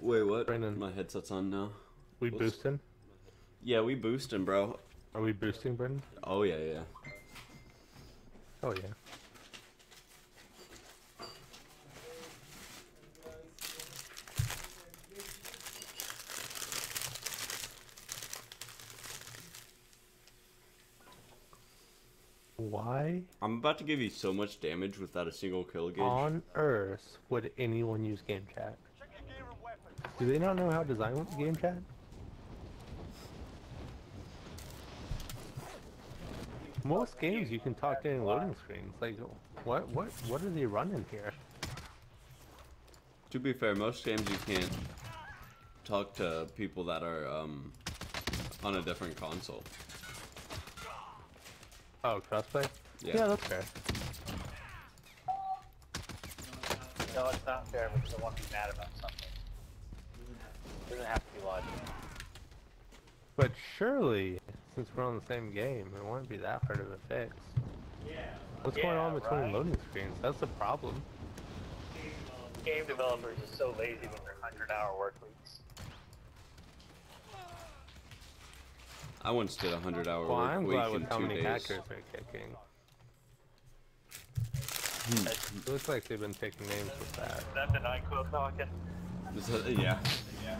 Wait, what? Brandon. My headset's on now. We What's- boosting? Yeah, we boosting, bro. Are we boosting, Brendan? Oh yeah, yeah. Oh yeah. Why I'm about to give you so much damage without a single kill gauge. on earth would anyone use game chat? Do they not know how to design the game chat? Most games you can talk during loading screens. Like, what, what, what are they running here? To be fair, most games you can't talk to people that are um on a different console. Oh, crossplay? Yeah. Yeah, that's fair. No, it's not fair because I want to be mad about something. It doesn't have to be logical. But surely, since we're on the same game, it wouldn't be that hard of a fix. Yeah. What's going on between right. loading screens? That's the problem. Game developers are so lazy with their 100 hour work weeks. I once did a hundred hour Well, work I'm week glad with how many days. hackers are kicking. Hmm. It looks like they've been taking names with that. Is that the NyQuil talking? Is that- yeah.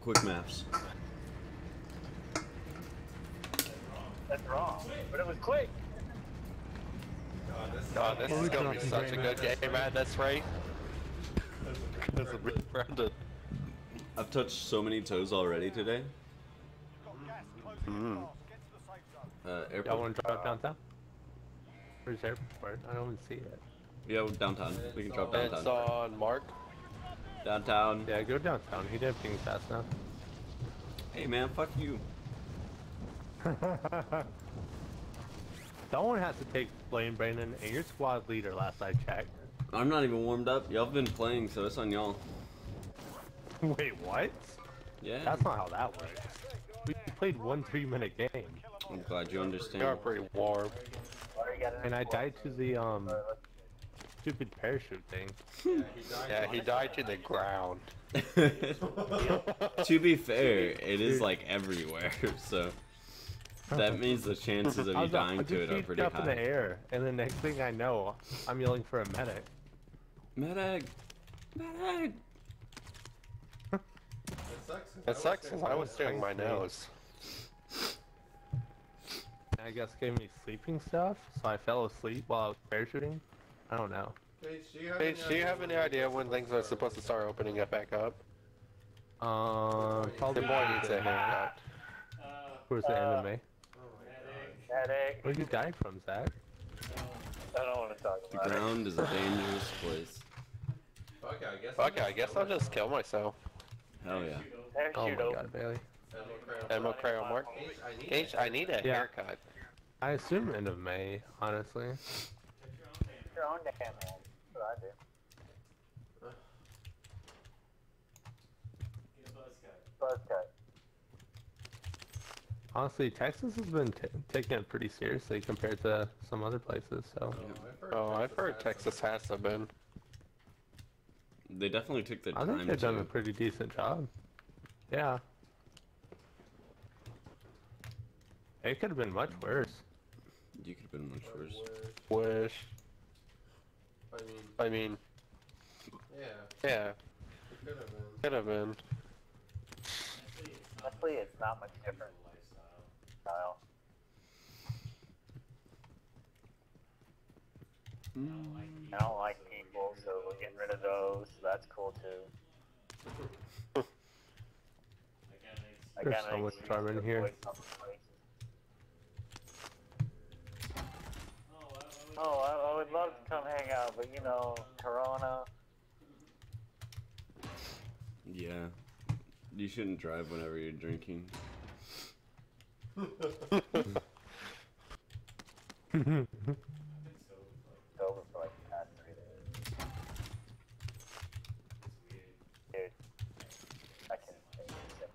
Quick maps. That's wrong. But it was quick. God, this Well, is gonna be such a good game at That's right. Because of Rick Brandon. I've touched so many toes already today. Mm. Uh, Y'all want to drop downtown? Where's airport? I don't even see it. Yeah, downtown. We can drop downtown. It's downtown. on Mark. Downtown. Yeah, go downtown. He didn't ping fast enough. Hey man, fuck you. Someone has to take blame, Brandon, and your squad leader last I checked. I'm not even warmed up. Y'all have been playing, so it's on y'all. Wait, what? Yeah. That's not how that works. We played one three minute game. I'm glad you They are understand. pretty warm. Are you getting? And I died to the um stupid parachute thing. Yeah, he died to the ground. to be fair, it is like everywhere, so that means the chances of you dying to it just are peeked pretty up in the air, and the next thing I know, I'm yelling for a medic. Medic! Medic! It sucks because I was doing my nose. I guess gave me sleeping stuff, so I fell asleep while I was parachuting. I don't know. Paige, do you have any idea when things are supposed to start opening up back up? Um, The probably boy needs a haircut. towards the end of May. Headache. Where you died from, Zach? I don't want to talk The about it. The ground is a dangerous place. Fuck it, I guess I'll just kill myself. Hell yeah. Parachute Oh my open. god, Bailey. Emma Crayon Mark. H, I need a Yeah. haircut. I assume end of May, honestly. Your own damn hand. That's what I do. Buzz cut. Honestly, Texas has been t- taking it pretty seriously compared to some other places, so. Oh, I've heard Texas has to been. They definitely took the I think time they've done a pretty decent job. Yeah. It could have been much worse. You could have been much worse. Wish. I mean, I mean, yeah, yeah, it could have been. could have been. Honestly, it's not much different. Kyle. Mm. I don't like people, so we're getting rid of those. So that's cool too. I There's so much used trouble in here. avoid some places. Oh, I, I would love to come hang out, but you know, Corona. Yeah. You shouldn't drive whenever you're drinking. It's over for like the past three days. Dude, I can take it.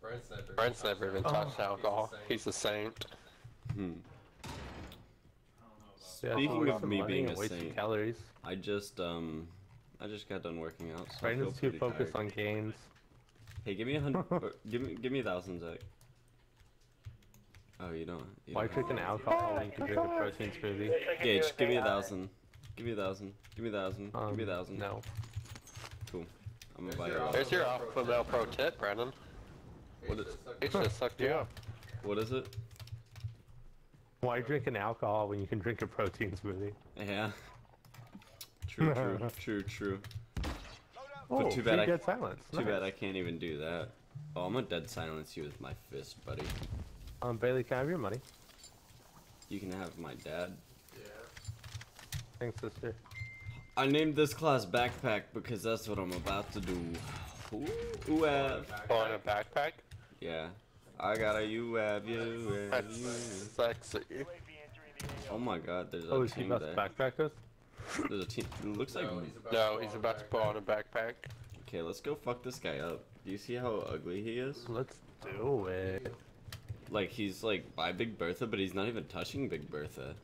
Brent's never. Brent's never even touched alcohol. He's a saint. Hmm. Yeah, Speaking of me being a waste saint. calories. I just um I just got done working out. So I feel Brandon's too focused tired. on games. Hey, give me a hundred. give me, give me a thousand, Zach. Oh, you don't. You Why don't. drinking alcohol when you can drink a protein smoothie? Gage, give me a thousand. Give me a thousand. Give me a thousand. Um, give me a thousand. No. Cool. I'm gonna buy your you. a- alpha. There's your alpha male pro tip, Brandon. What is? H is- just sucked H it. just sucked you up. What is it? Why drinking alcohol when you can drink a protein smoothie? Yeah. True, true, true, true. Oh, too bad I- dead silence. Too Nice. bad I can't even do that. Oh, I'm gonna dead silence you with my fist, buddy. Um, Bailey, can I have your money? You can have my dad. Yeah. Thanks, sister. I named this class backpack because that's what I'm about to do. Ooh, ooh, uh, On a backpack. yeah. I got a UAV, UAV. That's sexy. Oh my god, there's a Oh, is team about to there. backpack us? There's a team. It looks like. No, he's about No, to he's about to back. put on a backpack. Okay, let's go fuck this guy up. Do you see how ugly he is? Let's do it. Like he's like by Big Bertha, but he's not even touching Big Bertha.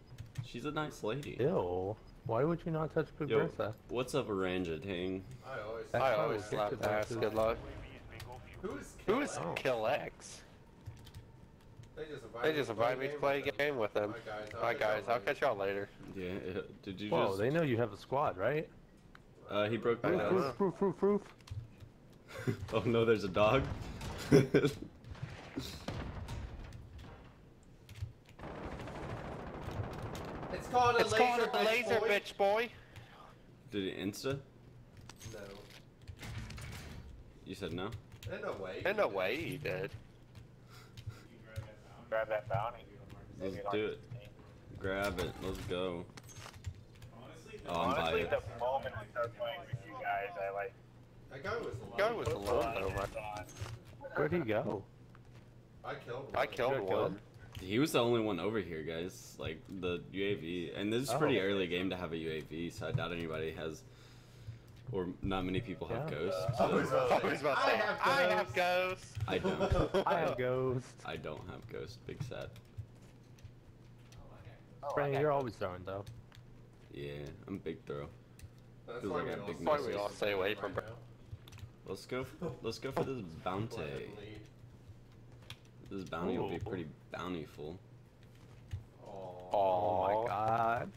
She's a nice lady. Ew. Why would you not touch Big Yo, Bertha? what's up, Orangutan? I always. I always slap ass. Good luck. Who is? Who is Kill Kill X? They just invited, They just invited me to play a game with them. Alright, guys. I'll Alright, guys. I'll catch y'all later. Yeah. Did you Whoa, just? they know you have a squad, right? Uh, he broke my I nose. Roof, roof, roof, roof. oh no, there's a dog. It's called a It's laser, called a bitch, laser boy. bitch boy. Did he insta? No. You said no. In a way. In a way he did. Grab that bounty. Let's do it. Grab it. Let's go. Oh, I'm Honestly, biased. the moment we start playing with you guys, I like. That guy was alive. Guy was alone though. right? Where'd he go? I killed. one. I one. killed one. killed? He was the only one over here, guys. Like the UAV, and this is oh. pretty Oh. early game to have a UAV, so I doubt anybody has, or not many people have Yeah. ghosts. I so was about I was about to I say, have I ghosts. have ghosts. I don't. I have ghosts. I don't have ghosts. Big sad. Oh, I Brandon, got you're always throwing though. Yeah, I'm big throw. That's Feels why like we I have all big stay why we all stay away from. right Let's go. Let's go for this bounty. Let him lead. This bounty will be pretty bountiful. Aw. Oh my god.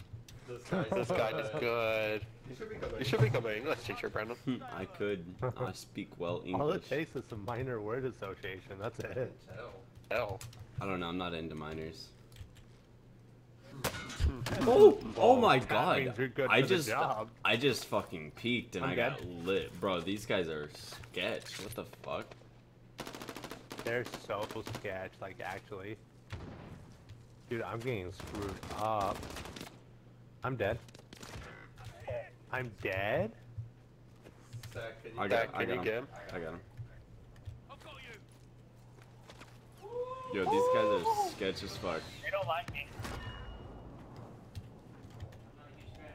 This This guy is good. You should become. You should become an English teacher, Brandon. Hmm, I could. I speak well English. All it English. takes is some minor word association. That's it. Tell. Hell. I don't know. I'm not into minors. Hmm. Oh, oh my That god! means you're good I just. I just fucking peeked and I'm I dead. got lit, bro. These guys are sketch. What the fuck? They're so full sketch, like actually. Dude, I'm getting screwed up. I'm dead. I'm dead? Zach, can you I got, Zach, I got you him. get him? I got him. Yo, these guys are sketch as fuck. You don't like me.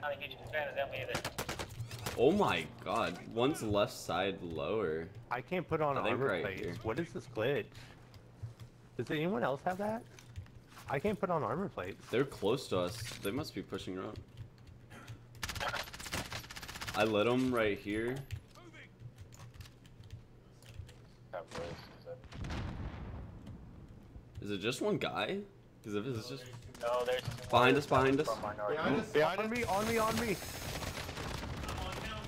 I don't think you're fan of them either. Oh my god, one's left side lower. I can't put on I armor right plates. here. What is this glitch? Does anyone else have that? I can't put on armor plates. They're close to us. They must be pushing around. I lit them right here. That was- is it- Is it just one guy? Because if it's just No, there's Behind us, behind us. From minority. Behind us. Behind On me, on me, on me!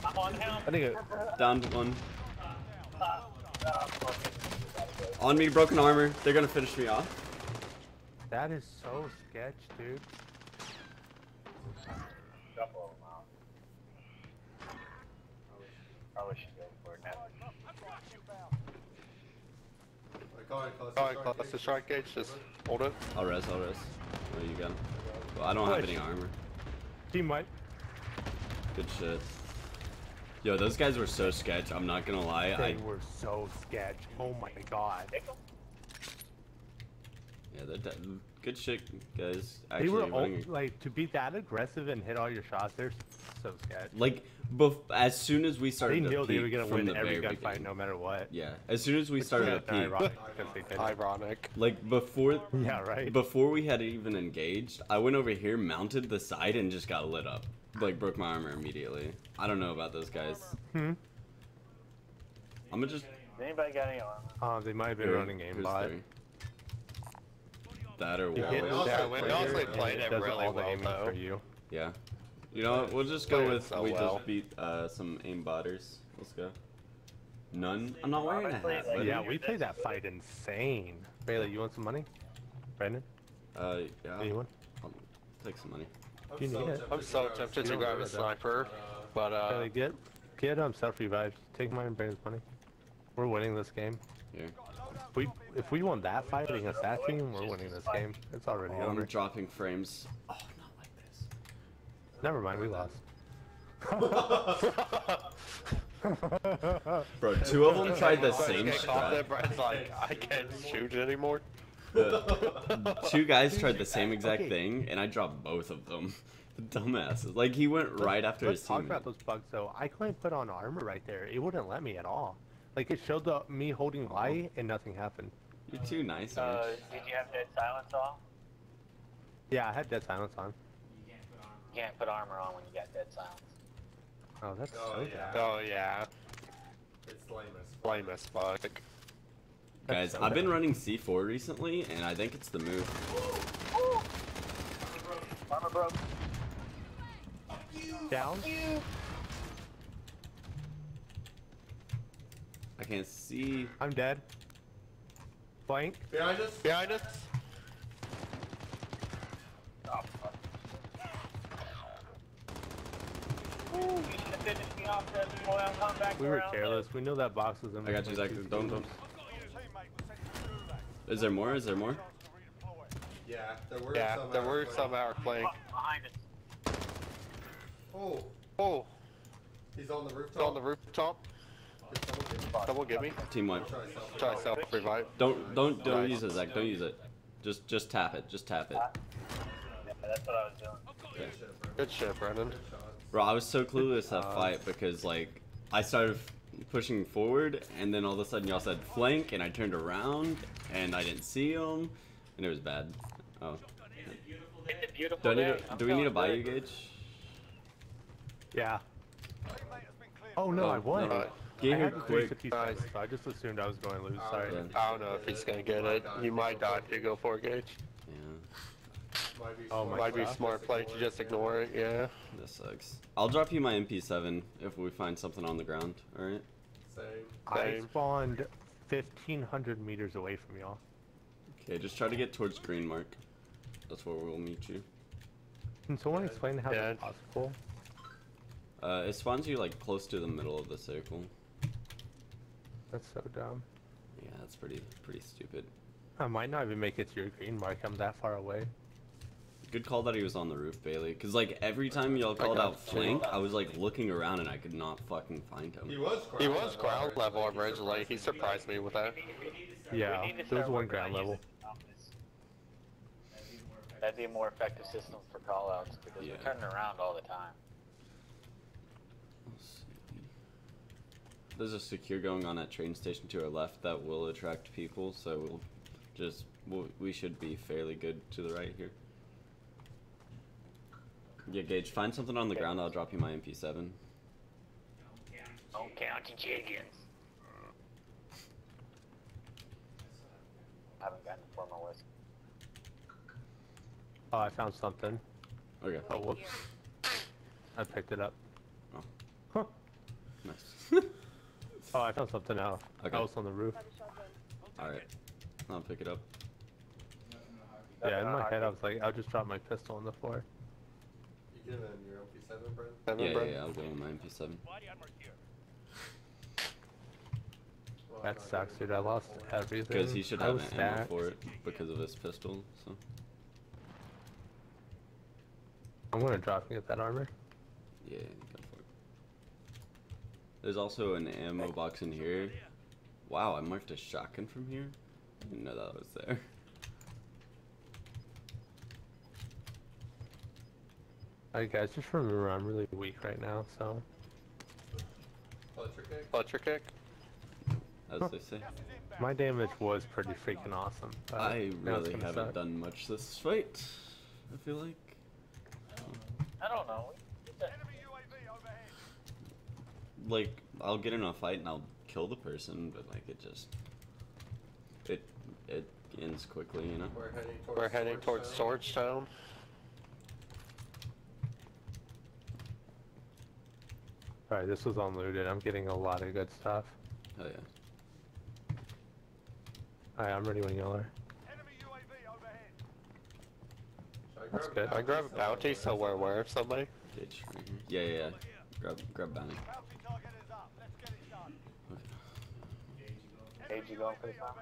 I'm on him. I think it, down one. On me, broken armor. They're gonna finish me off. that is so sketch, dude. Couple of them out. Probably should go for it now. I call it close. Alright, close to strike gauge. Just hold it. I'll res, I'll res. Oh, you got. Well, I don't have any armor. Team wipe. Good shit. Yo, those guys were so sketch. I'm not gonna lie. They I were so sketch. Oh my god. yeah, they're de- good shit, guys. They Actually, were running- all, like to be that aggressive and hit all your shots. They're so sketch. like bef- as soon as we They started knew to they were gonna from win the every very gunfight beginning. no matter what. Yeah, as soon as we started to Yeah, ironic because they did. Ironic. like before Yeah, right. before we had even engaged, I went over here, mounted the side, and just got lit up. like broke my armor immediately. I don't know about those guys. Hmm. I'm gonna just. Has anybody got any armor? Uh, they might have been running here's aimbot. three. That or You wall. hit also Yeah, played it, also played it it really well though. for you. Yeah. You know what? We'll just go with so we well. just beat uh, some aimbotters. Let's go. None. I'm not wearing a hat. like- buddy. Yeah, we played that fight insane. Bailey, you want some money? Brandon, Uh, yeah. anyone? I'll take some money. I'm You so need it. I'm so tempted to grab a that. sniper, but uh, Bailey, get get um self revives. Take mine and Brandon's money. We're winning this game. Here. If we if we won that fight against that team, we're winning this game. It's already Oh, I'm dropping frames. Oh, not like this. Never mind, we lost. Bro, two of them tried the same get caught there, strat. Like, I can't shoot anymore. The- two guys tried the same exact Okay. thing, and I dropped both of them. Dumbasses. Like he went right after Let's his talk about those bugs though. I couldn't put on armor right there. It wouldn't let me at all. Like it showed the me holding light and nothing happened. You're too nice, Uh, did you have dead silence on? Yeah, I had dead silence on. You can't put armor on when you got dead silence. Oh, that's Oh, so yeah. bad. Oh yeah, It's lame as fuck. blame us, fuck. Guys, so I've been running C4 recently, and I think it's the move. Armor broke. Down. I can't see. I'm dead. Blank. Behind us? Behind us. Oh, fuck. Ooh, you should have finished me off that before I come back We were careless. We knew that box was in. I got you, between Zach. Don't, don't. Is there more? Is there more? Yeah, there were Yeah, some. there were there. some hour flank. Oh, behind us. Oh, Oh, he's on the rooftop. it's on the rooftop. Did someone get him? Someone get me. Team one. Try self- revive. Don't, don't, don't Nice. use it, Zach. Don't use it. Just, just tap it. Just tap it. Yeah, that's what I was doing. Good shit, bro. Good shit, Brendan. Good shots. Bro, I was so clueless that Uh, fight because like I started f- pushing forward, and then all of a sudden y'all said flank, and I turned around and I didn't see him, and it was bad. Oh. It's a beautiful Do I need? day. To, I'm do we need to feeling buy you, good. Gage? Yeah. Oh no, Oh, I won. never mind. Get I here had the quick. 350 Nice. seconds, so I just assumed I was going to lose. Sorry. Yeah. I don't know if he's gonna get it. You might die if you go for it, Gage. Yeah, Might be Oh smart. Might be smart play to just ignore it. Yeah. This sucks. I'll drop you my MP7 if we find something on the ground. All right. Same. I spawned 1,500 meters away from y'all. Okay, just try to get towards green mark. That's where we'll meet you. Can someone explain how Yeah. that's possible? Uh, it spawns you like close to the middle of the circle. That's so dumb. Yeah, that's pretty, pretty stupid. I might not even make it to your green mark. I'm that far away. Good call that he was on the roof, Bailey. Cause like every time y'all I called out you. flank, I was like looking around and I could not fucking find him. He was ground He was level ground level originally. originally. He surprised me with that. Yeah, We there was one ground level. That'd be a more effective system for callouts because Yeah. we're turning around all the time. Let's see. There's a secure going on at train station to our left that will attract people, so we'll just we'll, we should be fairly good to the right here. Yeah, Gage, find something on the Okay. ground. I'll drop you my MP7. Don't count your chickens. I haven't gotten to formal list. Oh, I found something. Okay. Oh, whoops. I picked it up. Oh. Huh. Nice. Oh, I found something else. Okay. Else on the roof. All right. I'll pick it up. Yeah, in my head I was like, I'll just drop my pistol on the floor. You get him in your MP7, Brent? Seven, Yeah, yeah, Brendan? yeah. I'll go with my MP7. Well, That sucks, dude. I lost everything. Because he should have was an ammo for it because of his pistol. So I'm gonna drop and get that armor. yeah, go for it. There's also an ammo box in here. Wow, I marked a shotgun from here. I didn't know that was there. Alright guys, just remember I'm really weak right now, so Electric kick? Electric kick. As Huh. they say. my damage was pretty freaking awesome. Uh, I really haven't suck. done much this fight. I feel like. I don't know. We did that like I'll get in a fight and I'll kill the person, but like it just it it ends quickly, you know. We're heading towards. We're heading towards Storage Storage Town. Alright, this was unlooted. I'm getting a lot of good stuff. Oh yeah. Alright, I'm ready when you are. Should I That's grab good. I grab a bounty so we're aware of somebody. Ditch right here. Yeah, yeah, yeah. Grab grab bounty. Age you going for the time?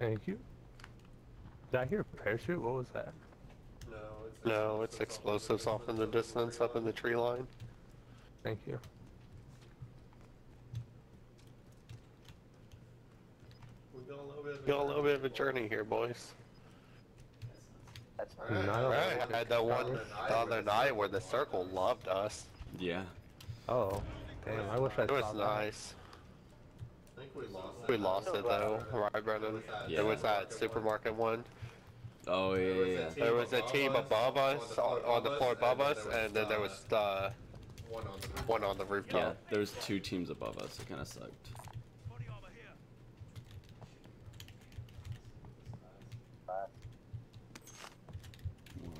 Thank you. Did I hear a parachute? What was that? No, it's No, it's explosives off in the distance up in the tree line. Thank you. We got a little bit. Of Got a little bit of a journey here, boys. That's Alright. Not I a- had that one the other night where the circle loved us. Yeah. Oh, damn! I wish I It saw was that. nice. I think we lost. We lost it though, right, Brendan? Yeah. It was that supermarket one. Oh yeah, yeah, yeah. There was a team above us, on, on the floor above us, and then there was uh, One on the. one on the Yeah, rooftop. there was two teams above us. It kind of sucked.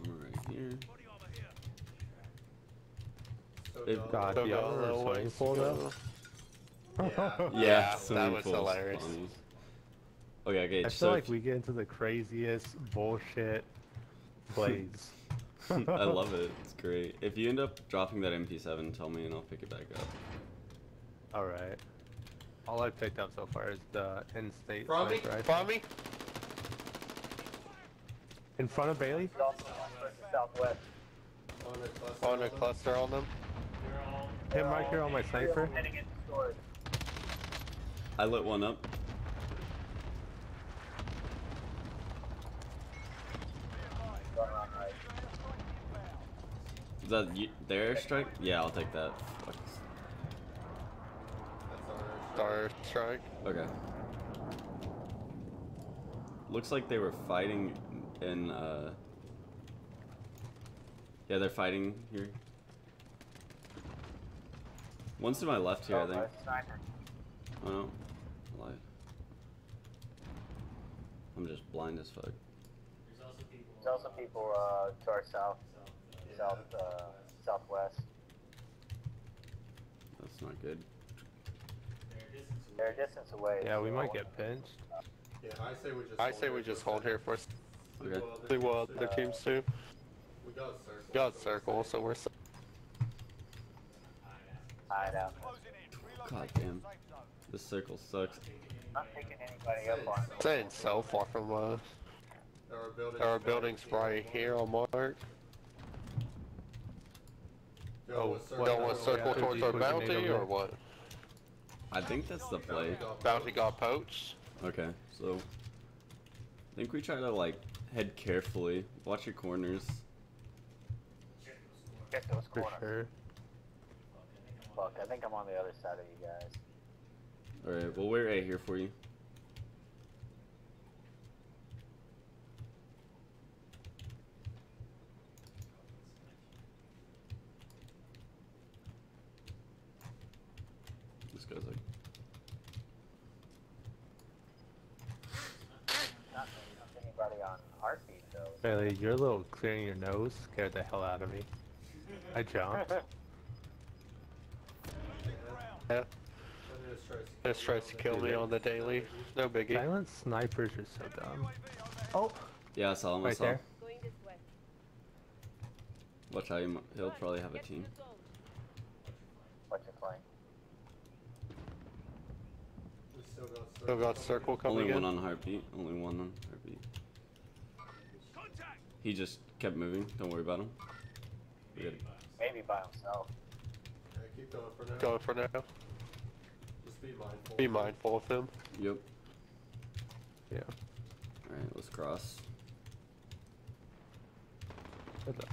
One right here. They've got the other a little swimming ways. pool though. Yeah. Yeah, Yeah, that was hilarious. funny. Okay, okay. I feel so like we get into the craziest bullshit blades. I love it. It's great. If you end up dropping that MP7, tell me and I'll pick it back up. All right. All I've picked up so far is the in-state From me? sniper rifle. Follow me? In front of Bailey? it's also one towards the southwest. On a cluster. On a cluster on them. Hit marker on my sniper. Heading into storage. I lit one up. Going around right. Is that y- their strike? Yeah, I'll take that. Fuck. That's our. Star strike. Okay. Looks like they were fighting in, uh... Yeah, they're fighting here. One's to my left here, I think. Southwest sniper. Oh no. Alive. I'm just blind as fuck. There's also people uh, to our south, south, uh, southwest. That's not good. They're a distance away. Yeah, we so might get pinched. Yeah, I say we just. I hold say here we for a just hold here for. s- See Okay. what other See what teams other do. teams do. We got a circle. Got so circle, we're so we're. s- Hide out. God damn. This circle sucks. Not picking anybody up on. Staying so far from us. There are buildings. There are buildings right here on mark. Go Oh, with Don't want yeah, circle towards our Yeah. bounty or what? I think that's the play. Bounty got poached. Okay, so I think we try to like head carefully. Watch your corners. Check those For corners. sure. Fuck, I think I'm on the other side of you guys. Alright, we'll wait right here for you. This guy's like Not anybody on heartbeat though. Bailey, your little clearing your nose scared the hell out of me. I jumped. Yeah. Just tries to This tries to kill me on the daily. No biggie. Silent snipers are so dumb. Oh, Yeah, I saw him, I right saw him. there. Going this way. Watch out, he, mi- he'll probably have a team. the zone. What's your flank? We still got circle. Got circle coming Only one in. on heartbeat. Only one on heartbeat. He just kept moving. Don't worry about him. We Maybe by himself. Yeah, keep going for now. Going for now. Just be mindful. Be mindful of him. Yep. Yeah. Alright, let's cross. What the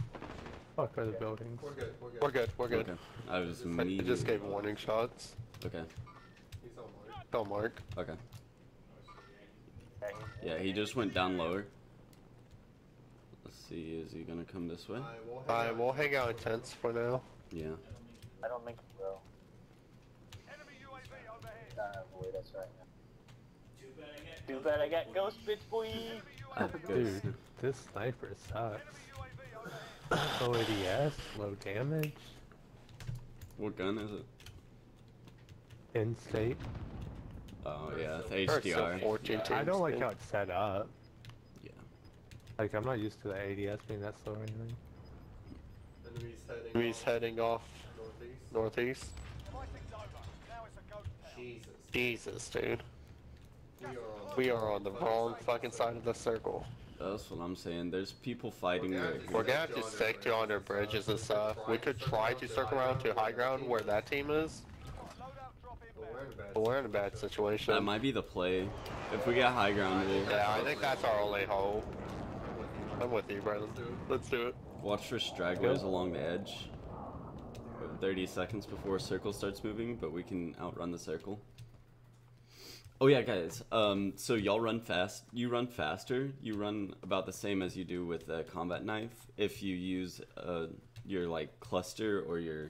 fuck are the buildings? We're good. We're good. We're good. We're good. Okay. I was I just gave warning shots. Okay. He's mark. Don't mark. Okay. Yeah, he just went down lower. Let's see, is he gonna come this way? I will hang Alright, out. we'll hang out in tents for now. Yeah. I don't think he will. Trying to avoid us right now. Too bad I got ghost bitch boy. I have ghosts. Dude, this sniper sucks. Low ADS, oh, low damage, What gun is it? in state. Oh yeah, it's Or it's still HDR. 14 I don't like how it's set up. Yeah. Like, I'm not used to the ADS being that slow or anything. Enemies heading. Enemies off heading off northeast. northeast. Jesus. Jesus, dude. We are on. We are on the wrong fucking side of the circle. That's what I'm saying. There's people fighting We're gonna have to. We're gonna have to stick to under bridges and stuff. We could try to circle around to high ground where that team is, But we're in a bad. we're in a bad situation. That might be the play. If we get high ground, Yeah, I think that's our only hope. I'm with you, Brendan. Let's do it. watch for stragglers along the edge. 30 seconds before a circle starts moving, but we can outrun the circle. Oh yeah, guys. Um, so y'all run fast. You run faster. You run about the same as you do with a combat knife. If you use uh, your like cluster or your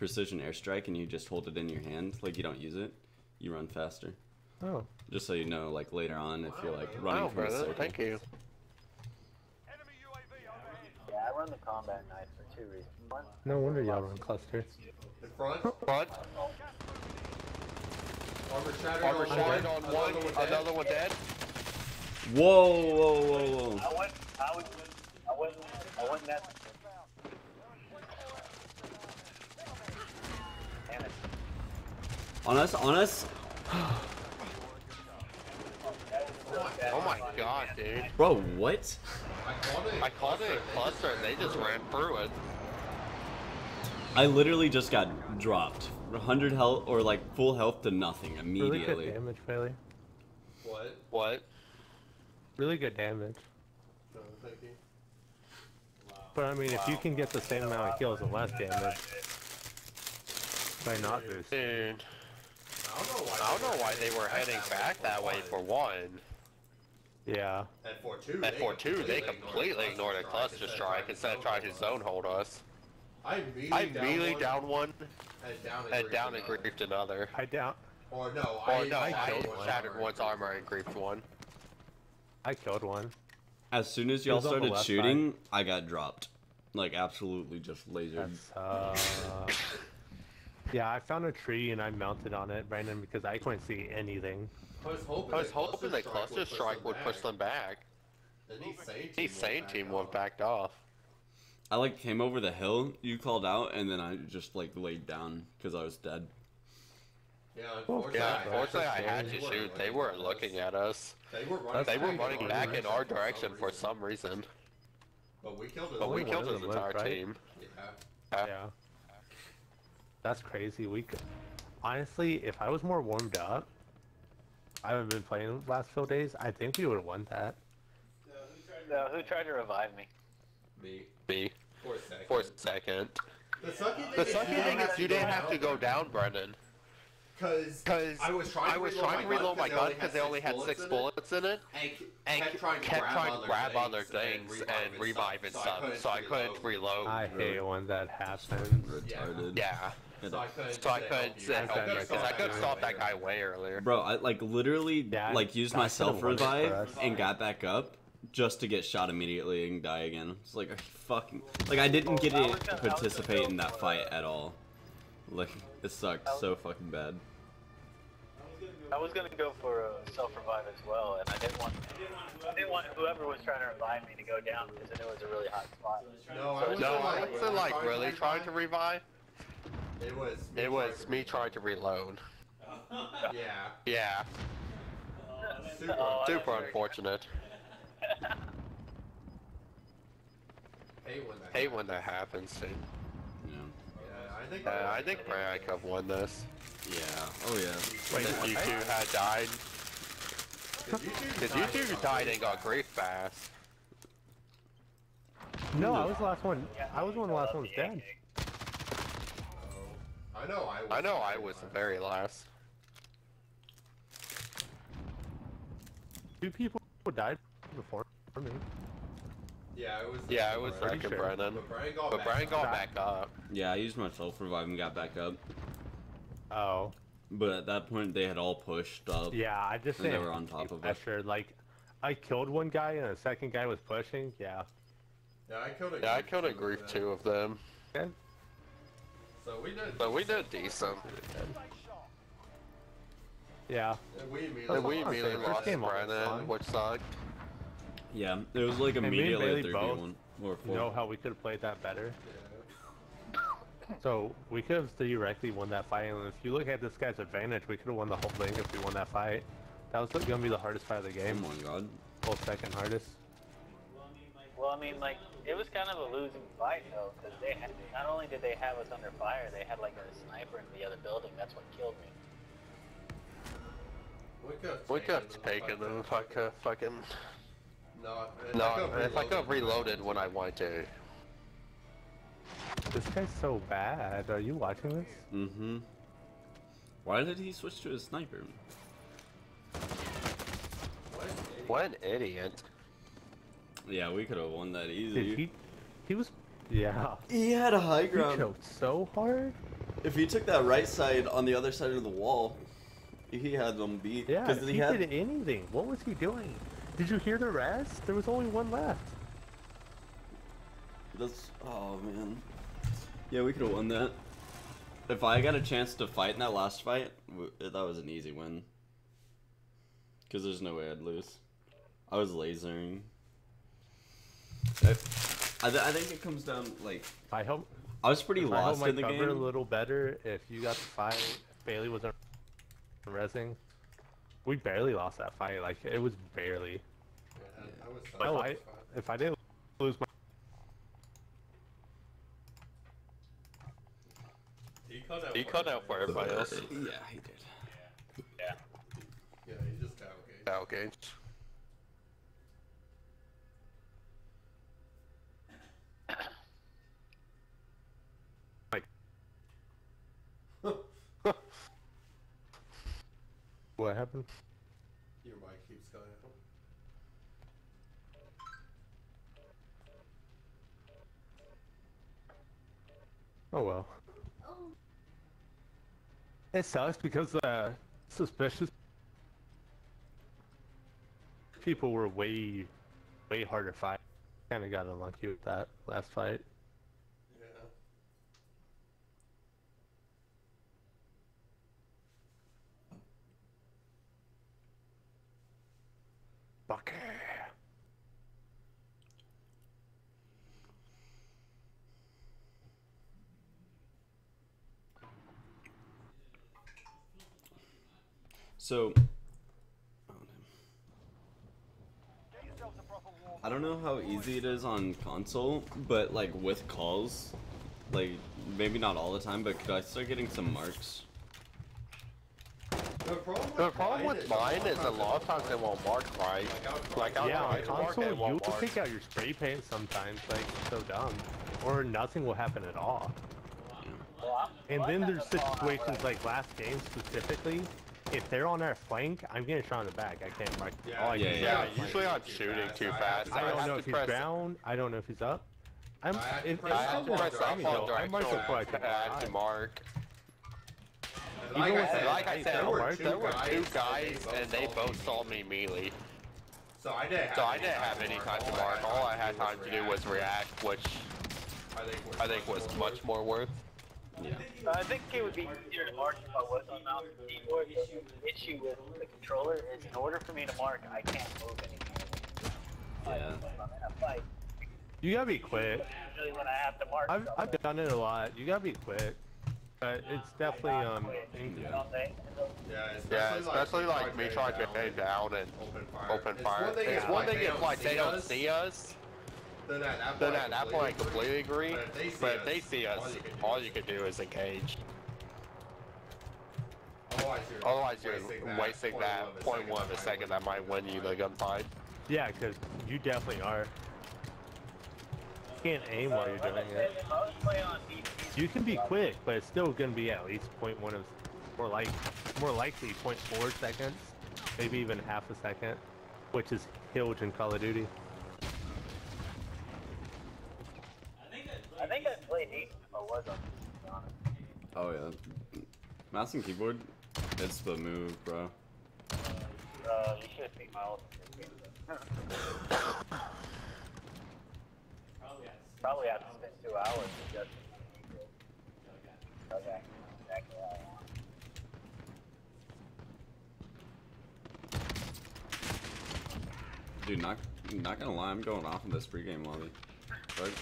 precision airstrike and you just hold it in your hand, like you don't use it, you run faster. Oh, Just so you know, like later on, if you're like running Wow, from a Brendan, circle. thank you. Yeah, I run the combat knife for two reasons. One, no wonder y'all run cluster. In front. Front, Armor shattered. armor on shattered one. on one, dead. another one dead. Whoa, whoa, whoa, whoa! I went, I was, I wasn't, I wasn't that. Damn it. On us, on us, Oh my god, dude. bro. What? I called it. I called it a cluster and they just ran through it. I literally just got dropped. 100 health or like full health to nothing immediately. Really good immediately. damage, Bailey. What? What? Really good damage. No, thank you. But I mean, if you can get the same amount of kills and less damage by not boosting. Dude, I don't know why. I don't know why they were heading back that way for one. Yeah. At 4-2. At 4-2, they completely ignored a cluster strike instead of trying to zone hold us. I immediately, I immediately down one and down and, and down and another. griefed another. I down. Or no, Or I, no, I, I killed shattered one's armor and griefed one. I killed one. As soon as y'all was on the started left shooting, I got dropped. Like absolutely just lasered. Uh, That's uh. yeah, I found a tree and I mounted on it, Brandon, because I couldn't see anything. I was hoping, I was hoping that cluster strike would push them back. Then the sane team, The went sane team off. went backed off. I like came over the hill, you called out, and then I just like laid down because I was dead. Yeah, unfortunately, Yeah, I had unfortunately I to had to shoot. shoot. They weren't looking at us. They were running. They were back running in back in our direction for reason. some reason. But we killed it. But we killed his them entire lived, right? team. Yeah. Yeah. That's crazy. We could... honestly, if I was more warmed up, I haven't been playing the last few days. I think we would have won that. No, who tried to revive me? Me. Me. For a second. For a second. The sucky thing The is sucky you thing don't is you didn't have to go down, Brendan. Because Because I was trying to I was reload trying to my reload my gun gun because they only had six bullets in it. and, And kept trying to kept grab, trying other, grab things other things and and revive and so I stuff, couldn't so I couldn't reload. I hate when that happens. Retarded. Yeah, So I couldn't. so I say couldn't help you. say help could've because I could have stopped that guy way way earlier. Bro, I like literally Yeah, like used my could've self won it for revive and got back up just to get shot immediately and die again. It's like are fucking like I didn't get I to was gonna- I was participate in that fight uh, at all. Like it sucked was- so fucking bad. I was gonna go for a self revive as well, and I didn't want, I didn't want whoever was trying to revive me to go down because then it was a really hot spot. No, I was No, like, like really trying to revive. It was. It was me trying to reload. Yeah. Yeah, Super. Oh, super unfortunate. Hate when that. Hate when that happens, dude. Yeah. Yeah, I think. Uh, I think Brad could have won this. Yeah. Oh yeah. Wait, if you two had died. Cause you two Because you two died and got grief fast. No, I was the last one. I was one of the last ones dead. I know. I. Was I know I was the very last. Two people died before me. Yeah, it was. Yeah, it was Brian. second sure. Brennan. But Brian got But back Brian up. got back up. Yeah, I used my self revive and got back up. Oh. But at that point, they had all pushed up. Yeah, I just And they were on top of us. pressure. Like, I killed one guy and a second guy was pushing. Yeah. Yeah, I killed a. Yeah, I killed a too, group but- two of them. So we did. So we did decent. Yeah. And we immediately. And we what I'm immediately saying, first lost game Brennan, which sucked. Yeah, it was like me and immediately a Bailey 3v1 or 4. Know how we could have played that better. Yeah. So we could have theoretically won that fight, and if you look at this guy's advantage, we could have won the whole thing if we won that fight. That was gonna be the hardest fight of the game. Oh game, my god. whole second hardest. Well, I mean, like, it was kind of a losing fight, though, because they had, not only did they have us under fire, they had, like, a sniper in the other building. That's what killed me. We could have We could have taken them if I could fucking. No, No, if I could have reloaded when I wanted to. This guy's so bad. Are you watching this? Mm-hmm. Why did he switch to a sniper? What an idiot. Yeah, we could have won that Dude, easy. he, he was, yeah. He had a high ground. He choked so hard. If he took that right side on the other side of the wall, he had them beat. Yeah, Because he, he had. did anything. What was he doing? Did you hear the rest? There was only one left. That's. Oh man. Yeah, we could have won that. If I got a chance to fight in that last fight, that was an easy win. Because there's no way I'd lose. I was lasering. I, I, th- I think it comes down like I hope. I was pretty I hope lost my in the cover a little better if you got the fight. Bailey wasn't resing. We barely lost that fight. Like it was barely. Yeah, I was If I if I didn't lose my He cut out. He cut out for everybody else. Yeah, he did. Yeah. Yeah, he just tailgated. Tailgates. What happened? Your mic keeps going out. Oh well. It sucks because uh, suspicious people were way, way harder to fight. Kind of got unlucky with that last fight. Fuck. So. I don't know how easy it is on console, but like with calls, like maybe not all the time, but could I start getting some marks? The problem with, The problem mine with is mine is a lot of times they won't mark right. Like I'll Yeah, on try to mark console they you won't will mark. pick out your spray paint sometimes, like so dumb, or nothing will happen at all. Well, And then there's at the situations like last game specifically. If they're on our flank, I'm getting shot in the back. I can't mark. Yeah, all I yeah, can yeah. Yeah, usually I'm shooting too fast. I don't know if he's press- down. I don't know if he's up. I'm. I have to If, if press I have to press up on though, I mark directional before I can add to mark. And Even Like I said, Like I said, there were two there were two guys, guys and they both saw me melee. So I didn't have So I any didn't have any time to mark. All I had time to do was react, react, which I think was, I think was much more worth. Yeah. Uh, I think it would be easier to mark if I was on mouse and keyboard. The issue with the controller is in order for me to mark, I can't move anything. Yeah. If I'm in a fight, You gotta be quick. usually when I have to mark I've I've done it a lot. You gotta be quick. But it's definitely um. in- you know, they, Yeah, Yeah, especially, especially like, like me trying to aim down and open fire. open fire. It's one thing It's if, one like, thing they if like they don't see us, Then at that then point, at that point I completely agree. But if they see But if us, they see us, all you can do is- you can do is engage. Otherwise, you're, Otherwise, you're wasting that point one of a second that might win you the gunfight. Yeah, because you definitely are. You can't aim while you're doing it. if I was playing on PC, You can be quick, but it's still gonna be at least point one of, more like, more likely point four seconds, maybe even half a second, which is huge in Call of Duty. really neat if I was on, to be honest. Oh yeah. Mouse and keyboard, it's the move, bro. Uh, you should have seen my old game. Probably have to spend two hours just. Okay, exactly how I want. Dude, not not gonna lie, I'm going off in this pregame lobby. Right?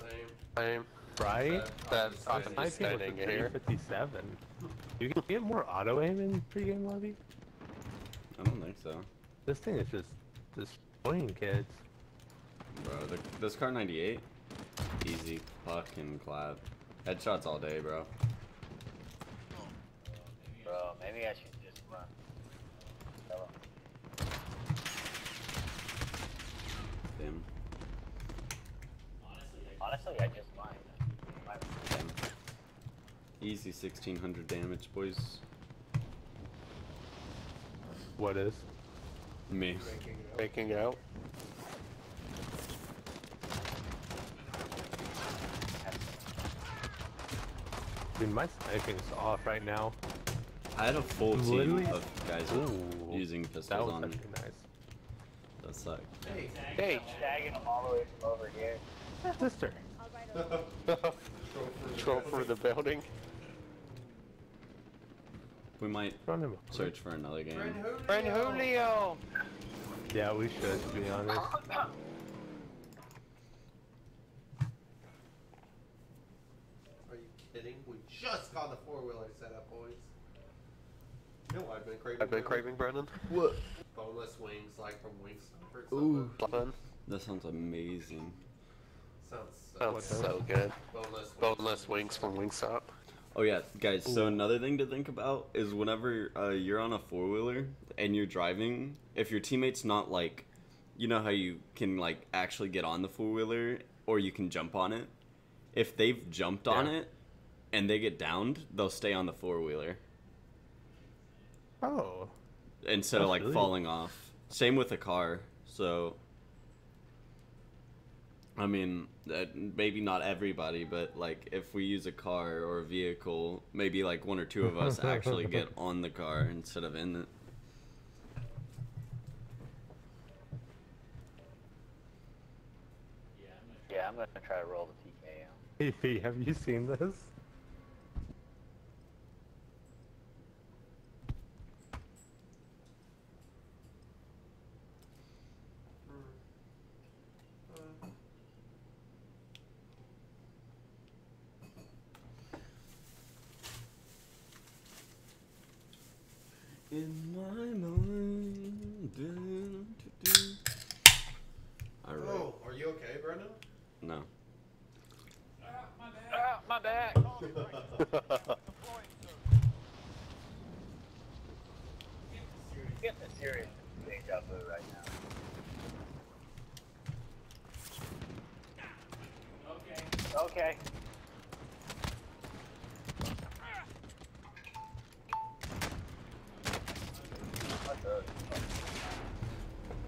Same. Same. Right? That's I'm I'm sniping just standing with here. 357. You can get more auto aim in pregame lobby? I don't think so. This thing is just destroying kids. Bro, the, this Kar98, easy fucking clap. Headshots all day, bro. Bro, maybe I should just run. Tell 'em. Damn. Honestly, I just might. might. Damn. Easy 1600 damage, boys. What is? Me. Making out. Dude, my sniping's off right now. I had a full team Literally- of guys Ooh. using That pistols was on me. nice. That sucked. Hey. Hey. Tagging them all the way from over here. Sister. Go for the building. We might Run him. search for another game. Friend Julio. Yeah, we should, to be honest. Are you kidding? We just got the four wheeler set up, boys. You know what I've been craving? I've been craving Brennan. What? boneless wings, like from Wingstop or Ooh. Fun. That sounds amazing. Sounds so Sounds good. so good. Boneless. Boneless wings from Wingstop. Oh yeah, guys. So another thing to think about is whenever uh, you're on a four wheeler and you're driving, if your teammate's not like, you know how you can like actually get on the four wheeler or you can jump on it. If they've jumped on it and they get downed, they'll stay on the four wheeler Oh. instead of like really- falling off. Same with a car. So. I mean, uh, maybe not everybody, but like if we use a car or a vehicle, maybe like one or two of us actually get on the car instead of in it. Yeah, I'm gonna try to roll the TKO. Hey, have you seen this? In my mind. dun, dun, dun. All right. Oh, are you okay, Brendan? No. Ah, my back! Getting a serious deja vu right now. Okay. What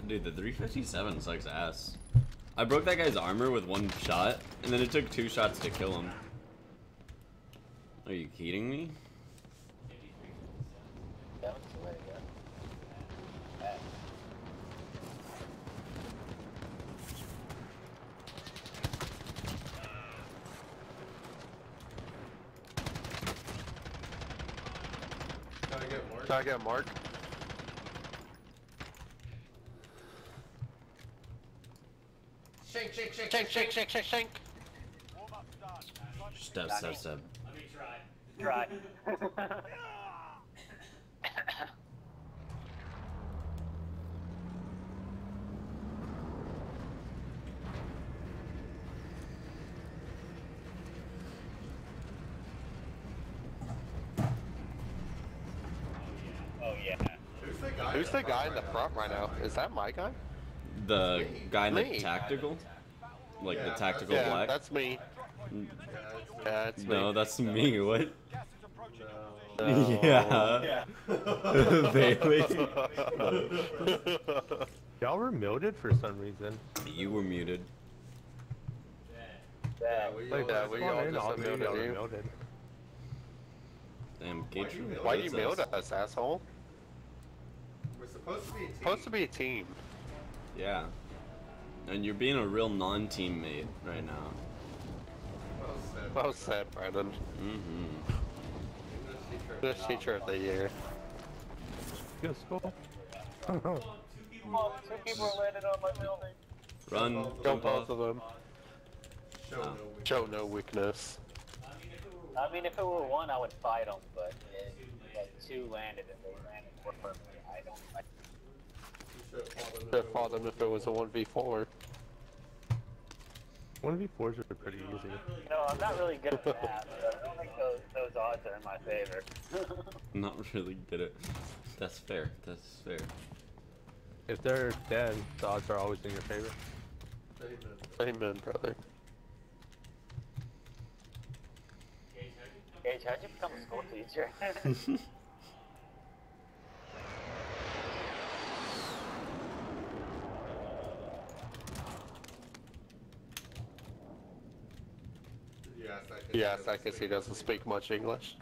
Dude, the 357 sucks ass. I broke that guy's armor with one shot, and then it took two shots to kill him. Are you kidding me? That was the way to go. Back. Gotta get more. Can I get Mark? Shank, shank, shank, Shank, shank, shank, shank, shank. Step, step, step. Try. oh yeah. Who's the guy? Who's the guy in the front right now? Is that my guy? The guy in the Me. tactical? Like the Yeah, tactical Yeah, black? that's me. Yeah, it's- that's me. No, that's me. What? No. Yeah. Bailey. Y'all were muted for some reason. You were muted. Yeah, that. we Like, all Yeah, that's we fine, all just I'll unmuted you. mute. Damn, Why'd you mail Why you hates mailed us. us, asshole? We're supposed to be a team. Supposed to be a team. Yeah. And you're being a real non-teammate right now. Well said. Well said, Brandon. Mm-hmm. English teacher. English teacher of the year. Go school. Two people landed on my building. Run, Don't jump both off. of them. Show no weakness. Show no weakness. I mean, if it were one, I would fight them, but it, like, two landed and they landed perfectly. I don't. I, You should have fought them. Have fought them if it was a 1v4. One of these fours are pretty easy. No, I'm not really good at that. So I don't think those, those odds are in my favor. Not really good at. That's fair. That's fair. If they're dead, the odds are always in your favor. Amen. Amen, brother. Gage, how'd you become a school teacher? Did you ask that? 'cause Yes, I guess he doesn't speak much English.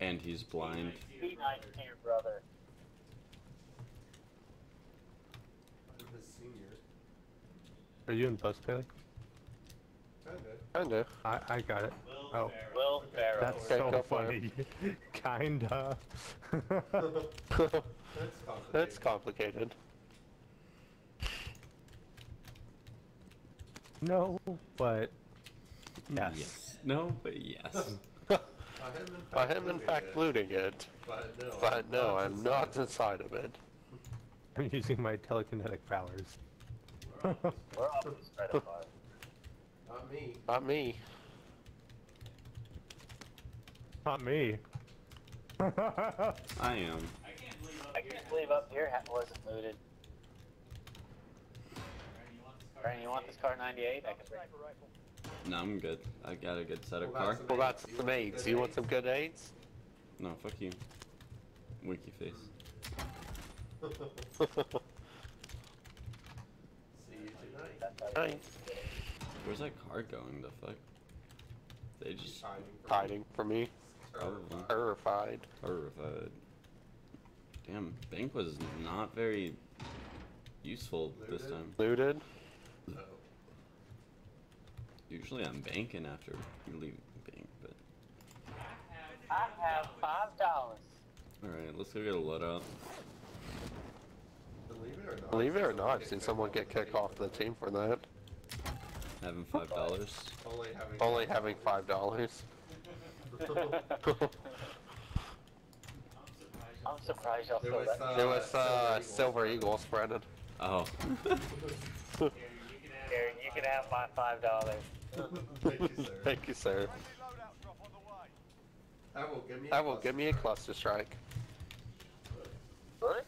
And he's blind. Be nice to your brother. I'm his senior. Are you in bus, Bailey? Kinda. Kinda. I, I got it. Oh, Will Ferrell. that's Okay, so go funny. Kinda. That's complicated. That's complicated. No, but yes. No, but yes. I am in fact I am in looting it, it, But no. but no, I'm inside. not inside of it. I'm using my telekinetic powers. We're all spread apart. Not me. Not me. Not me. I am. I can't believe up here ha- wasn't looted. Brandon, you want this Kar98? I can bring it. No, I'm good. I got a good set of Well, car. that's Well, that's some aids. You want some good aids? No, fuck you. Wiki face. See you tonight. That's how you- Nice. Where's that car going? The fuck? They just hiding from Hiding from me. probably Terrified. horrified. Damn, bank was not very useful this time. Looted. No. Usually I'm banking after you leave bank, but I have five dollars. all right, let's go get a loadout. Believe it or not. Believe it or not, I've seen someone get kicked off the team for that. Having five dollars. Only having. Only having five dollars. I'm surprised y'all There still was, let uh, It was uh, Silver Silver Eagles, Brandon. Oh, Here, you can have my five dollars. Thank you, sir. Thank you, sir. I will give me. I will give me a cluster strike. Really?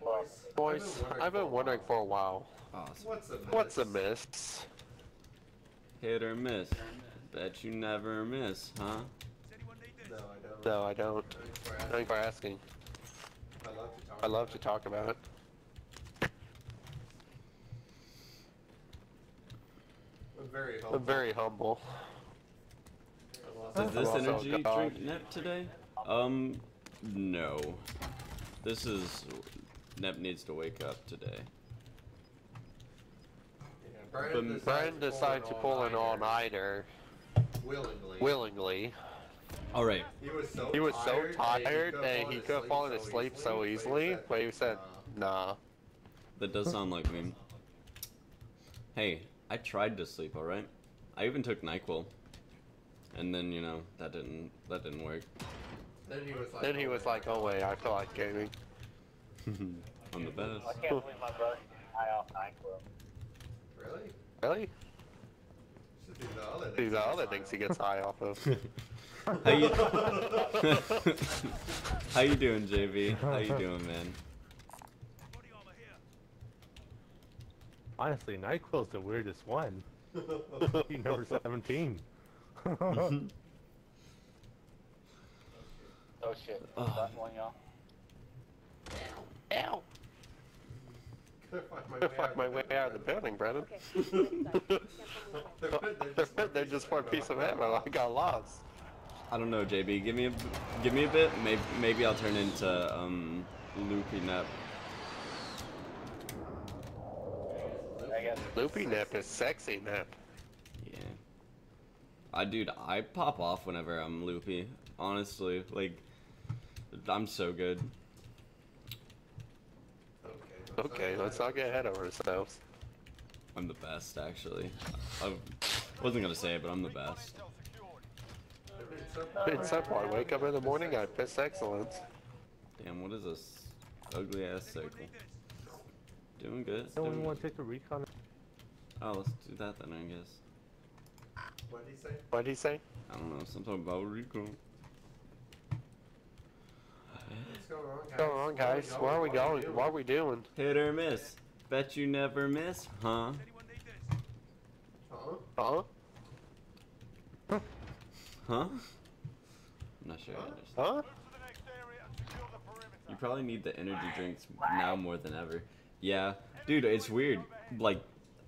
Boys, Boys, I've been wondering for a while. Oh, awesome. What's a miss? What's a miss? Hit or miss? Bet you never miss, huh? No, I don't. No, I don't. Thanks for asking. Asking. I love to talk. I love to talk about it. I'm very humble. I'm very humble. I Does this energy drink Nep today? Um, no. This is Nep needs to wake up today. Yeah, Brian But decided Brian decided to pull an all-nighter all-nighter willingly. willingly. All right. He was so He was so tired, tired and he could have fallen asleep so easily, but he said, nah. That does sound like me. Hey, I tried to sleep, all right? I even took NyQuil. And then, you know, that didn't that didn't work. Then he was like, Then he oh, was like, oh wait, I feel like gaming. I'm the best. I can't believe my brother high off NyQuil. really? Really? Should do the other These things are he other was things he gets high off of. How you How you doing, JV? How you doing, man? Honestly, NyQuil's the weirdest one. He number 17. So Oh shit. Ugh. That one, y'all. Ow! Couldn't find my Couldn't find my way out of the building, Brennan. They're, They're just one piece of ammo. I got lost. I don't know, JB. Give me a, give me a bit. Maybe, maybe I'll turn into um, Loopy Nep. Loopy nip is sexy nip. Yeah. I dude, I pop off whenever I'm loopy. Honestly, like, I'm so good. Okay. Okay, let's not get ahead of ourselves. I'm the best, actually. I wasn't gonna say it, but I'm the best. In some point, wake up in the morning, I piss excellence. Damn, what is this ugly ass circle? Doing good. No doing one want to take a recon? Oh, let's do that then, I guess. What did he say? What did he say? I don't know, something about Rico. What's going on, guys? What's going on, guys? Where are we going? What are we doing? Hit or miss? Bet you never miss, huh? Huh? Huh? Huh? I'm not sure. I Huh? understand. Huh? You probably need the energy drinks now more than ever. Yeah, dude, it's weird. Like,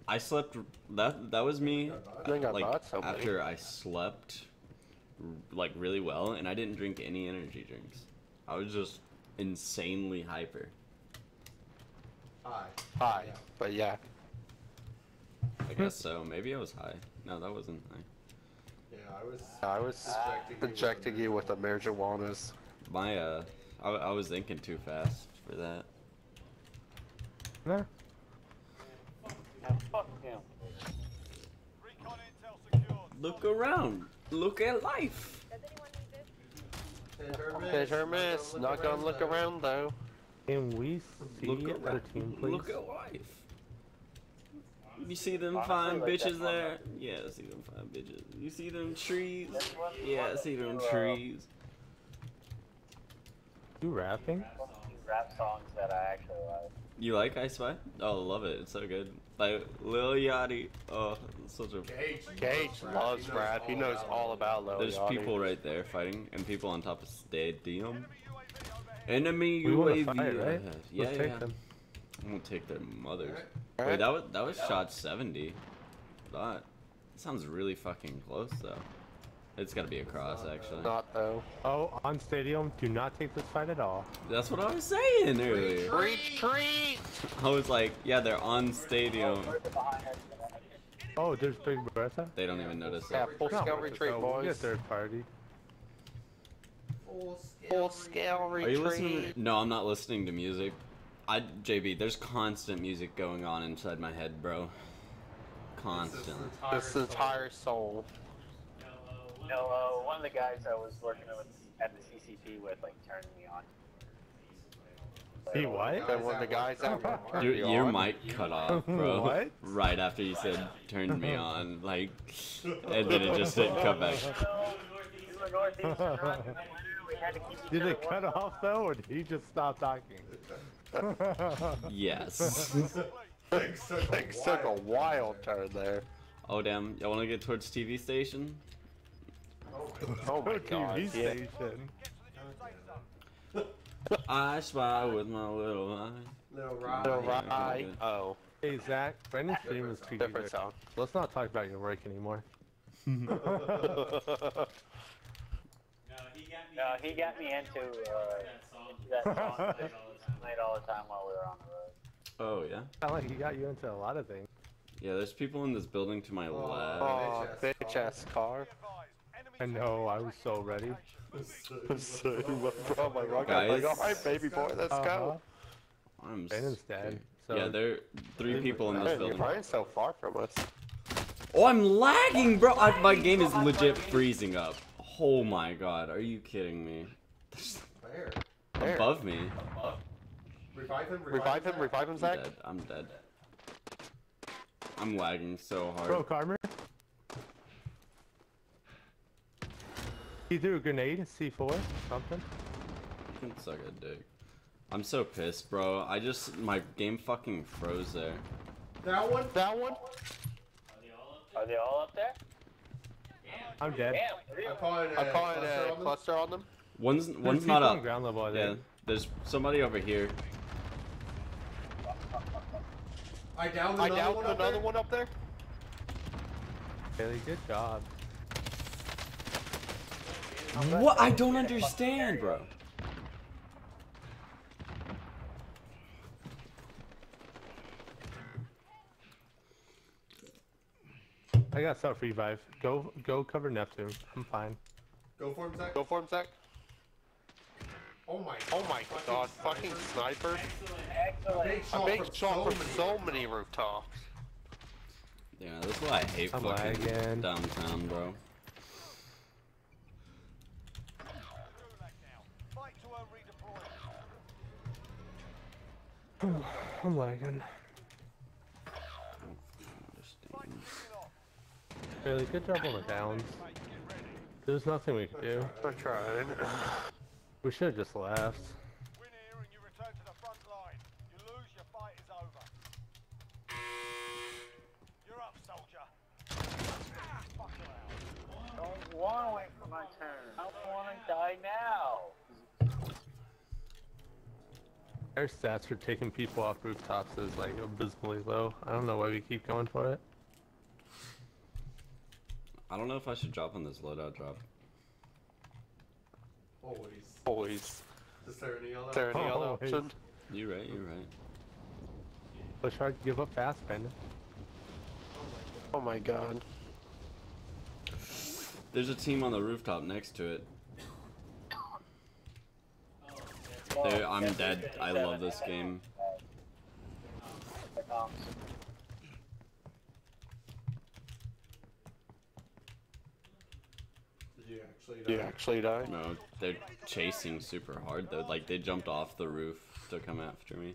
I slept. That that was me. You ain't got Like bots, so many. after I slept, like really well, and I didn't drink any energy drinks. I was just insanely hyper. Hi. Hi. But yeah. I guess so. Maybe I was high. No, that wasn't high. Yeah, I was. I was injecting you with the marijuanas. My uh, I, I was thinking too fast for that. No. Yeah, fuck him. Look around. Look at life. Hit or miss. Hit or miss. Not gonna look around though. Can we see Look other around. team, please? Look at life. You see them Honestly, fine like bitches one, there? Yeah, I see them fine bitches. You see them trees? Yeah, I see them trees. You rapping? one of these rap songs that I actually like. You like I Spy? Oh, love it. It's so good. Like Lil Yachty. Oh, such a. Gage. Gage loves rap. He knows all about Lil There's Yachty. people right there fighting, and people on top of stadium. Enemy We want UAV. to fight, right? Yeah, Let's yeah. Take them. I'm gonna take their mothers. Alright. Wait, that was that was shot 70. That sounds really fucking close though. It's gotta be a cross actually. Not though. Oh, on stadium, do not take this fight at all. That's what I was saying earlier. Retreat! I was like, yeah, they're on stadium. Behind us. Oh, there's Big Bertha. They don't even notice Yeah, it. full scale so retreat, we'll boys. get third party. Full scale. Full scale Are you listening? No, I'm not listening to music. I JB, there's constant music going on inside my head, bro. Constant. This entire soul. You know, uh, one of the guys I was working with at the CCP with, like, turned me on. He what? Then when the guys that turned Your, you your on, mic cut off, bro. What? Right after you said turned me on, like, and then it just didn't come back. We were northeast running the winter, we had to keep each Did it cut off though, or did he just stop talking? Yes. Things took a Things took a wild turn there. Oh damn! Y'all want to get towards TV station? Oh my god. TV station. I spy with my little eye. Little Rod. No, Yeah, Oh, Hey Zach, Brandon's stream is too different good. song. Let's not talk about your work anymore. No, he got me into, uh, into that song that he played all the time while we were on the road. Oh yeah. Sound like he got you into a lot of things. Yeah, there's people in this building to my Oh. left. Oh, Bitch bitch ass car. I know, I was so ready. oh my god, Guys. like, alright, baby boy, let's Uh-huh. go. I'm Brandon's scared. dead. So yeah, there are three people in this Man, you're building. flying so far from us. Oh, I'm lagging, bro. I, my game is legit freezing up. Oh my god, are you kidding me? Where? There. Above me. Revive him. Revive him, revive him, I'm Zach. dead. I'm dead. I'm lagging so hard. Bro, Carmer. He threw a grenade, C4, something. You can suck a dick. I'm so pissed, bro. I just my game fucking froze there. That one. That one? Are they all up there? I'm dead. Damn, I'm of them. calling. I'm uh, cluster a on them. cluster on them. One's There's one's people not on up. ground level. I Yeah, think. there's somebody over here. I downed I another downed one up another there. one up there. Bailey, good job. What? I don't understand, bro. I got self revive. Go, go cover Neptune. I'm fine. Go for him, Zach. Go for him, Zach. Oh my. Oh my god, fucking sniper. Excellent. Big A shot big from shot so from many. so many rooftops. Yeah, that's why I hate I'm fucking lagging. downtown, bro. I'm lagging. Understand. Bailey, good job on the downs. There's nothing we can do. I tried. We should have just left. Win here and you return to the front line. You lose, your fight is over. You're up, soldier. Ah, fuck out. Don't want to wait for my turn. I don't want to die now. Our stats for taking people off rooftops is like abysmally low. I don't know why we keep going for it. I don't know if I should drop on this loadout drop. Always. Always. Is there any other? Is there any other Oh, option? You're right. You're right. Let's try to give up fast, Brandon. Oh my god. There's a team on the rooftop next to it. There, I'm dead. I love this game. Um, Did you actually? Die? No, they're chasing super hard though. Like they jumped off the roof to come after me.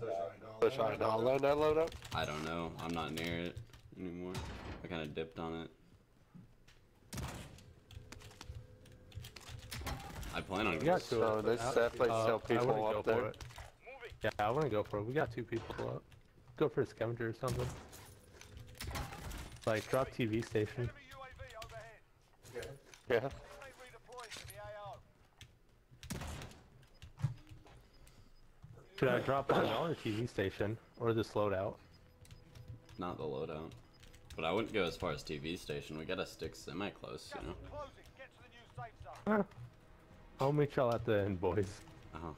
So should I not let should I not load that load up? I don't know. I'm not near it anymore. I kind of dipped on it. I plan on. We got two. So up, there's definitely uh, still people up there. It. Yeah, I want to go for it. We got two people up. Go for a scavenger or something. Like drop TV station. Enemy UAV overhead. Yeah. Yeah. Teammate redeploying to the AO. Should I drop another TV station or this loadout? Not the loadout. But I wouldn't go as far as TV station. We gotta stick semi close, you know. Closing. Get to the new safe zone. I'll meet y'all at the end, boys. Uh-huh. Oh.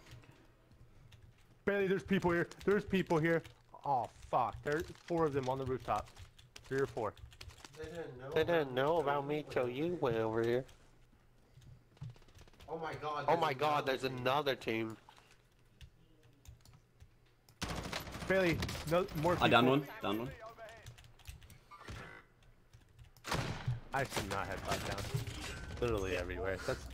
Bailey, there's people here. There's people here. Oh fuck, there's four of them on the rooftop. Three or four. They didn't know. They didn't know about me till you went over here. Oh my god. Oh my god, there's team. another team. Bailey, no more ah, people. I down one. Down one. I should not have five down. Literally everywhere. That's.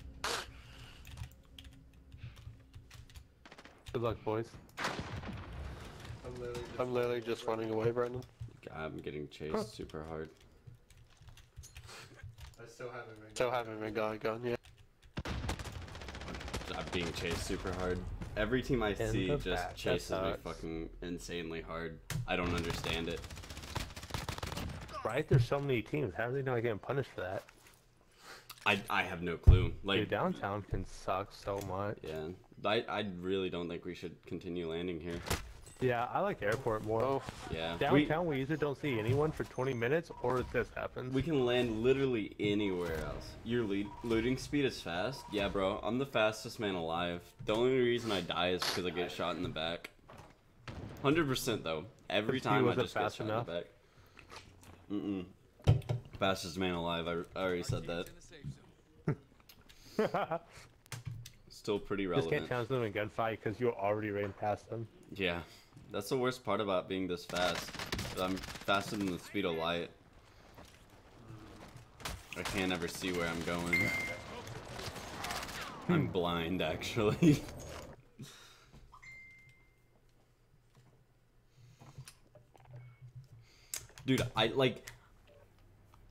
Good luck, boys. I'm literally just. I'm literally just running away, Brendan. I'm getting chased super hard. I still haven't been. Still haven't even got a gun yet. I'm being chased super hard. Every team I In see just back, chases me fucking insanely hard. I don't understand it. Right? There's so many teams. How are they not getting punished for that? I, I have no clue. Like, Dude, downtown can suck so much. yeah, I, I really don't think we should continue landing here. Yeah, I like airport more. Oh, Yeah, Downtown, we, either don't see anyone for 20 minutes or this happens. we can land literally anywhere else. Your lead, looting speed is fast. Yeah, bro, I'm the fastest man alive. The only reason I die is because I get shot in the back. Hundred percent though. Every time I just get shot enough? in the back. Mm mm. Fastest man alive. I, I already said that. Still pretty relevant. Just can't challenge them in gunfight because you already ran past them. Yeah, that's the worst part about being this fast. I'm faster than the speed of light. I can't ever see where I'm going. Hmm. I'm blind, actually. Dude, I like.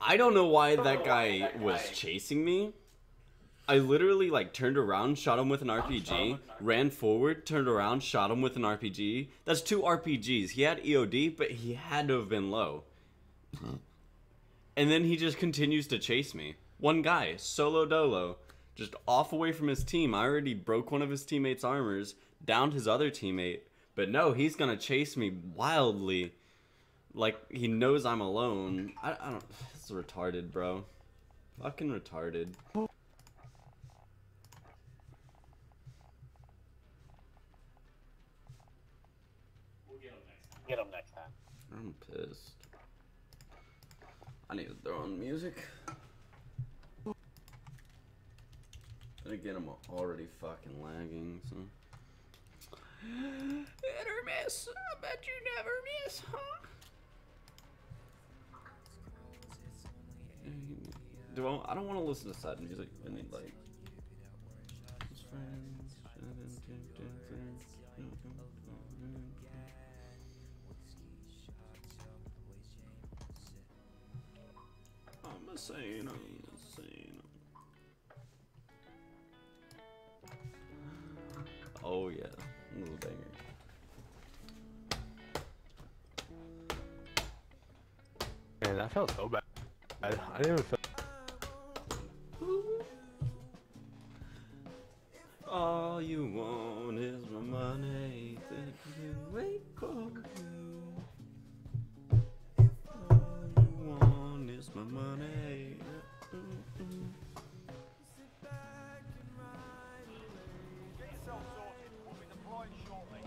I don't know why that guy was chasing me. I literally like turned around, shot him with an RPG, ran forward, turned around, shot him with an RPG. That's two RPGs. He had EOD, but he had to have been low. And then he just continues to chase me. One guy, solo dolo, just off away from his team. I already broke one of his teammates' armors, downed his other teammate, but no, he's gonna chase me wildly. Like he knows I'm alone. I, I don't. It's retarded, bro. Fucking retarded. Get them next time. I'm pissed. I need to throw on music. And again, I'm already fucking lagging, so. Hit or miss. I bet you never miss, huh? Do I, I don't want to listen to sad music. I need like. A saint, I'm a saint. Oh yeah, little banger. Man, that felt so bad. I, I didn't even feel. All you want is my money. That can wait for my money. Get yourself sorted. We'll be deployed shortly.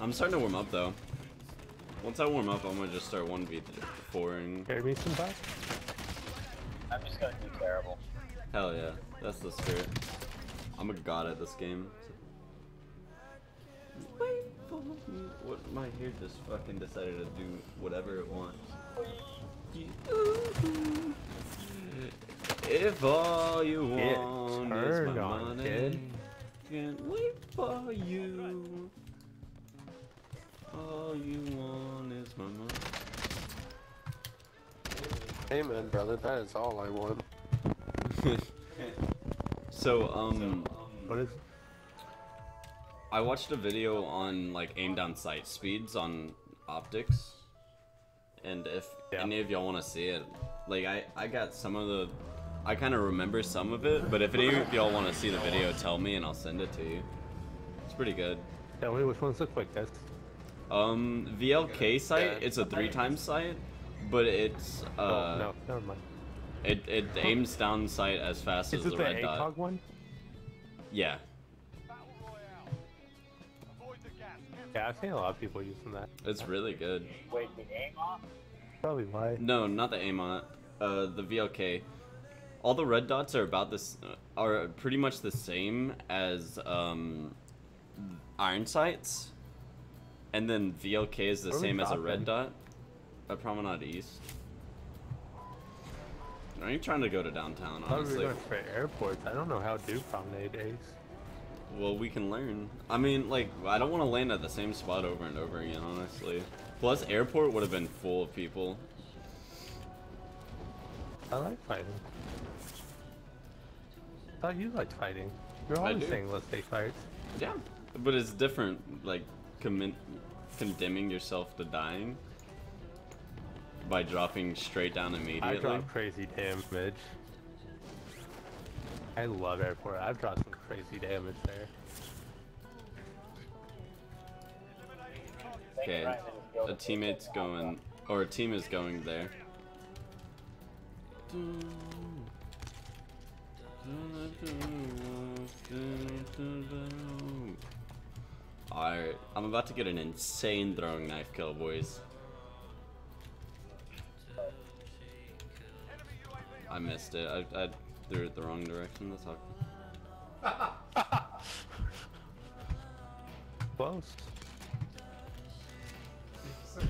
I'm starting to warm up though. Once I warm up, I'm gonna just start 1v4ing. Carry me some back. I'm just gonna do terrible. Hell yeah, that's the spirit. I'm a god at this game. Wait for me. What my hair just fucking decided to do whatever it wants. If all you Get want is my turned on, money, kid. can't wait for you. All you want is my money. Amen, brother. That is all I want. so um. What is? I watched a video on like aim down sight speeds on optics, and if Yeah. any of y'all want to see it, like I I got some of the, I kind of remember some of it, but if any of y'all want to see the video, tell me and I'll send it to you. It's pretty good. Tell me which one's the quickest. Um, VLK sight, Yeah. it's a three times sight, but it's uh, oh no, never mind. It it aims down sight as fast Is as it the the red dot. ACOG one? Yeah, Battle Royale. Avoid the gas. Get Yeah, I've seen a lot of people using that. it's really good. Wait, the aim off? Probably why. No, not the aim on it. Uh, the VLK. All the red dots are about this, uh, are pretty much the same as um, iron sights, and then VLK is the Where we same as a red dropping? dot. At Promenade East. I ain't trying to go to downtown, I thought we were honestly. going for airports. I don't know how to do promenade days. Well, we can learn. I mean, like, I don't want to land at the same spot over and over again, honestly. Plus, airport would have been full of people. I like fighting. I thought you liked fighting. You're always saying let's take fights. Yeah, but it's different, like condemning yourself to dying by dropping straight down immediately? I immediately. crazy damage. I love airport. I've dropped some crazy damage there. Okay, a teammate's going, or a team is going there. Alright, I'm about to get an insane throwing knife kill, boys. I missed it. I, I threw it the wrong direction. That's all. Close.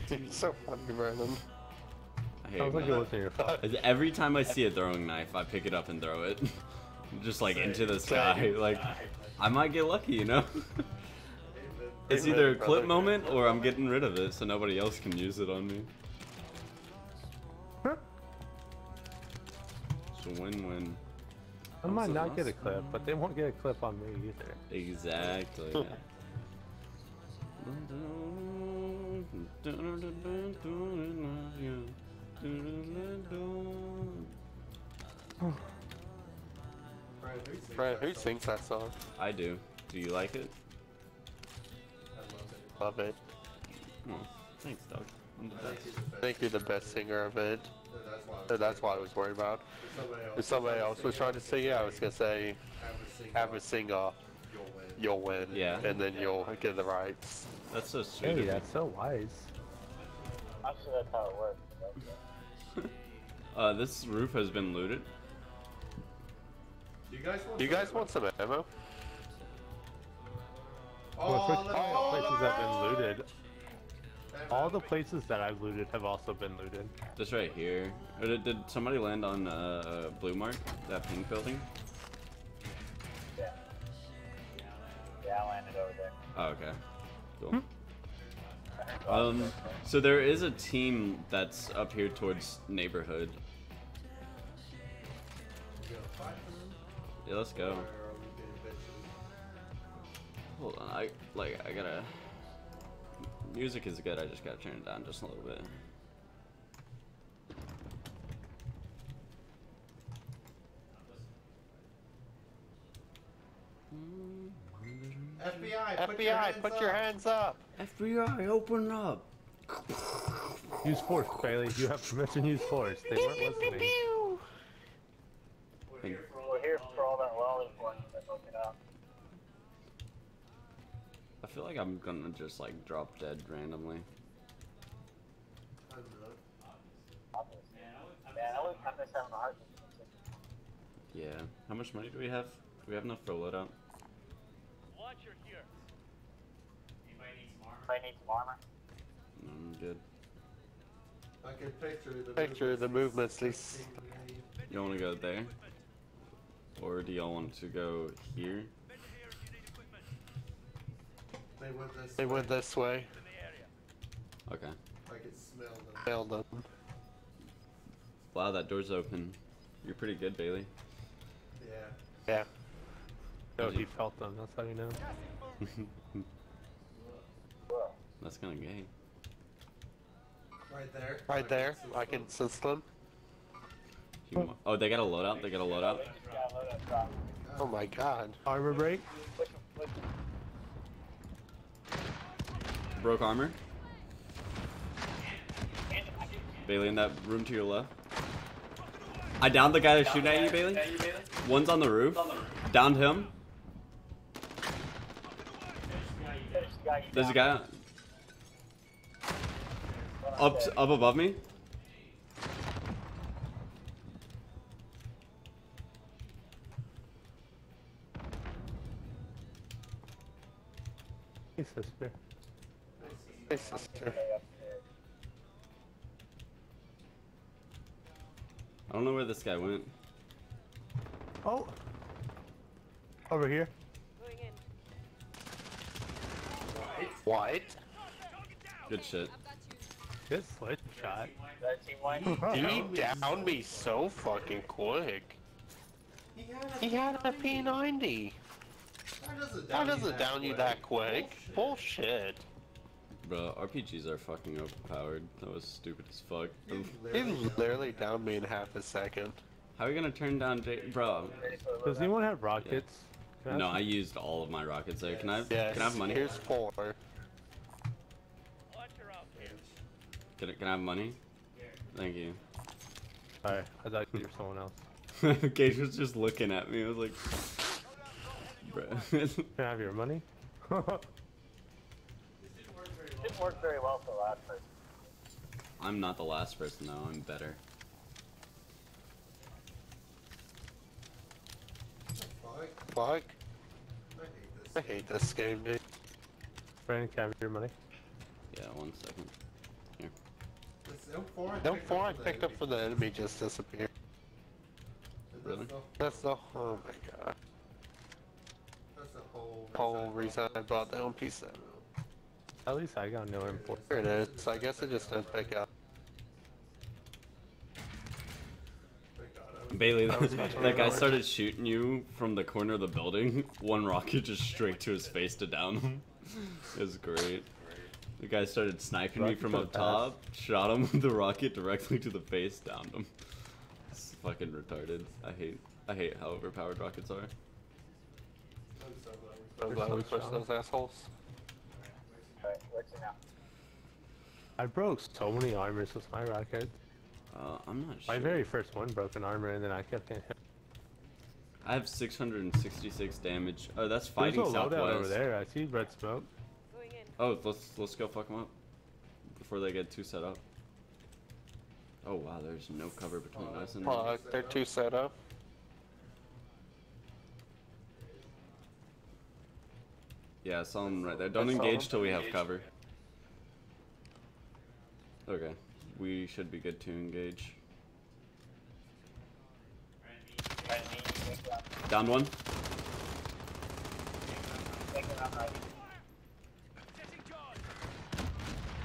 You're so funny, Brandon. I hate Sounds like when- it wasn't your fault. Every time I see a throwing knife, I pick it up and throw it. Just like into the sky. Like, I might get lucky, you know? it's either a clip moment or I'm getting rid of it so nobody else can use it on me. A win win. I I might Also not get a clip, but they won't get a clip on me either. Exactly. Brian, who sings Brian, that song? sings that song? I do. Do you like it? I love it. Love it. Oh, thanks, Doug. I'm the best. I think you're the best singer of it. And that's why. I was that's what I was worried about. If somebody else, If somebody else was trying to sing it, I was gonna say, have a sing have a off, you'll win. you'll win. Yeah. And then you'll get the rights. That's so sweet. Hey, that's so wise. I'm that's how it works. Uh, this roof has been looted. Do you guys want? You some guys ammo? want some ammo? Oh, Well, let's quick- go, places have been Lord! looted. All the places that I've looted have also been looted. This right here. Or did, did somebody land on uh, Blue Mark? That pink building? Yeah. Yeah, I landed over there. Oh, okay. Cool. Um, so there is a team that's up here towards neighborhood. You gonna fight for them? Yeah, let's go. are we being bitches? Hold on, I like I gotta. Music is good. I just gotta turn it down just a little bit. FBI, put your FBI, hands put up. your hands up! FBI, open up! Use force, Bailey. You have permission to use force. They weren't listening. Thank- We're here for all feel like I'm gonna just like drop dead randomly. I'm not. Man, I was I'm just having a heart. Yeah. How much money do we have? Do we have enough for a loadout? Launcher here. I need some armor. Anybody need some No, I'm good. I can picture the Picture the movements, movements. You wanna go there? Or do y'all want to go here? They went this. They way. went this way. The. Okay. I could smell them. Nailed them. Wow, that door's open. You're pretty good, Bailey. Yeah. Yeah. No, he felt them. That's how you know. That's kind of gay. Right there. Right there. sense I can sense them. Oh, they got a loadout. They got a loadout. We just got load up. Oh my god. Armor break. Push him, push him. Broke armor. Bailey in that room to your left. I downed the guy that's shooting at you, Bailey. One's on the roof. Downed him. There's a guy up up above me. Hey, sister. Hey, sister. I don't know where this guy went. Oh. Over here. What? Good shit. Good slit shot. That team white. He downed me so fucking quick. He had a, He had a P90. How does it down does you it down you that quick? Bullshit. Bro, RPGs are fucking overpowered. That was stupid as fuck. You He literally down- literally downed me in half a second. How are we gonna turn down J- Bro, Ready for the Does anyone have rockets? Can no, have I some? used all of my rockets there. Can I, Yes. can I have money? Here's four. Launcher out. Can I, can I have money? Thank you. Sorry, I thought you were someone else. Gage was just looking at me. I was like, bro. Can I have your money? Didn't work very well for the last person. I'm not the last person though. I'm better. Fuck. Fuck. I hate this. I hate this game, dude. Brandon, can I have your money? Yeah, one second. This M4 I No picked four I up from the picked up enemy. for the enemy just disappeared. Really? That's the oh my god. That's the whole, Whole reason I brought down P7. At least I got no import. Here it is. I guess it just didn't pick up. Thank God, I was Bailey, That that, was that guy started shooting you from the corner of the building. One rocket just straight to his face to down him. It was great. The guy started sniping me from are up top, shot him with the rocket directly to the face, downed him. It's fucking retarded. I hate I hate how overpowered rockets are. I'm so glad we I'm glad we pushed those assholes. Alright, what's it now? I broke so many armors with my rocket. Uh, I'm not sure. My very first one broke an armor, and then I kept getting hit. I have 666 damage. Oh, that's There's fighting a loadout over there. I see red smoke. Going in. Oh, let's let's go fuck them up before they get too set up. Oh wow, there's no cover between us and them. Fuck, they're too set up. Yeah, I saw them right there. Don't engage them. till we have cover. Okay, we should be good to engage. Right, me, take it out, Down one. take it out, right.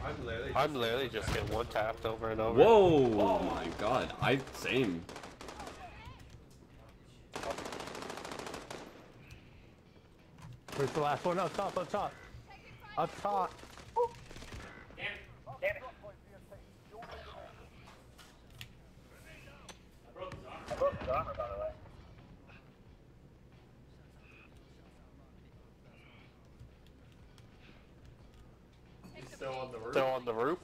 I'm literally. I'm literally just getting one tapped over and over. Whoa! Oh my god, I same. Where's the last one? Up top, up top. Up top. Damn it. I broke his armor, by the way. He's still on the roof. Still on the roof.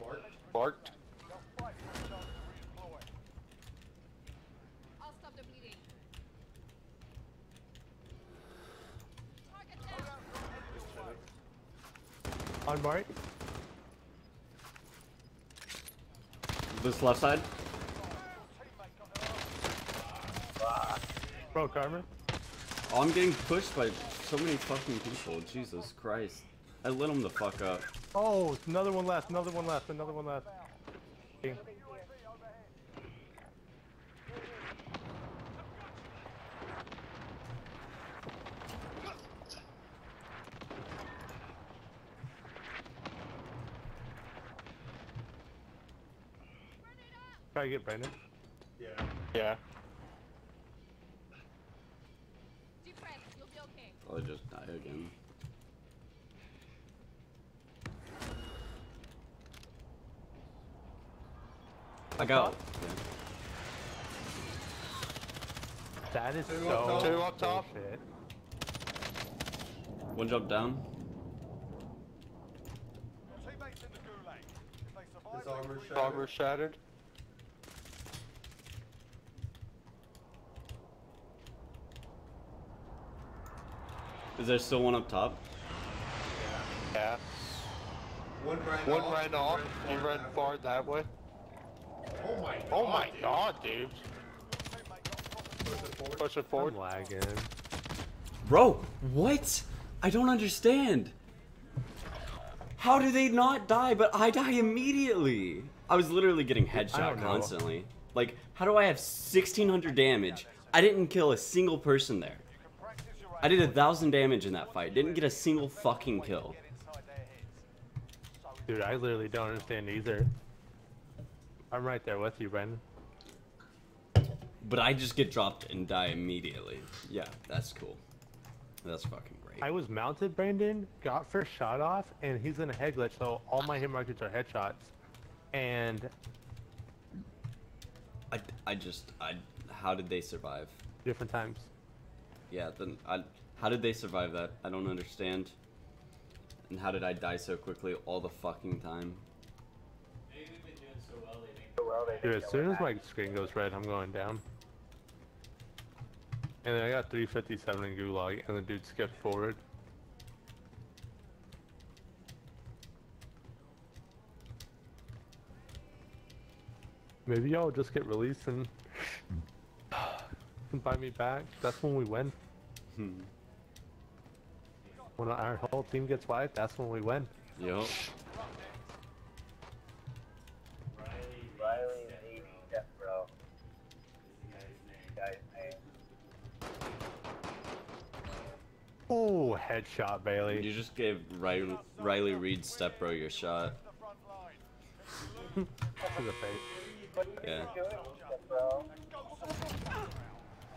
Mark. Marked. I'll stop the bleeding. Target down. On Mark. This left side. Broke armor. Oh, I'm getting pushed by so many fucking people. Jesus Christ. I lit them the fuck up. Oh, another one left. Another one left. Another one left. Try to get Brandon. Yeah. Yeah. Deep breath. You'll be okay. I'll just die again. I got. Yeah. That is Two so up. Two up top. bullshit. One jump down. Teammates in the gulag. If they survive, His they armor shattered. Armor shattered. Is there still one up top? Yeah. One ran One off. ran off. He ran out. far that way. Oh my oh god. Oh my dude. god, dude. Push it forward. Push it forward. I'm lagging. Bro, what? I don't understand. How do they not die, but I die immediately? I was literally getting headshot constantly. Like, how do I have 1600 damage? I didn't kill a single person there. I did a thousand damage in that fight. Didn't get a single fucking kill. get inside their heads. So Dude, I literally don't understand either. I'm right there with you, Brandon. But I just get dropped and die immediately. Yeah, that's cool. That's fucking great. I was mounted, Brandon, got first shot off, and he's in a head glitch, so all my hit markers are headshots. And I, I just, I, how did they survive? different times. Yeah, then I, how did they survive that? I don't understand. And how did I die so quickly all the fucking time? Dude, as soon as my screen goes red, I'm going down. And then I got 357 in Gulag, and the dude skipped forward. Maybe y'all just get released and and buy me back. That's when we win. Hmm. When our whole team gets wiped, that's when we win. Yup. Riley, Navy, Death Bro. Guy's name. Oh, headshot, Bailey. You just gave Riley, Riley Reed step bro your shot. the front line. to the face. What did Yeah. you do? bro.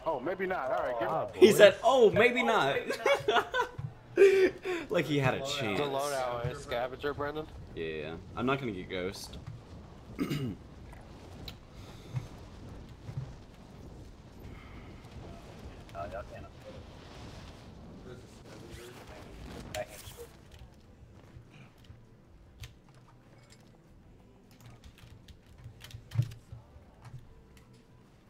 Oh, maybe not. All right, give Ah, He said, "Oh, maybe not." like he had a chance. The loadout is scavenger, Brendan. Yeah, I'm not gonna get ghost. No, y'all can't. There's a scavenger. I hate you.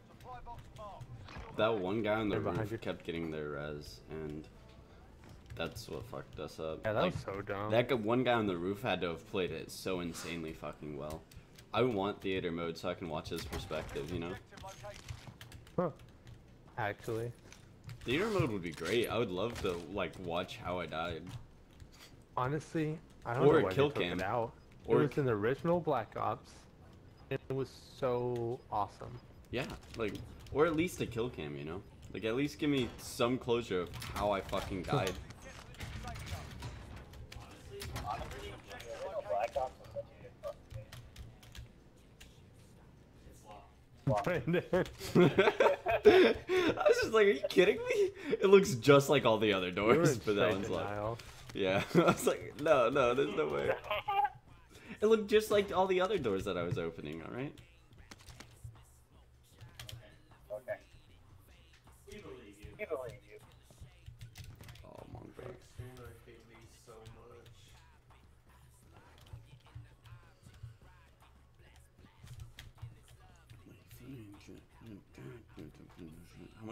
Supply box marked. Secure the That one guy on the They're roof kept getting their res, and that's what fucked us up. Yeah, that Like, was so dumb. that one guy on the roof had to have played it so insanely fucking well. I want theater mode so I can watch his perspective, you know? objective location. Huh. Actually, Theater mode would be great. I would love to like watch how I died. honestly, I don't Or know why kill they took it out. Or it was in the original Black Ops. and It was so awesome. Yeah, like, or at least a kill cam, you know? Like, at least give me some closure of how I fucking died. Honestly, the original Black Ops was such a good fucking game. I was just like, are you kidding me? It looks just like all the other doors, but that one's locked. Yeah, I was like, no, no, there's no way. It looked just like all the other doors that I was opening, alright?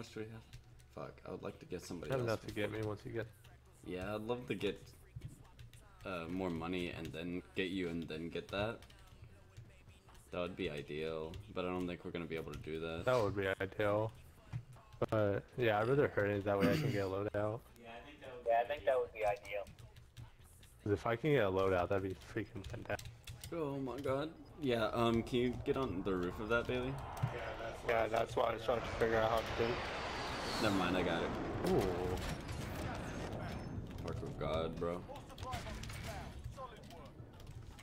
Much do we have? Fuck, I would like to get somebody Have else. enough to get me once you get. Yeah, I'd love to get uh, more money and then get you and then get that. That would be ideal, but I don't think we're gonna be able to do that. That would be ideal. But yeah, I'd rather hurt it that way I can get a loadout. Yeah, I think that would be ideal. if I can get a loadout, that'd be freaking fantastic. Oh my god. Yeah, um, can you get on the roof of that, Bailey? Yeah, that's why. Yeah, that's why I was trying to figure out how to do. Never mind, I got it. Ooh. Work of God, bro. All supply boxes down. Solid work.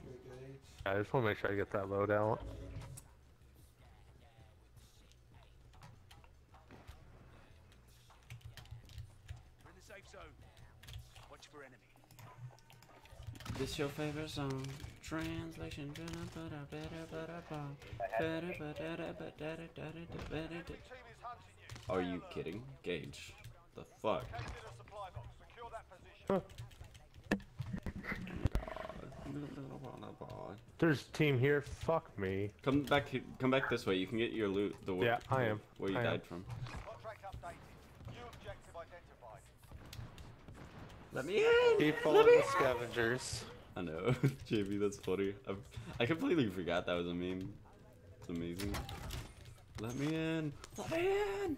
Good gauge. I just want to make sure I get that loadout. We're in the safe zone. Watch for enemy. This your favorite song? Translation. Team is hunting you. Are you kidding? Gage. The fuck? Located a supply box. Secure that position. There's team here. Fuck me. Come back. he- Come back this way. You can get your loot. The Yeah, I am. Where you I am. died from. Contract updated. New objective. Let me in. Keep following the scavengers. I know, JB. That's funny. I I completely forgot that was a meme. It's amazing. Let me in. Let me in.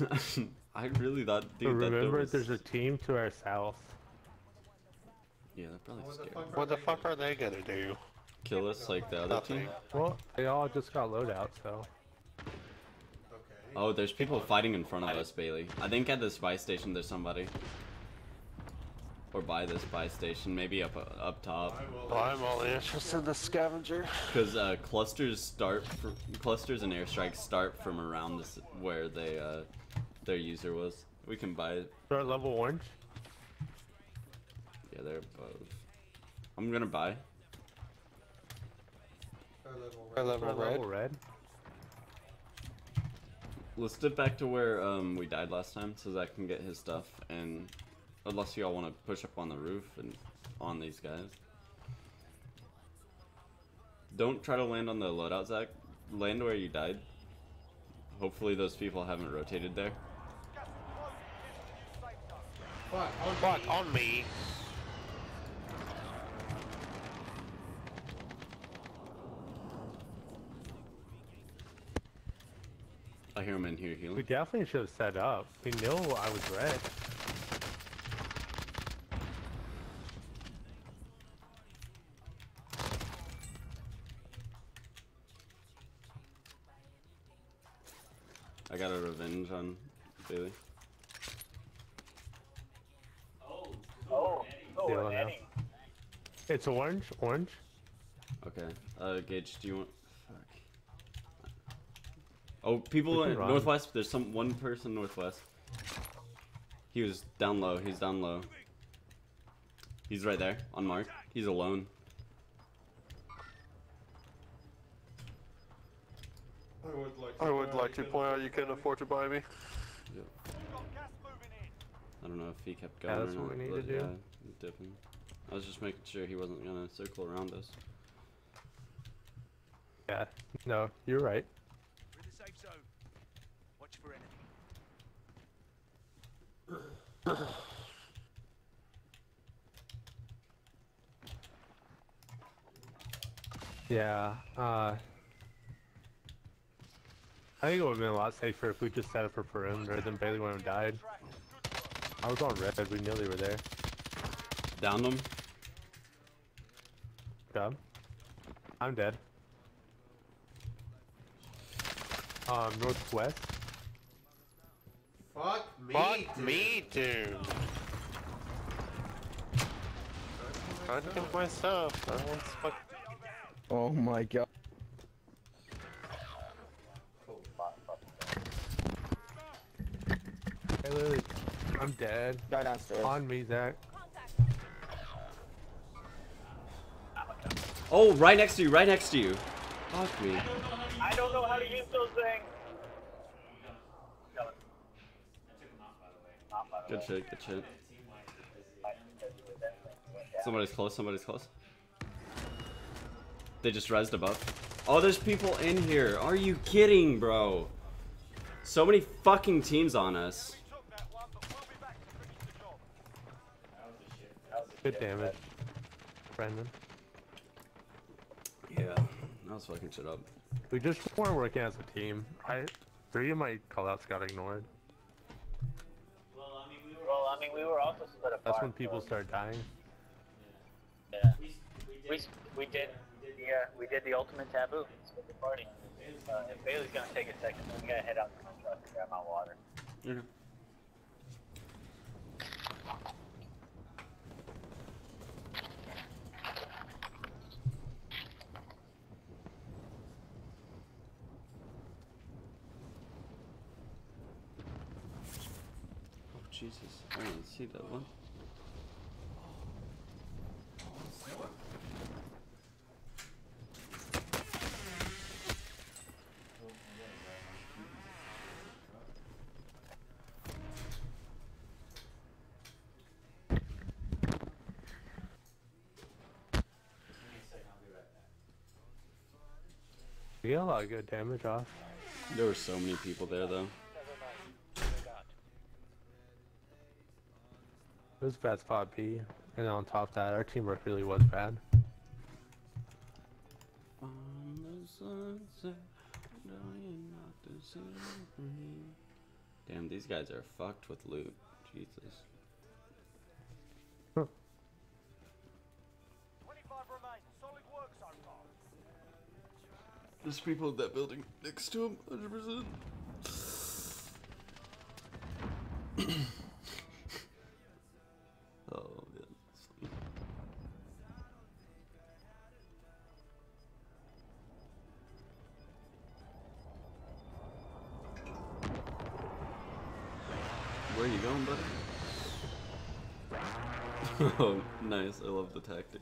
I really thought, But dude. that door remember, was- there's a team to our south. Yeah, they're probably What scared. fuck What the fuck are they gonna do? Kill us like the other Nothing. team. Well, they all just got loadout, so. Okay. Oh, there's people fighting in front of us, Bailey. I think at the buy station there's somebody. Or by this buy station, maybe up up top. I will. Well, I'm only interested in the scavenger. Because uh, clusters start, fr clusters and airstrikes start from around this where they uh, their user was. We can buy it. Start level orange. Yeah, they're above. I'm gonna buy. Our level Or red. level Start red. level red. Let's dip back to where um, we died last time, so Zach can get his stuff. And unless y'all want to push up on the roof and on these guys, don't try to land on the loadout, Zach. Land where you died. Hopefully, those people haven't rotated there. Gas is closing in to the new safe zone. Fuck, on Fuck me. on me. I hear him in here healing. We definitely should have set up. We knew I was red. Bailey. Oh, oh, oh It's orange, orange. Okay. Uh, Gage, do you want... Fuck. Oh, people in Northwest, there's some one person Northwest. He was down low, he's down low. He's right there, on mark. He's alone. I would like I would like to point out you can't afford to buy me. Got gas moving in. I don't know if he kept Yeah, going. that's or what not, we need to do. yeah, he's dipping. I was just making sure he wasn't gonna circle around us. Yeah. No, you're right. We're in the safe zone. Watch for enemy. Yeah. Uh. I think it would have been a lot safer if we just set up a perimeter than Bailey would have died. Track. Good work. I was on red. We nearly were there. Down them? Dumb. I'm dead. Um, northwest. Fuck me. Fuck dude. me, dude. Trying to kill myself. I. Oh my god. Hey, Lily. I'm dead. Guy downstairs. On me, Zach. Oh, right next to you. Right next to you. Fuck me. I don't know how to use those things. Good shit. Good shit. Somebody's close. Somebody's close. They just rezzed above. Oh, there's people in here. Are you kidding, bro? So many fucking teams on us. We took that one, but we'll be back to finish the job. Good damage. Brendan. Yeah. I was fucking shit up. We just weren't working as a team. I three of my callouts got ignored. Well, I mean, we were I mean, we were also split apart. That's when people so- start dying. Yeah. yeah. We we did yeah we did the ultimate taboo. Split the party. Uh, if Bailey's gonna take a second, we gotta head out to my truck and grab my water. Okay. Oh Jesus! I didn't see that one. We got a lot of good damage off. There were so many people there, though. It was bad spot B, and on top of that, our teamwork really was bad. On the sunset, not to. Damn, these guys are fucked with loot. Jesus. 25 remain. Solid work so far. There's people in that building next to him, 100%. oh, nice. I love the tactic.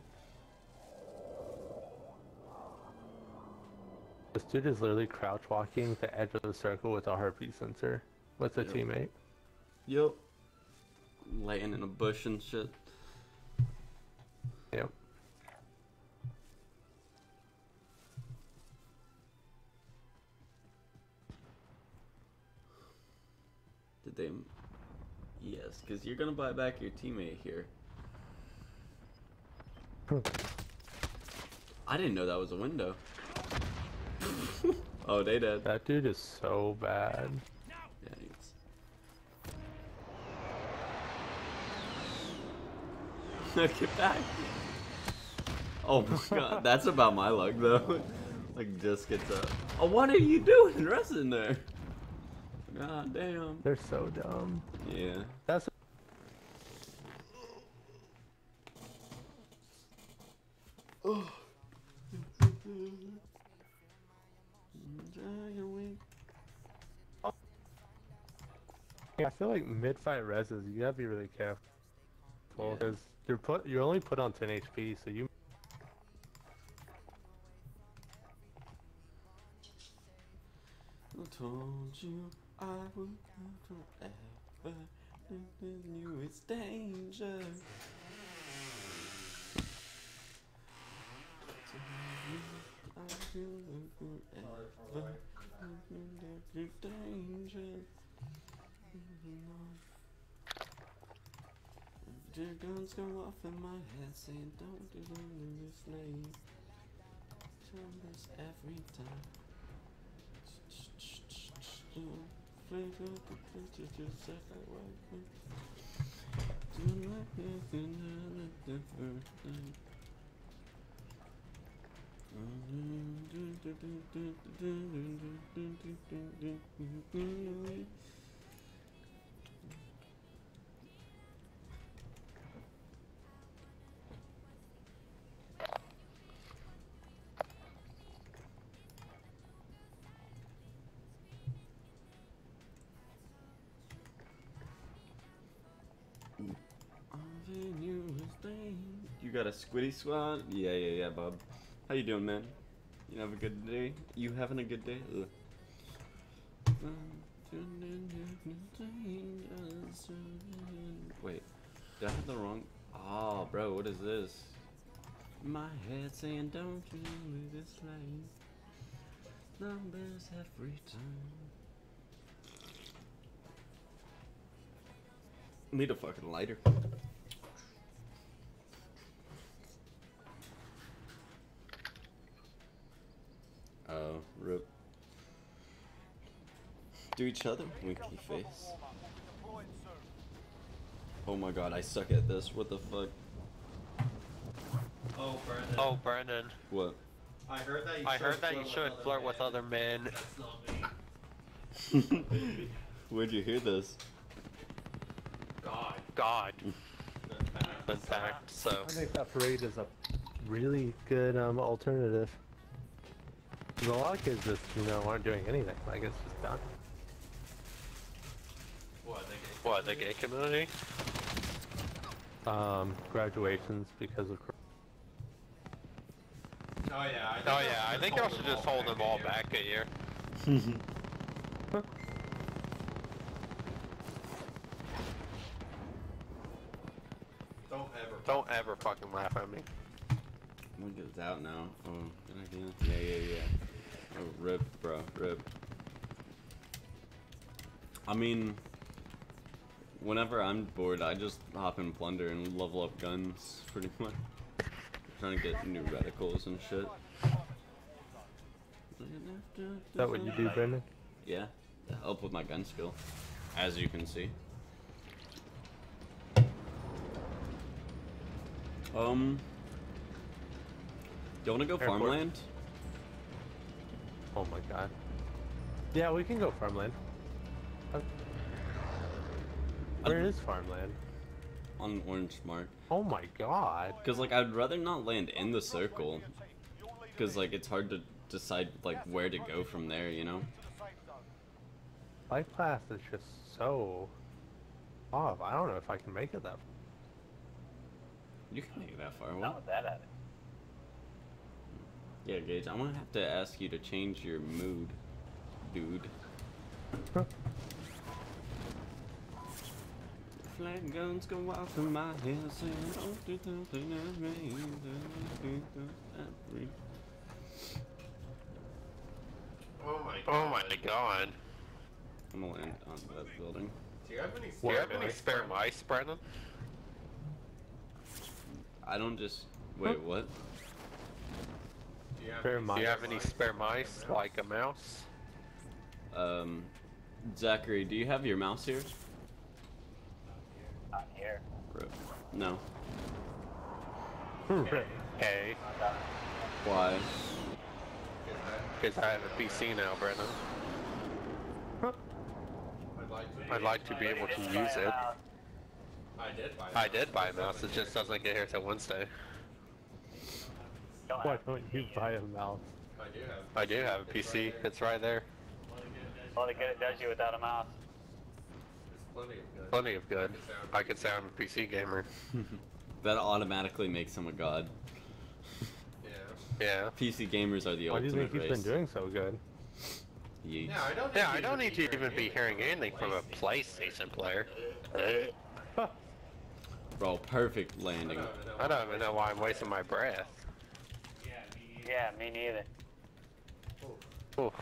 This dude is literally crouch walking the edge of the circle with a heartbeat sensor with a Yep. teammate. Yep. Laying in a bush and shit. Yep. Did they? Yes, because you're gonna buy back your teammate here. I didn't know that was a window. oh, they did. That dude is so bad. Yeah, he's... Get back. Oh my god, that's about my luck though. like just gets up. Oh, what are you doing resting there? God damn. They're so dumb. Yeah. That's I feel like mid-fight reses, you gotta be really careful Yeah. because you're put you're only put on 10 HP, so you I told you I would never ever knew it's danger. I will forever danger. Your guns go off in my head saying don't do it in this lane. Numbers every time. Flavor the picture just like I want. Do like nothing different. You got a squiddy squad? Yeah, yeah, yeah, Bob. How you doing, man? You have a good day? You having a good day? Ugh. Wait, did I have the wrong? Oh, bro, what is this? My head saying, "Don't you leave this lane." Numbers every time. Need a fucking lighter. Oh, rip. Do each other, winky face. Oh my god, I suck at this. What the fuck? Oh, Brandon. Oh, Brandon. What? I heard that you I should heard that you should flirt with other men. That's not me. Where'd you hear this? God. God. In In fact, so. I think that parade is a really good um, alternative. 'Cause a lot of kids just you know aren't doing anything. Like it's just done. What, they get What, the gay community? Um, graduations because of. Oh yeah. I think Oh yeah, I think y'all should just hold them all back a year. Don't ever. Don't ever fucking laugh at me. Look, it's out now. Oh, good idea. Yeah, yeah, yeah. Oh, rip, bro, rip. I mean, whenever I'm bored, I just hop in plunder and level up guns, pretty much. Trying to get new reticles and shit. Is that what you do, Brendan? Yeah, to help with my gun skill, as you can see. Um, do you wanna go Airport. farmland? Oh my god. Yeah, we can go farmland. Uh, Where is farmland? On Orange Mark. Oh my god. Cause like I'd rather not land in the circle. Cause like it's hard to decide like where to go from there, you know? Life class is just so off. I don't know if I can make it that. You can make it that far. Not What? with that attitude. Yeah, Gage, I'm gonna have to ask you to change your mood, dude. Huh. Flag guns go off in my head saying, "Don't do something to me, don't do every-" Oh my god. Oh my god. I'm gonna land on that building. Do you have any Do you have spare any mice, spare Brandon? mice, Brandon? I don't just wait. What? Do you have Spare any mice. Do you have any spare mice, like a mouse? Um, Zachary, do you have your mouse here? Not here. Rip. No. Hey, Why? because I have a PC now, Brandon. I'd like to. I'd like to be able to use it. I did buy. I did buy a mouse, it just doesn't get here till Wednesday. Don't Why don't you buy a mouse? I do have. I do have a It's PC, right it's right there. all the good it does you without a mouse. Plenty of good. Plenty of good. I could say I'm a PC gamer. That automatically makes him a god. Yeah. Yeah. PC gamers are the Why do you ultimate think he's race. been doing so good? Yeet. Yeah, I don't. Yeah, I don't need to even be hearing anything from a PlayStation player. Bro, perfect landing. I don't even know why I'm wasting my breath. Yeah, me neither. Oof.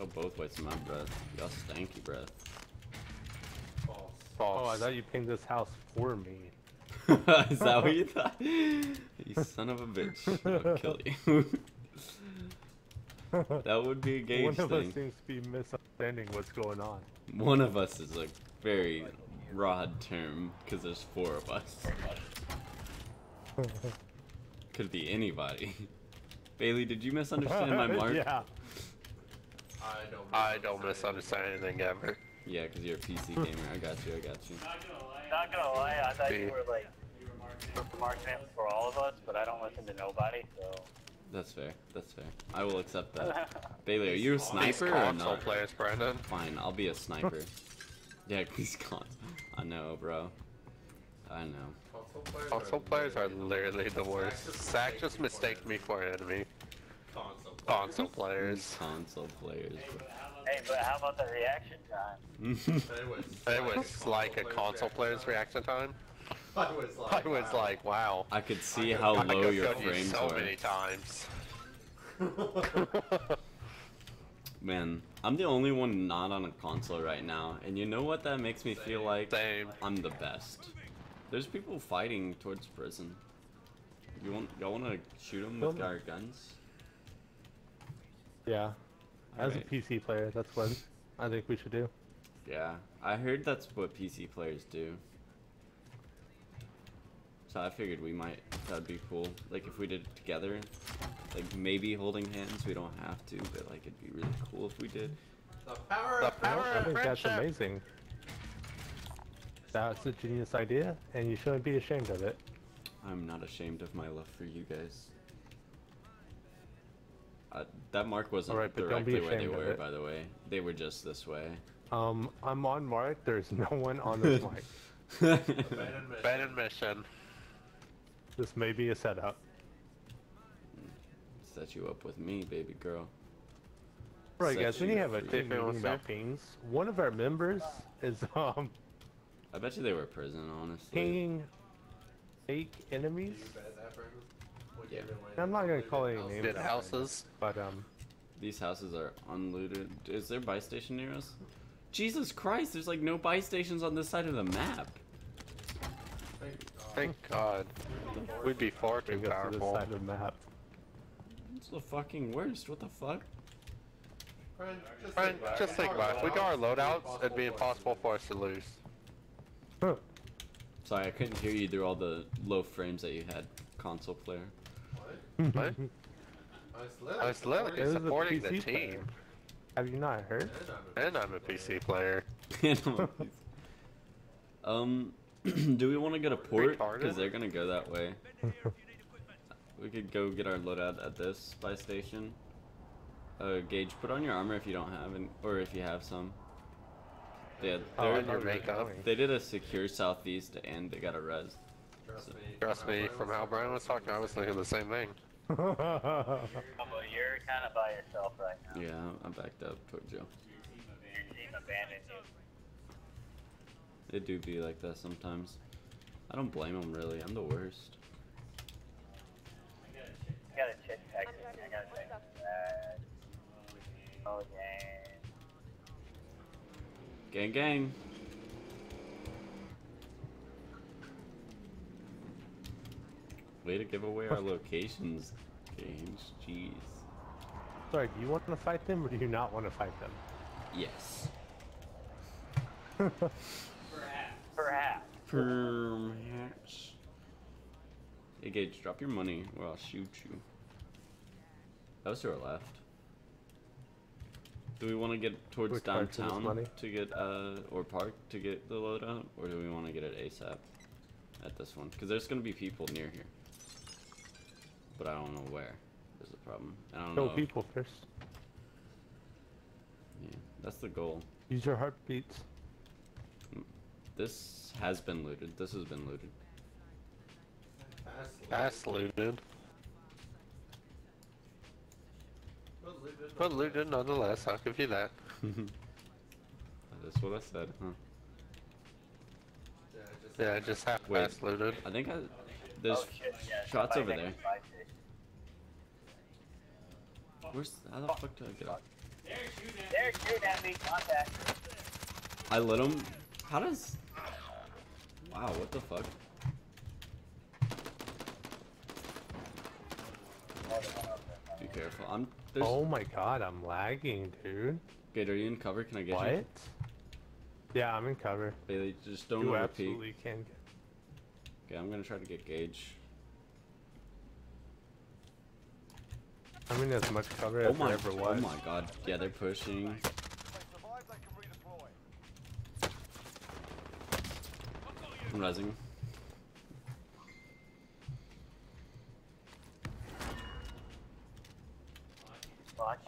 Oh, both wasting my breath. Y'all stanky breath. False. Oh, I thought you pinged this house for me. Is that what you thought? You son of a bitch. I'll kill you. that would be a gauge One of us seems to be misunderstanding what's going on. One of us is a very broad term because there's four of us. Could be anybody. Bailey, did you misunderstand my mark? yeah. I don't. I don't misunderstand anything ever. Yeah, because you're a PC gamer. I got you. I got you. Not gonna lie, I thought you were like you were marking it for all of us, but I don't listen to nobody, so. That's fair. That's fair. I will accept that. Bailey, are you a These sniper or console not? players, Brandon. Fine, I'll be a sniper. yeah, these cons. I know, bro. I know. Console players, Console players are literally the worst. Zach just mistaked me for an enemy. console. Console players. console players, Hey, but how about the reaction time? It was. It was like a console player's reaction time. I was like. I was wow. like, wow. I could see how I low could your kill you frames so were. many times. Man, I'm the only one not on a console right now, and you know what that makes me feel like? Same. I'm the best. There's people fighting towards prison. You want y'all want to shoot them with Kill 'em. our guns? Yeah. As Alright. a PC player, that's what I think we should do. Yeah, I heard that's what PC players do. So I figured we might, that'd be cool. Like if we did it together, like maybe holding hands, we don't have to, but like it'd be really cool if we did. The power The of power I of think that's amazing. That's a genius idea, and you shouldn't be ashamed of it. I'm not ashamed of my love for you guys. Uh, that mark wasn't Alright, but don't be directly where they were, by the way. They were just this way. Um, I'm on Mark. There's no one on this mic. abandonment. Abandoned mission. This may be a setup. Set you up with me, baby girl. Right, Set guys. When you you have a free. team meeting about pings, one of our members is um I bet you they were prison, honestly. pinging fake enemies. You bet that, Brandon? When Yeah. I'm not gonna call any names. Did houses. But um, These houses are unlooted. Is there buy station near us? Jesus Christ, there's like no buy stations on this side of the map. Thank God. Thank God. We'd be far too bring us to this side of the map. It's the fucking worst. What the fuck? Friend, just Friend, think about just it. think about it. If we got our Loadouts, loadouts, it'd be impossible for us to lose. Huh. Sorry, I couldn't hear you through all the low frames that you had, console player. What? What? I was literally, I was literally was supporting the team. player. Have you not heard? And I'm a- And I'm a PC player. um, do we want to get a port? Because they're gonna go that way. we could go get our loadout at this buy station. Uh, Gage, put on your armor if you don't have any, or if you have some. Yeah, Oh, they're, I know your makeup. they did a secure southeast and they got a res. Trust me. Trust me, from how Brian was talking, I was thinking the same thing. You're kind of by yourself right now. Yeah, I'm backed up towards you. Your team abandoned you. They do be like that sometimes. I don't blame them really. I'm the worst. I gotta check text. I gotta check that. Oh, dang. Gang, gang. Way to give away our locations, Gage. Jeez. Sorry, do you want to fight them or do you not want to fight them? Yes. Perhaps. Perhaps. Hey Gage, drop your money or I'll shoot you. That was to our left. Do we want to get towards Which part's in this downtown to get uh or park to get the loadout, or do we want to get it ASAP at this one? Because there's gonna be people near here, but I don't know where. Is the problem. I don't Kill know. people first. Yeah, that's the goal. Use your heartbeats. This has been looted. This has been looted. Pass. That's looted. Well, looted, But looted nonetheless, I'll give you that. That's what I said, huh? Yeah, just just half Wait. pass looted. I think I. There's oh shit, yeah. shots over there. to my station. Where's how the fuck do I get up? They're shooting at me. Contact. I lit him. How does? Wow, what the fuck? Be careful. I'm. There's. Oh my god, I'm lagging, dude. Gate, are you in cover? Can I get What? you? Yeah, I'm in cover. Bailey, just don't you overpeak. absolutely can get. Okay, I'm gonna try to get Gage. I'm in as much cover Oh as my, there ever oh my god. Yeah, they're pushing. If they survive, they can redeploy. I'm rising.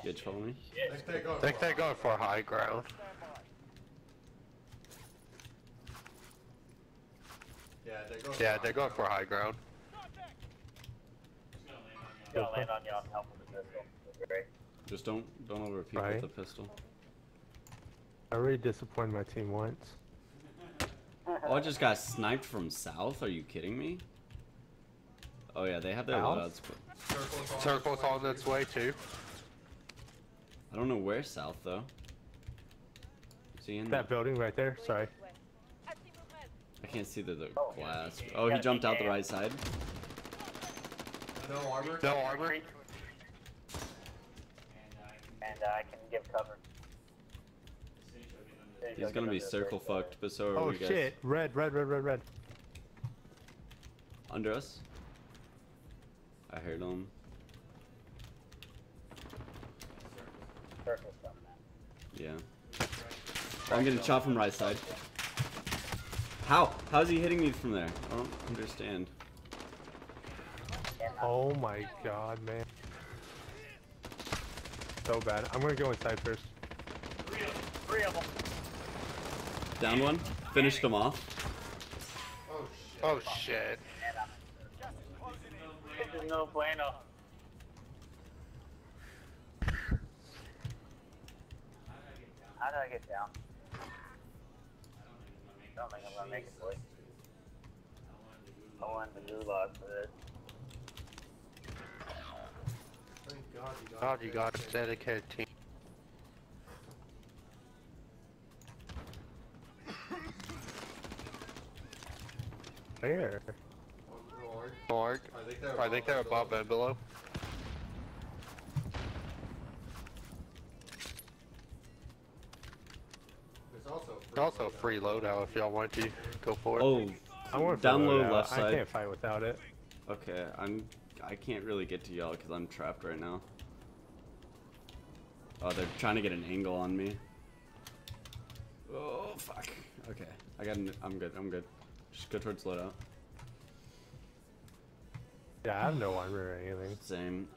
Fuck. Gage, follow me. I think they're going I think for they're going for high ground. Yeah, they're going. Yeah, for they're going for high ground. Contact. Land on you on help with the pistol. Great. Just don't don't overpeak Right. with the pistol. I already disappointed my team once. Oh, I just got sniped from south. Are you kidding me? Oh yeah, they have their South? loadouts, but Circle's on. Circle's on its way too. I don't know where south though. Is he in? That the- building right there. Sorry. I see movement. I can't see the, the Oh. glass. Oh, he jumped out the right side. No armor. No armor. And uh, I can give cover. He's gonna be circle fucked, but so are Oh we guys. shit! Red, red, red, red, red. Under us. I heard him. Circle something. Yeah. I'm getting shot from right side. How? How's he hitting me from there? I don't understand. Oh my god, man. So bad. I'm gonna go inside first. Three of them. Down one. Finished him off. Oh shit. Oh shit. Gas closing in. This is no bueno. How do I get down? I don't think I'm gonna make it, boy. I want the gulag for this. Thank God you got. God, you got a dedicated team. Where? On board. Mark. I think they're. I think they're above and below. Also. Free Also loadout. free loadout if y'all want to go for it. Oh, I want down low loadout. left I can't fight without it. Okay, I'm. I can't really get to y'all because I'm trapped right now. Oh, they're trying to get an angle on me. Oh fuck. Okay, I got. An, I'm good. I'm good. Just go towards loadout. Yeah, I have no armor or anything. Same.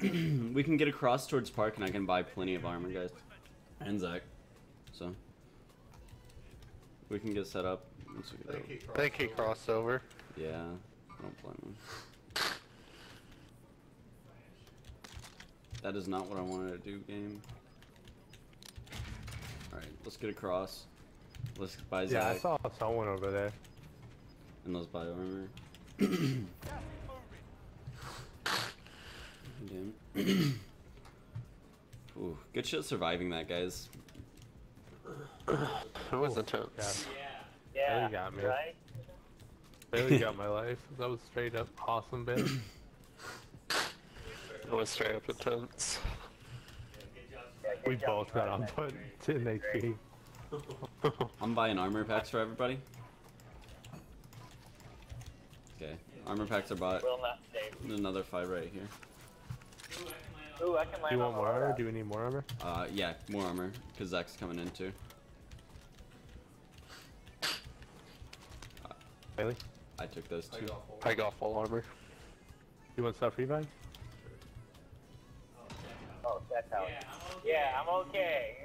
we can get across towards park, and I can buy plenty of armor, guys. And Zach. So we can get set up. Once we get They over. keep They keep crossed over. Yeah, I don't blame them. That is not what I wanted to do, game. Alright, let's get across. Let's buy Yeah, I Zach, saw someone over there. and let's buy armor. Gas. Damn. Ooh, good shit surviving that, guys. It was intense. Yeah. Yeah. you got me. Right? Barely got my life. That was straight up awesome, bit. It was straight up intense. Yeah, good We job, both got on right? but 10 HP. I'm buying armor packs for everybody. Okay, armor packs are bought. Will not save. Another five right here. Ooh, I can Do land you want the more armor? loadout. Do we need more armor? Uh, yeah, more armor, because Zach's coming in too. Bailey? I took those I two. got full. I got full armor. You want stuff revive? Oh, that's how. Yeah, I'm okay.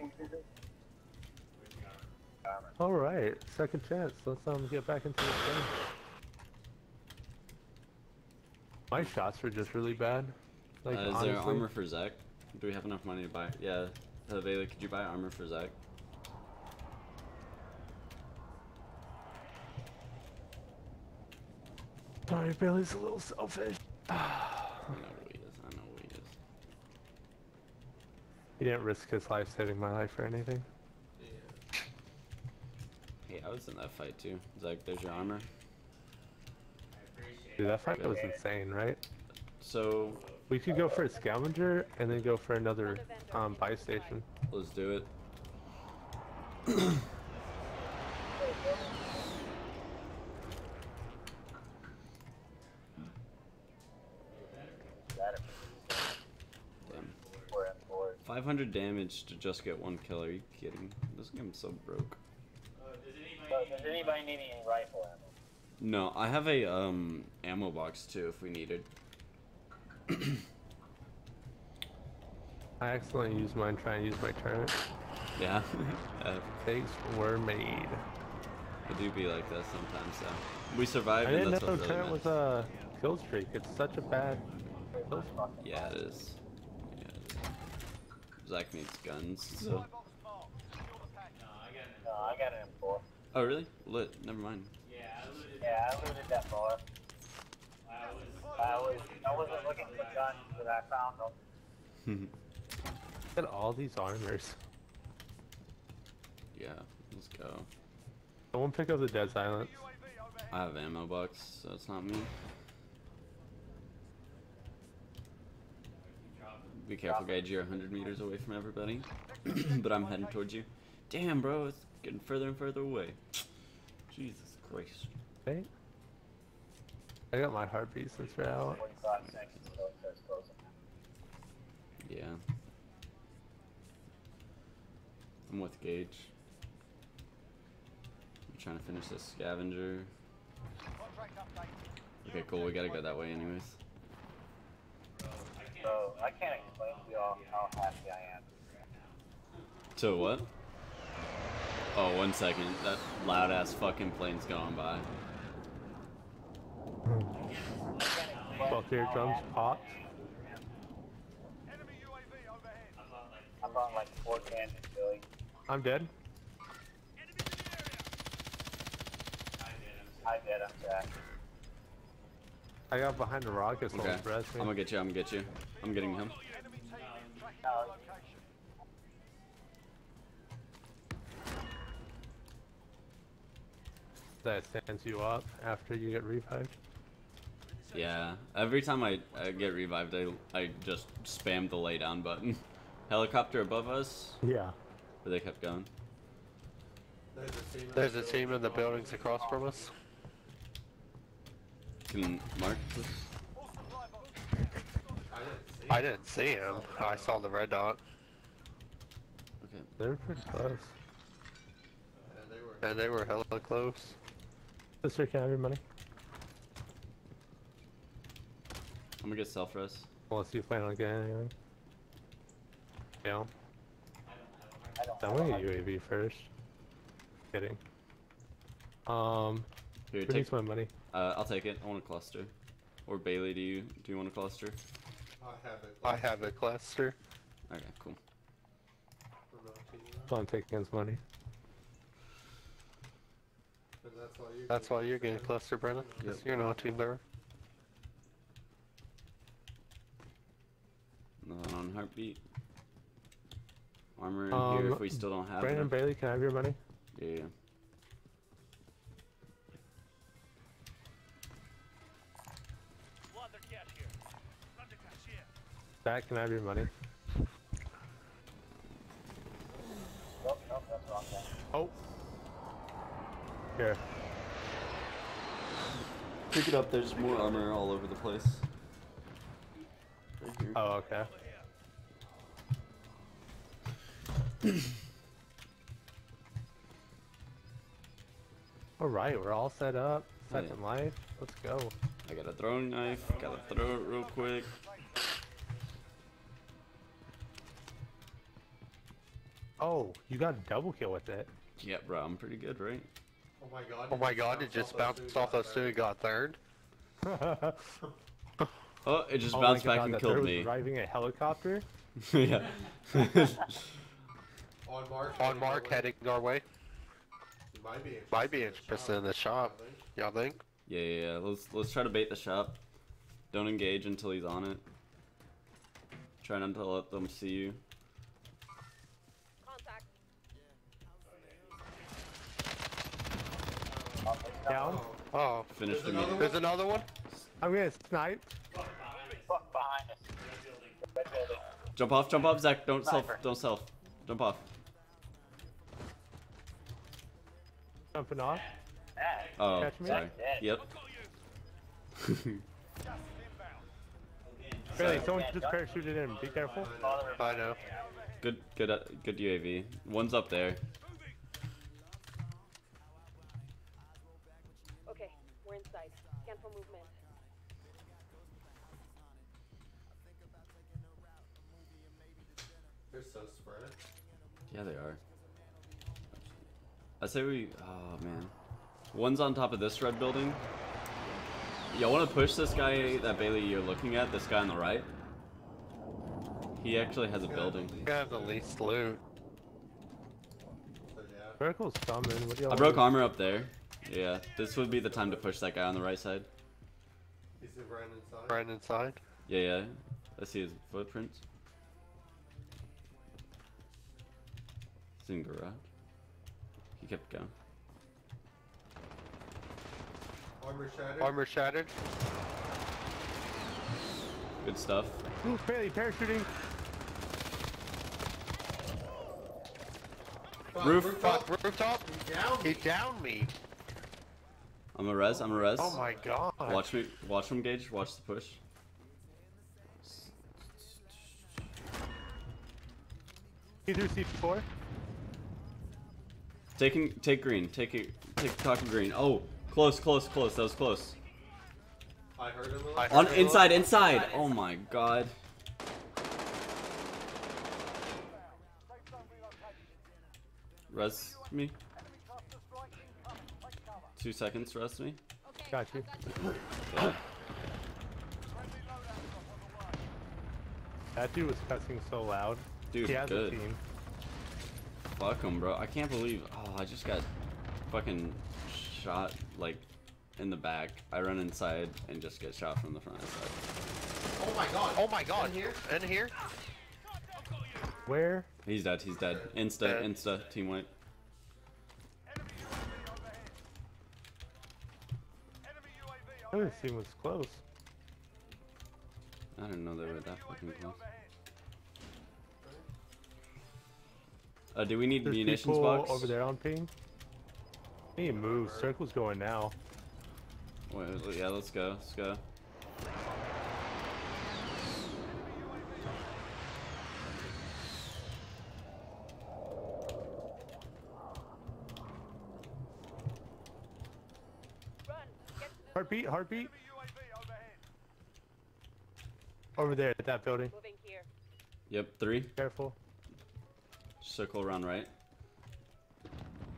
All right, second chance. Let's um get back into the game. My shots were just really bad. Like uh, is honestly, there armor for Zach? Do we have enough money to buy? Yeah. Bailey, could you buy armor for Zach? Sorry, Bailey's a little selfish. I know who he is. I know who he is. He didn't risk his life saving my life or anything. Yeah. Hey, I was in that fight too. Zach, there's your armor. Dude, that fight was insane, right? So We could go for a scavenger and then go for another um buy station. let's do it. Damn. we're in board. 500 damage to just get one kill. Are you kidding? This game's so broke. So, does anybody need any rifle ammo? No, I have a um ammo box too if we needed. I accidentally used mine trying to use my turret. Yeah. uh, Mistakes were made. it do be like that sometimes. So we survived, I didn't that's know what really turret was a kill streak. It's such a bad kill streak. Yeah, it is. Yeah, it is. Zach needs guns. So. Supply box marked. Secure the package. No, I got an M4. Oh really? Lit. Never mind. Yeah, I looted that bar. I was I wasn't looking for guns, but I found them. Look at all these armors. yeah. Let's go. Someone pick up the dead silence. I have ammo box, so it's not me. Be careful, Gage. You're 100 meters away from everybody. but I'm heading towards you. Damn, bro. It's getting further and further away. Jesus Christ. Right? I got my heartbeat sensor out. 45 seconds until it starts closing. Yeah. I'm with Gage. I'm trying to finish this scavenger. Okay, cool. We gotta go that way anyways. So I can't explain to you all how happy I am. To what? Oh, one second. That loud ass fucking plane's going by. Both your drums popped. Enemy UAV overhead. I bought like four cans of chili. I'm dead. I did, I'm Jack. I got behind the rock as Okay. I'm gonna get you. I'm gonna get you. I'm getting him. Enemy team tracking No. That stands you up after you get revived. Yeah. Every time I, I get revived, I, I just spam the lay down button. Helicopter above us, Yeah. but they kept going. There's a team. There's a team in the buildings across from us. Can Mark? This? All supply box. I didn't see. I didn't see him. I saw the red dot. Okay. They're pretty close. And they were. And they were hella close. Sister, can I have your money? I'm gonna get self res. Unless you plan on getting anything. Yeah. I don't I have want a to get UAV first. Kidding. Um, Here, who take. my money? Uh, I'll take it. I want a cluster. Or Bailey, do you do you want a cluster? I have it. I have a cluster. Okay, cool. for. So I'm taking his money. And that's why you. That's why you're getting a cluster, Brennan. 'cause You're not a team member. Nothing on heartbeat. Armor in Um, here if we still don't have Brandon it. Bailey, can I have your money? Yeah, yeah. Blood the cash here. Blood the cash here. Zach, can I have your money? Nope, nope, that's wrong thing. Oh. Here. Pick it up. There's more armor all over the place. Right here. Oh, okay. all right, we're all set up. Oh, yeah. Life. Let's go. I got a throwing knife. Gotta throw it real quick. Oh, you got a double kill with it. Yeah, bro, I'm pretty good, right? Oh my god. Oh my god, it just bounced off those two and got third. Oh, it just Oh bounced back God, and killed third was me. Driving a helicopter. yeah. On mark. On mark, heading our way. He Might be interested, Might be interested in the shop. Y'all think? yeah, yeah, yeah. Let's let's try to bait the shop. Don't engage until he's on it. Try not to let them see you. Contact. Down. Oh, Finish the There's another meeting. there's another one? I'm gonna snipe. Fuck behind us. Red building. Jump off, jump off, Zach. Don't self, don't self. Jump off. Jumping off. Oh, Catch me? sorry. Yep. Gas is inbound. Really, someone just parachuted in. Be careful. I know. good, good, uh, good UAV. One's up there. Yeah, they are. I say we. Oh man. One's on top of this red building. Y'all want to push this guy that Bailey you're looking at? This guy on the right. He actually has a building. You have the least loot. So yeah. Vertical's coming. What do y'all I broke armor up there. Yeah, this would be the time to push that guy on the right side. He's right inside. Right inside. Yeah, yeah. I see his footprints. He's in garage. He kept going. Armor shattered. Armor shattered. Good stuff. Ooh, Bailey parachuting. Fuck, Roof. rooftop. Fuck, rooftop. He down. He downed me. I'm a res. I'm a res. Oh my god. Watch me. Watch him gauge. Watch the push. He threw C4. Taking. Take green. Take it. Take taco green. Oh, close, close, close. That was close. I heard him. I On heard it. inside, inside. Oh my god. Safe zone relocated. Res me. Enemy cluster strike incoming. Take cover. Two seconds. Res me. Got you. Yeah. Friendly loadout drop on the way. That dude was cussing so loud. Dude, he has good. a team. Fuck him, bro. I can't believe. Oh, I just got fucking shot like in the back. I run inside and just get shot from the front side. Oh my god. Oh my god. In here? In here? Where? He's dead. He's dead. Insta, Dead. insta, team white. Enemy UAV overhead. Enemy UAV I didn't see him was close. I didn't know they were that fucking close. Uh, do we need There's munitions people box? over there on ping. I Need to move. Circle's going now. Wait, yeah, let's go. Let's go. Run. Get to the Heartbeat, heartbeat. Enemy UAV overhead. Over there at that building. moving here. Yep, three. Careful. Circle around right.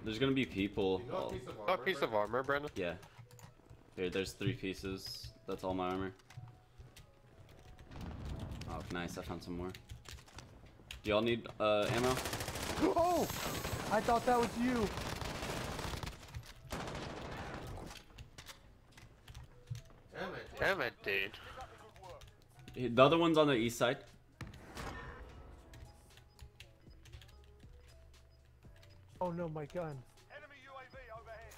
There's gonna be people. You got a piece of A armor. piece of armor, Brendan. Yeah. Here, there's three pieces. That's all my armor. Oh, nice. I found some more. Do y'all need uh, ammo? Oh! I thought that was you. Damn it. Damn it, dude. Exactly good work. The other one's on the east side. My gun. Enemy UAV overhead.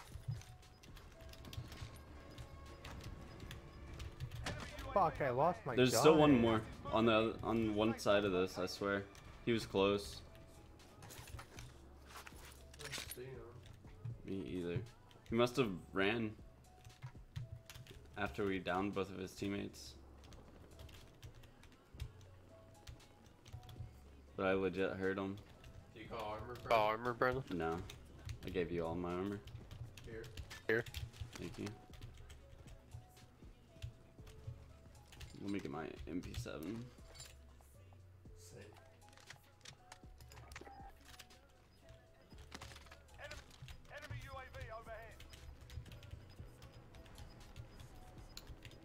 Enemy Fuck, I lost my There's gun. still one more on the on one side of this. I swear, he was close. Me either. He must have ran after we downed both of his teammates. But I legit heard him got armor, oh, bro? Armor, No. I gave you all my armor. Here. Here. Thank you. Let me get my MP7.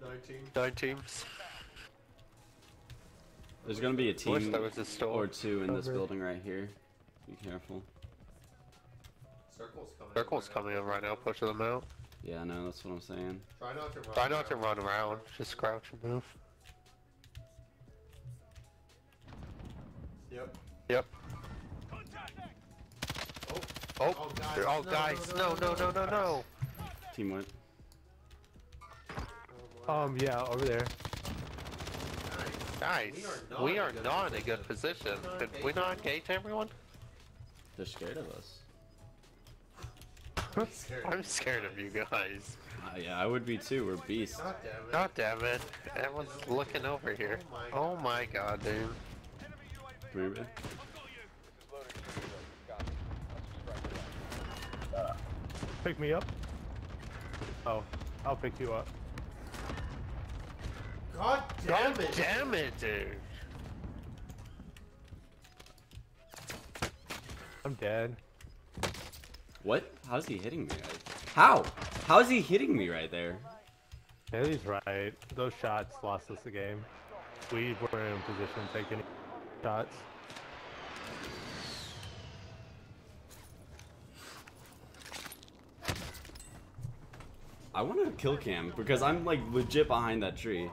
Nine teams. Nine teams. There's gonna be a team or two in this building right here. Be careful. Circle's coming. in Circle's right coming in right now, pushing them out. Yeah, no, that's what I'm saying. Try not to run. Try not to around. run around, just crouch and move. Yep. Yep. Oh. Oh, Oh, guys. oh, No, no, guys, no, no, no, no, no, no. Team went. Um, yeah, over there. Guys, we are not in a good position. Did we not engage everyone? They're scared of us. I'm scared. I'm scared of you guys. Uh, yeah, I would be too. We're beasts. God damn it. God damn it. Everyone's looking over here. Oh my god, dude. Come here. Pick me up. Oh, I'll pick you up. God damn God it. damn it, dude. I'm dead. What? How's he hitting me? Right? How? How is he hitting me right there? Haley's right. Those shots lost us the game. We were in position to take any shots. I want to kill cam because I'm like legit behind that tree.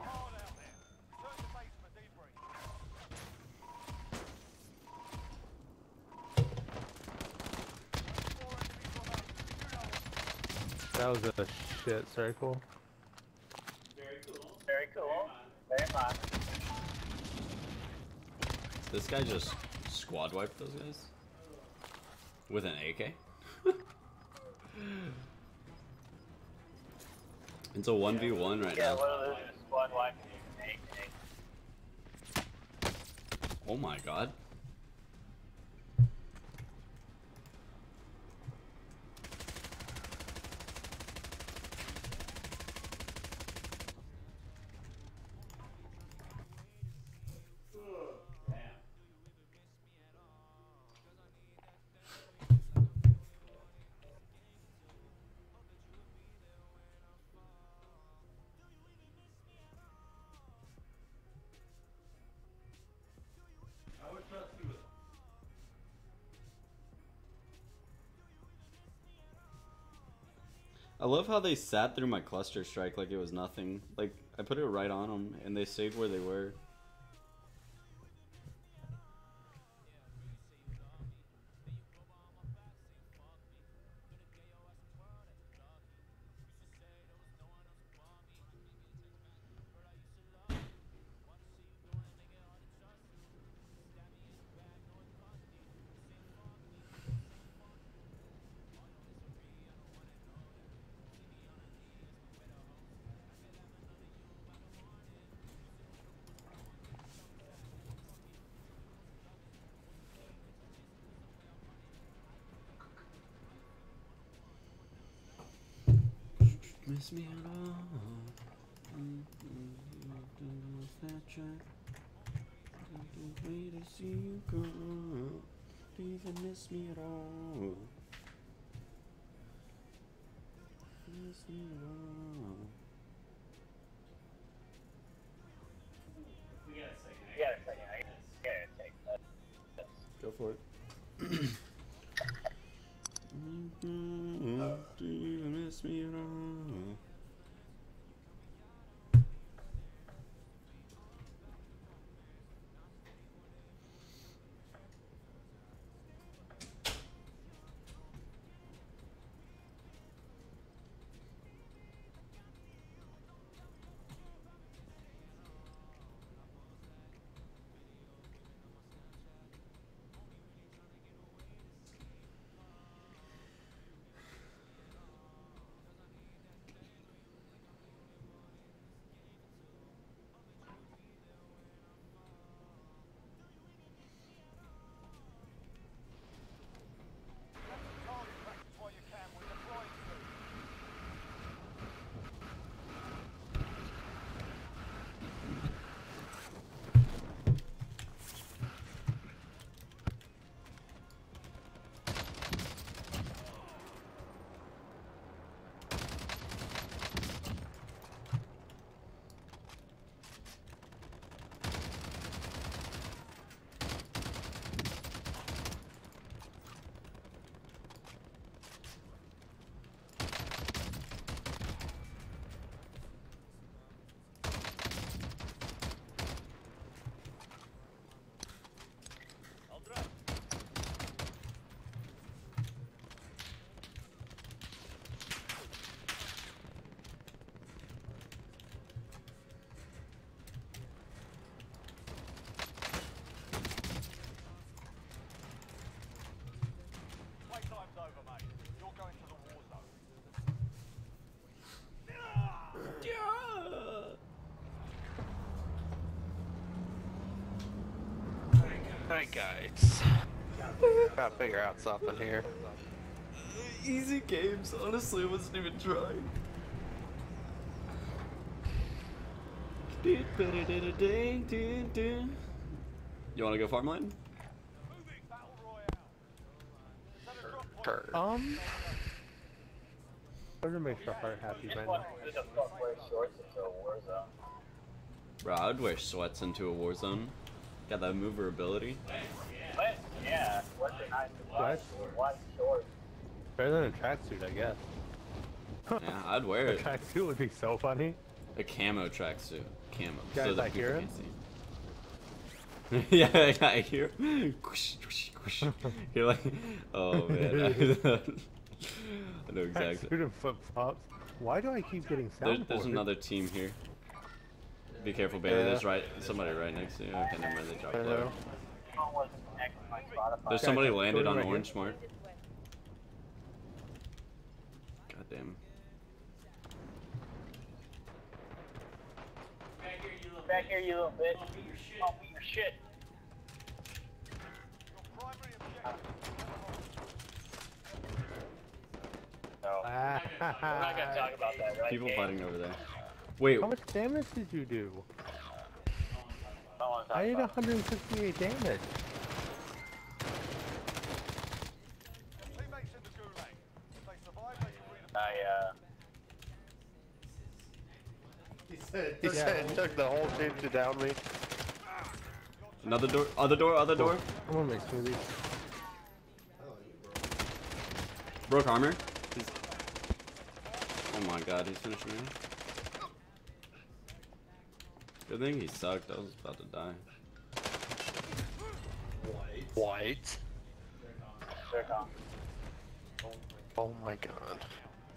That was a shit circle. Very cool. Very cool. Very much. This guy just squad wiped those guys with an AK. it's a one v one right Yeah, now. one of those is squad wiping eight, eight. Oh my god. I love how they sat through my cluster strike like it was nothing. Like I put it right on them and they stayed where they were. Miss me at all. Way to see you go. Do you even miss me at all? Miss me at all? Alright, guys. Gotta figure out something here. Easy games. Honestly, I wasn't even trying. You want to go farmland? Sure. Um. I want to make sure heart happy right now. the fuck wears shorts into a war zone? Bro, I'd wear sweats into a war zone. Got that mover ability. What? Yeah, what's the nice? White shorts. Better than a tracksuit, I guess. Yeah, I'd wear A it. tracksuit would be so funny. A camo tracksuit. Camo. Guys, that I hear see. yeah, I hear. Whoosh, whoosh, whoosh. You're like, oh man. I know exactly. Flip flops. Why do I keep getting sound? there's another team here. Be careful, Bailey. Yeah. There's right somebody right next to you. Okay, never mind. They dropped I low. know. Phone wasn't connected to my There's somebody landed on right here. orange mark. God damn. Back here, you little bitch. I'll beat your shit. No, we're not gonna talk about that, right? People fighting over there. Wait, How much damage did you do? Don't wanna talk I did about it. 168 damage. Teammates in the gulag. They survive, they can redeploy. I, uh, He said, He Yeah. said it took the whole team to down me. another door, other door, other door. I'm gonna make smoothies. oh, bro. Broke armor. He's... Oh my god, he's finishing me. Good thing he sucked. I was about to die. White. they're gone. Oh my god.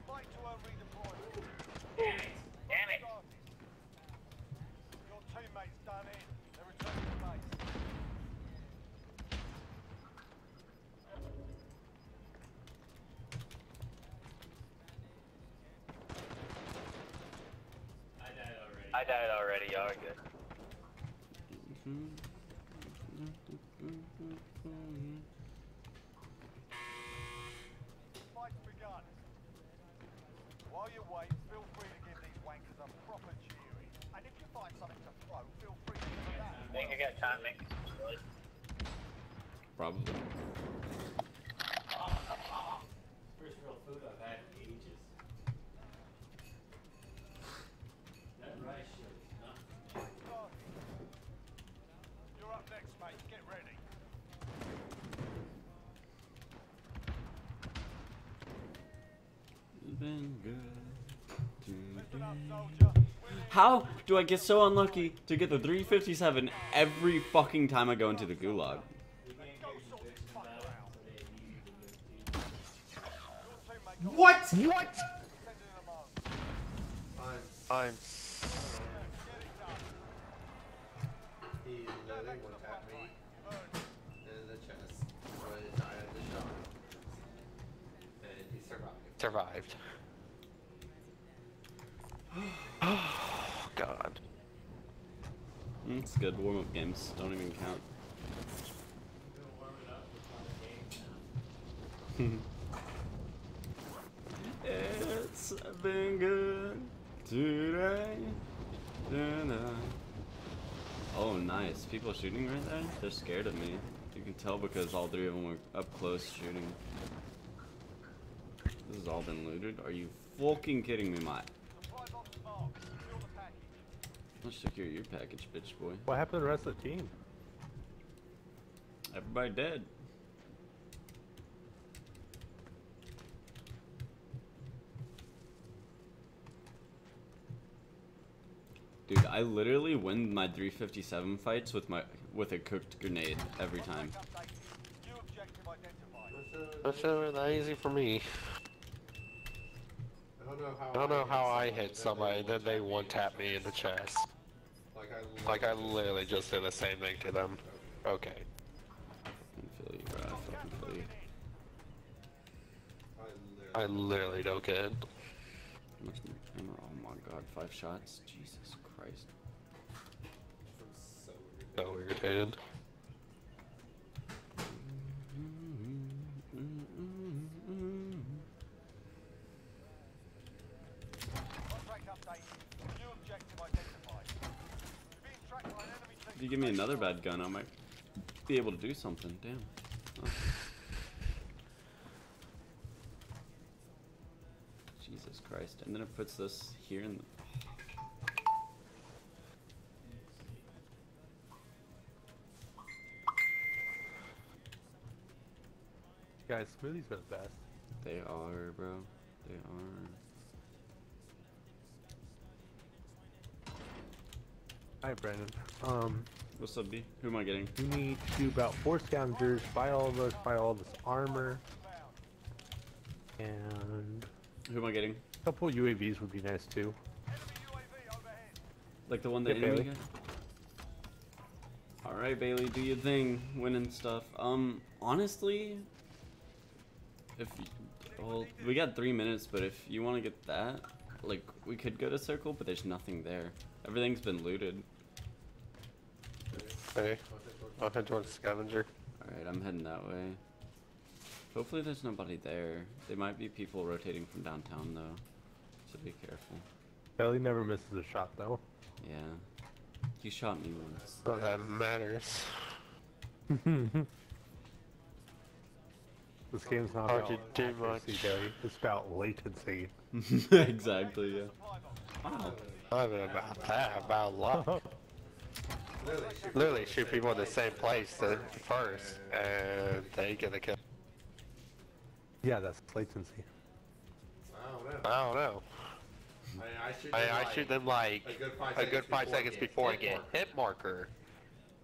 Fight to earn redeployment. Damn it! Your teammates done in. They're returning to base. I died already, y'all are good. Fight's begun. While you wait, feel free to give these wankers a proper cheering. And if you find something to throw, feel free to do that. as Think I got time to make me some chili? Probably. First real food I've had in ages. That rice shit is nothing. You're up next, mate. Get ready. Been good Listen up, today. soldier. We're How do I get so unlucky to get the 357 every fucking time I go into the gulag? Go sort this fucker out. Your teammate got What? What? sending them home. I'm, I'm. Get it done. he literally one tapped me in the chest when I died at the shot. And he survived. survived. Oh god. It's good. Warm up games don't even count. it's been good today. Oh, nice. People shooting right there? They're scared of me. You can tell because all three of them were up close shooting. This has all been looted? Are you fucking kidding me, Mike? Supply box marked. Secure the package. Let's secure your package, bitch boy. What happened to the rest of the team? Everybody dead. Dude, I literally win my 357 fights with my with a cooked grenade every time. Update. New objective identified. That's not that easy for me. I don't know how. I don't know how I hit somebody, then they one tap me in the chest. Like I. Literally just did the same thing to them. Okay. I feel you, bro. I fucking feel you. I literally. don't get. Ammo? Oh my god, five shots? Jesus Christ. I'm so weird. So irritated. You give me another bad gun, I might be able to do something. Damn. Oh. Jesus Christ. And then it puts this here in the... Guys, smoothies are the best. They are, bro. They are. Hi, Brandon. Um, What's up, B? Who am I getting? you need to do about four scavengers, buy all of us, buy all this armor, and Who am I getting? a couple UAVs would be nice too. Enemy UAV overhead. Like the one that Yeah, enemy Bailey. Alright, Bailey, do your thing. Winning stuff. Um, honestly, if. y- Well, we got three minutes, but if you want to get that, like, we could go to Circle, but there's nothing there. Everything's been looted. Hey, I'll head towards Scavenger. Alright, I'm heading that way. Hopefully there's nobody there. There might be people rotating from downtown, though. So be careful. Kelly never misses a shot though. Yeah. You shot me once. Not that matters. This game's not Hard about to do accuracy, much. Kelly. It's about latency. exactly, yeah. Wow. Not even about that, about luck. Literally, shoot Literally shoot people in the same place the first, and they get the kill. yeah, that's latency. I don't know. I don't know. I, mean, I shoot them I like shoot them like a good five a good seconds five before I seconds get before I hit get marker. hit marker,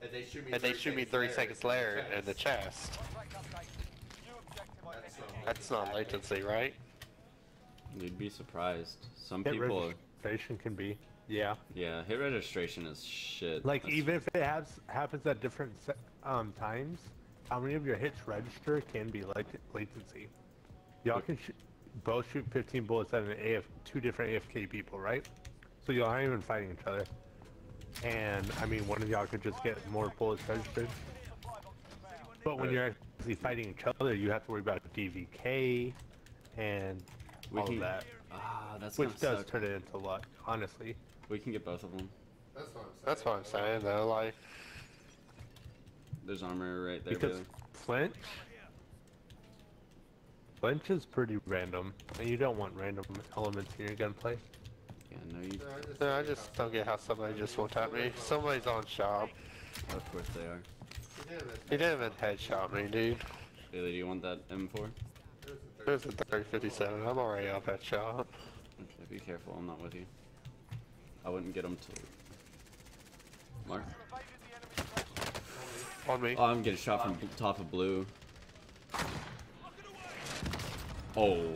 And they shoot me. and they shoot me 30 seconds later in the chest. Contract update. New objective That's. That's not latency, right? You'd be surprised. Some Hit people, registration can be. Yeah. yeah, hit registration is shit. Like That's- even if it has happens at different se- um, times, how many of your hits register can be like latency. Y'all can sh- both shoot 15 bullets at an AF two different AFK people, right? So y'all aren't even fighting each other. And I mean, one of y'all could just get more bullets registered. But when Right. you're actually fighting each other, you have to worry about DVK and We all can- of that, Ah, that's which does suck. turn it into luck, honestly. We can get both of them. That's what I'm saying. That's what I'm saying though. Like, There's armor right there, Because Bailey. flinch, flinch is pretty random, and you don't want random elements in your gunplay. Yeah, no, you. No, I just, no, I just don't get how somebody just won't tap me. Somebody's on shop. Of course they are. He did it. He didn't even headshot me, dude. Bailey, do you want that M4? There's a There's a 3057. I'm already up at shop. Okay, be careful. I'm not with you. I wouldn't get him till. Mark. Evaded the enemy threat. On me. Oh, I'm getting shot from top of blue. Oh.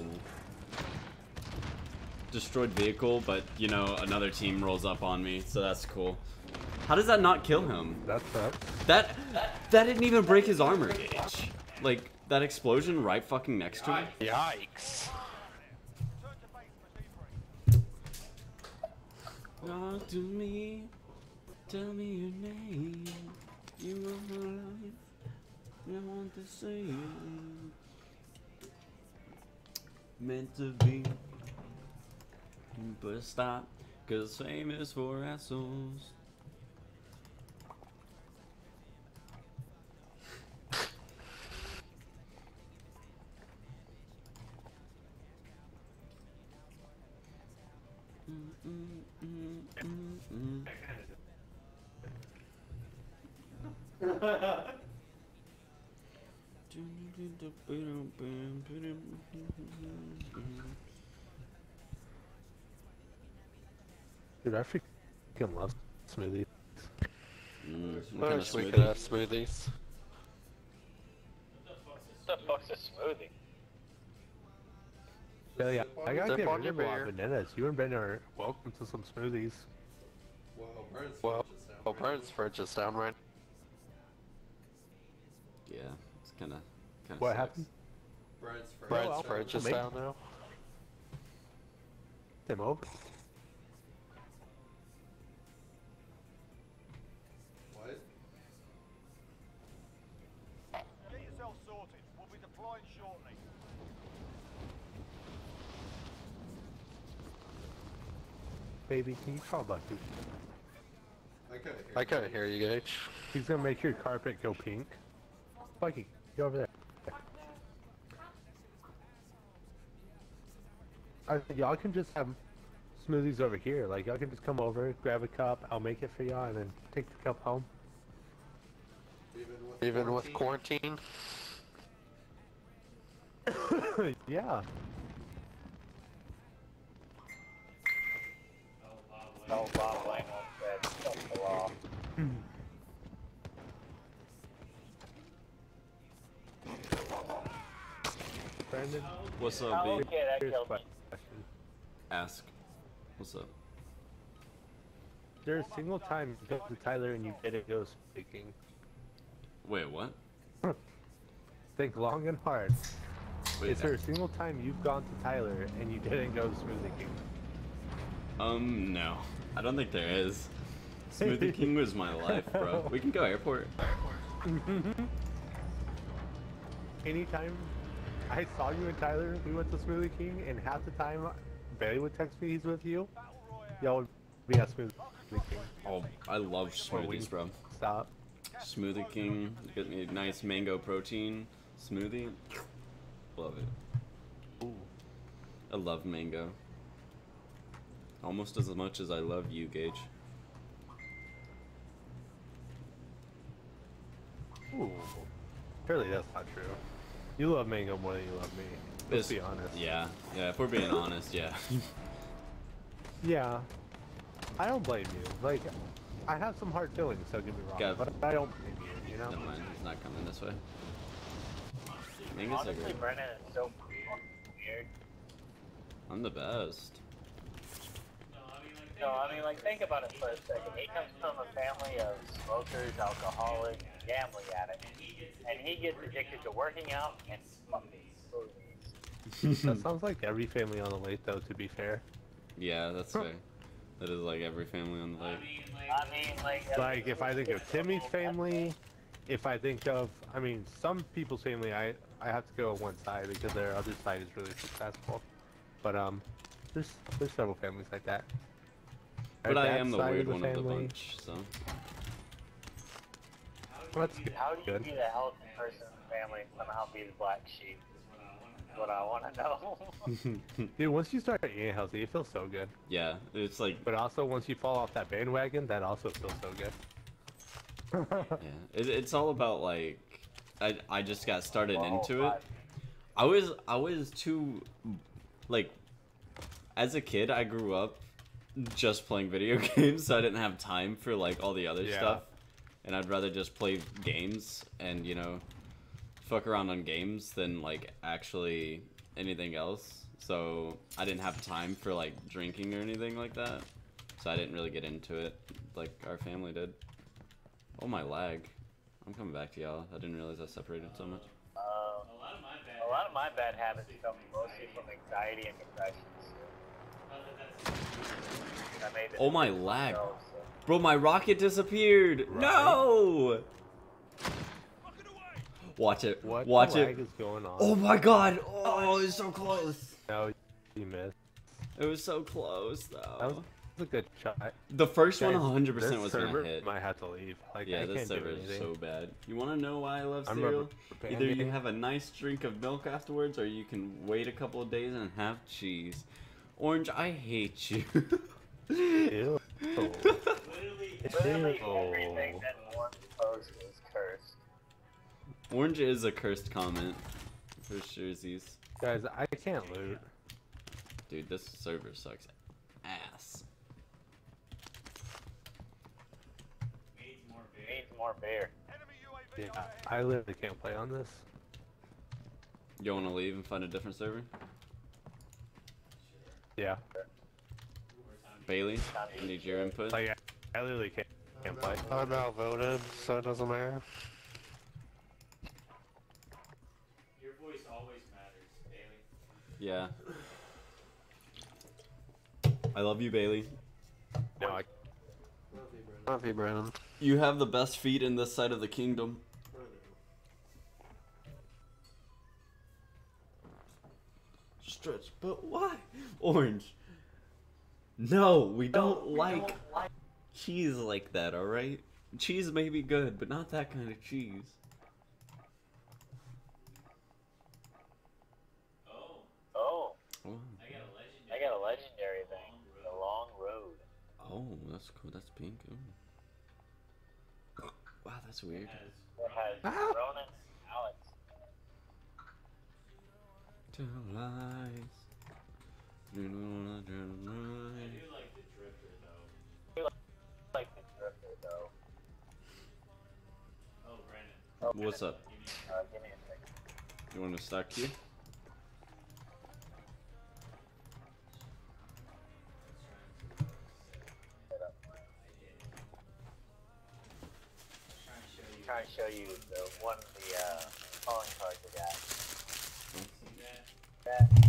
Destroyed vehicle, but you know another team rolls up on me, so that's cool. How does that not kill him? That sucks. That that didn't even break his armor gauge. Like that explosion right fucking next to him. Yikes. Talk to me, tell me your name. You are my life. I want to say it. Meant to be, but stop, cause fame is for assholes. Dude, I freaking love smoothies. Mm, I what kind of wish we could have smoothies. What the fuck's a smoothie? Yeah, yeah. I gotta get rid of a lot of bananas. You and Ben are welcome to some smoothies. Well, Burns Well, just now. well, Burns fridge is down right. Yeah, it's kind of. Kind of. What happened? Burns first. Brett's I'll- fridge is make- down now. Them over. Baby, can you call Bucky? I I couldn't hear. I you. couldn't hear you, Gage. He's gonna make your carpet go pink. Spikey, go over there. I, y'all can just have smoothies over here. Like y'all can just come over, grab a cup. I'll make it for y'all, and then take the cup home. Even with Even with quarantine, yeah. No, Bob Lane once said, "Fuck the law." Brandon, What's up, B? okay, that here's a killed me. question. Ask. What's up? There's a single time you go to Tyler and you didn't go speaking. Wait, what? Think long and hard. Wait, Is there a single time you've gone to Tyler and you didn't go Smoothie King? Um, no. I don't think there is. Smoothie King was my life, bro. We can go airport. Mm-hmm. Anytime I saw you and Tyler, we went to Smoothie King, and half the time Barry would text me he's with you. Y'all would be at Smoothie King. Oh, I love smoothies, bro. Stop. Smoothie King, get me a nice mango protein smoothie. Love it. Ooh. I love mango. Almost as much as I love you, Gage. Ooh. Surely that's not true. You love mango more than you love me. Let's be honest. Yeah, yeah, if we're being honest, yeah. Yeah. I don't blame you. Like, I have some hard feelings, don't get me wrong. Got- But I don't blame you, you know? Never mind, it's not coming this way. Mango's are Honestly, great. Brennan is so weird. I'm the best. No, I mean, like, think about it for a second. He comes from a family of smokers, alcoholics, gambling addicts, and he gets addicted to working out and fucking movies. That sounds like every family on the lake, though, to be fair. yeah, that's fair. That is like every family on the lake. I mean, like, Like, if I think of Timmy's family, if I think of, I mean, some people's family, I, I have to go on one side because their other side is really successful. But, um, there's, there's several families like that. Our But I am the side weird one of the bunch, so. Well, that's good. How do you be the healthy person in the family and somehow be the black sheep? Is what I want to know. Dude, once you start eating healthy, it feels so good. yeah, it's like, But also, once you fall off that bandwagon, that also feels so good. yeah, it, it's all about like, I, I just got started Well, into I- it. I was, I was too, like, as a kid, I grew up just playing video games, so I didn't have time for like all the other Yeah. stuff. And I'd rather just play games and, you know, fuck around on games than like actually anything else. So I didn't have time for like drinking or anything like that. So I didn't really get into it like our family did. Oh my lag. I'm coming back to y'all. I didn't realize I separated so much. Uh, a lot of my bad habits come mostly from anxiety and depression. So. I made it Oh my lag. myself, so. Bro, my rocket disappeared. No. Watch it. What Watch it. lag is going on? Oh my god. Oh, it was so close. No, you missed. It was so close though. That was a good shot. The first one 100% was server gonna hit. might have to leave. Like, Yeah, I this server is so bad. You want to know why I love cereal? Either you have a nice drink of milk afterwards, or you can wait a couple of days and have cheese. Orange, I hate you. Ew. Literally Ew. everything that one post was cursed. Orange is a cursed comment for jerseys. Guys, I can't loot. Dude, this server sucks ass. Needs more beer. Yeah, I literally can't play on this. You want to leave and find a different server? Yeah, Bailey, I need your input. like I, I literally can't can't play. I'm outvoted, so it doesn't matter. Your voice always matters, Bailey. Yeah. I love you, Bailey. No, I, Love you, Brennan. You have the best feet in this side of the kingdom. Stretch, but why? Orange. No, we don't like cheese like that, alright? Cheese may be good, but not that kind of cheese. Oh, Oh, Oh, I got a legendary. I got a legendary thing. The Long Road. oh that's cool. That's pink. Ooh. Wow, that's weird. Has It has Ah. Ronan, Alex. Tell lies. You don't wanna I do like the drifter though. Like the Drifter, though. Oh, Brandon, Oh, What's up? Uh, give me a second. You want to stack here? Set up. trying to show you. Trying to show you the one the uh, calling cards I got. See that? That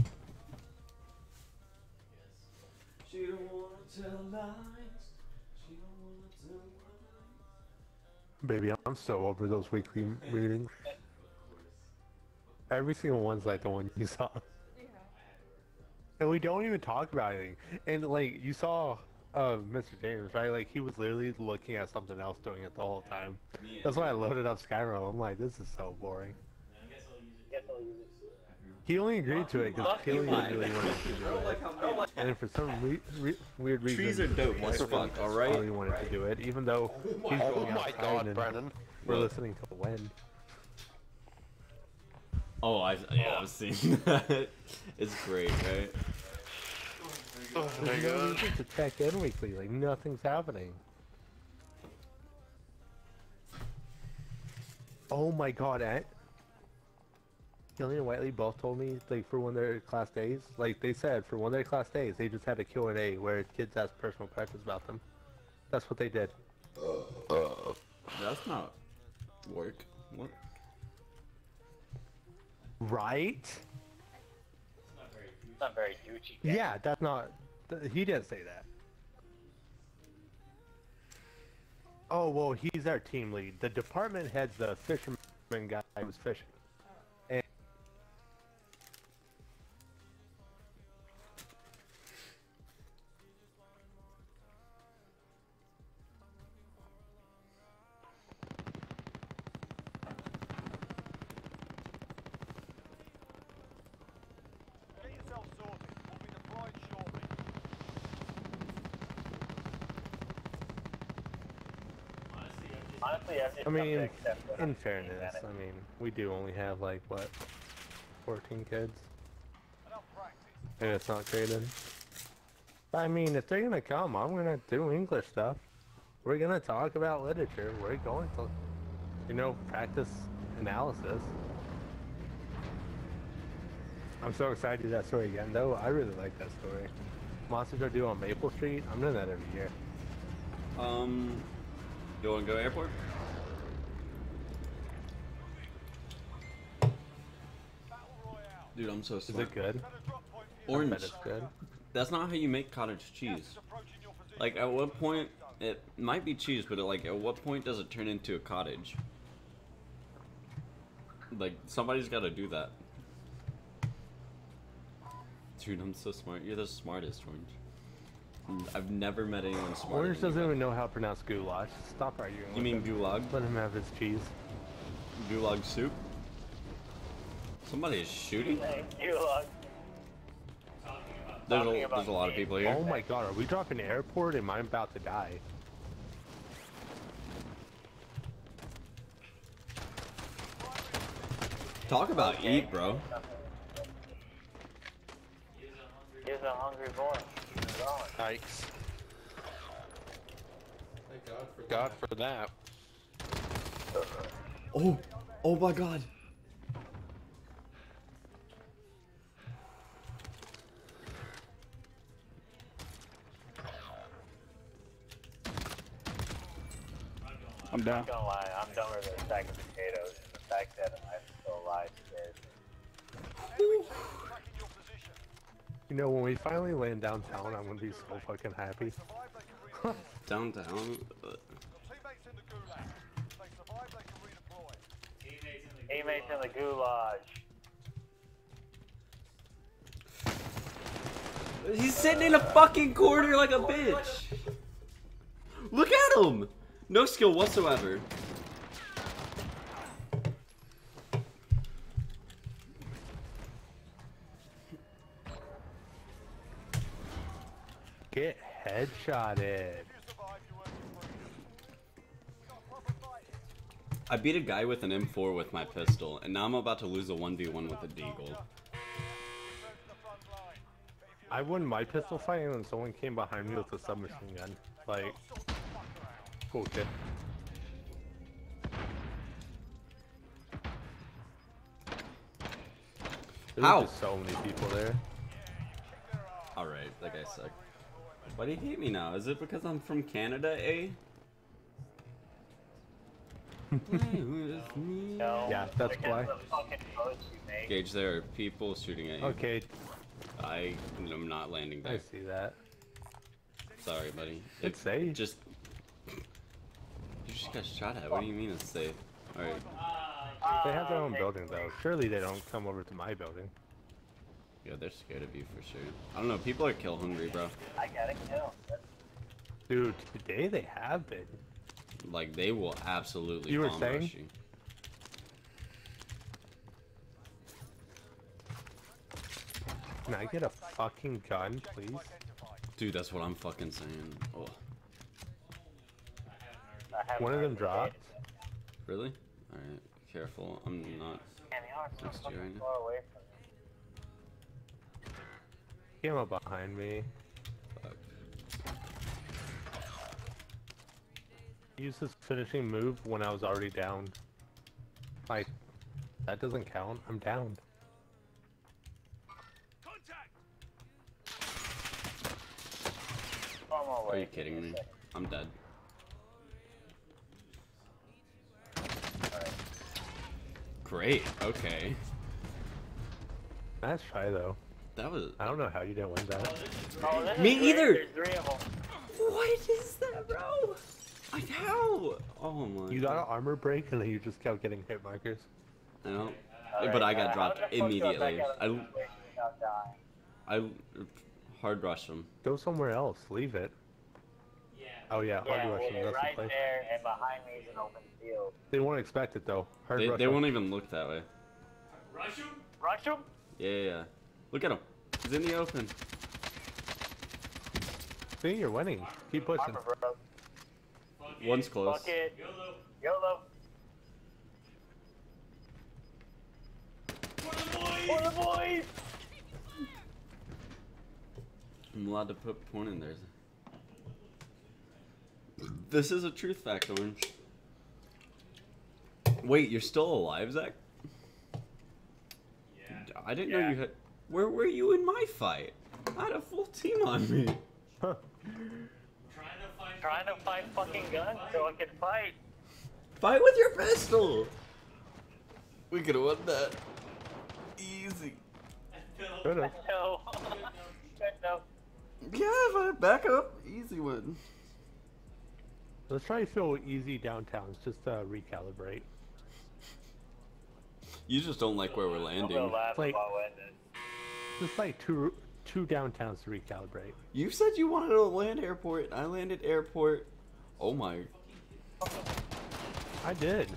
She don't wanna tell lies. She don't wanna tell lies. Baby, I'm so over those weekly meetings. Every single one's like the one you saw. And we don't even talk about anything. And like you saw uh Mr. James, right? Like he was literally looking at something else doing it the whole time. That's why I loaded up Skyrim. I'm like, this is so boring. I guess I'll use it. guess I'll use it. He only agreed to it because Fuck you, Kaylee really wanted to do it. And for some re- re- weird reason, Trees are dope as fuck, alright? Really wanted to do it, even though oh he's going Oh my god, and Brennan. we're What? listening to the wind. Oh, I yeah, I've seen that. It's great, right? Oh my There's no god. reason to check in weekly. Like nothing's happening. Oh my god, Aunt. Kelly and Whiteley both told me like for one of their class days, like they said for one of their class days, they just had a Q and A where kids asked personal questions about them. That's what they did. Uh. That's not work. What? Right? It's not very huge. It's not very Gucci. Yeah, that's not. th- He didn't say that. Oh well, he's our team lead. The department head's the fisherman guy who was fishing. I mean, to in fairness, I mean, we do only have like what, 14 kids, and it's not graded. I mean, if they're gonna come, I'm gonna do English stuff. We're gonna talk about literature. We're going to, you know, practice analysis. I'm so excited to do that story again, though. I really like that story. Monsters are due on Maple Street. I'm doing that every year. Um, you want to go airport? Dude, I'm so Is smart. it good? Set a drop point for I Orange. it's good. That's not how you make cottage cheese. Gas is approaching your position. Like, at what point it might be cheese, but like, at what point does it turn into a cottage? Like, somebody's got to do that. Dude, I'm so smart. You're the smartest, Orange. I've never met anyone smarter. Orange doesn't even know how to pronounce goulash. Stop arguing. You mean him. gulag? Let him have his cheese. Gulag soup? Somebody is shooting? Hey, you Talking about. There's a, there's a lot of people here. Oh my god, are we dropping the airport? Am I about to die? Talk about eat, bro. Here's a hungry boy. Keep. Yikes. Thank God for God that. for that. Oh, oh my god. I'm down. I'm gonna lie, I'm dumber with a sack of potatoes. and The fact that I'm still alive scares me. Tracking your position. You know, when we finally land downtown, I'm gonna be so fucking happy. Survive, they can redeploy. Downtown. Your teammates in the gulag. If they survive, they can redeploy. Teammates in the. Teammates in the goulash. He's sitting in a fucking corner like a bitch. Look at him! No skill whatsoever. Get headshotted. I beat a guy with an M4 with my pistol, and now I'm about to lose a 1v1 with a deagle. I won my pistol fight and then someone came behind me with a submachine gun. Like, bullshit. There's How? so many people there. Alright, that guy sucked. Why do you hate me now? Is it because I'm from Canada, eh? No. Yeah, that's why. the fucking posts you make. Gage, there are people shooting at you. Okay, I am not landing I see that. Sorry, buddy. It's If- safe. Just. You just got shot at. What do you mean it's safe? Alright. They have their own building though. Surely they don't come over to my building. Yeah, they're scared of you for sure. I don't know. People are kill hungry, bro. I gotta kill. Dude, today they have been. Like they will absolutely You were saying? rush you. Can I get a fucking gun, please? Dude, that's what I'm fucking saying. Oh, I haven't One of them dropped. it. really? Alright, careful. I'm not. Man, they are so Next to you right now. far away from me. Came up behind me. Fuck. Use his finishing move when I was already down. Like, that doesn't count. I'm down. On my Are you kidding me? I'm dead. Great. Okay. Nice try though. That was. I don't know how you didn't win that. Oh, this is Me great. either. Three of them. What is that, bro? Like how? Oh my. You got an armor break and then you just kept getting hit markers. I know. Alright, but I uh, got how dropped the fuck do I immediately. back out of I, this situation without dying? I hard rush him. Go somewhere else. Leave it. Yeah. Oh yeah, hard Yeah, rush. yeah, That's right the place. there, and behind me is an open field. They won't expect it though. Hard They, rush. they won't even look that way. Rush him? Rush him? Yeah, yeah, yeah. Look at him. He's in the open. See, you're winning. Keep pushing. Armor, bro. Fuck. One's close. Fuck it. YOLO. YOLO. For the boys! For the boys! I'm allowed to put porn in there. This is a truth fact, Orange. Wait, you're still alive, Zach? Yeah. I didn't know you had. Where were you in my fight? I had a full team on me. Huh. Trying to find Trying to find fucking guns so I can fight. Fight with your pistol. We could have won that. Easy. Could've. No. no. Yeah, if I back up, easy win. Let's try to feel easy downtowns just to recalibrate. You just don't like where we're I'm landing. gonna laugh Like- if I win this. Just like two two downtowns to recalibrate. You said you wanted to land airport. I landed airport. Oh my. I did.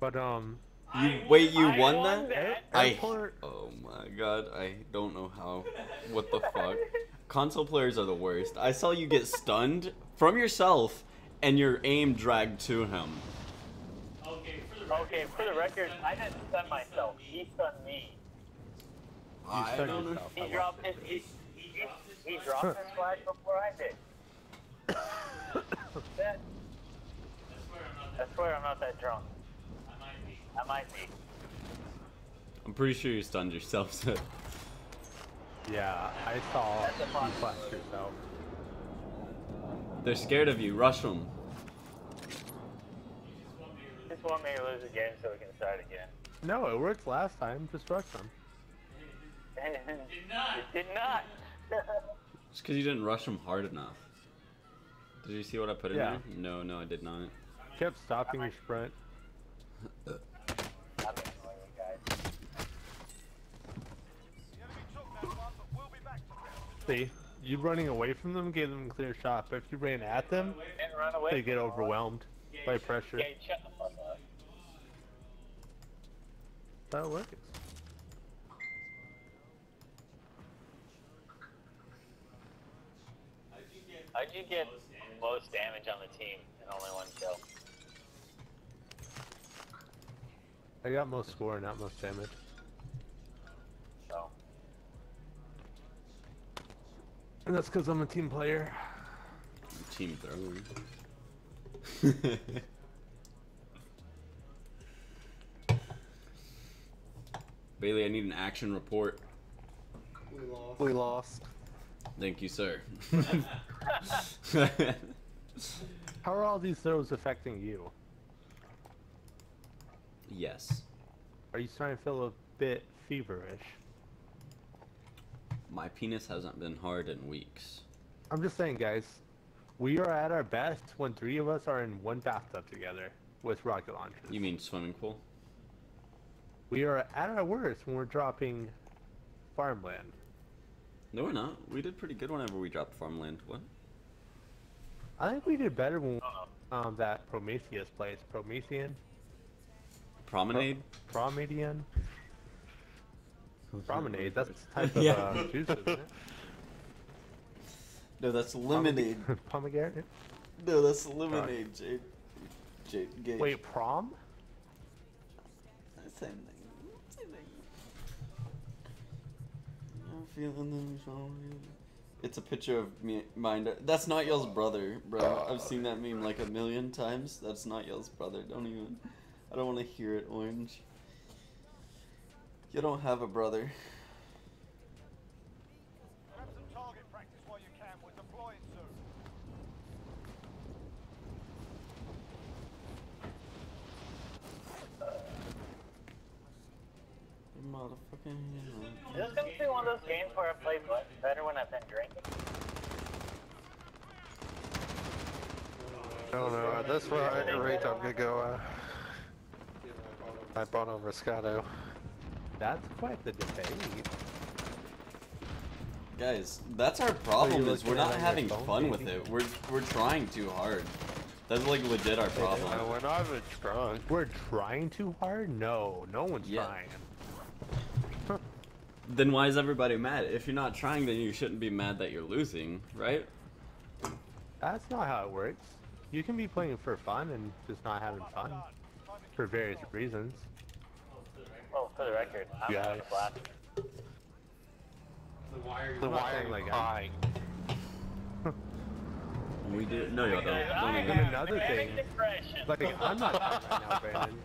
But um, You wait. You I won won that? that. I. airport. Oh my god. I don't know how. What the fuck? Console players are the worst. I saw you get stunned from yourself, and your aim dragged to him. Okay, for the record. Okay, for the record, I didn't stun myself. He stunned me. I stunned don't know. yourself. He dropped his. He, he, he dropped his flash before I did. That, I swear I'm not that. I swear I'm not that drunk. I might be. I might be. I'm pretty sure you stunned yourself. So. Yeah, I saw you fun- flash yourself. They're scared of you. Rush them. Just want me to lose again so we can start again. No, it worked last time. Just rush them. it Did not. did not. Just because you didn't rush them hard enough. Did you see what I put in Yeah. there? No, no, I did not. Kept stopping your sprint. I'm ignoring you guys. The enemy took that one, but we'll be back to them. See, you running away from them gave them a clear shot, but if you ran at them, run away. they get overwhelmed by pressure. Gage, shut the fuck up. That's works. How'd you get most damage on the team and only one kill? I got most score, not most damage. And that's because I'm a team player. Team throwing. Bailey, I need an action report. We lost. We lost. Thank you, sir. How are all these throws affecting you? yes. Are you starting to feel a bit feverish? My penis hasn't been hard in weeks. I'm just saying, guys. We are at our best when three of us are in one bathtub together with rocket launchers. You mean swimming pool? We are at our worst when we're dropping farmland. No, we're not. We did pretty good whenever we dropped farmland. What? I think we did better when um, that Prometheus place, Promethean? Promenade? Promedian? Promenade, that's the type of Yeah. uh, juice, isn't it? No, that's lemonade. Pomegranate? no, that's lemonade, Jade. Jade, Gage. Wait, prom? Same thing. Same thing. I'm feeling the. It's a picture of me, mine. That's not y'all's brother, bro. I've seen that meme like a million times. That's not y'all's brother. Don't even. I don't want to hear it, Orange. You don't have a brother. Grab some target practice while you can. We're deploying soon. Motherfucking. this is gonna be one of those games where I play be- better when I've been drinking. I don't know. At this rate, rate I'm gonna go. Uh, I bought on Riscato. That's quite the debate. Guys, that's our problem. Is we're not it on your having phone, fun with it. We're we're trying too hard. That's like legit our problem. We're not even drunk. We're trying too hard? No, no one's Yeah. trying. Then why is everybody mad? If you're not trying, then you shouldn't be mad that you're losing, right? That's not how it works. You can be playing for fun and just not having fun for various reasons. Oh, for the record, I'm Yeah. having a blast. The not wire like, crying. We do. No, y'all don't. I Don't And even. another thing, depression. Like, I'm not trying right now, Brandon.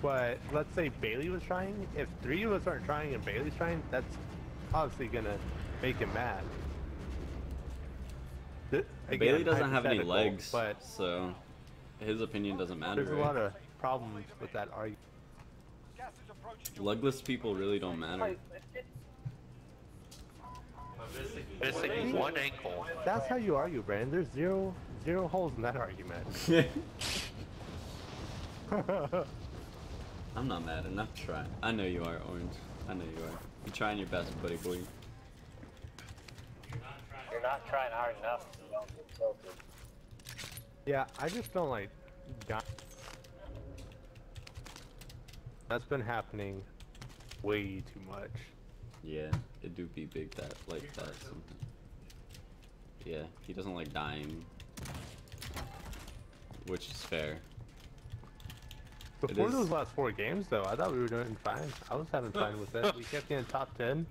But let's say Bailey was trying. If three of us aren't trying and Bailey's trying, that's obviously gonna make him mad. Th- again, Bailey doesn't have any legs, but so his opinion doesn't matter. there's a lot of problems with that argument. Gas is approaching your Legless people really don't matter. Missing one ankle. That's how you argue, Brandon. There's zero zero holes in that argument. I'm not mad, enough. I'm trying. I know you are, Orange. I know you are. You're trying your best, buddy boy. You're not trying hard enough. so You don't get tilted. Yeah, I just don't like. Di- That's been happening way too much. Yeah, it do be big that like that. Sometimes. Yeah, he doesn't like dying, which is fair. Before those last four games, though, I thought we were doing fine. I was having fun with it. We kept getting top ten.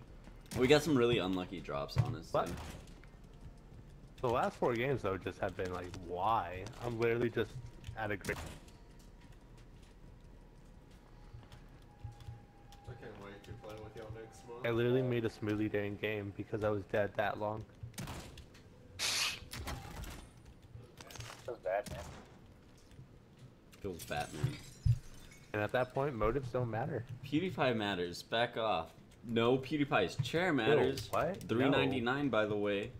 We got some really unlucky drops, honestly. But The last four games, though, just have been like, why? I'm literally just at a great. I can't wait to play with y'all next month. I literally made a smoothie during game because I was dead that long. Feels bad, man. Feels Batman. And at that point, motives don't matter. PewDiePie matters. Back off. No, PewDiePie's chair matters. what? Three ninety nine, by the way.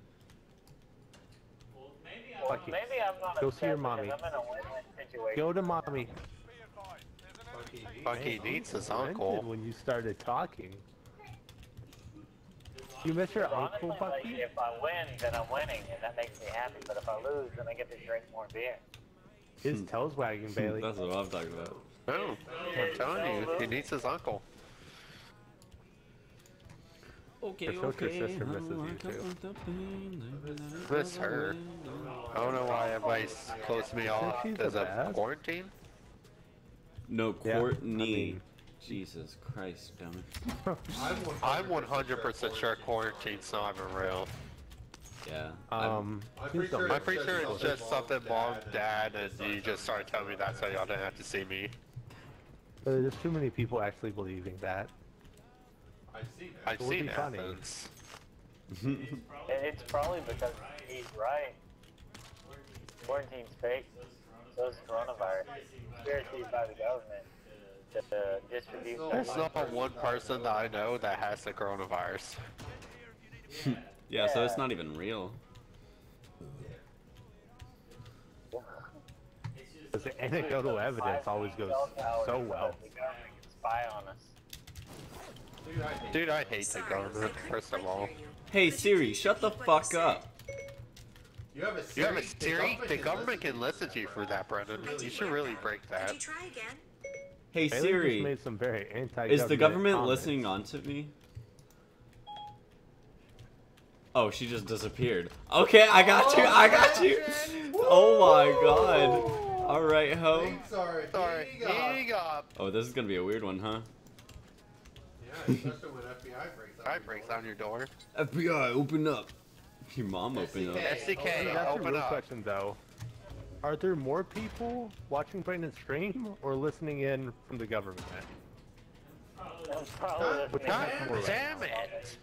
Well, maybe Well, Fuck you. maybe I'm not Go upset see your mommy. I'm in a win-win. Go to mommy. Be advised, there's an enemy Fucky team Bucky needs his uncle. When you started talking, You miss your Honestly, uncle, like, Bucky? if I win, then I'm winning, and that makes me happy. But if I lose, then I get to drink more beer. His hmm. tail's wagging, Bailey. That's what I'm talking about. No, I'm telling you, he needs his uncle. Okay, Your filter sister misses you too. Miss her. I don't know why everybody's closed me off she's because the of best. quarantine. No, Yeah, I Courtney. mean- Jesus Christ, damn it. I'm 100% sure quarantine's not even real. Yeah. I'm- Um, I'm pretty sure I'm pretty sure it's just something mom, dad, dad, and you just started telling me that so y'all didn't have to see me. But there's too many people actually believing that. I've seen it. I've It would seen be funny. Athens. It's probably because he's right. Quarantine's fake. So is coronavirus. Conspiracy by the government to uh, distribute. There's not one person that I know that has the coronavirus. yeah, so it's not even real. Because the anecdotal evidence always goes so well. The government can spy on us. Dude, I hate Dude, I hate the government, first of all. Hey Siri, shut the fuck up. You have a You Siri? have a Siri? The government listen can listen to you for that, Brendan. You should really break that. Could you try again? Hey Bailey just Siri, made some very anti is the government comments. listening onto me? Oh, she just disappeared. Okay, I got oh, you. I got you. Oh my god. All right, ho. Sorry. Sorry, heating up. Oh, this is gonna be a weird one, huh? Yeah, especially when FBI breaks out. I breaks down your door. FBI, open up. Your mom opened up. SDK. See, SDK, that's the open real up. question, though. Are there more people watching Brandon's stream or listening in from the government? That's probably God thing. damn it!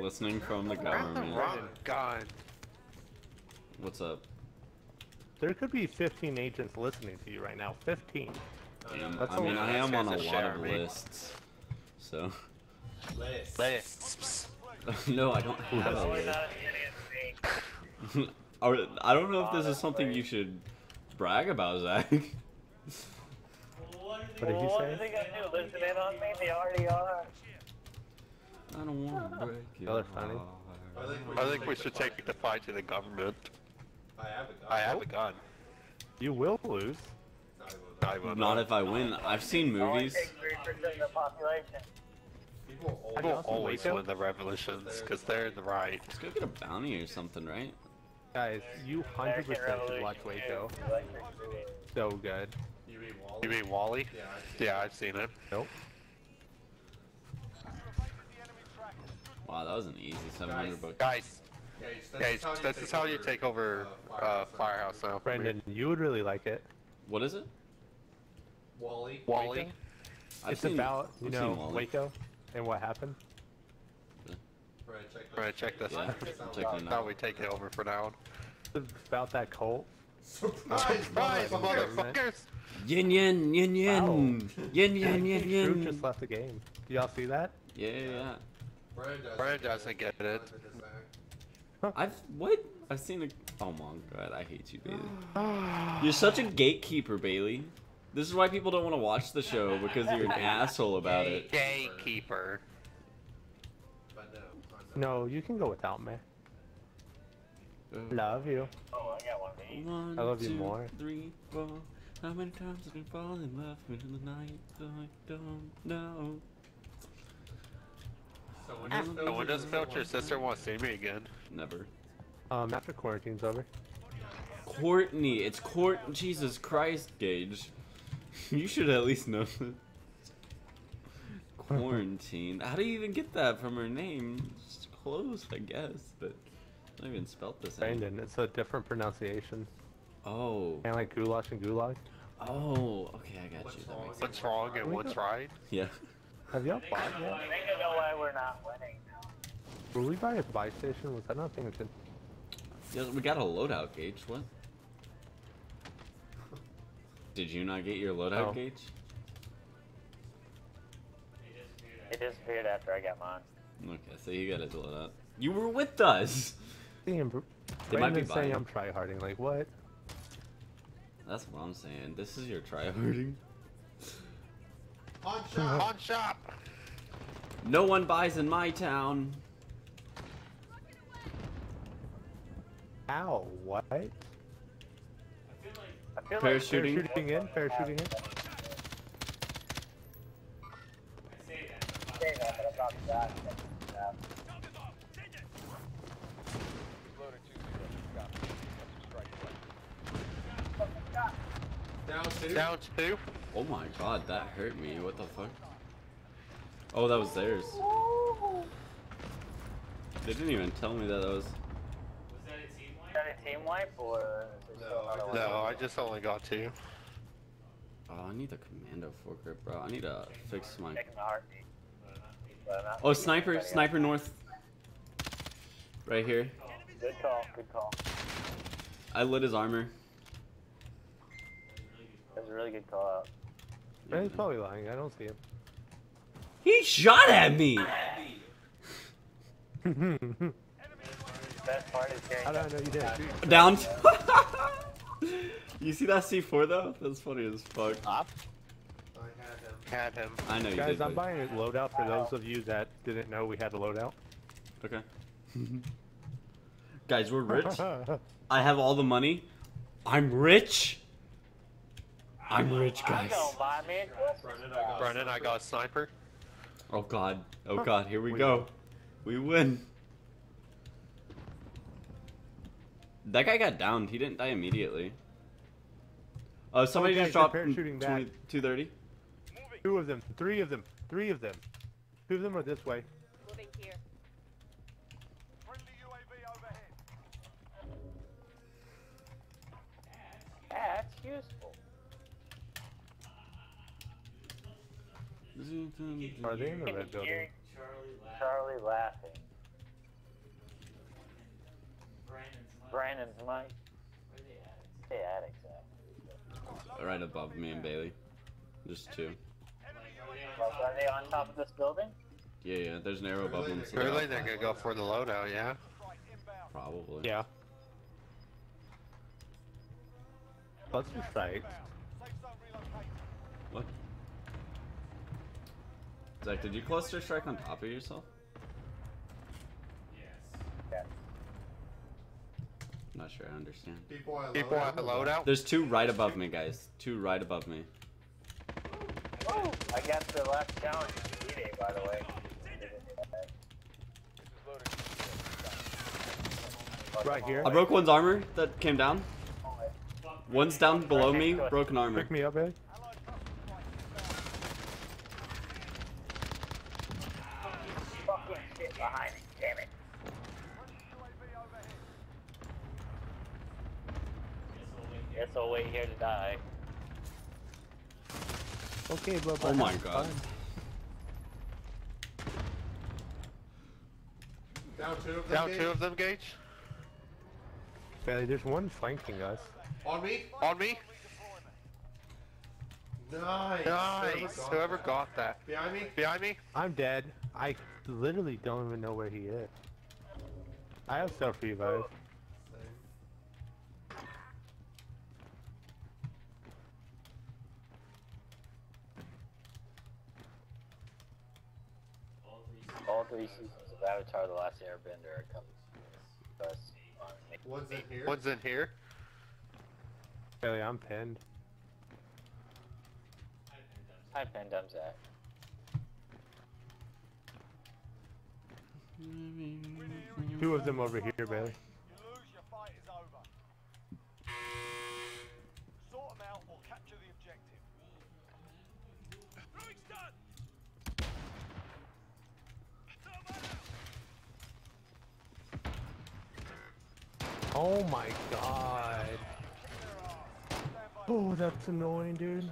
Listening from the Grab the government. wrong gun. What's up? There could be 15 agents listening to you right now. 15. Damn, That's I mean, a- I am on a lot of Jeremy. lists. So, Lists. Lists. no, I don't have a Probably list. I don't know if this is something you should brag about, Zach. What did he What say? are they gonna do? Listen in on me? They already are. I don't want to break your Y'all funny. I think we I should think we take should the fight. take the fight to the government. I have a gun. I have a gun. You will lose. I will not. I will Not if I win. I've seen Only movies. People always, People always win the revolutions because they're in the right. Let's go get a bounty or something, right? Guys, you 100% American should watch Waco. 2, So good. You mean Wally? You mean Wally? Yeah, I've seen Yeah, I've seen it. Nope. Wow, that was an easy 700 bucks. Guys, Guys, guys, this is how you take over uh, Firehouse now. Brandon, you would really like it. What is it? Wally. Wally? I've it's seen- about, you I've know. Waco and what happened. Right, check Alright, check this. Yeah, I'm checking it Now we take it over for now. About that cult. Surprise, Surprise, motherfucker. motherfuckers! Yin yin yin yin. Yin yin yin True just left the game. Y'all see that? Yeah, yeah, yeah. Brian doesn't, Brian doesn't get it. I've what? I've seen a. Oh my god, I hate you, Bailey. You're such a gatekeeper, Bailey. This is why people don't want to watch the show because you're an asshole about it. Gatekeeper. No, I'm not. No, you can go without me. Love you. Oh, I got one of. One, I love you more. three, four. How many times did I fall in love in the night? I don't know. So when this So when does filter Filter sister want to see me again? Never. Um, after quarantine's over. Courtney, it's Court. Jesus Christ, Gage. You should at least know this. Quarantine. How do you even get that from her name? It's close, I guess, but I don't even spelt the same. Brandon, it's a different pronunciation. Oh. Kind of like goulash and gulag. Oh. Okay, I got What's you. That wrong? makes sense. What's wrong and what's right? Yeah. Have y'all bought yet? I think I know why we're not winning now. Were we by a buy station? Was that not thing good? Yes, we got a loadout gauge. What? Did you not get your loadout oh. gauge? It disappeared after I got mine. Okay, so you got his loadout. You were with us! Damn, bro. They might be saying I'm tryharding, like what? That's what I'm saying. This is your tryharding. Pawn shop! Pawn shop! No one buys in my town! Ow, what? I feel like Parachuting. Parachuting in, parachuting in. I say that. but say that, but I'm not that. Yeah. Loader 2-0, copy. Strike away. Down two. Down two. Oh my god, that hurt me. What the fuck? Oh, that was theirs. They didn't even tell me that that was. Was that a team Is wipe? That a team wipe or is No, I just- No, I just only got two. Oh, I need the commando foregrip, bro. I need to fix my. Checking the heartbeat. But I'm not Oh, sniper, sniper north. Right here. Good call, good call. I lit his armor. That's a really good call out. Man, he's probably lying. I don't see him. He shot at me. Best part is hearing How did I know you did? Down. you see that C4 though? That's funny as fuck. I had him. Had him. I know you Guys, did. I'm buying a loadout for those of you that didn't know we had a loadout. Okay. Guys, we're rich. I have all the money. I'm rich. I'm rich, I'm guys. gonna buy me Brennan, I got Brennan, I got a sniper. Oh god. Oh god. Here we We go. We win. That guy got downed. He didn't die immediately. Oh, somebody guys, just they're dropped parachuting back. 20, 230. Two of them, three of them, three of them. Two of them are this way. Moving here. Friendly UAV overhead. That's useful. Are they in the red building? Charlie laughed. Charlie laughing. Brandon's mic. Brandon's mic. Where they at? Stay at. Right above me and Bailey. Just two. Like, are they on top of this building? Yeah, yeah. There's an arrow above them. so they're Really? up They're gonna go for the loadout, yeah? Probably. Yeah. Cluster strike. Safe zone. What? Zach, did you cluster strike on top of yourself? Yes. Yeah. I'm not sure I understand. People at People at the loadout. There's two right above me, guys. Two right above me. Woo! I got the last challenge in D-Day, by the way. Right here. I broke one's armor that came down. One's down below me, broken armor. Pick me up, eh? Eddie. Fucking shit behind me, damn it. Guess I'll wait here to die. Okay, bro. Oh my god. Down two of them. Down Gage. two of them, Gage. Bailey, there's one flanking us. On me. On me. Nice. Nice. Whoever got that. Behind me. Behind me. I'm dead. I literally don't even know where he is. I have stuff for you guys. All three seasons of Avatar: The Last Airbender are coming to us. on One's in here. One's in here. Bailey, I'm pinned. Hi, Pendum Zach. Two of them over here, Bailey. Oh my god. Oh, that's annoying, dude.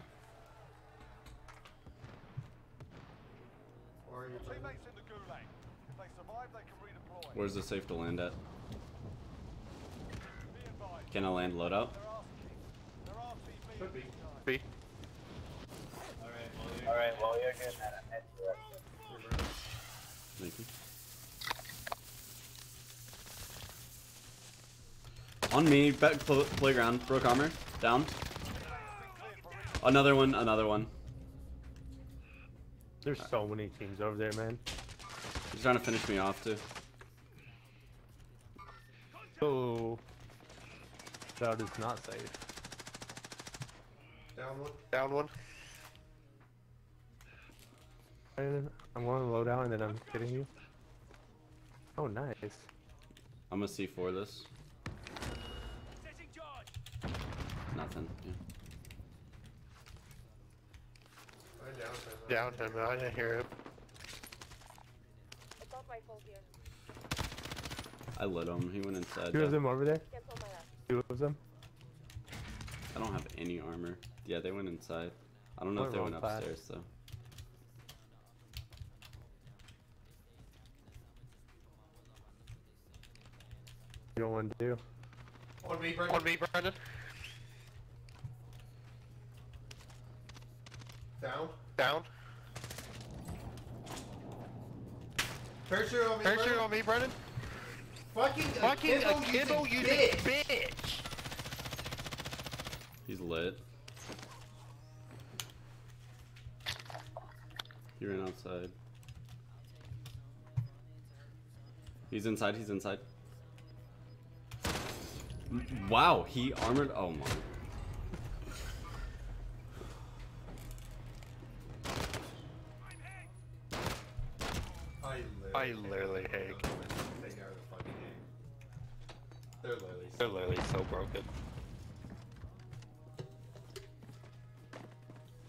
Or you Teammates in the gulag. If they survive, they can redeploy. Where's the safe to land at? Can I land loadout? there are there are TV Could be. B. Alright, well, you're doing that. I'm. Thank you. On me, back pl- playground, broke armor, down. Another one, another one. There's so many teams over there, man. He's trying to finish me off too. Oh. That is not safe. Down one. Down one. I'm going to down and then I'm getting you. Oh, nice. I'm gonna C4 this. Nothing. Yeah. I down him. Down him. I didn't hear him. Assault rifle here. I lit him. He went inside. Two of them over there. Cancel my. Two of them. I don't have any armor. Yeah, they went inside. I don't know if they went class. upstairs though. You don't want to do. On me, Brendan. On me, Brendan. Down. Down. Parachute on me, Parachute Brendan. on me, Brendan. Fucking Fucking Akimbo a kiddo using using bitch. bitch. He's lit. He ran outside. He's inside, he's inside. Wow, he armored. Oh my. I I literally, literally hate. They are the fucking game. They're literally. They're literally so broken.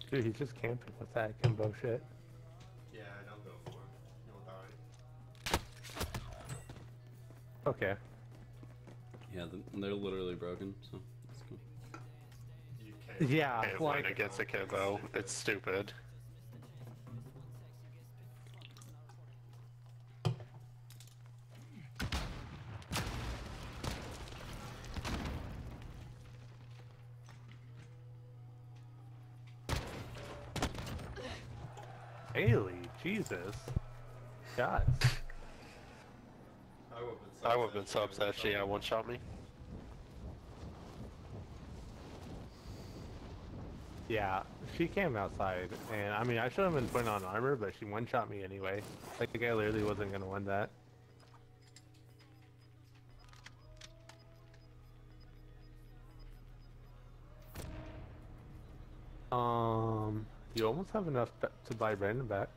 Dude, he's just camping with that Kimbo shit. Yeah, don't go for him. You'll die. Okay. Yeah, they're literally broken, so let's go. You can't. Yeah, Can't win like against a Kimbo. It's stupid. Jesus. Guys. I would have been. I would have been so upset if she had one shot me. Yeah, she came outside, and I mean, I should have been putting on armor, but she one shot me anyway. Like, I literally wasn't gonna win that. Um, you almost have enough to buy Brandon back.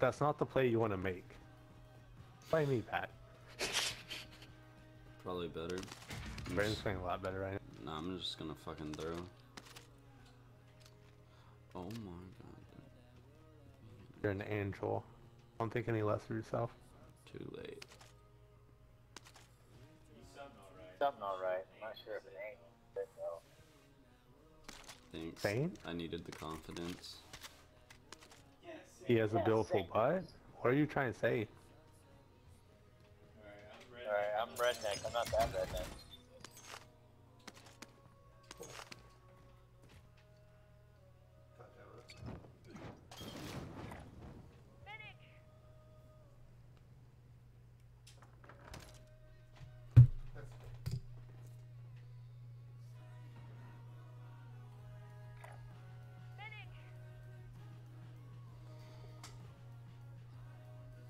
That's not the play you want to make. Play me back. Probably better. I'm Brandon's just- playing a lot better right now. Nah, I'm just gonna fucking throw. Oh my god. You're an angel. Don't think any less of yourself. Too late. Something alright. Something. I'm not sure if it ain't. Thanks. Faint? I needed the confidence. He has a beautiful same. butt. What are you trying to say? Alright, I'm redneck. I'm not that redneck.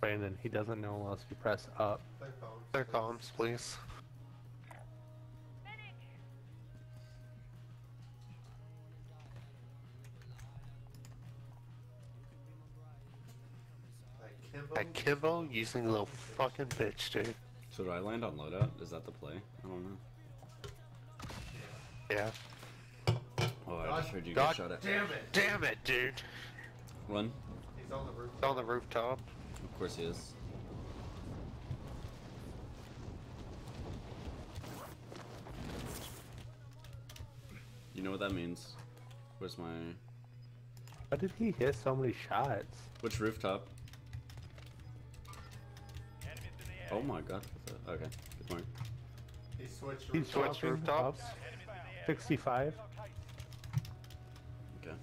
Brandon, he doesn't know unless you press up. their phone. Their comms, please. Like Kimbo. That Kimbo using a little fucking bitch, dude. So do I land on loadout? Is that the play? I don't know. Yeah. Oh, I God- just heard you God get shot at. Damn it. Damn it, dude. Run. He's on the roof. On the rooftop. Of course he is. You know what that means? Where's my... How did he hit so many shots? Which rooftop? Oh my god. Okay, good mark. He switched He's rooftops. Switch jumping rooftops. 65. Okay.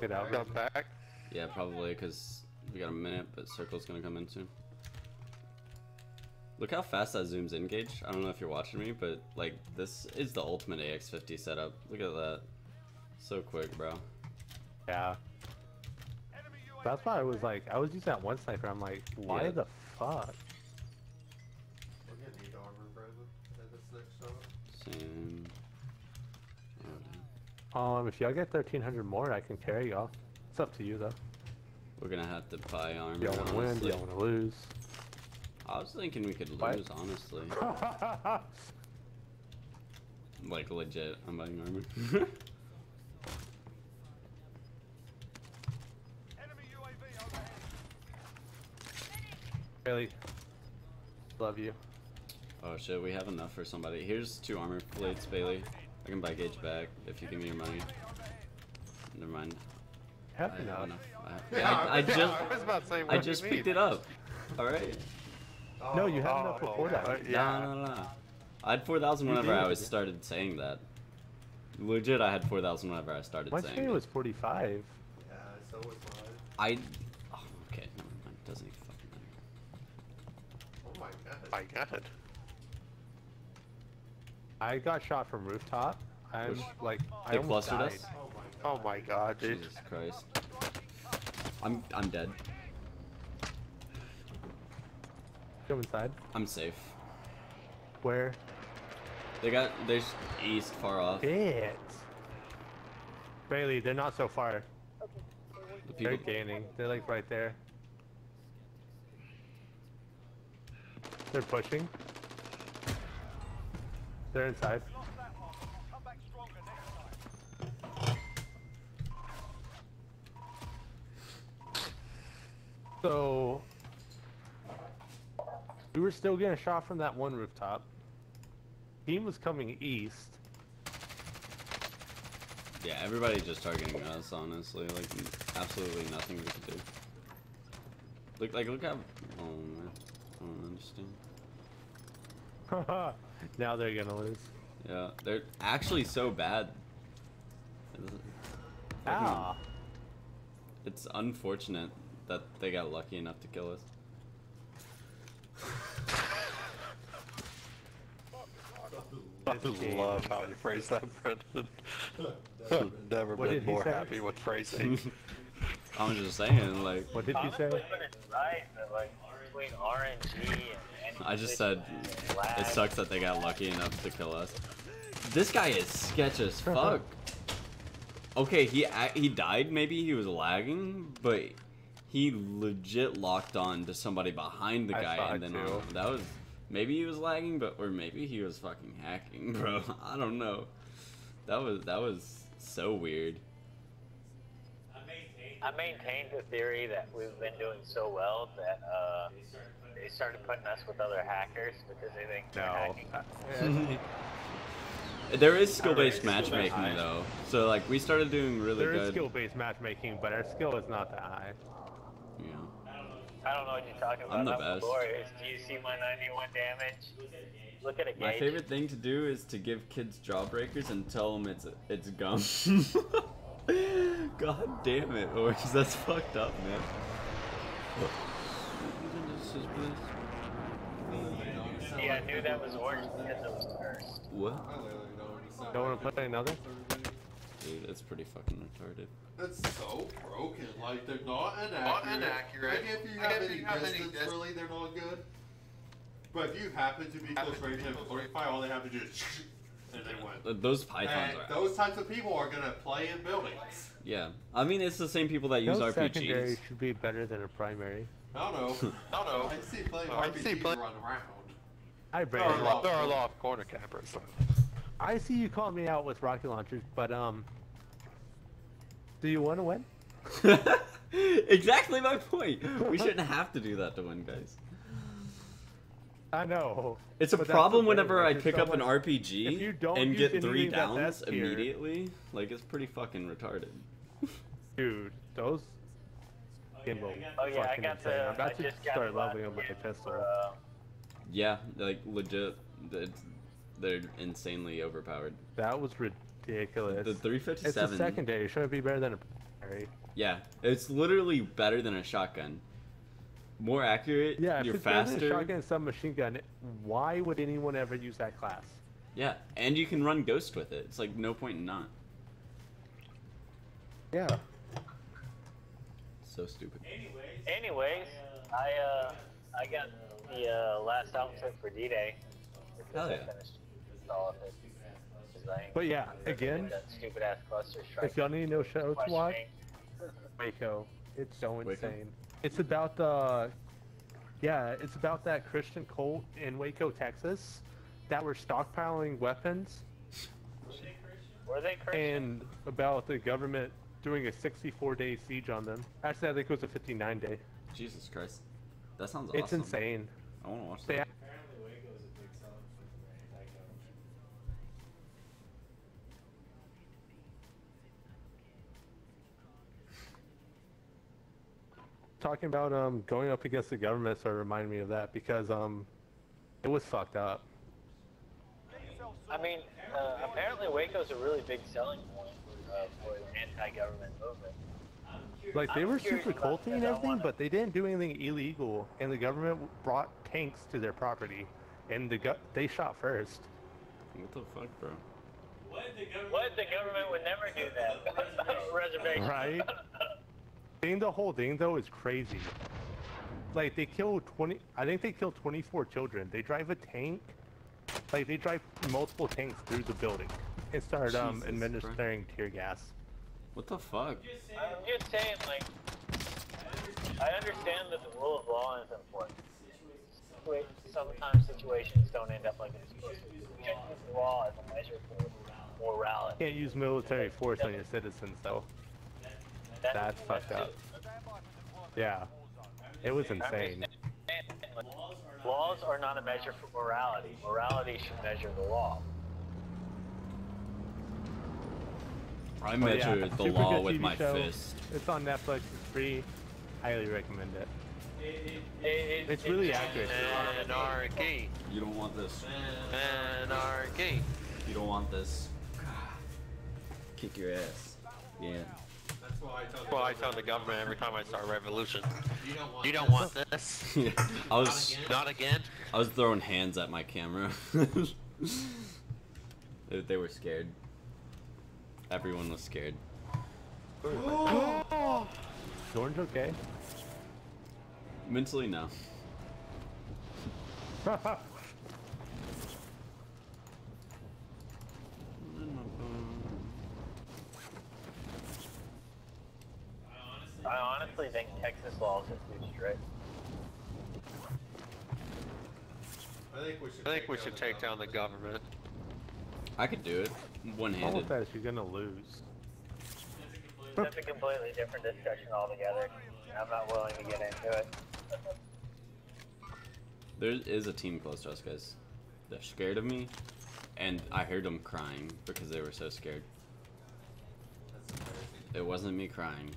Get out. back. Jump back. Yeah, probably, because we got a minute, but Circle's gonna come in soon. Look how fast that zooms in, Gage. I don't know if you're watching me, but, like, this is the ultimate AX50 setup. Look at that. So quick, bro. Yeah. That's why I was like, I was using that one sniper. I'm like, why Yeah. the fuck? We're gonna need armor, Brendan. next shot. Same. Um, if y'all get 1300 more, I can carry y'all. It's up to you though. We're gonna have to buy armor. Y'all want to win? Y'all want to lose? I was thinking we could What? lose, honestly. Like legit, I'm buying armor. Enemy UAV overhead. really? Love you. oh shit, we have enough for somebody. Here's two armor plates, Bailey. I can buy Gage back if you give me your money. Never mind. Have I have enough. enough. I, yeah, I, I just, I was about to say, I do you just mean? picked it up. All right. No, you had Oh, enough before yeah. that. Yeah. No, no, no. I had 4,000 You whenever I did. was started saying that. Legit, I had 4,000 whenever I started My saying screen it. was 45. Yeah, so was mine. I. Oh, okay, never mind. Doesn't even fucking matter. Oh my god. My god. I got shot from rooftop. I'm Which- like, I almost clustered died. us? Oh my god. Oh my god, dude. Jesus Christ. I'm I'm dead. Come inside. I'm safe. Where? They got they're east far off. It. Bailey, they're not so far. Okay. they won't The They're gaining. They're like right there. They're pushing. They're inside. Lost that one. Come back stronger next time. So we were still getting a shot from that one rooftop. Team was coming east. Yeah, everybody just targeting us. Honestly, like absolutely nothing we can do. Look like look how. Oh man, I don't understand. now they're gonna lose. Yeah, they're actually so bad. Ah. It's unfortunate that they got lucky enough to kill us. I love how you phrase that, Brendan. Never What did been more say? happy with phrasing. I'm just saying, like, What did you say? right, like between RNG and, and I just said it sucks that they got lucky enough to kill us. This guy is sketch as fuck. Okay, he he died. Maybe he was lagging, but he legit locked on to somebody behind the I guy, and then too. uh, that was maybe he was lagging, but or maybe he was fucking hacking, bro. I don't know. That was that was so weird. I maintain. Maintained the theory that we've been doing so well that uh, they started putting us with other hackers because they think they're No. hacking. Uh, There is skill-based Alright, matchmaking skill-based. though, so like we started doing really there is good. skill-based matchmaking, but our skill is not that high. You know. I don't know what you're talking about. I'm the best. glorious. Do you see my 91 damage? Look at it, My favorite thing to do is to give kids jawbreakers and tell them it's it's gum. God damn it, Orange, that's fucked up, man. See, I knew that was orange because it was cursed. What? I don't. Don't want to play another? Dude, it's pretty fucking retarded. That's so broken. Like they're not inaccurate. Not inaccurate. Like if you Like, have if any you have any distance, really, they're not good. But if you happen to be close Happen to range be and close forty five, all they have to do is and they win. Th- Those pythons And are. those types of people are gonna play in buildings. Yeah, I mean it's the same people that use No RPGs. secondary should be better than a primary. I don't know. No, no. I see playing I RPGs see play- run around. I There are, a lot, there are a lot of corner campers. I see you called me out with rocket launchers, but um, do you want to win? exactly my point. We shouldn't have to do that to win, guys. I know. It's a problem the whenever like, I if pick up an RPG if you don't and get three downs S tier- immediately. Like it's pretty fucking retarded. Dude, those gimbal. Oh yeah, I fucking got insane. the. I'm about I to just start leveling up my skin pistol. For, uh, Yeah, like legit, it's, they're insanely overpowered. That was ridiculous. The 357. it's a secondary. Should it be better than a primary? Yeah, it's literally better than a shotgun. More accurate. Yeah, you're it's better than faster. a shotgun and submachine gun, why would anyone ever use that class? Yeah, and you can run ghost with it. It's like no point in not. Yeah. So stupid. Anyways. anyways, I uh, I got the uh, last outfit for D-Day. Hell I yeah. finished. all of it. 'Cause I ain't But yeah, again, stupid ass cluster strike. if y'all need to know show to watch. Waco. It's so Waco? insane. It's about the, yeah, it's about that Christian cult in Waco, Texas, that were stockpiling weapons, Were they Christian? and about the government doing a 64-day siege on them. Actually, I think it was a 59-day. Jesus Christ. That sounds It's insane. I want to watch that. Apparently Talking about um going up against the government sort of reminded me of that because um it was fucked up. I mean, uh, apparently Waco's a really big selling point uh, for the anti-government movement. Like they I'm were super culty and everything, wanna- but they didn't do anything illegal, and the government brought tanks to their property, and the go- they shot first. What the fuck, bro? What the government? What? The government would never do that. Reservation. Right? Seeing the whole thing though is crazy. Like they killed 20, I think they killed 24 children. They drive a tank, like they drive multiple tanks through the building and start um Jesus administering tear gas. What the fuck? I'm just saying, like, I understand that the rule of law is important. Sometimes situations don't end up like they're supposed to. You can't use the law as a measure for morality. Can't use military force on your citizens though. That- That's fucked up. The damn life isn't worth Yeah, it was insane. Laws are not a measure for morality. Morality should measure the law. I But yeah, the super law with TV my show. fist. It's on Netflix. It's free. Highly recommend it. It- it- It's really accurate. Anarchy. You don't want this. Anarchy. You don't want this. Kick your ass. Yeah. That's why I tell Well, I tell the government every time I start a revolution. you don't want You don't this. want this. I was Not again. I was throwing hands at my camera. they, they were scared. Everyone was scared. Orange okay? Mentally, no. I honestly think Texas laws are too strict. I think we should. I think we down should take down the government. I could do it. One handed. Almost as you're gonna lose. That's a completely different discussion altogether. I'm not willing to get into it. There is a team close to us, guys. They're scared of me, and I heard them crying because they were so scared. It wasn't me crying.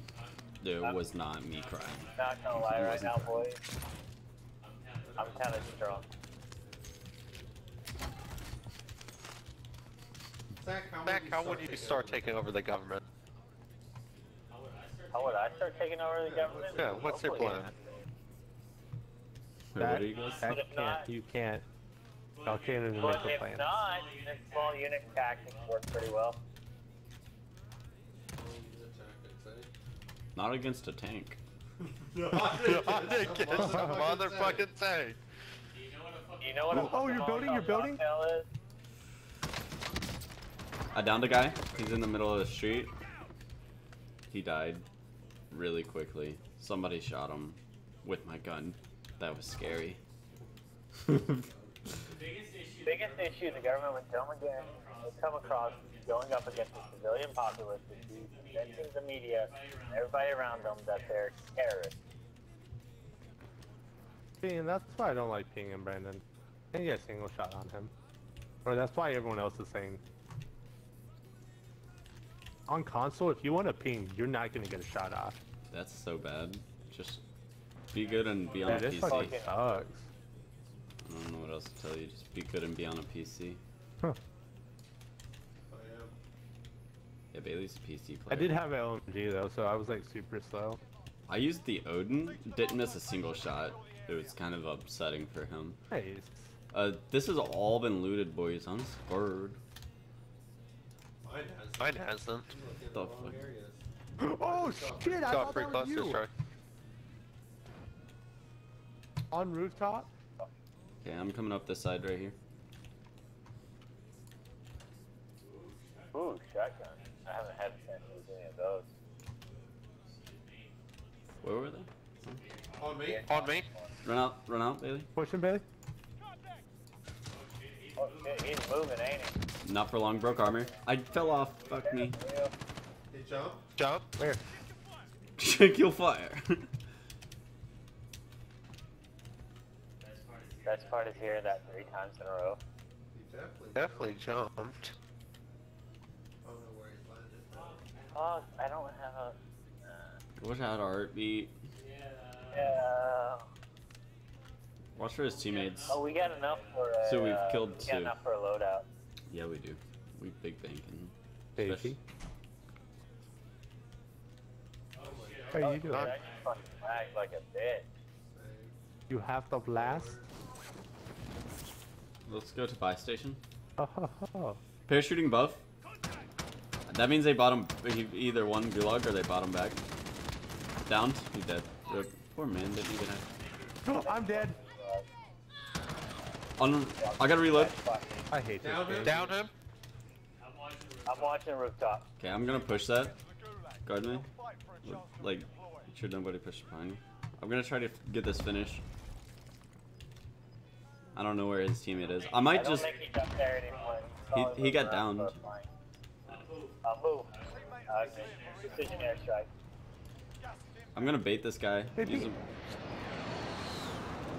It was not me crying. Not gonna lie right now, boys. I'm kind of strong. Zach, how Zach, would how you would you start taking over the government? How would I start taking over the government? Yeah, what's your plan? Wait, what are you that can't. not- You can't. Y'all can't even But make a if plan. not, then small unit tactics work pretty well. Not against a tank. Motherfucking thing. You know what a Oh, you're building, you're building? I downed a guy. He's in the middle of the street. He died really quickly. Somebody shot him with my gun. That was scary. biggest issue the government would come again would come across going up against the civilian populace would be convincing the media and everybody around them that they're terrorists. See, and that's why I don't like Ping pinging Brandon. I think a single shot on him. Or that's why everyone else is saying. On console, if you want to ping, you're not gonna get a shot off. That's so bad. Just be good and be on Yeah, a this PC. fucking sucks. I don't know what else to tell you. Just be good and be on a PC. Huh. Yeah, Bailey's a PC I did have LMG though, so I was like super slow. I used the Oden. Didn't miss a single shot. It was kind of upsetting for him. Nice. Uh, this has all been looted, boys. I'm scared. Mine has. Mine hasn't. The Wrong fuck? Oh shit! I Got thought free that was cluster you. strike. On rooftop. Okay, I'm coming up this side right here. Ooh, shotgun. I haven't had a chance to use any of those. Where were they? On me. On me. Run out, run out, Bailey. Push him, Bailey. Oh shit, he's moving, ain't he? Not for long, broke armor. I fell off. Fuck me. Real. Jump. Jump. Where? Kill fire. Best part is hearing that three times in a row. He definitely. Definitely jumped. I don't know where he's landed. Oh, I don't have a. Wish I had a heartbeat. Yeah. Watch for his teammates. Oh, we got enough for. A, So we've uh, killed we two. got enough for a loadout. Yeah, we do. We big bank and Baby. How are you doing? I just fucking lagged like a bitch. You have the blast? Let's go to buy station. Oh, ho, ho. Parachuting above. That means they bottom he either one gulag or they bottom back. Downed. He's dead. Rip. Poor man didn't even have. Oh, I'm dead. On. I gotta reload. I hate this Down game. him. Down him. I'm watching rooftop. Okay, I'm gonna push that. Guard me. Like, make sure nobody pushes behind you. I'm gonna try to get this finish. I don't know where his teammate is. I I might don't just. he got. He- got downed. For. I'll move. Okay. Precision airstrike. I'm gonna bait this guy. Use him.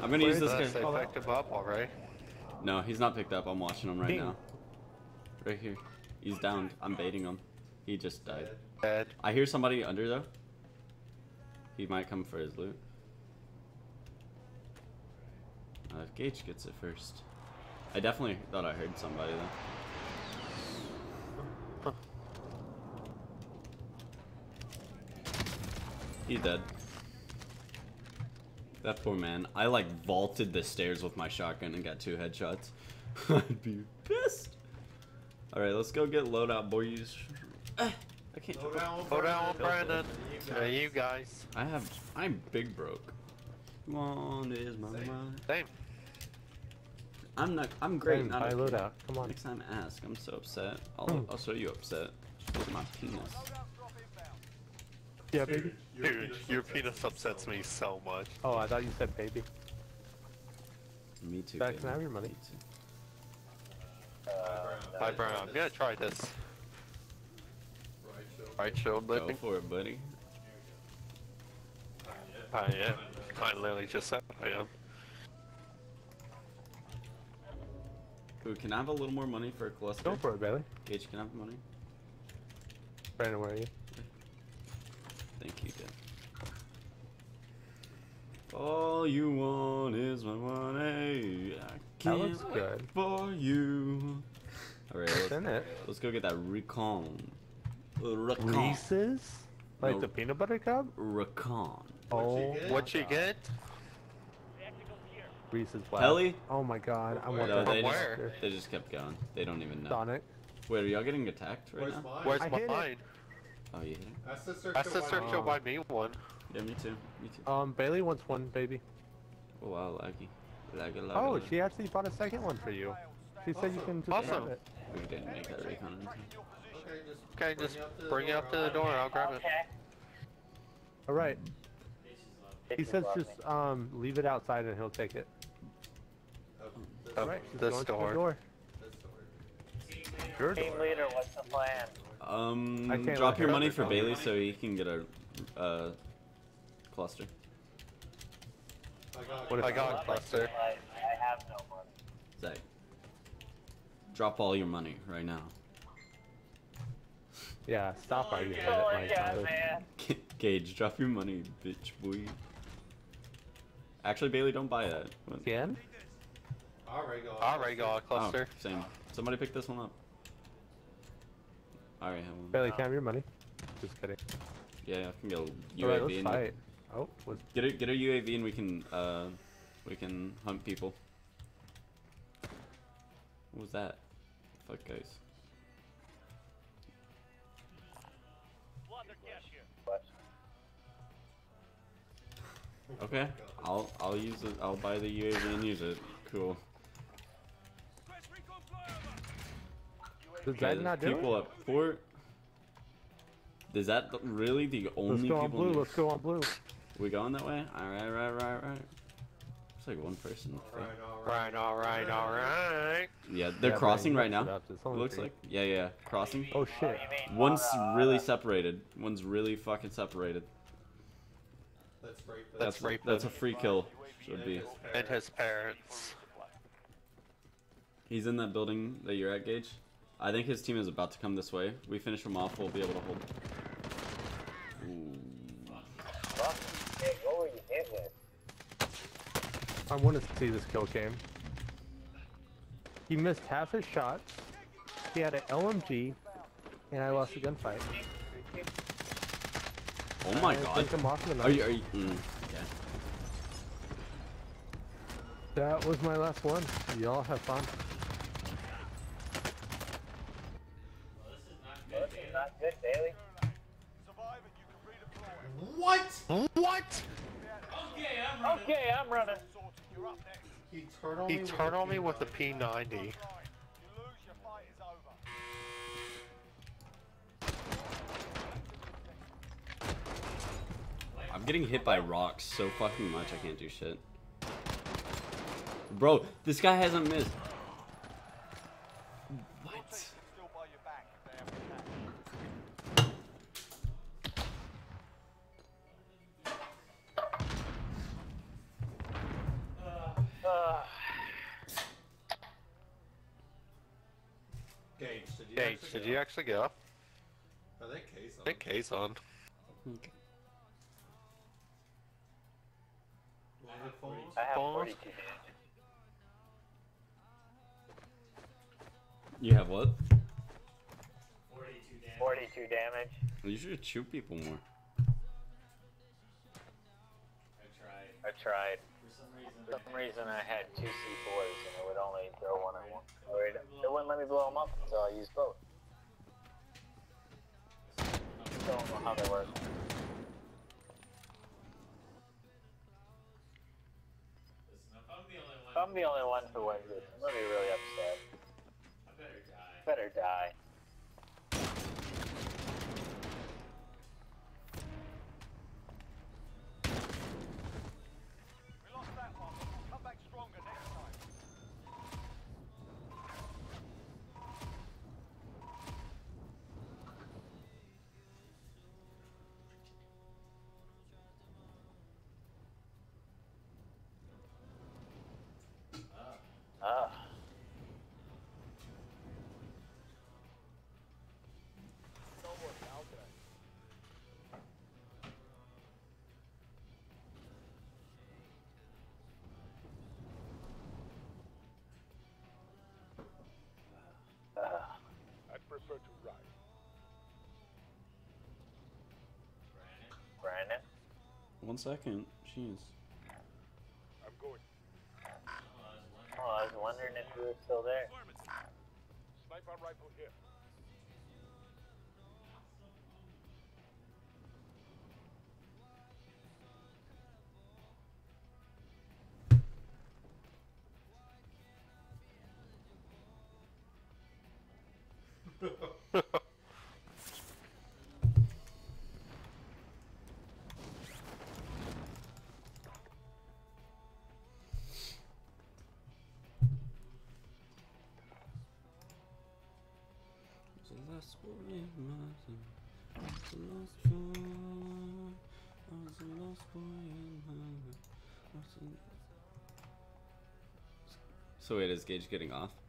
I'm gonna use this Unless guy. they picked him up already. No, he's not picked up. I'm watching him right Ping. now. Right here. He's downed. I'm baiting him. He just died. Dead. I hear somebody under though. He might come for his loot. Uh, if Gage gets it first. I definitely thought I heard somebody though. He dead. That poor man. I like vaulted the stairs with my shotgun and got two headshots. I'd be pissed. Alright, let's go get loadout boys. I can't. Slow down. Go down, Brandon. Brandon. Yeah, you guys. I have. I'm big broke. One is my Same. money. Same. I'm not. I'm great. Same, Not buy a- loadout. Come on. Next time, ask. I'm so upset. I'll. Hmm. I'll show you upset. Look at my penis. Yeah, baby. Dude, your penis upsets me so much. Oh, I thought you said baby. Me too. Back, can I have your money? Me too. Uh, Hi, Brown. I'm gonna try this. Right, so. Right, shield Go living. for it, buddy. I am. I literally just said I am. Ooh, can I have a little more money for a cluster? Go for it, Bailey. Gage, can I have money? Brandon, where are you? Thank you, Dad. All you want is my money. I That can't looks wait good. for you. Alright, What's let's, in it? let's go get that recon. Recon. Reese's? Like No. the peanut butter cup? Recon. Oh. What you get? Reese's Black. Helly? Oh my god, I want No, that. they just, Where? they just kept going. They don't even know. Sonic. Wait, are y'all getting attacked right Where's now? mine? Where's I hit it. mine? Oh, you hit him? That's the search. That's the search mine. me one. Yeah, me too. Me too. Um, Bailey wants one, baby. Oh, wow, laggy. Laggy, laggy. Oh, laggy. she actually bought a second one for you. She said you can just Awesome. grab it. We didn't make that recon. Okay, just Okay, just bring it up to the door. I'll grab it. All right. He says just um leave it outside and he'll take it. Oh, this, Oh. All right, she's this going to door. the door. this door. Your Team door. leader, what's the plan? Um, drop your money for Bailey so he can get a uh, cluster. I got. What if- I got a cluster. I, I have no money. Zach, drop all your money right now. Yeah, stop oh, arguing with Oh it, my Mike. god, man. Gage, drop your money, bitch boy. Actually, Bailey, don't buy that. What- Again? I already got. I already got a Oh, cluster. same. Somebody pick this one up. I already have one. Bailey, can I have your money? Just kidding. Yeah, I can get a All right, UAV let's and fight. Oh, was get a get a UAV and we can uh we can hunt people. What was that? Fuck guys. Okay, I'll I'll use it. I'll buy the UAV and use it. Cool. Does Okay, that not do people it? at port. Is that the- really the Let's only go on blue. Let's go on blue. We going that way? All right, right, right, right. It's like one person. Alright, alright. Right, alright, alright. Yeah, they're Yeah, crossing right mix it now. up. It's only Looks like. Yeah, yeah, crossing. Oh shit. You One's really separated. One's really fucking separated. Let's rape them. That's rape that's a free kill. Should be. And his parents. He's in that building that you're at, Gage. I think his team is about to come this way. We finish him off. We'll be able to hold. I want to see this kill cam. He missed half his shots. He had an LMG, and I lost a gunfight. Oh my I god. think I'm off the Are you? Are you? Mm, okay. That was my last one. Y'all have fun. Well, this is not good, Bailey. Survive and you can redeploy. What? What? Okay, I'm running. Sorted, you're up next. He turned on He me. with turned a on me with the P90. P90. You lose, your fight is over. I'm getting hit by rocks so fucking much I can't do shit. Bro, this guy hasn't missed. Did you actually go? I think Case I think K's on. What are the phones? I have 42 damage. You have what? 42 damage. 42 damage. You should shoot people more. I tried. For some reason. For some reason, I had two C4s and it would only throw one at one. It, it wouldn't let me blow them up, so I used both. Don't know how they work. Listen, if I'm the only one, I'm the only one who wins this, I'm gonna be really upset. I better die. Better die. One second. Jeez. I'm going. Oh, I was wondering if you were still there. Sniper rifle here. So wait, is Gage getting off?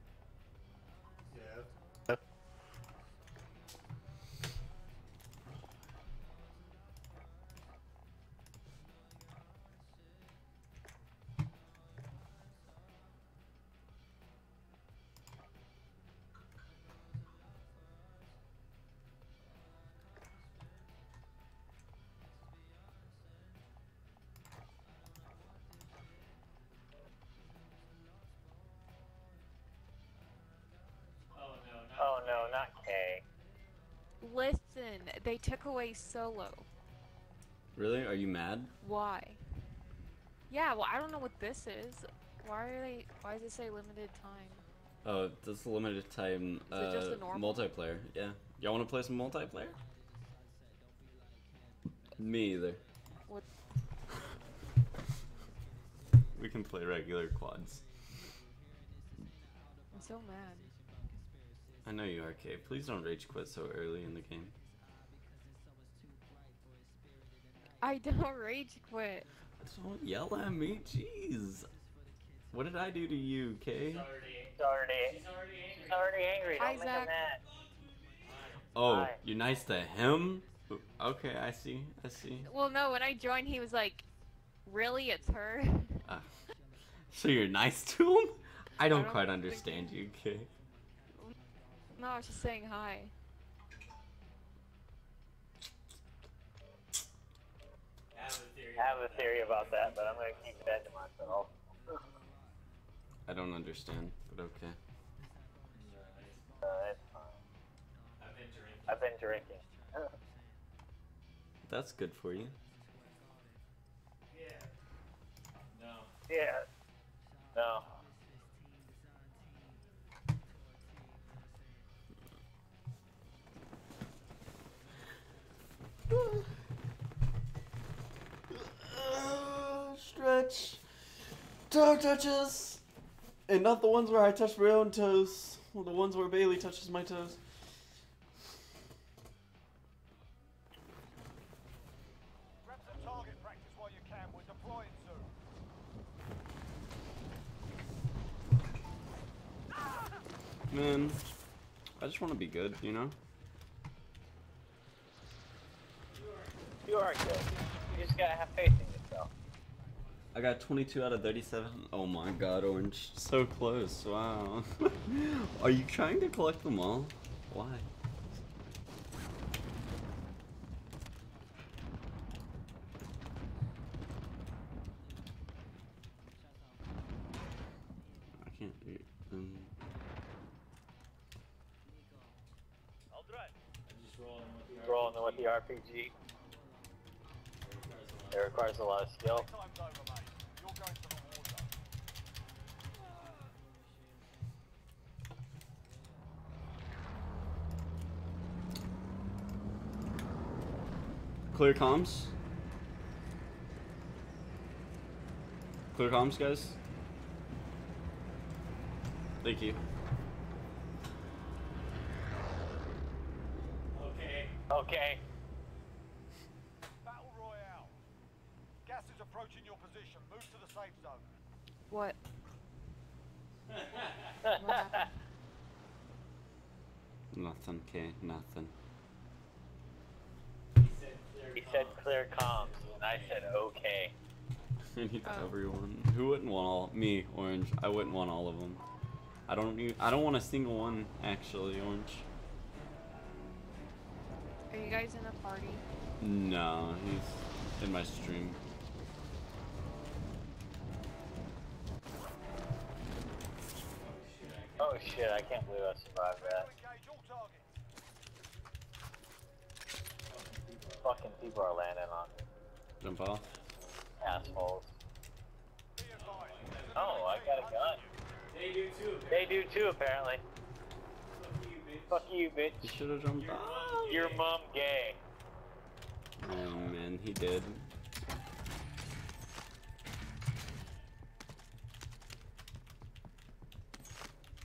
Took away solo. Really? Are you mad? Why? Yeah, well, I don't know what this is. Why are they? Why does it say limited time? Oh, this is a limited time Is it just uh, a normal? multiplayer. Yeah. Y'all want to play some multiplayer? Me either. What? We can play regular quads. I'm so mad. I know you are, Kay. Please don't rage quit so early in the game. I don't rage quit. Don't yell at me, jeez. What did I do to you, Kay? He's already, he's already angry. Don't make him Isaac. mad. Oh, Hi. you're nice to him? Ooh, Okay, I see. I see. Well, no, when I joined, he was like, "Really, it's her." Ah. so you're nice to him? I don't don't quite think- understand you, Kay. no, I was just saying hi. I have a theory. I have a theory about that, but I'm gonna keep that to myself. I don't understand, but okay. Uh, it's fine. I've been drinking. I've been drinking. That's good for you. Yeah. No. yeah. No. stretch. Toe touches. And not the ones where I touch my own toes. Well, the ones where Bailey touches my toes. Grab some target practice while you can. We're deploying soon. Man, I just want to be good, you know? You are good. You just gotta have faith in yourself. I got 22 out of 37. Oh my god, Orange. So close. Wow. Are you trying to collect them all? Why? I can't. Um, I'm just rolling with the Rolling with the RPG. It requires a lot of skill. Clear comms. Clear comms, guys. Thank you. Okay. Okay. Battle Royale. Gas is approaching your position. Move to the safe zone. What? what? Nothing, okay, nothing. He said clear. He said comms, and I said okay. I need Oh. everyone. Who wouldn't want all? Me, Orange. I wouldn't want all of them. I don't. Need, I don't want a single one actually, Orange. Are you guys in a party? No, he's in my stream. Oh shit, I can't believe I survived that. Engage all targets. Fucking people are landing on me. Jump off. Assholes. Be advised. There's an Oh, I got a gun. They do too. They do too, apparently. Fuck you, bitch. You, should have jumped off. Your mom gay. Oh man, he did.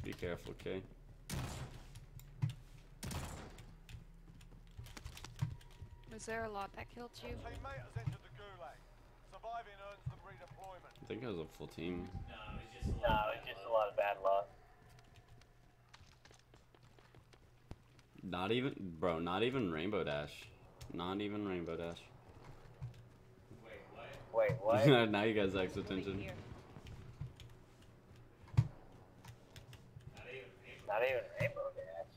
Be careful, okay? Was there a lot that killed you? Teammate has entered the gulag. Surviving earns them redeployment. I think it was a full team. No, it was just a No, lot. it's just a lot of bad luck. Not even, bro. Not even Rainbow Dash. Not even Rainbow Dash. Wait, what? Wait, what? now you guys act Wait attention. here. Not even. Not even Rainbow Dash.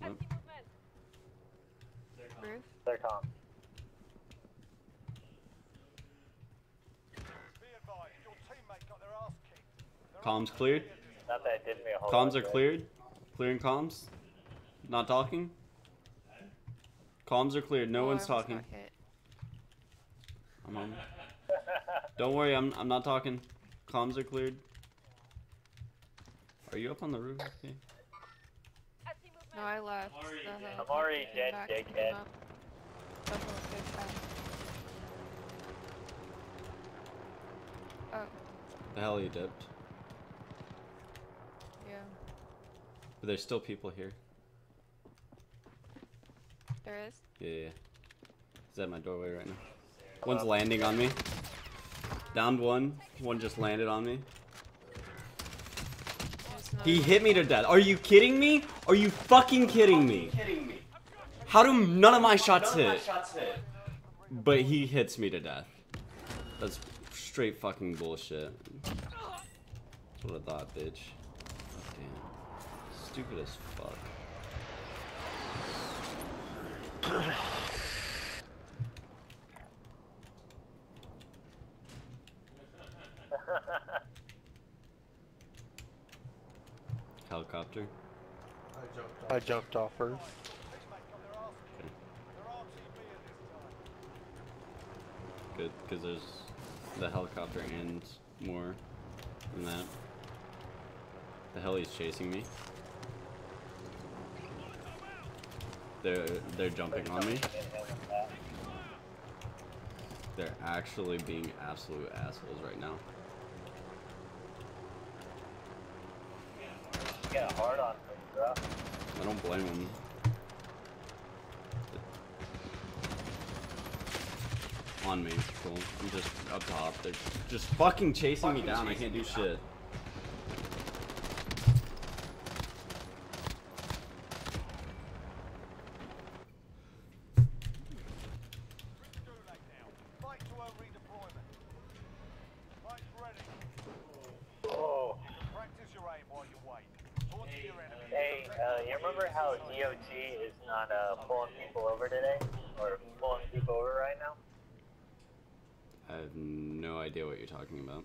Yep. Empty movement. They're coming. Roof? They're calm. Be advised. Your teammate got their ass kicked. They're Comms cleared. Not that it did me a whole Comms are good. cleared. Clearing comms. Not talking. Comms are cleared. No I one's talking. I'm on. Don't worry, I'm I'm not talking. Comms are cleared. Are you up on the roof? Okay. I see movement. No, I left. I'm already the dead. helicopter I'm already came dead, back dickhead. Oh, The hell you dipped. yeah. But there's still people here. There is. Yeah, yeah. yeah. He's at my doorway right now. One's landing on me. Downed one. One just landed on me. He hit me to death. Are you kidding me? Are you fucking kidding me? How do none of my shots hit? But he hits me to death. That's straight fucking bullshit. That's what I thought, bitch. Damn. Stupid as fuck. Helicopter. I jumped off. I jumped off her. Teammate got their arse kicked. They're RTB at this time. Good, because there's the helicopter and more than that. The hell he's chasing me. They're they're jumping on me. They're actually being absolute assholes right now. You hard on me, bro. I don't blame them. On me, cool. I'm just up top. They're just fucking chasing me down. I can't do shit now. Fight to earn redeployment. Fight's ready. Oh. Practice your aim while you wait. Talk to your enemy. Hey, uh, you remember how DOT is not uh, pulling people over today? Or pulling people over right now? I have no idea what you're talking about.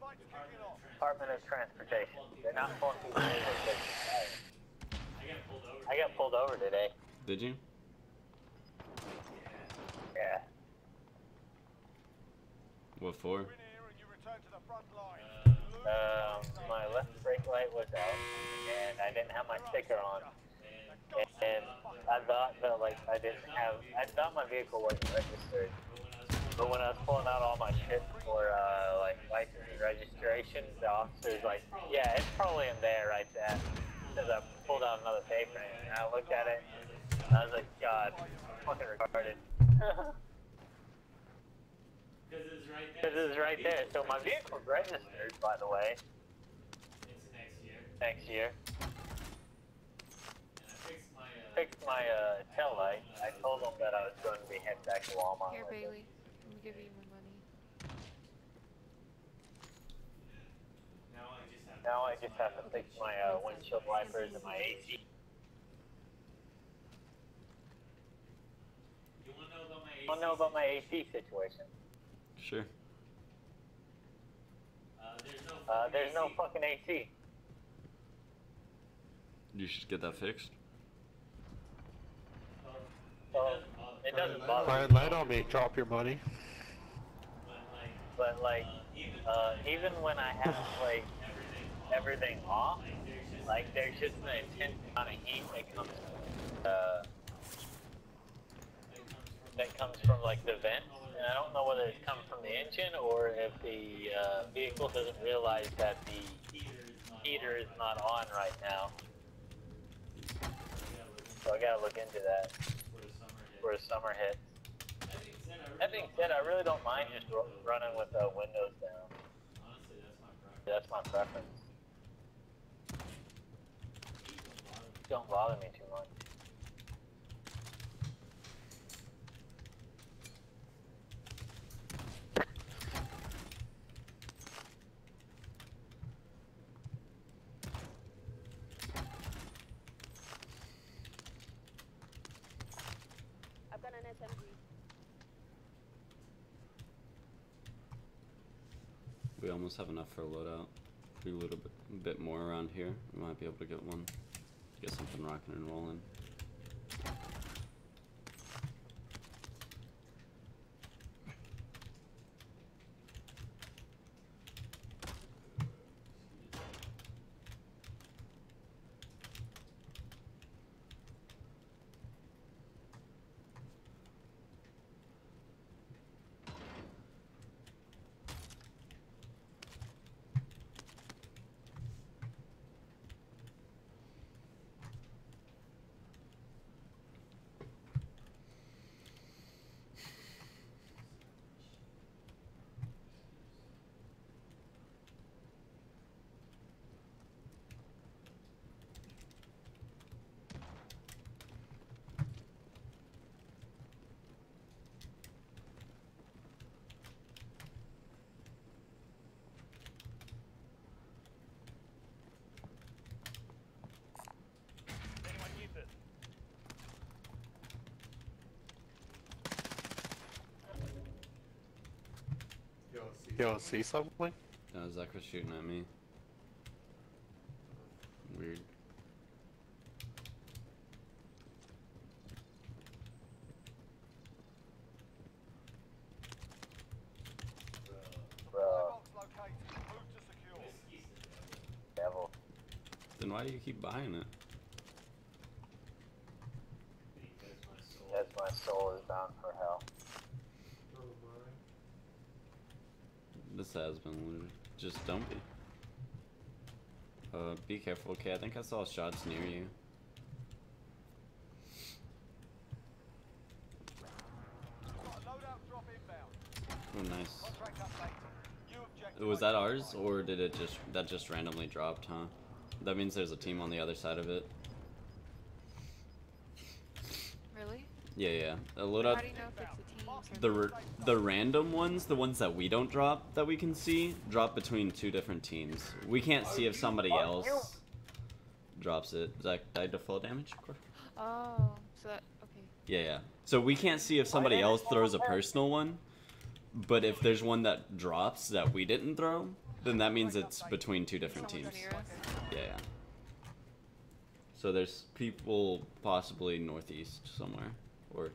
Fight's kicking off. Department of Transportation. They're not pulling people I got pulled over. I got pulled over today. Did you? Yeah. What for? You're in here and you return to the front line. Um, my left brake light was out, and I didn't have my sticker on. And I thought that, like, I didn't have, I thought my vehicle wasn't registered. But when I was pulling out all my shit for, uh, like, license and registration, the officer's like, yeah, it's probably in there right there. Because I pulled out another paper, and I looked at it, and I was like, God, fucking retarded. Because it's right there. Because it was right there. So my vehicle's registered, by the way, It's next year. next year. And I fixed my, uh, fixed my uh, tail light. I told them that I was going to be heading back to Walmart. Here, with it. Bailey. Let me give you my money. now I just have Now I just have to fix my uh, windshield wipers and my AC. You want to know about my AC? I don't know about my AC situation. Sure. Uh, there's no Uh, fucking there's no AC. fucking AC. You should get that fixed. So it doesn't bother Fine, me. light on me. Drop your money. But like, even uh, even when I have like everything off, like there's just an intense amount of heat that comes, uh, that comes from like the vent, and I don't know whether it's coming from the engine or if the uh, vehicle doesn't realize that the heater is not on right now. So I gotta look into that for the summer hit. for the summer hit. That being said, That being said, I really don't mind just ru- running with uh, windows down. honestly that's my preference. That's my preference. Don't bother me too much. Almost have enough for a loadout. If a a bit more around here, we might be able to get one. Get something rocking and rolling. You don't see something? No, Zach was shooting at me. Weird. Bro, Box located. Move to secure. devil. Then why do you keep buying it? As my soul is bound for hell. Oh my. This has been looted. Just don't be. Uh, be careful, okay? I think I saw shots near you. Got a loadout drop inbound. Oh, nice. Contract updated. New objective. Was that ours, or did it just that just randomly dropped? Huh? That means there's a team on the other side of it. Really? Yeah, yeah. A How loadout. do you know if it's the The random ones, the ones that we don't drop that we can see, drop between two different teams. We can't see if somebody else drops it. Zach died to full damage. Oh, so that okay. Yeah, yeah. So we can't see if somebody else throws a personal one, but if there's one that drops that we didn't throw, then that means it's between two different teams. Yeah, yeah. So there's people possibly northeast somewhere, or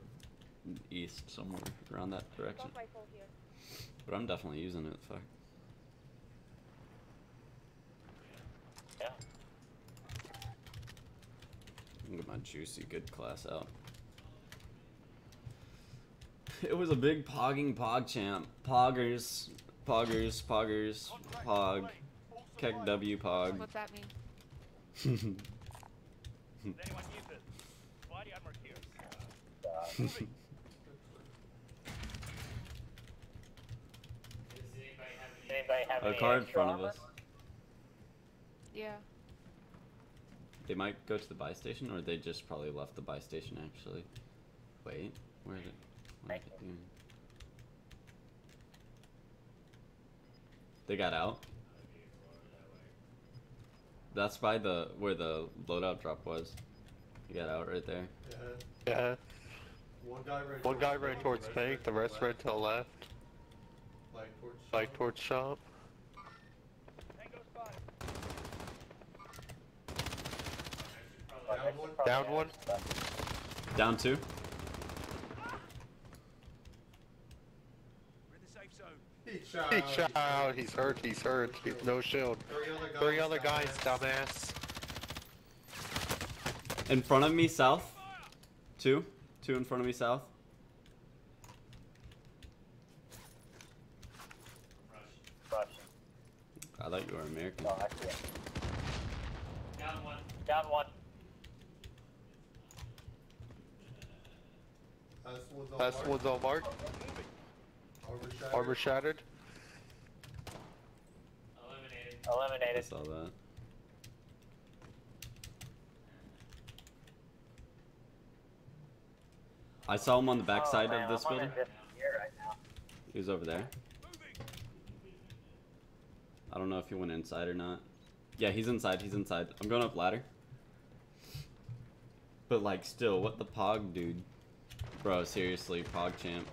east somewhere around that direction. Assault rifle here. But I'm definitely using it. Fuck. Yeah. Get my juicy good class out. It was a big pogging pog champ. Poggers, poggers, poggers, pog, KEKW pog. What's that mean? Anyone use it? Body armor here. Uh, Does anybody have any? anybody have a car in extra front of us. Yeah. They might go to the buy station, or they just probably left the buy station actually. Wait, where is it? What is Thank it doing? They got out. That's by the where the loadout drop was. They got out right there. Yeah. Yeah. One guy ran. One guy towards ran towards bank, the rest ran to the left, Like towards. shop. Down one. Down two. We're in the safe zone. He shot. He shot out, he's hurt, he's hurt, he's no shield. Three other guys. Three other guys, there. dumbass. In front of me, south. Two. Two in front of me, south. I thought you were American. No, I see it. Down one. Down one. That's one's on That's mark. one's on mark, Armor shattered. armor shattered. Eliminated. I saw that. I saw him on the backside oh, man, of this I'm building. right. He was over there. I don't know if he went inside or not. Yeah, he's inside. He's inside. I'm going up ladder. But like, still, what the pog, dude? Bro, seriously, pog champ.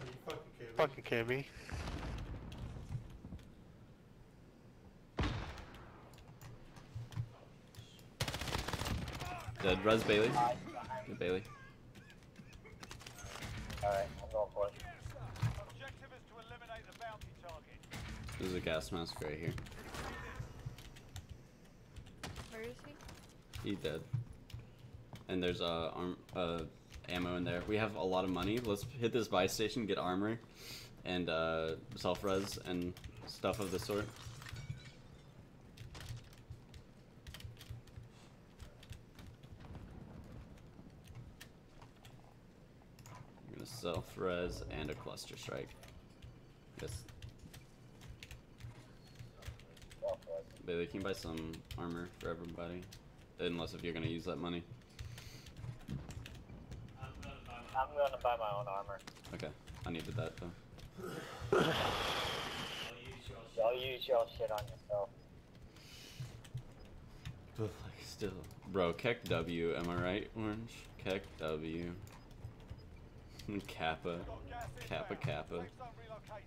Fucking kidding me? Dead. Res Bailey. Good Bailey. Alright, I'm going for it. Objective is to eliminate the bounty target. There's a gas mask right here. Where is he? Dead. And there's uh, arm, uh, ammo in there. We have a lot of money. Let's hit this buy station, get armor, and uh, self res and stuff of the sort. I'm gonna self res and a cluster strike. Yes. Bailey, can you buy some armor for everybody? Unless if you're gonna use that money. I'm gonna buy my. I'm gonna buy my own armor. Okay, I needed that though. I'll use your shit. Y'all use y'all shit on yourself. But like still, bro, KEKW, am I right, Orange? Keck W. Kappa, Kappa. Kappa. Safe zone relocated.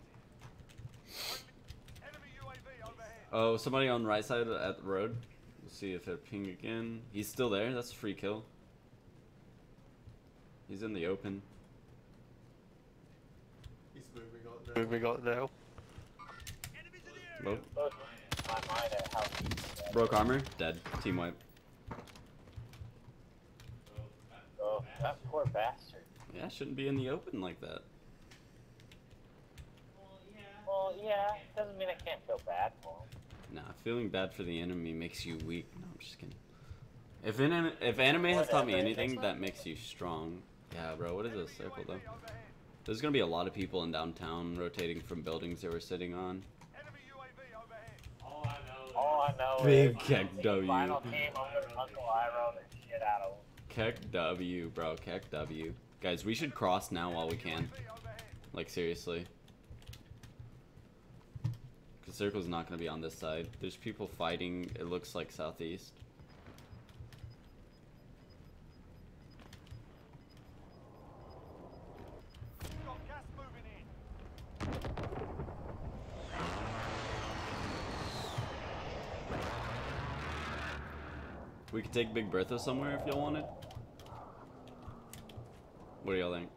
Oh, somebody on right side at the road. We'll see if it ping again. He's still there. That's a free kill. He's in the open. He's moving on now. Moving on now. Low. Look, my mind at how easy that Broke armor. Dead. Team wipe. Oh, that poor bastard. Yeah, shouldn't be in the open like that. Well, yeah, doesn't mean I can't feel bad for him. Nah, feeling bad for the enemy makes you weak. No, I'm just kidding. If an, if anime has taught me uh, anything, that makes you strong. Yeah, bro. What is this circle though? There's gonna be a lot of people in downtown rotating from buildings they were sitting on. Enemy UAV overhead. I know All I know Big is KEKW. final team over Uncle Iroh the shit out of him. KEKW, bro. KEKW. Guys, we should cross now while we can. Like seriously. Cause circle's not gonna be on this side. There's people fighting. It looks like southeast. Got gas moving in. We could take Big Bertha somewhere if y'all wanted. What do y'all think?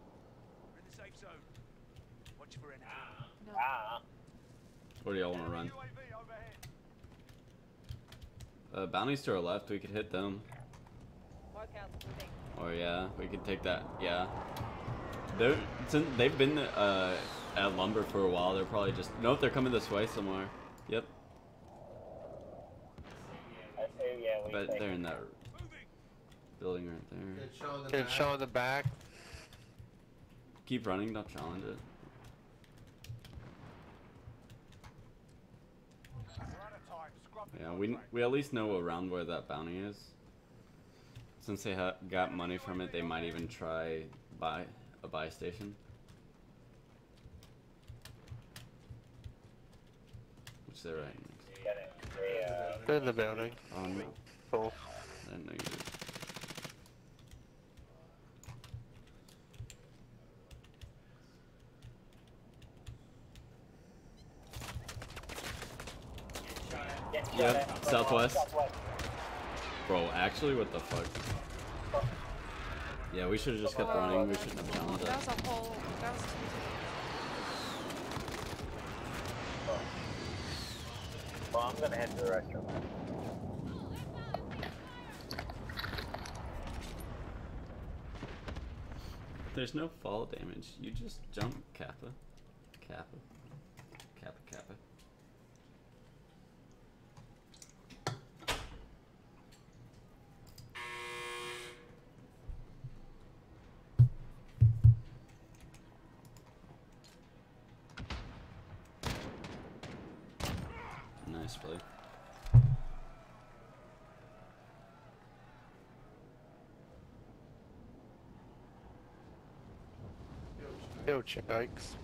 We're in the safe zone. Watch for enemies. No. Ah, Where do y'all want to run? Uh, bounties to our left. We could hit them. Mark. Or yeah, we could take that. Yeah. They're since they've been uh, at lumber for a while. They're probably just nope. They're coming this way somewhere. Yep. Yeah, But they're in that building right there. Good shot in the Good back. shot in the back. Keep running. Don't challenge it. We're out of time. Scrub the Yeah, we we at least know around where that bounty is. Since they ha- got money from it, they might even try buy a buy station. Which they're right next. Get it. They, They're in the building. Oh no, Cool. I didn't know you did. Yep, southwest. Southwest. Bro, actually, what the fuck? Yeah, we should have just kept running. We shouldn't have challenged That was a whole. That was two Well, I'm gonna head to the restroom. There's no fall damage. You just jump, Kappa. Kappa. Kappa, Yo, Chikes. That sucks.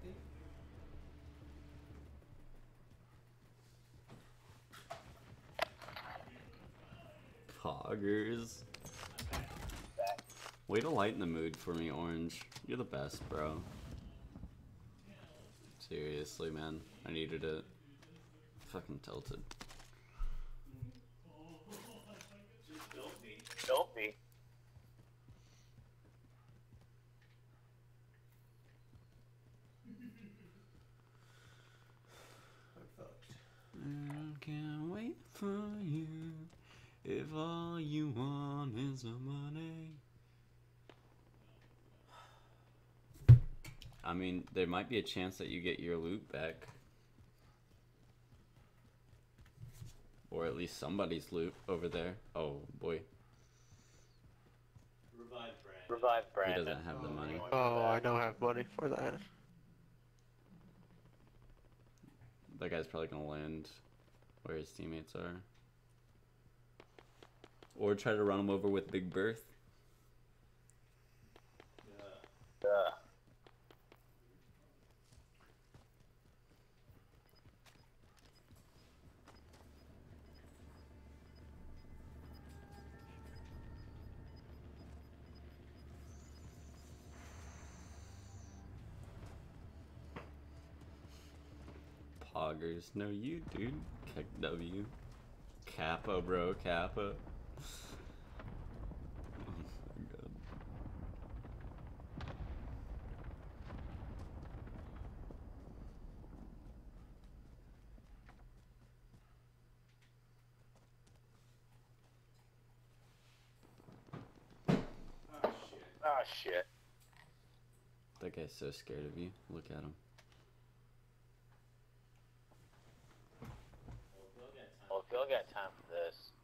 Extra sucky. Poggers. Way to lighten the mood for me, Orange. You're the best, bro. Seriously, man. I needed it. Fucking tilted. Don't be. I'm fucked. I can't wait for you. If all you want is the money. I mean, there might be a chance that you get your loot back. Or at least somebody's loot over there. Oh boy. Revive Brandon. Revive He doesn't have the oh, money. Oh, I don't have money for that. That guy's probably gonna land where his teammates are. Or try to run him over with Big Berth. Poggers. No, you, dude. Kick W. Kappa, bro. Kappa. Oh my god. Oh shit. oh shit. That guy's so scared of you. Look at him. Well, if you'll get time. Well, if y'all got time for this,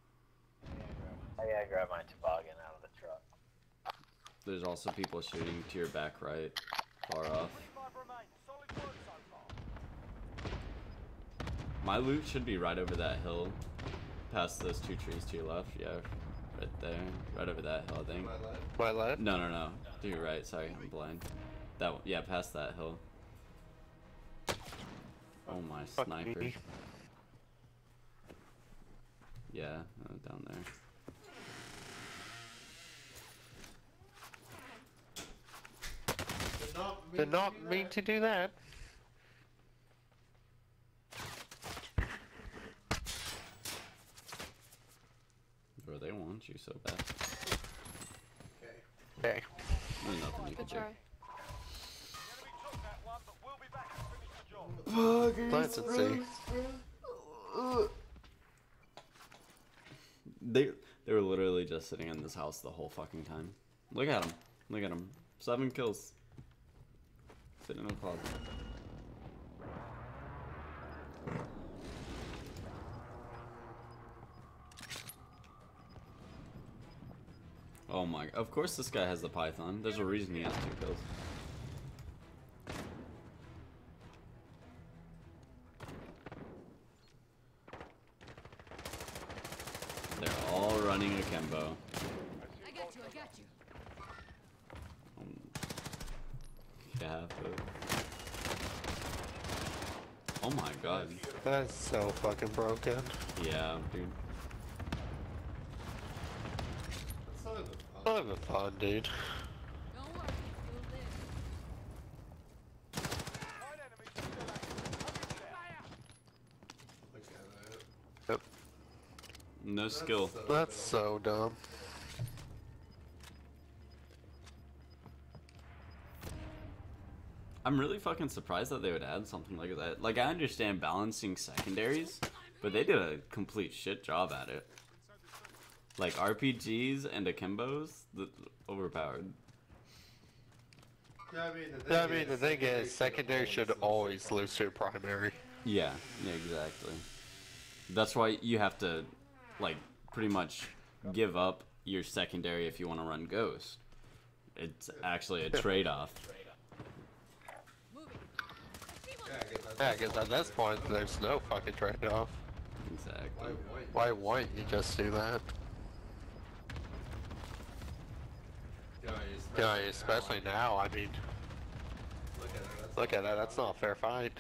I gotta grab my toboggan out of the truck. There's also people shooting to your back right, far off. 25 remain. Solid work so far. My loot should be right over that hill, past those two trees to your left. Yeah, right there, right over that hill. I think. My left. My left? No, no, no. To your right. Sorry, I'm blind. That one. Yeah, past that hill. Oh my sniper. Yeah, uh, down there. Did not mean Did not to do mean that. to do that. Bro, they want you so bad. Okay. Okay. There's nothing you can do. try. The enemy took that one, but we'll be back to finish the job. Plants and see. They they were literally just sitting in this house the whole fucking time. Look at them. Look at them. Seven kills. Sitting in a. Oh my! Of course, this guy has the python. There's a reason he has two kills. They're all running akimbo. I got you, I got you. Um, yeah, but... Oh my god. That's so fucking broken. Yeah, dude. Not even fun. Not even fun, dude. Don't worry, you'll live. Nine enemies still active. Hold it down. Look at that. Yep. No That's skill. so That's dumb. so dumb. I'm really fucking surprised that they would add something like that. Like, I understand balancing secondaries, but they did a complete shit job at it. Like, RPGs and akimbos, the, overpowered. Yeah, I mean, the thing I mean, the thing is, secondary secondary should always lose to primary. Yeah, yeah, exactly. That's why you have to, like, pretty much give up your secondary if you want to run Ghost. It's actually a trade off. Moving. Yeah, I guess that's Yeah, because at this point, there's no fucking trade-off. Exactly. Why wouldn't you just do that? Yeah, Yeah, especially now, I mean, Look at it. That's look at that, that's not a fair fight.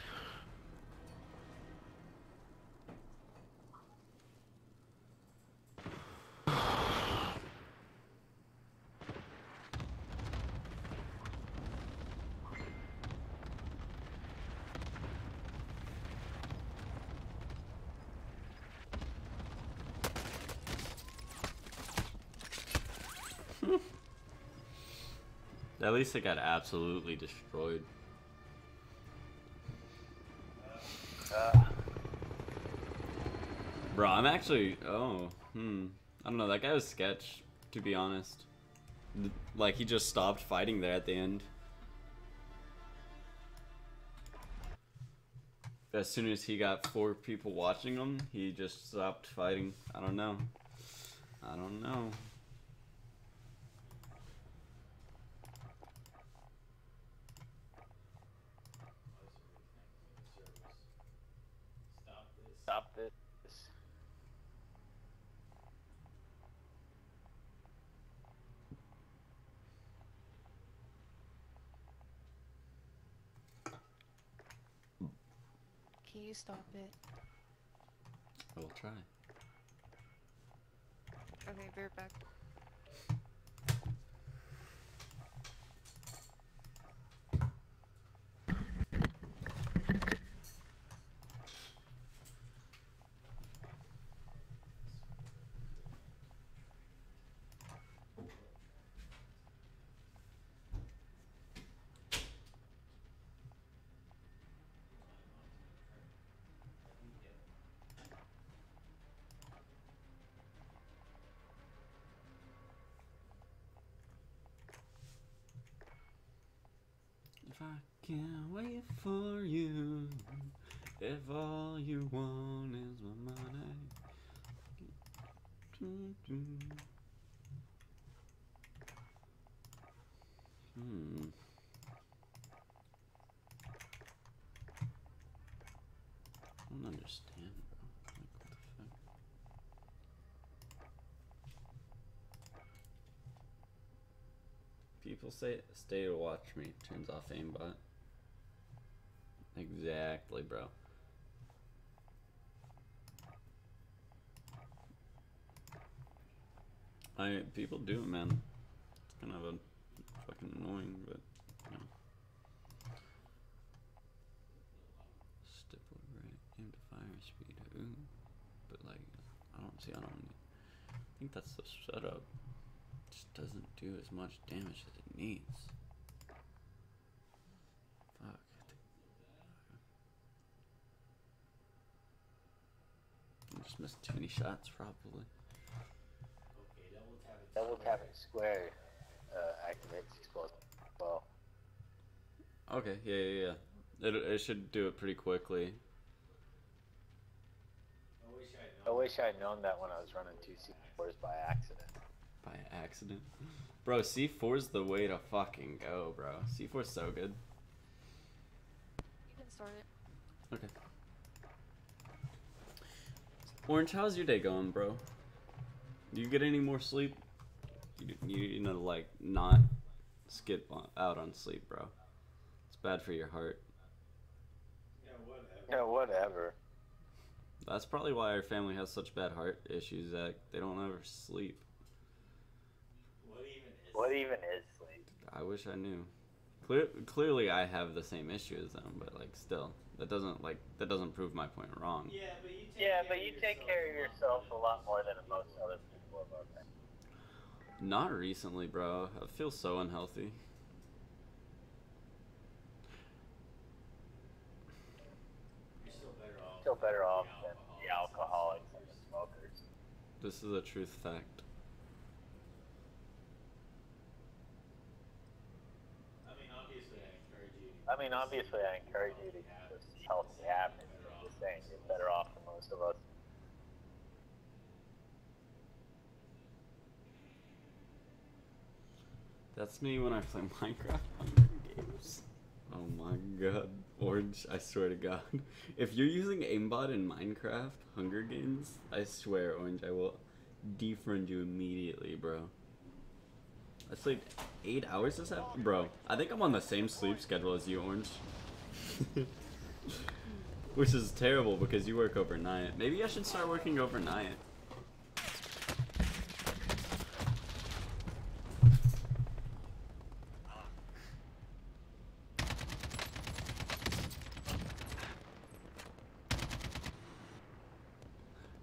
At least it got absolutely destroyed. Uh, Bro, I'm actually. Oh, hmm. I don't know. That guy was sketch, to be honest. Like, he just stopped fighting there at the end. as soon as he got four people watching him, he just stopped fighting. I don't know. I don't know. You stop it? I will try. Okay, be right back. If I can't wait for you, if all you want is my money. Hmm. I don't understand, bro. Like, what the fuck? People say stay to watch me turns off aimbot. Exactly, bro. I people do it, man. It's kind of a fucking annoying, but you know. Stipple right aim to fire speed. Ooh. But like I don't see I don't I think that's the setup. Just doesn't do as much damage as it needs. Fuck. I just missed too many shots probably. Okay, double tap tapping square uh, activates explosive. Well, Okay, yeah, yeah, yeah. It, it should do it pretty quickly. I wish I'd known. wish I'd known that when I was running two C4s by accident. By accident. Bro, C4's the way to fucking go, bro. C4's so good. You can start it. Okay. Orange, how's your day going, bro? Do you get any more sleep? You, you, you know, like, not skip on, out on sleep, bro. It's bad for your heart. Yeah, whatever. Yeah, whatever. That's probably why our family has such bad heart issues, Zach. They don't ever sleep. What even is What even is sleep? I wish I knew. Clear, clearly, I have the same issue as them, but like, still, that doesn't like that doesn't prove my point wrong. Yeah, but you take Yeah, care but of you take yourself. care of yourself a lot more than most other people of our family. Not recently, bro. I feel so unhealthy. You're still better off. Still better off than the alcoholics and the smokers. This is a truth fact. I mean, obviously, I encourage you. I mean, obviously, I encourage you to keep this healthy habits. I'm just saying, you're better off than most of us. That's me when I play Minecraft Hunger Games. Oh my god. Orange, I swear to god. If you're using aimbot in Minecraft Hunger Games, I swear, Orange, I will defriend you immediately, bro. I slept eight hours this afternoon? Bro, I think I'm on the same sleep schedule as you, Orange. Which is terrible because you work overnight. Maybe I should start working overnight.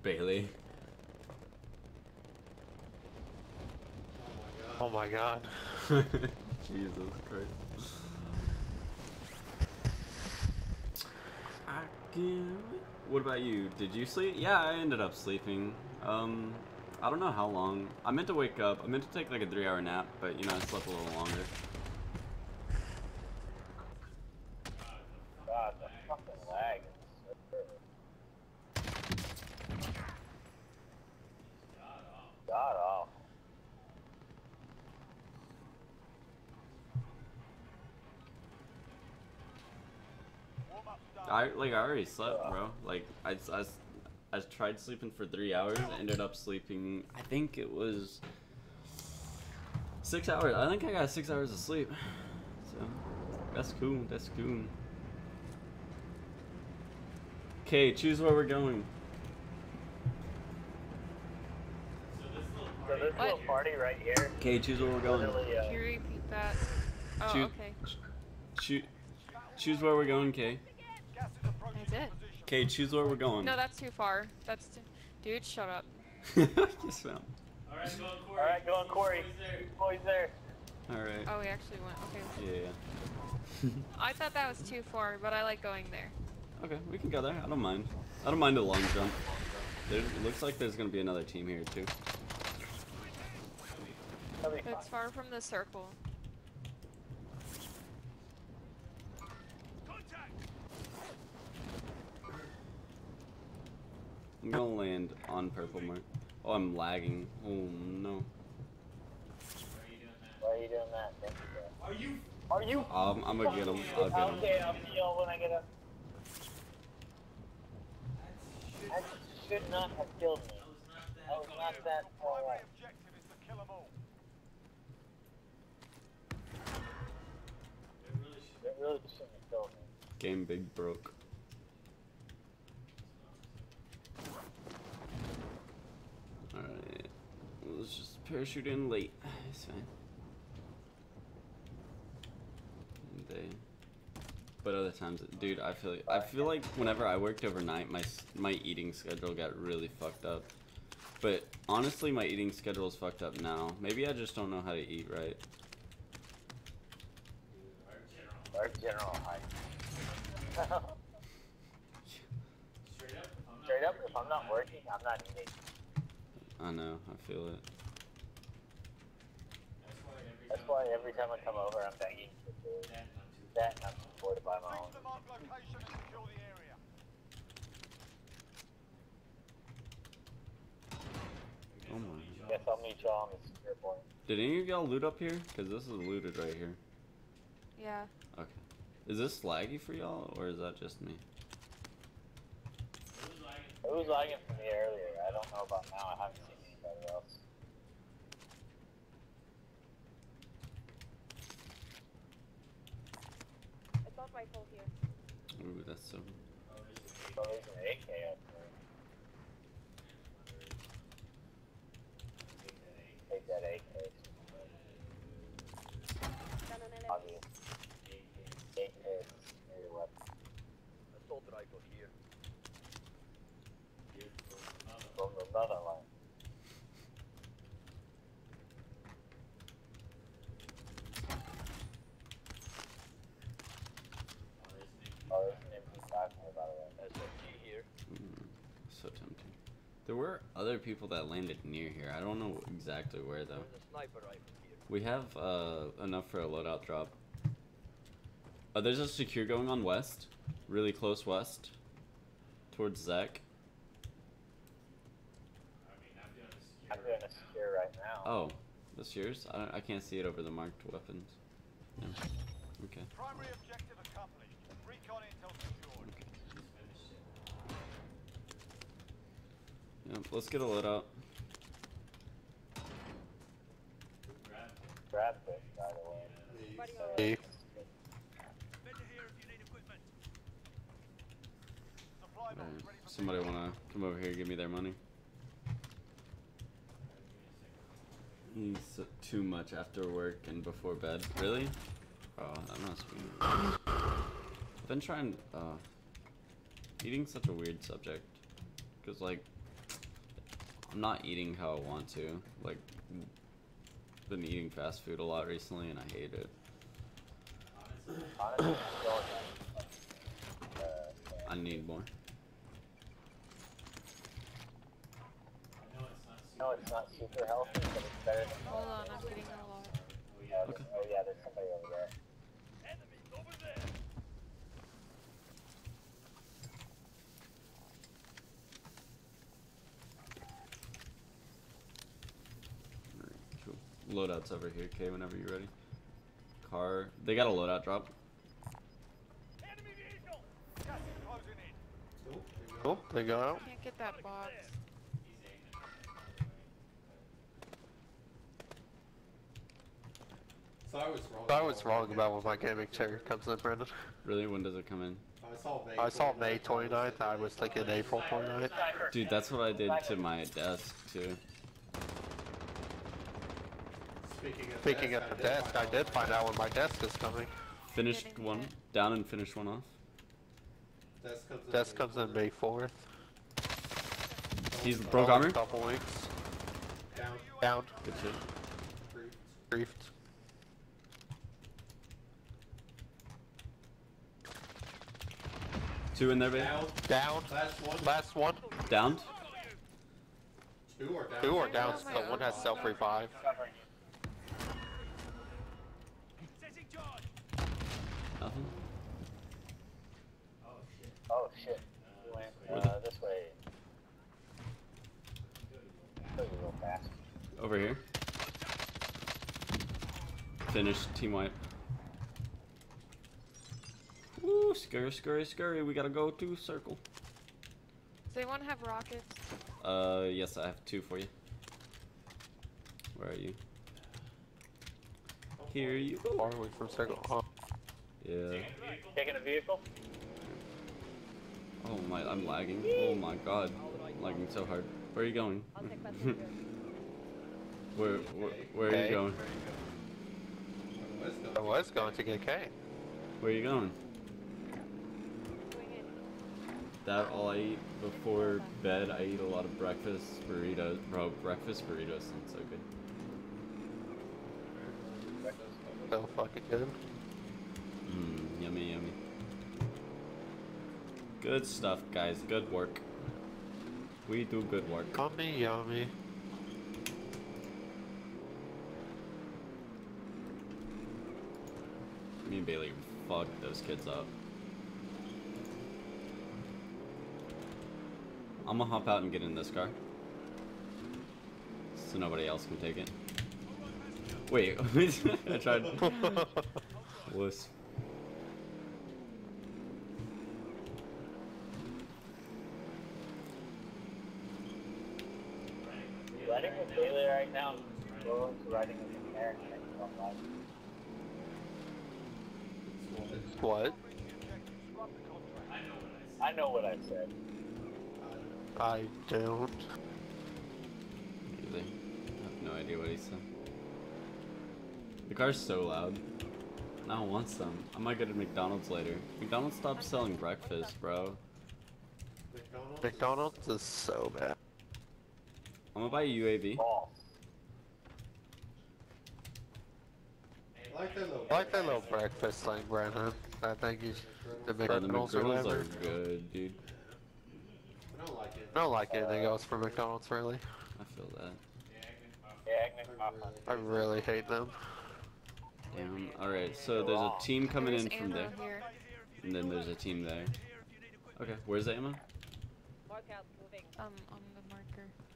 Bailey. Oh my god. Jesus Christ. I can... What about you? Did you sleep? Yeah, I ended up sleeping. Um, I don't know how long. I meant to wake up. I meant to take like a three hour nap, but you know, I slept a little longer. God, the fucking lag is I like I already slept, bro. Like I, I, I tried sleeping for three hours. Ended up sleeping. I think it was six hours. I think I got six hours of sleep. So that's cool. That's cool. Okay, choose where we're going. So this little What? party right here, Okay, choose where we're going. literally, uh, Can you repeat that? Oh, Shoot. okay. Choo- choose where we're going, Kay. Gas is approaching I did. position. Okay, choose where we're going. No, that's too far. That's too... Dude, shut up. yes, ma'am. Alright, go on Quarry. Alright, go on Quarry. Boys there. there. All right. Oh, we actually went. Okay. Yeah, yeah. I thought that was too far, but I like going there. Okay, we can go there. I don't mind. I don't mind a long jump. There it looks like there's gonna be another team here too. That'll be fine. It's far from the circle. I'm gonna land on purple mark. Oh, I'm lagging. Oh no. Why are you doing that? Thank you, bro. Are you Are you? Um, I'm gonna get him. I'll get him. Okay, I'll see y'all when I get up. That should not have killed me. I was not that far Primary away. objective is to kill them all. It really shouldn't have killed me. Game big broke. Alright. Let's just parachute in late. It's fine. Day. But other times, dude, I feel I feel like whenever I worked overnight, my my eating schedule got really fucked up. But honestly, my eating schedule is fucked up now. Maybe I just don't know how to eat right. Our general height. straight up? I'm not Straight up, working if I'm not working, I'm not eating. I know, I feel it. That's why every That's why every time I come over, I'm begging that not too That and I'm supported by my own. the marked location and secure the area. Oh my. Guess I'll meet y'all on the secure point. Did any of y'all loot up here? Cause this is looted right here. Yeah. Okay. Is this laggy for y'all, or is that just me? It was lagging for me earlier. I don't know about now. I haven't seen anybody else. Assault rifle here. Ooh, that's so. Oh, there's an AK up there. Take that AK. Obvious. AK is your weapon. Assault rifle here. From the Netherlands. Oh, there's an MP5 here, by the way. SMG here. Mm, so tempting. There were other people that landed near here. I don't know exactly where though. a sniper rifle here. We have uh, enough for a loadout drop. Uh, there's a secure going on west, really close west, towards Zach. I'm doing a secure right now. Oh, this yours? I, don't, I can't see it over the marked weapons. No. Okay. Primary objective accomplished. Recon intel secured. Yep, let's get a loadout. Grab this, by the way. Hey. Supply box Alright, ready for Somebody wanna come over here and give me their money? He's too much after work and before bed. Really? Oh, that must be. I've been trying. Uh, eating's such a weird subject. Cause like, I'm not eating how I want to. Like, been eating fast food a lot recently, and I hate it. I'm going uh, I need more. no, it's not super healthy, but it's better than Hold on, I'm getting a lot. Oh, there's- oh yeah, there's somebody over there. Loadout's over here, okay, whenever you're ready. Car. They got a loadout drop. Enemy vehicle! Gas is Oh, they go out. Can't get that box. So I was wrong. I was wrong about when my gaming chair comes in, Brandon. Really? When does it come in? I saw May. I saw May 29th. I was thinking April 29th. Dude, that's what I did to my desk too. Speaking of Speaking desk, of the desk, I did find out when my desk is coming. Finished one, it. down and finished one off. Desk comes in. Desk comes in May 4th. He's broke armor. Couple weeks. Down. Down. Good shit. Briefed. Briefed. Two in there, baby. Down. Down. Last one. Last one. Downed. Two are down. Two are down. So one has self revive. Covering you. Nothing. Oh shit. You went uh, this way. Real fast. Over here. Finished. Team wipe. Woo! Scurry, scurry, scurry. We gotta go to circle. Does anyone have rockets? Uh, yes, I have two for you. Where are you? Here you go. Far away from circle. Oh, Yeah. Taking a vehicle? Oh my, I'm lagging. Oh my god. I'm lagging so hard. Where are you going? where, where, where are you going? I was going to get K. Where are you going? That all I eat before bed. I eat a lot of breakfast burritos. Bro, breakfast burritos sound so good. So fucking good. Mmm, yummy, yummy. Good stuff, guys. Good work. We do good work. Yummy, yummy. Me and Bailey fucked those kids up. I'm gonna hop out and get in this car. So nobody else can take it. Wait, I tried. Wuss. You riding with Bailey right now? Go riding with Aaron next online. What? I know what I said. I don't. Really? I have no idea what he said. The car's so loud. I don't want some. I might go to McDonald's later. McDonald's stopped selling breakfast, bro. McDonald's. McDonald's is so bad. I'm gonna buy a UAV. Ball. I like that little. I like that little breakfast thing, Brandon. I think you the the McDonald's or whatever. are good, dude. I don't like it. I don't like anything else from McDonald's really. I feel that. I really hate them. Damn. Alright, so there's a team coming There's in from there. here. And then there's a team there. Okay, where's the ammo? Um, on the marker.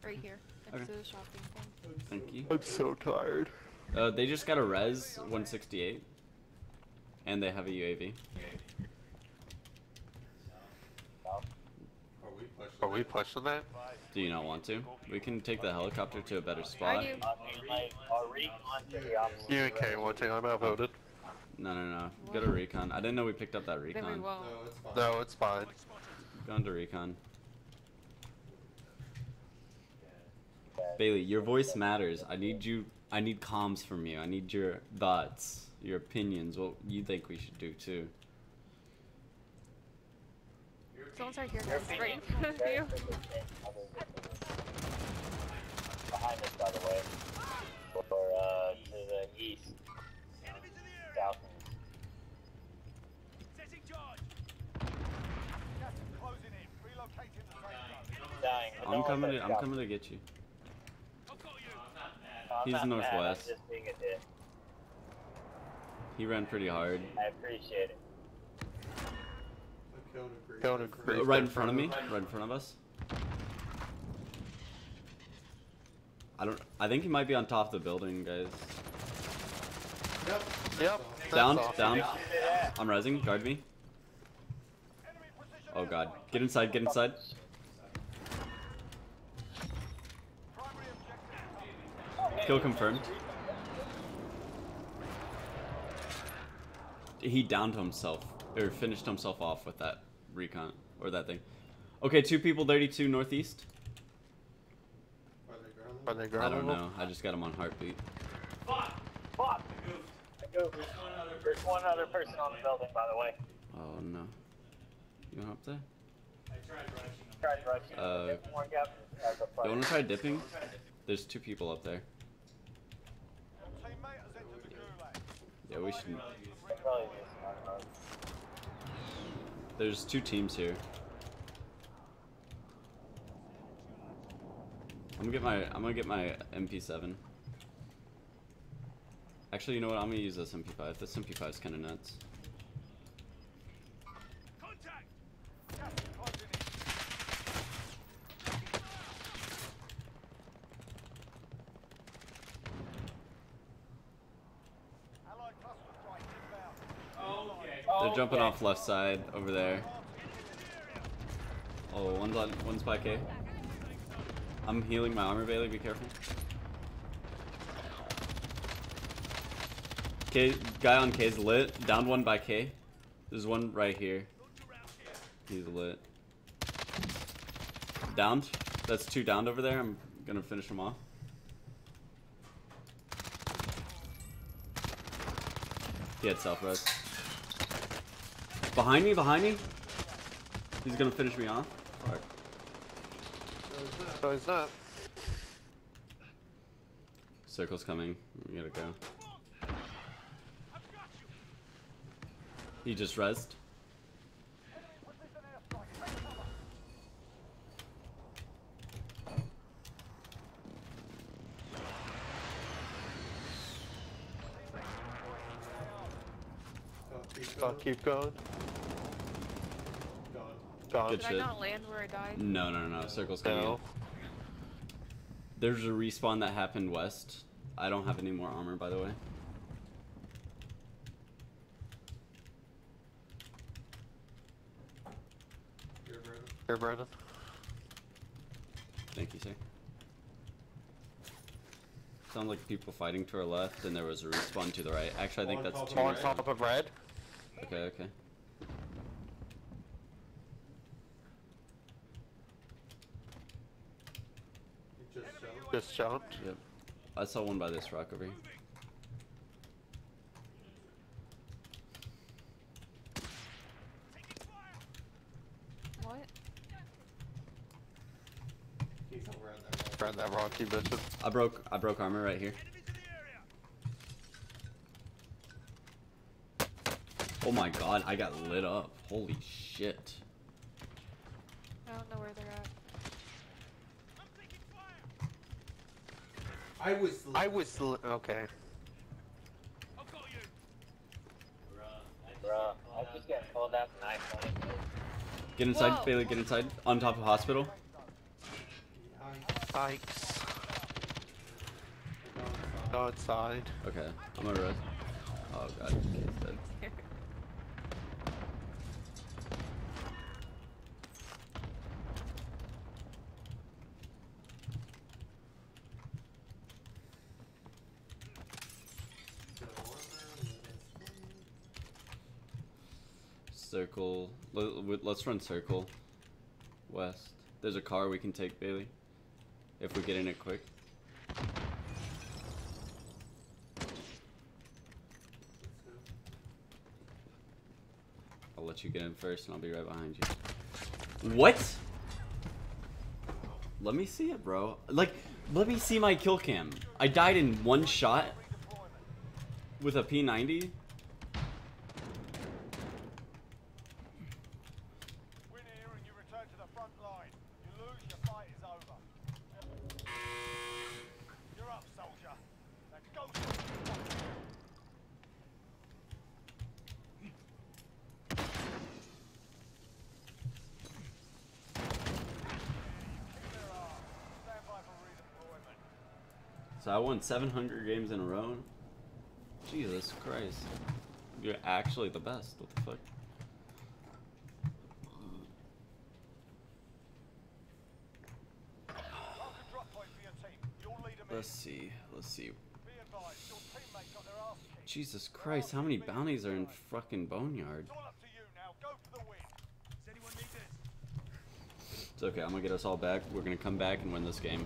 Right here. Next Okay. to the shopping thing. Thank you. I'm so tired. Uh, they just got a res 168. And they have a UAV. Are we pushing? Are we pushing that? Do you not want to? We can take the helicopter to a better spot. you? I mean, like, our recon to the opposite. You and K one thing. I'm outvoted. No, no, no. Go to recon. I didn't know we picked up that recon. No, it's fine. No, it's fine. Going to recon. Bailey, your voice matters. I need you. I need comms from you. I need your thoughts, your opinions, what you think we should do too. Someone's right here, Right in front of you. Behind us, by the way. Or, uh, to the east. South. Closing in. Relocating the safe zone. Dying. but I'm coming. To, I'm coming to get you. No, He's not mad, I'm northwest. just being a dick. He ran pretty hard. I appreciate it. I killed a grief. Killed a grief. Uh, right in front of me. Right in front of us. I don't. I think he might be on top of the building, guys. Yep. Yep. That's That's Down. awesome. Down. I'm rising. Guard me. Oh god. Get inside, get inside. Kill confirmed. He downed himself, or finished himself off with that recon, or that thing. Okay, two people, 32 northeast. Are they ground? I don't know, I just got him on heartbeat. Fuck! I go. There's one other person on the building, by the way. Oh no. You want up there? I tried rushing. Tried rushing. Uh, There's more guys as a You wanna try dipping? There's two people up there. Your teammate has entered the gulag. Yeah, we should. There's two teams here. I'm gonna get my I'm gonna get my MP7. Actually, you know what? I'm gonna use this MP5. This MP5 is kind of nuts. Contact! Gas is closing in. Allied cluster strike inbound. Okay. They're jumping off left side over there. Oh, one's on one's by K. I'm healing my armor, Bailey. Be careful. K guy on K's lit. Down one by K. There's one right here. He's lit. Downed. That's two downed over there. I'm gonna finish him off. He had self res. Behind me, behind me. He's gonna finish me off. Fuck. So it's not. Circle's coming. We gotta go. He just rezzed. Oh, keep going. Keep going. Gone. Gone. Good Did I not land where I died? No, no, no, no. Circle's coming. No. in. There's a respawn that happened west. I don't have any more armor, by the way. Here, Brandon. Here, Brandon. Thank you, sir. Sounds like people fighting to our left, and there was a respawn to the right. Actually, I think On that's two of On right. top of red. Okay, okay. Just jumped. Yep. I saw one by this rock over here. What? He's over at that wall. Grab that rock, you. I broke I broke armor right here. Oh my god, I got lit up. Holy shit. I don't know where they're at. I was. I was. Li- okay. Bruh, I just got pulled out the knife on it. Get inside, Whoa. Bailey, get inside. On top of hospital. behind. Yikes. Go outside. Okay, I'm gonna rest. Oh god, Kate's dead. Circle. Let- let- Let's run circle. West. There's a car we can take, Bailey. If we get in it quick. I'll let you get in first and I'll be right behind you. What? Let me see it, bro. Like, let me see my kill cam. I died in one shot with a P90. Seven hundred Games in a row? Jesus Christ. You're actually the best. What the fuck? Let's see. Let's see. Jesus Christ, how many bounties are in fucking Boneyard? It's okay, I'm gonna get us all back. We're gonna come back and win this game.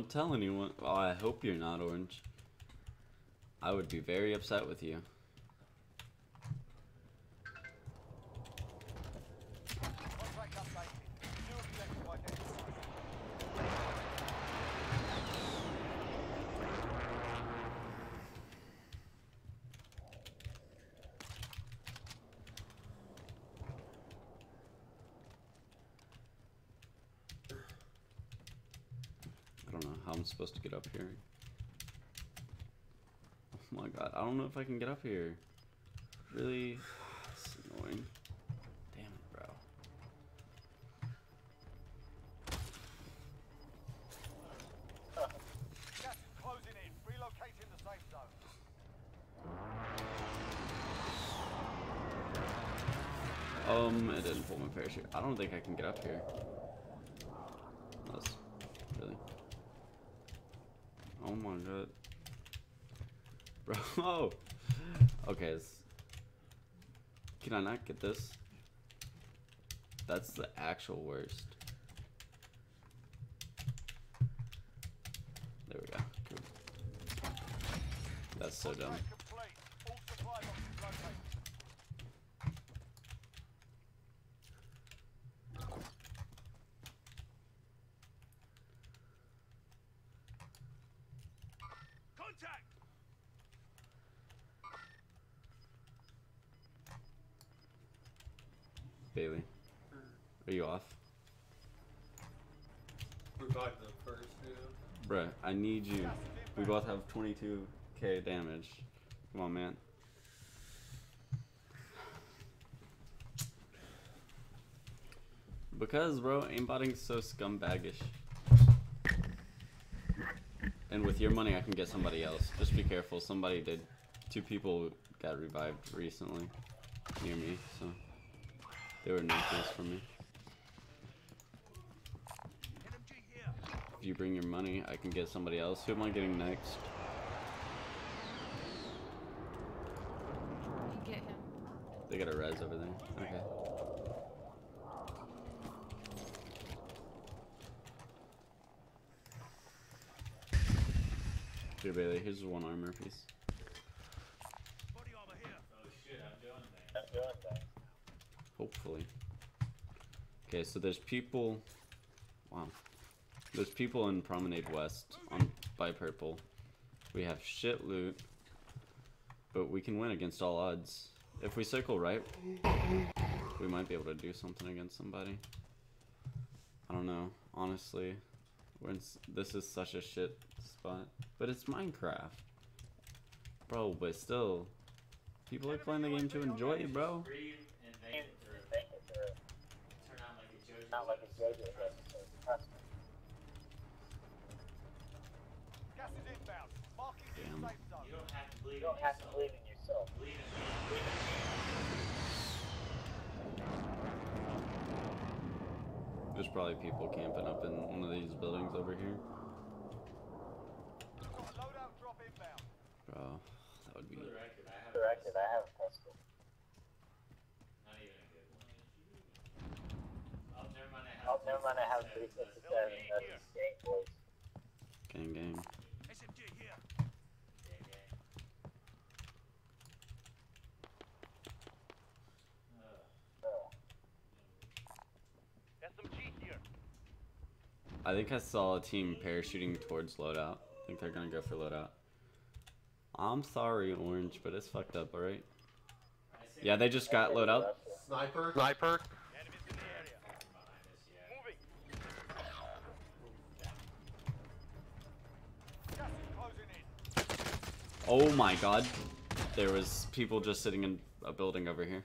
Don't tell anyone. Oh, I hope you're not orange. I would be very upset with you. Contract updated. New objective identified. I don't know how I'm supposed to get up here. Oh my I don't know if I can get up here. Really? It's annoying. Damn it, bro. Gas is closing in. Relocating the safe zone. Um, it didn't pull my parachute. I don't think I can get up here. Unless, really. Oh my god. Bro. Okay. Can I not get this? That's the actual worst. There we go. Cool. That's so dumb. Contract complete. All supply boxes located. Contact! Bailey. Are you off? We're back to the first dude. Bruh, I need you. We both have 22k damage. Come on, man. Because, bro, aimbotting's so scumbaggish. And with your money, I can get somebody else. Just be careful. Somebody did. Two people got revived recently near me, so they were nucleus for me. NMG here. If you bring your money, I can get somebody else. Who am I getting next? Get him. They got a res over there. Okay. Here, Bailey. Here's one armor piece. Body armor here. Oh shit, I'm doing things. I'm doing things. Hopefully. Okay, so there's people. Wow. There's people in Promenade West on by purple. We have shit loot, but we can win against all odds. If we circle right, we might be able to do something against somebody. I don't know. Honestly, we're in, this is such a shit spot, but it's Minecraft, bro. But still, people are playing the game to enjoy it, bro. Breathe and make it through. Make it through. Turn on like a JoJo. Not like a JoJo episode. Trust me. Gas is inbound. Marking Damn. the safe zone. You don't have to believe in yourself. believe in yourself. Believe in me. There's probably people camping up in one of these buildings over here. Got a loadout drop inbound. Bro, that would be. For the record, I have Corrected. I have a pistol. not even a good one. Oh, never mind. I have. Oh, never mind. I have 357. That's a gang boys. Gang, gang. SMG here. Yeah, yeah. Uh, Oh. SMG here. I think I saw a team parachuting towards loadout. I think they're gonna go for loadout. I'm sorry, Orange, but it's fucked up, alright? Yeah, they just got loadout. Sniper. Sniper. Enemies in the area. Moving. Gas is closing in. Oh my god. There was people just sitting in a building over here.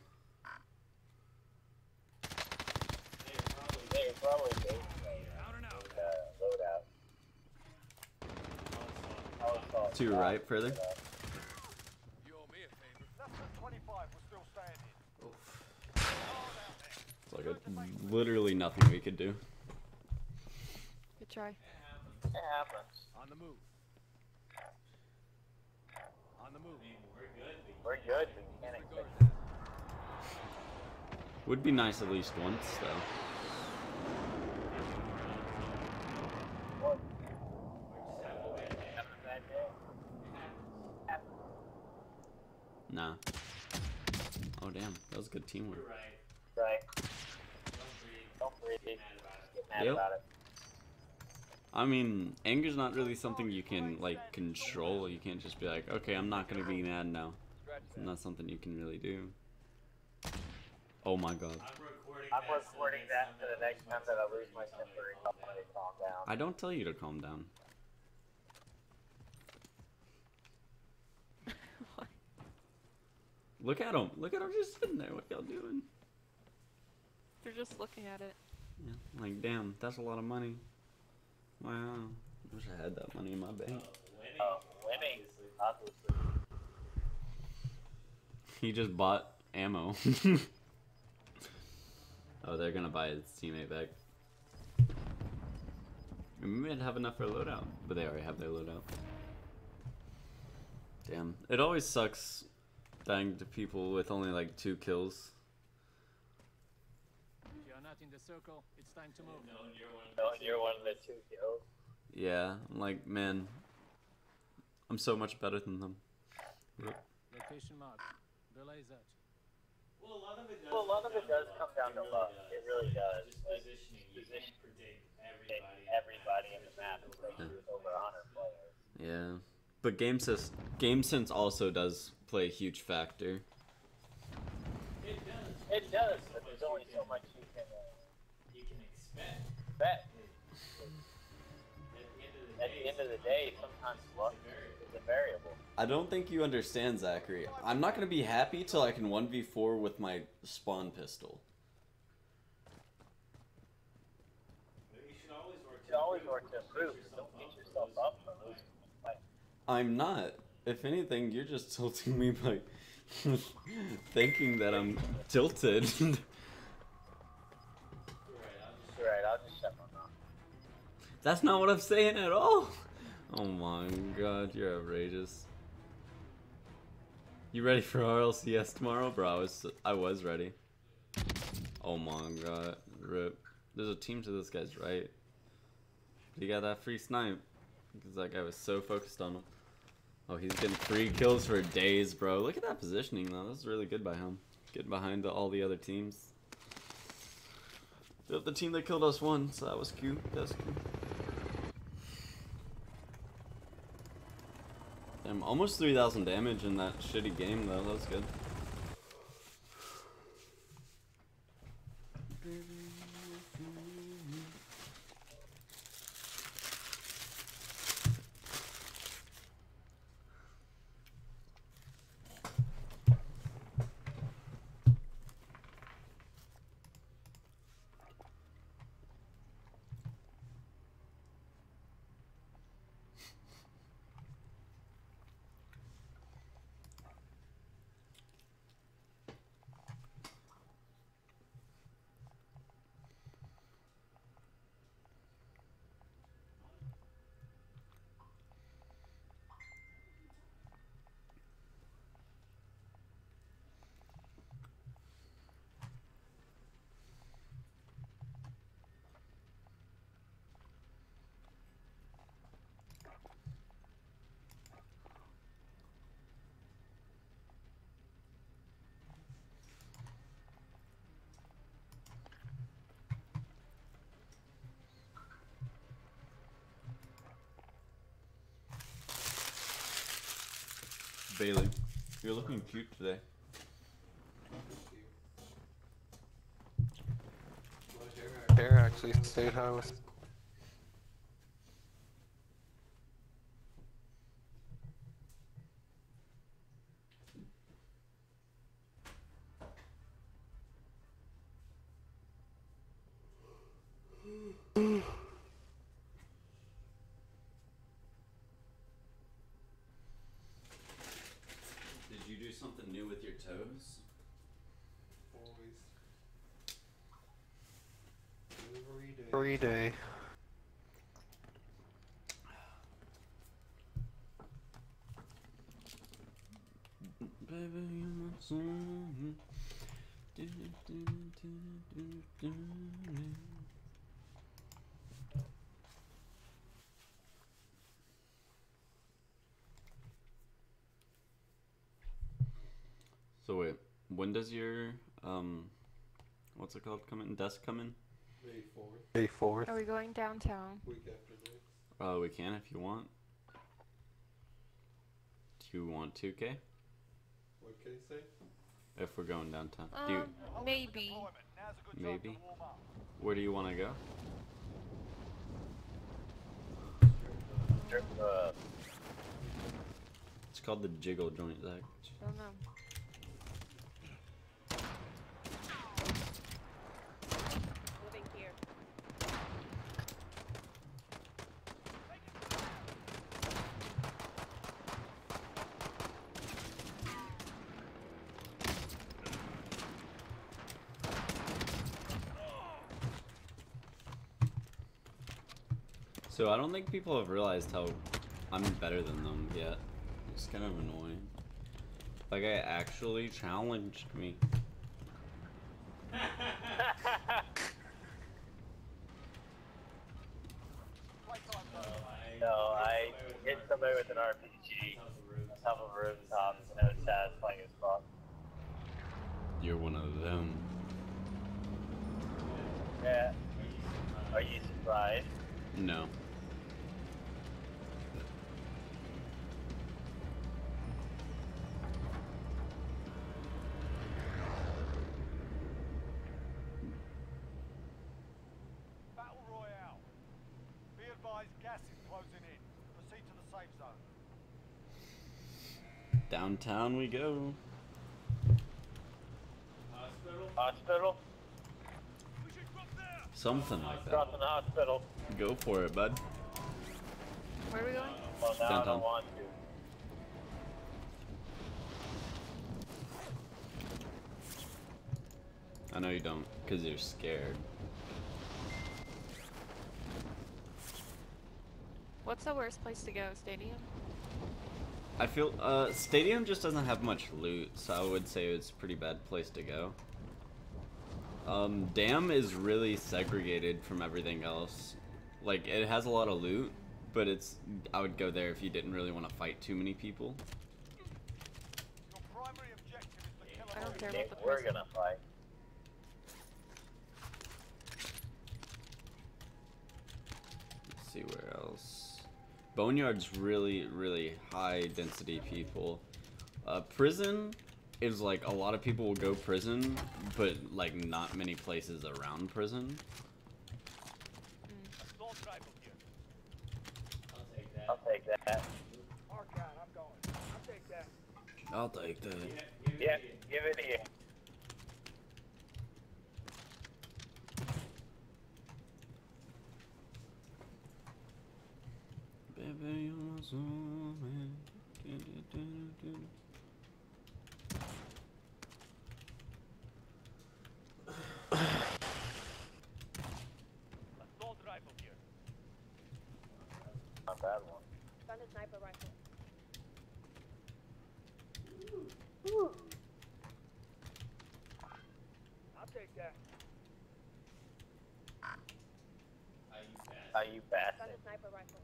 They're probably base uh, loadout. I'll. To your right further. Less than 25 was still standing. It's like a, literally nothing we could do. Good try. It happens. On the move. On the move. We're good, but you can't expect. Would be nice at least once though. What? Having a bad day? Nah. Oh damn, that was good teamwork. Right. Right. Don't breathe. Get mad Yep. about it. I mean, anger's not really something you can like control. You can't just be like, okay, I'm not gonna be mad now. It's not something you can really do. Oh my god. I'm recording that for the next time that I lose my temper and tell me to calm down. I don't tell you to calm down. Look at them. Look at them just sitting there. What y'all doing? They're just looking at it. Yeah, like, damn, that's a lot of money. Wow. I wish I had that money in my bank. Oh, winning. Obviously. He just bought ammo. oh, they're gonna buy his teammate back. We might have enough for a loadout, but they already have their loadout. Damn. It always sucks dying to people with only like two kills. You're not in the circle. It's time to move. No, you're one of the two kills. Yeah, I'm like, man, I'm so much better than them. Location marked. Belay that. Well, a lot of it does. Well, a lot of it does come down to luck. Uh, it really does. Just Like, positioning. You position- can't predict everybody. everybody in the map, especially with over 100 players. Yeah, but game sense, game sense also does play a huge factor. It does. It does, but there's only so much you can uh, You can expect. bet. At the end of the day, the end of the day, sometimes luck is a variable. I don't think you understand, Zachary. I'm not gonna be happy till I can 1v4 with my spawn pistol. You should always work You should always work to improve, but don't beat yourself up for losing. Like, I'm not. If anything, you're just tilting me by thinking that I'm tilted. you're right, I'll just shut my mouth. That's not what I'm saying at all. Oh my god, you're outrageous. You ready for RLCS tomorrow, bro? I was I was ready. Oh my god, rip. There's a team to this guy's right. He got that free snipe because that guy was so focused on him. Oh, he's getting free kills for days, bro. Look at that positioning though. That's really good by him. Getting behind the, all the other teams. The team that killed us won, so that was cute. That's cute. Damn, almost 3,000 damage in that shitty game, though. That was good. Bailey, you're looking cute today. Bear actually stayed house. Does your um, what's it called? Come in, desk come in? May 4th, May 4th. Are we going downtown? week after next. Uh, we can if you want. Do you want 2K? What can you say? If we're going downtown, do you, Um, maybe. Deployment. Now's a good time maybe. to warm up. Where do you want to go? Uh, It's called the Jiggle Joint, Zach. Don't know. Moving here. So I don't think people have realized how I'm better than them yet. It's kind of annoying. Like I actually challenged me. Downtown we go. Hospital? Hospital? Something like that. Crossing the hospital. Go for it, bud. Where are we going? Well, now I Downtown. don't want to. I know you don't, because you're scared. What's the worst place to go? Stadium? I feel uh stadium just doesn't have much loot, so I would say it's a pretty bad place to go. Um Dam is really segregated from everything else. Like it has a lot of loot, but it's I would go there if you didn't really want to fight too many people. Your primary objective is to kill I don't care about the we're prison. gonna fight. Let's see where else. Boneyard's really, really high density people. Uh, prison is like a lot of people will go prison, but like not many places around prison. Assault rifle here. I'll take that. I'll take that. Archive, I'm going. I'll take that. I'll take that. Yeah, give it to you. give it here. Baby, you're my soulmate. Du-du-du-du-du. Assault rifle here. Not a bad one. Found a sniper rifle. I'll take that. Are you fast? You bastard. sniper rifle.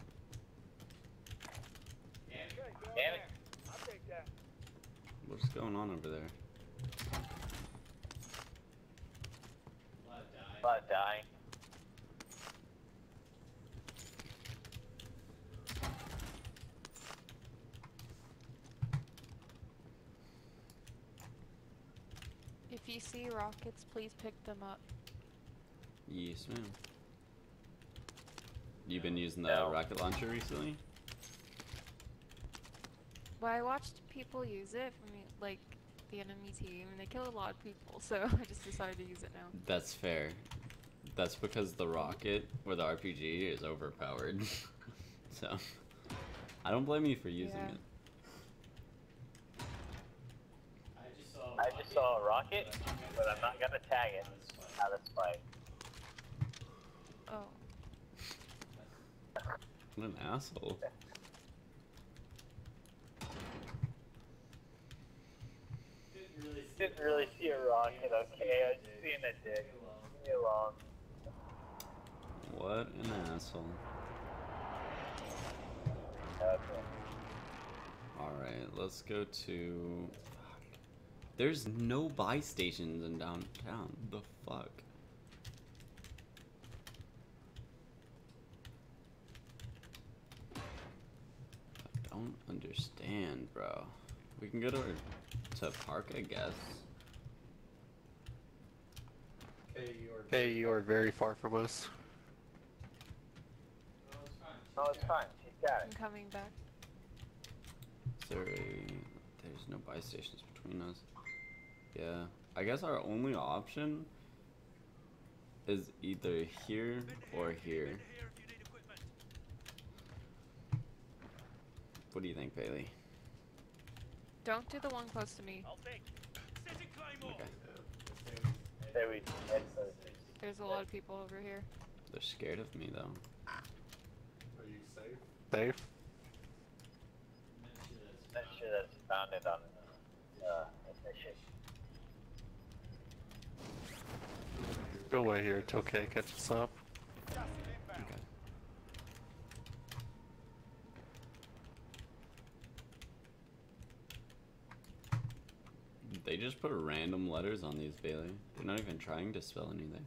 Damn it. Okay, go Damn it. I'll take that. What's going on over there? A lot of dying. A lot of dying. If you see rockets, please pick them up. Yes, ma'am. You've been using the No. rocket launcher recently? Well, I watched people use it from like the enemy team, and they kill a lot of people, so I just decided to use it now. That's fair. That's because the rocket or the RPG is overpowered. so I don't blame you for using Yeah. it. I just saw. I just saw a rocket, but I'm not gonna tag it out of spite. Oh, What an asshole. Didn't really see Didn't really see a rocket, okay? I just seen a dick. Leave me alone. What an asshole. Alright, let's go to. Fuck. There's no buy stations in downtown. The fuck? I don't understand, bro. We can go to to park, I guess. Okay, you are. Hey, you are very far from us. No, it's fine. She's got I'm coming back. Sorry. There's no buy stations between us. Yeah, I guess our only option is either here or here. What do you think, Bailey? Don't do the one close to me. Okay, Say we head for the There's a lot of people over here. they're scared of me though. Are you safe? Safe? Make sure that's founded on uh, ignition. Go away here till Kay catches up. They just put random letters on these, Bailey. They're not even trying to spell anything.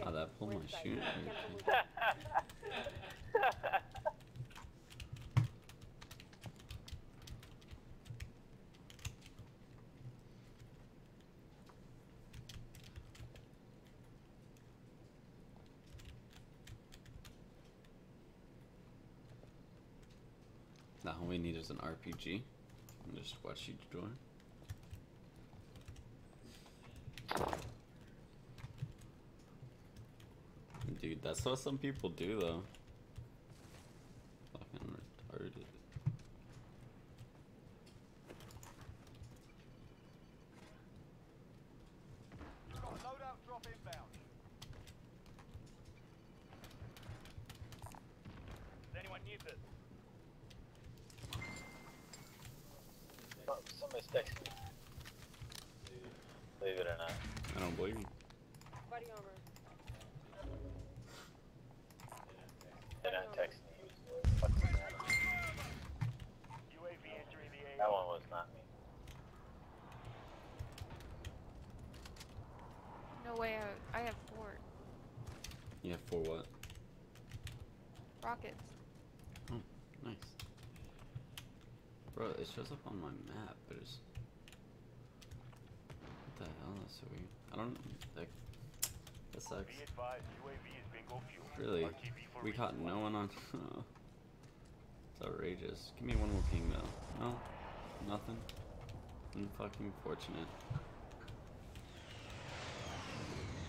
Oh, Okay. Now all we need is an RPG. And just watch each door. Dude, that's what some people do though. Fucking retarded. Got a loadout drop inbound. Does anyone need this? Oh, somebody's texting me. Believe it or not. I don't believe you. Body armor. They're not texting me. What's that? UAV entering the That AO. one was not me. No way. I, I have four Yeah, for what? rockets. Oh, nice. Bro, it shows up on my map, but it's. What the hell? That's so weird. I don't. That, that sucks. Be advised, UAV is bingo fuel. Really? We caught no one on. it's outrageous. Give me one more ping though. No? Nothing? Unfucking fortunate.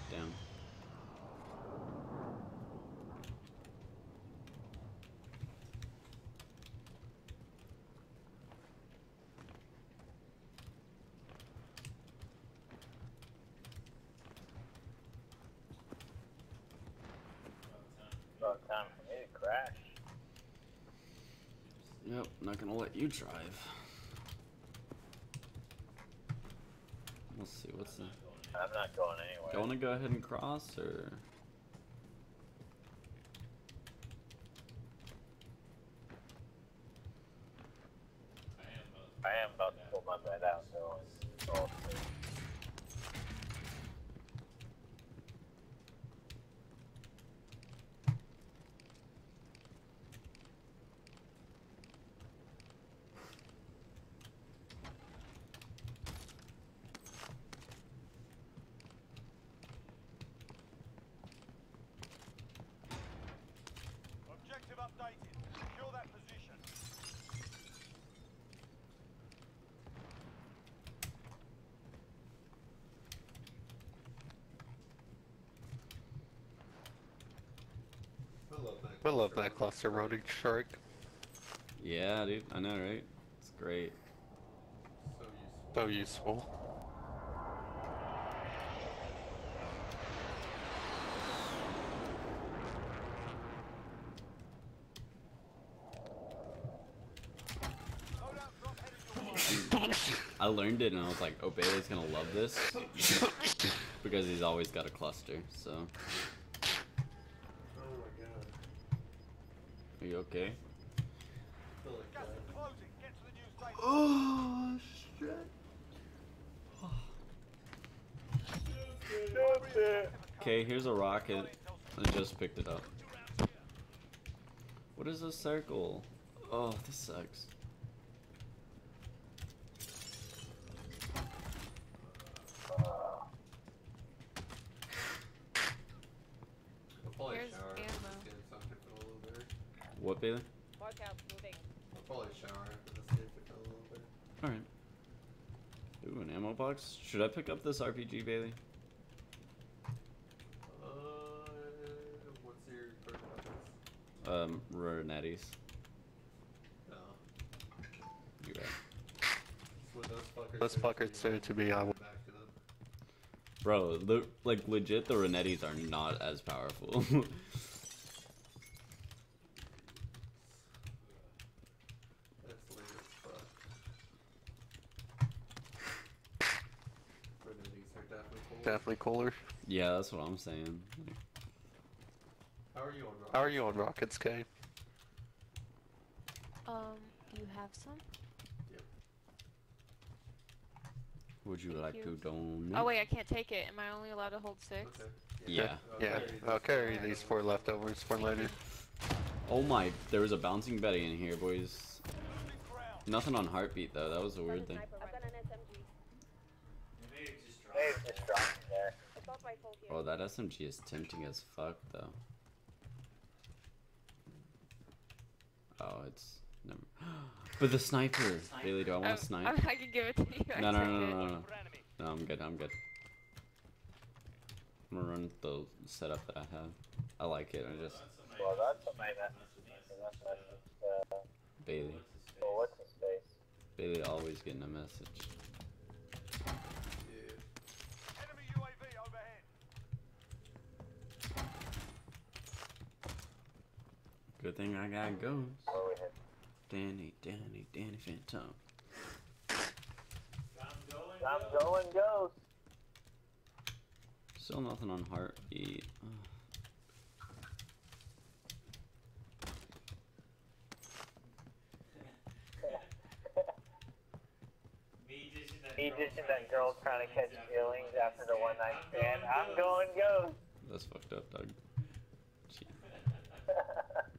Damn. About time for me to crash. Yep, not gonna let you drive. Let's see, what's the. I'm not going anywhere. Do you wanna go ahead and cross or? I am about to pull my bed out, so it's all safe. Objective updated. Secure that position. I love that. I love that cluster roading shark. Yeah, dude, I know, right? It's great. So useful. So useful. Loadout drop headed your way. I learned it and I was like, oh, Bailey's gonna love this because he's always got a cluster. So, Oh my god. are you okay? I feel like Gas that. is closing. Get to the new station. Oh shit! Okay, here's a rocket. I just picked it up. What is a circle? Oh, this sucks. I'll probably Here's shower. ammo. Just get something for a little bit. What, Bailey? Mark out, moving. I'll probably shower after this game for a little bit. All right. Ooh, an ammo box. Should I pick up this RPG, Bailey? Uh, what's your current weapons? Um, Renetti's. No. You right. Those fuckers. Those fuckers say to me, I will. Back to them. Bro, the, like legit, the Renettis are not as powerful. That's lame as fuck. Renettis are definitely cool. Definitely cooler. yeah, that's what I'm saying. How are you on rock? How are you on rockets, K? Um, you have some? Would you Thank like you. to donate? Oh wait, I can't take it. Am I only allowed to hold six? Okay. Yeah. Yeah, I'll carry these four leftovers for later. Oh my, there was a bouncing Betty in here, boys. Nothing on heartbeat though. That was a weird thing. I've got an SMG. Maybe it just dropped. Maybe just drop me there. Assault rifle here. Oh, that SMG is tempting as fuck though. Oh, it's never. But the sniper, Bailey, do I want Oh, to snipe? I, I can give it to you. No, no, no, no, no, no. No, I'm good. I'm good. I'm gonna run the setup that I have. I like it. I just Well, that's what my. That's message. Uh, Bailey. well, what's his face? Bailey always getting a message. Yeah. Enemy UAV overhead. Good thing I got ghosts. Where we hit? Danny, Danny, Danny Phantom. I'm going. I'm going ghost. Still nothing on heartbeat. Ugh. Me dishing that. Me girl dishing that girl trying to catch feelings after the one night stand. I'm going ghost. That's fucked up, Doug.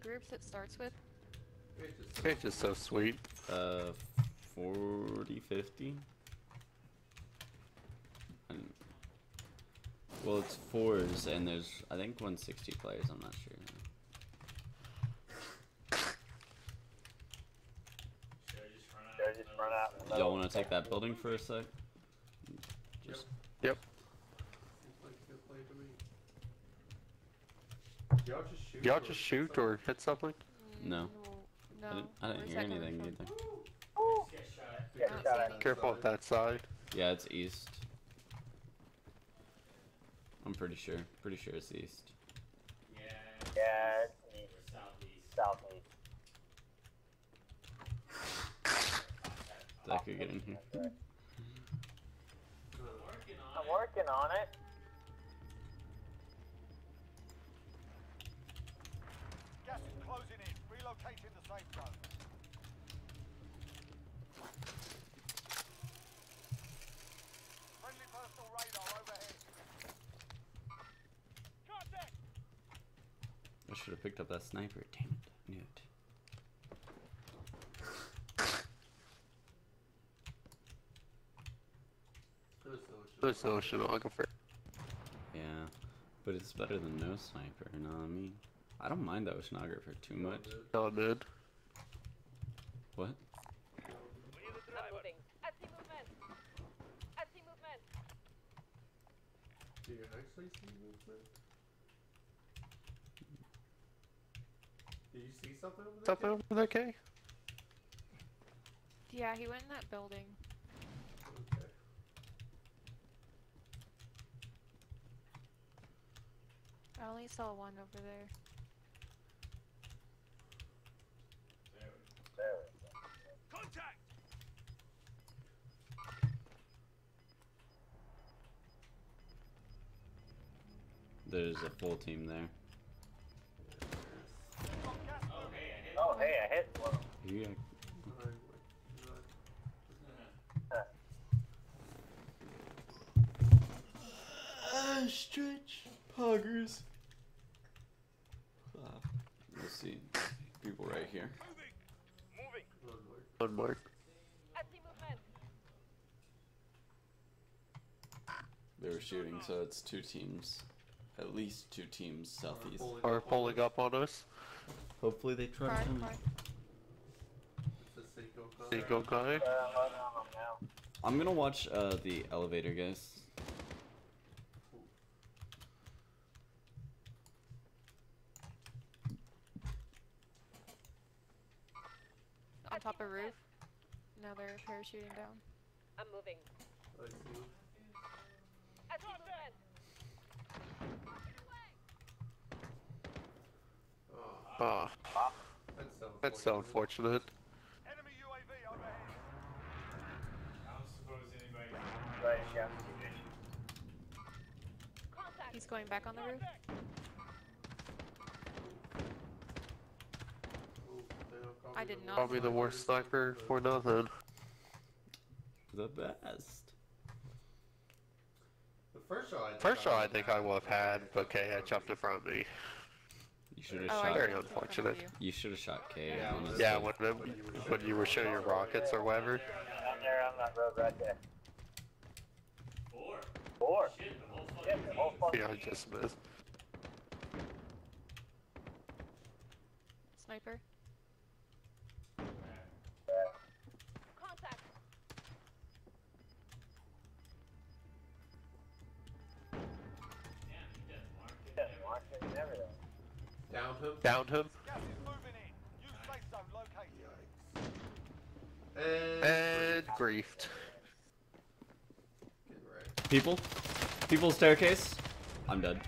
groups it starts with? It's just so sweet. Uh, 40, 50? And- Well, it's fours, and there's, I think, 160 players, I'm not sure. Should I just run out? Should I just run out? in the Y'all middle? want to take that building for a sec? Just, Yep. seems like a good play to me. Y'all just shoot. Y'all or just hit shoot something? or hit something? No. No. I didn't, I didn't hear that anything from? either. Get shot at. Get Oh, shot at. see. Careful with that side. Yeah, it's east. I'm pretty sure. Pretty sure it's east. Yeah. Yeah, it's east, southeast. southeast. Zach could get in here. I'm working on it. working on it. Gas is closing in. Relocating the safe zone. Friendly personal radar overhead. Contact! I should have picked up that sniper. Damn it. I knew it. There's no oceanographer. Yeah. But it's better than no sniper, you know what I mean? I don't mind the oceanographer too much. No, dude. What? I'm moving. I see movement. I see movement. Do you actually see movement? Do you see something over there? Something over there, Kay? Yeah, he went in that building. Okay. I only saw one over there. There There's a full team there. Got gas Oh, hey, I hit Oh, one. hey, I hit one. Yeah. Alright, Ah, stretch poggers. Ah, let's see. People right here. Moving. One more. One more. I see movement. They were shooting, so it's two teams. At least two teams southeast. Pulling Or up on pulling up on us. Hopefully they try Car, to. car. It's a Seiko car. Guy. I'm loading on them now. I'm gonna watch uh, the elevator, guys. On top of roof. Now they're parachuting down. I'm moving. I see. I see movement. Oh, Ah, that's so that's so unfortunate. Enemy UAV overhead. I don't suppose anybody. Right, He's going back on the roof. Ooh, they don't call I did not Probably the worst sniper for nothing. The best. The first shot I think First shot I would've think had I would have had, but Kay had jumped in front of me. You should have Oh, I shot. Very jumped in front of unfortunate. you. You should have shot K. Yeah, honestly. Yeah, when, when you were shooting your rockets or whatever. I'm there on that road right there. Four. Four. Shit, the whole Yeah, the whole fucking Yeah, I just missed. Sniper. Down him. Downed him. Gas is moving in. New safe zone located. And, And griefed. People? People staircase? I'm dead.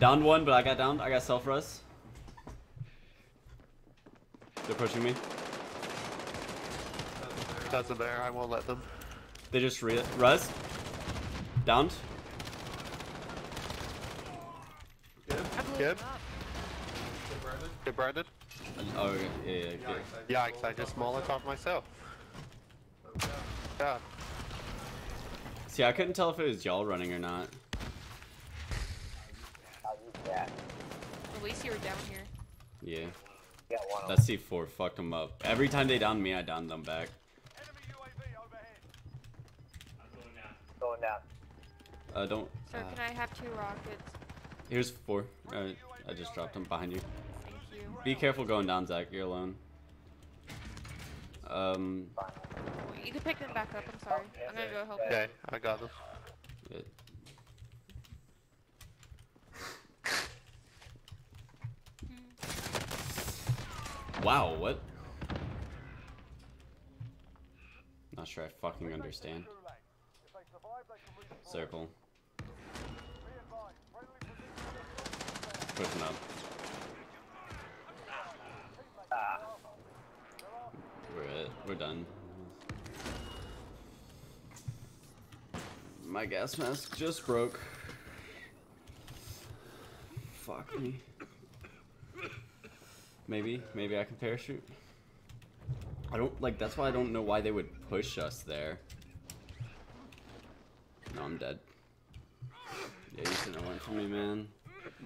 Downed one, but I got downed. I got self res. They're pushing me. Doesn't matter, I won't let them. They just re res. Downed. Good. I blew Good. him up. Brandon. Good, Brandon? Oh, yeah, yeah, yeah. yeah. Yikes, Yikes, I just Molotov myself. Okay. Yeah. See, I couldn't tell if it was y'all running or not. I'll use that. At least you were down here. Yeah. Got one of That C4 fucked them up. Every time they downed me, I downed them back. Enemy UAV overhead. I'm going down. them going down. Uh, don't. Sir, Uh, can I have two rockets? Here's four. Uh, I just dropped them behind you. Be careful going down, Zach. You're alone. Um. You can pick them back up. I'm sorry. I'm gonna go help. Okay, I got them. Good. Wow, what? Not sure I fucking understand. Circle. We're it. We're done. My gas mask just broke. Fuck me. Maybe, maybe I can parachute. I don't like. That's why I don't know why they would push us there. No, I'm dead. Yeah, you should have went for me, man.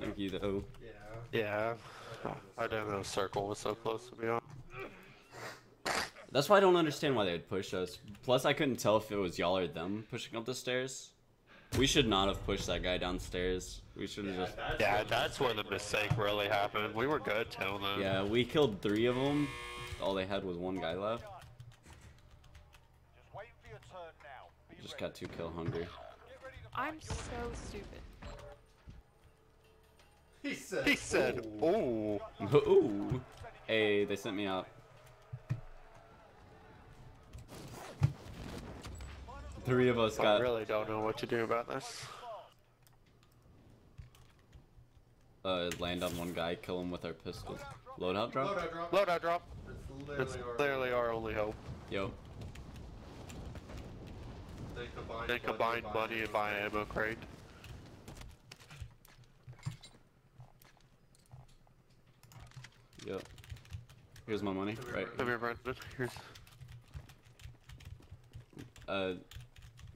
Thank you, though. Yeah. Yeah. I didn't know Circle was so close to be on. That's why I don't understand why they would push us. Plus, I couldn't tell if it was y'all or them pushing up the stairs. We should not have pushed that guy downstairs. We should have just. Yeah, that's where the mistake really happened. We were good till then. Yeah, we killed three of them. All they had was one guy left. Just waiting for your turn now. Be Just got two kill hungry. Get ready to I'm so stupid. He said. He said, "Ooh." "Ooh." Ooh. Hey, they sent me out. Three of us I got. really don't know what to do about this. Uh, land on one guy, kill him with our pistol. Loadout drop? Loadout drop. Loadout drop. It's It's our- literally our only hope. Yo. They combine, They combine money and buy ammo crate. Yo. Here's my money. Right. Come here, Brendan. Here's. Uh,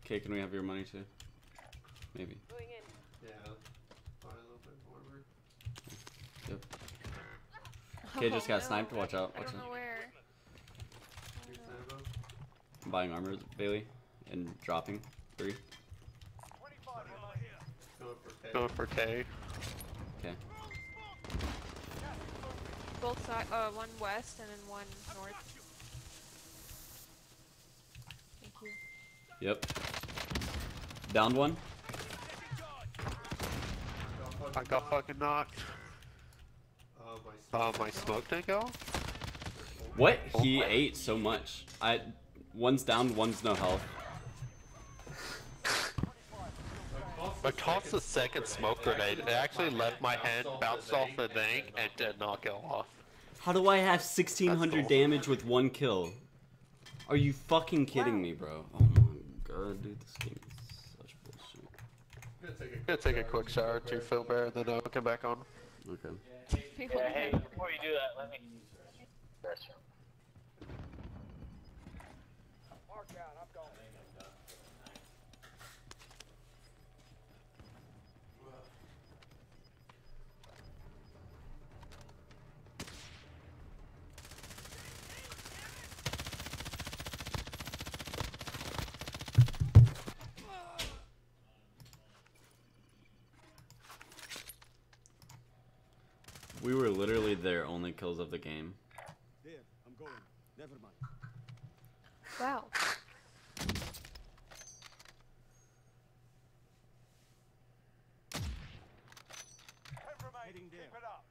okay, can we have your money too? Maybe. Going in. Yeah. Buy a little bit more. Yep. Okay, just got Oh, sniped. no. Watch out. I Watch don't out. know where. I'm buying armor, Bailey, and dropping three. 25 remaining. Going for K. Going for K. Okay. Both sides. Uh, one west and then one north. Thank you. Yep. Downed one. I got fucking knocked. Oh, my Uh, my smoke didn't go? What? He ate so much. I. One's down. One's no health. I tossed the second smoke grenade. It actually left my hand, bounced off the thing, and did not go off. How do I have 1600 cool. damage with one kill? Are you fucking kidding me, bro? Oh my god, dude, this game is such bullshit. gonna take a I'm gonna take a quick shower to feel better, then I'll come back on. Okay. Yeah, hey, before you do that, let me. Literally their only kills of the game. There, I'm going. Never mind. Wow. Ten remaining. Heading there. Keep it up.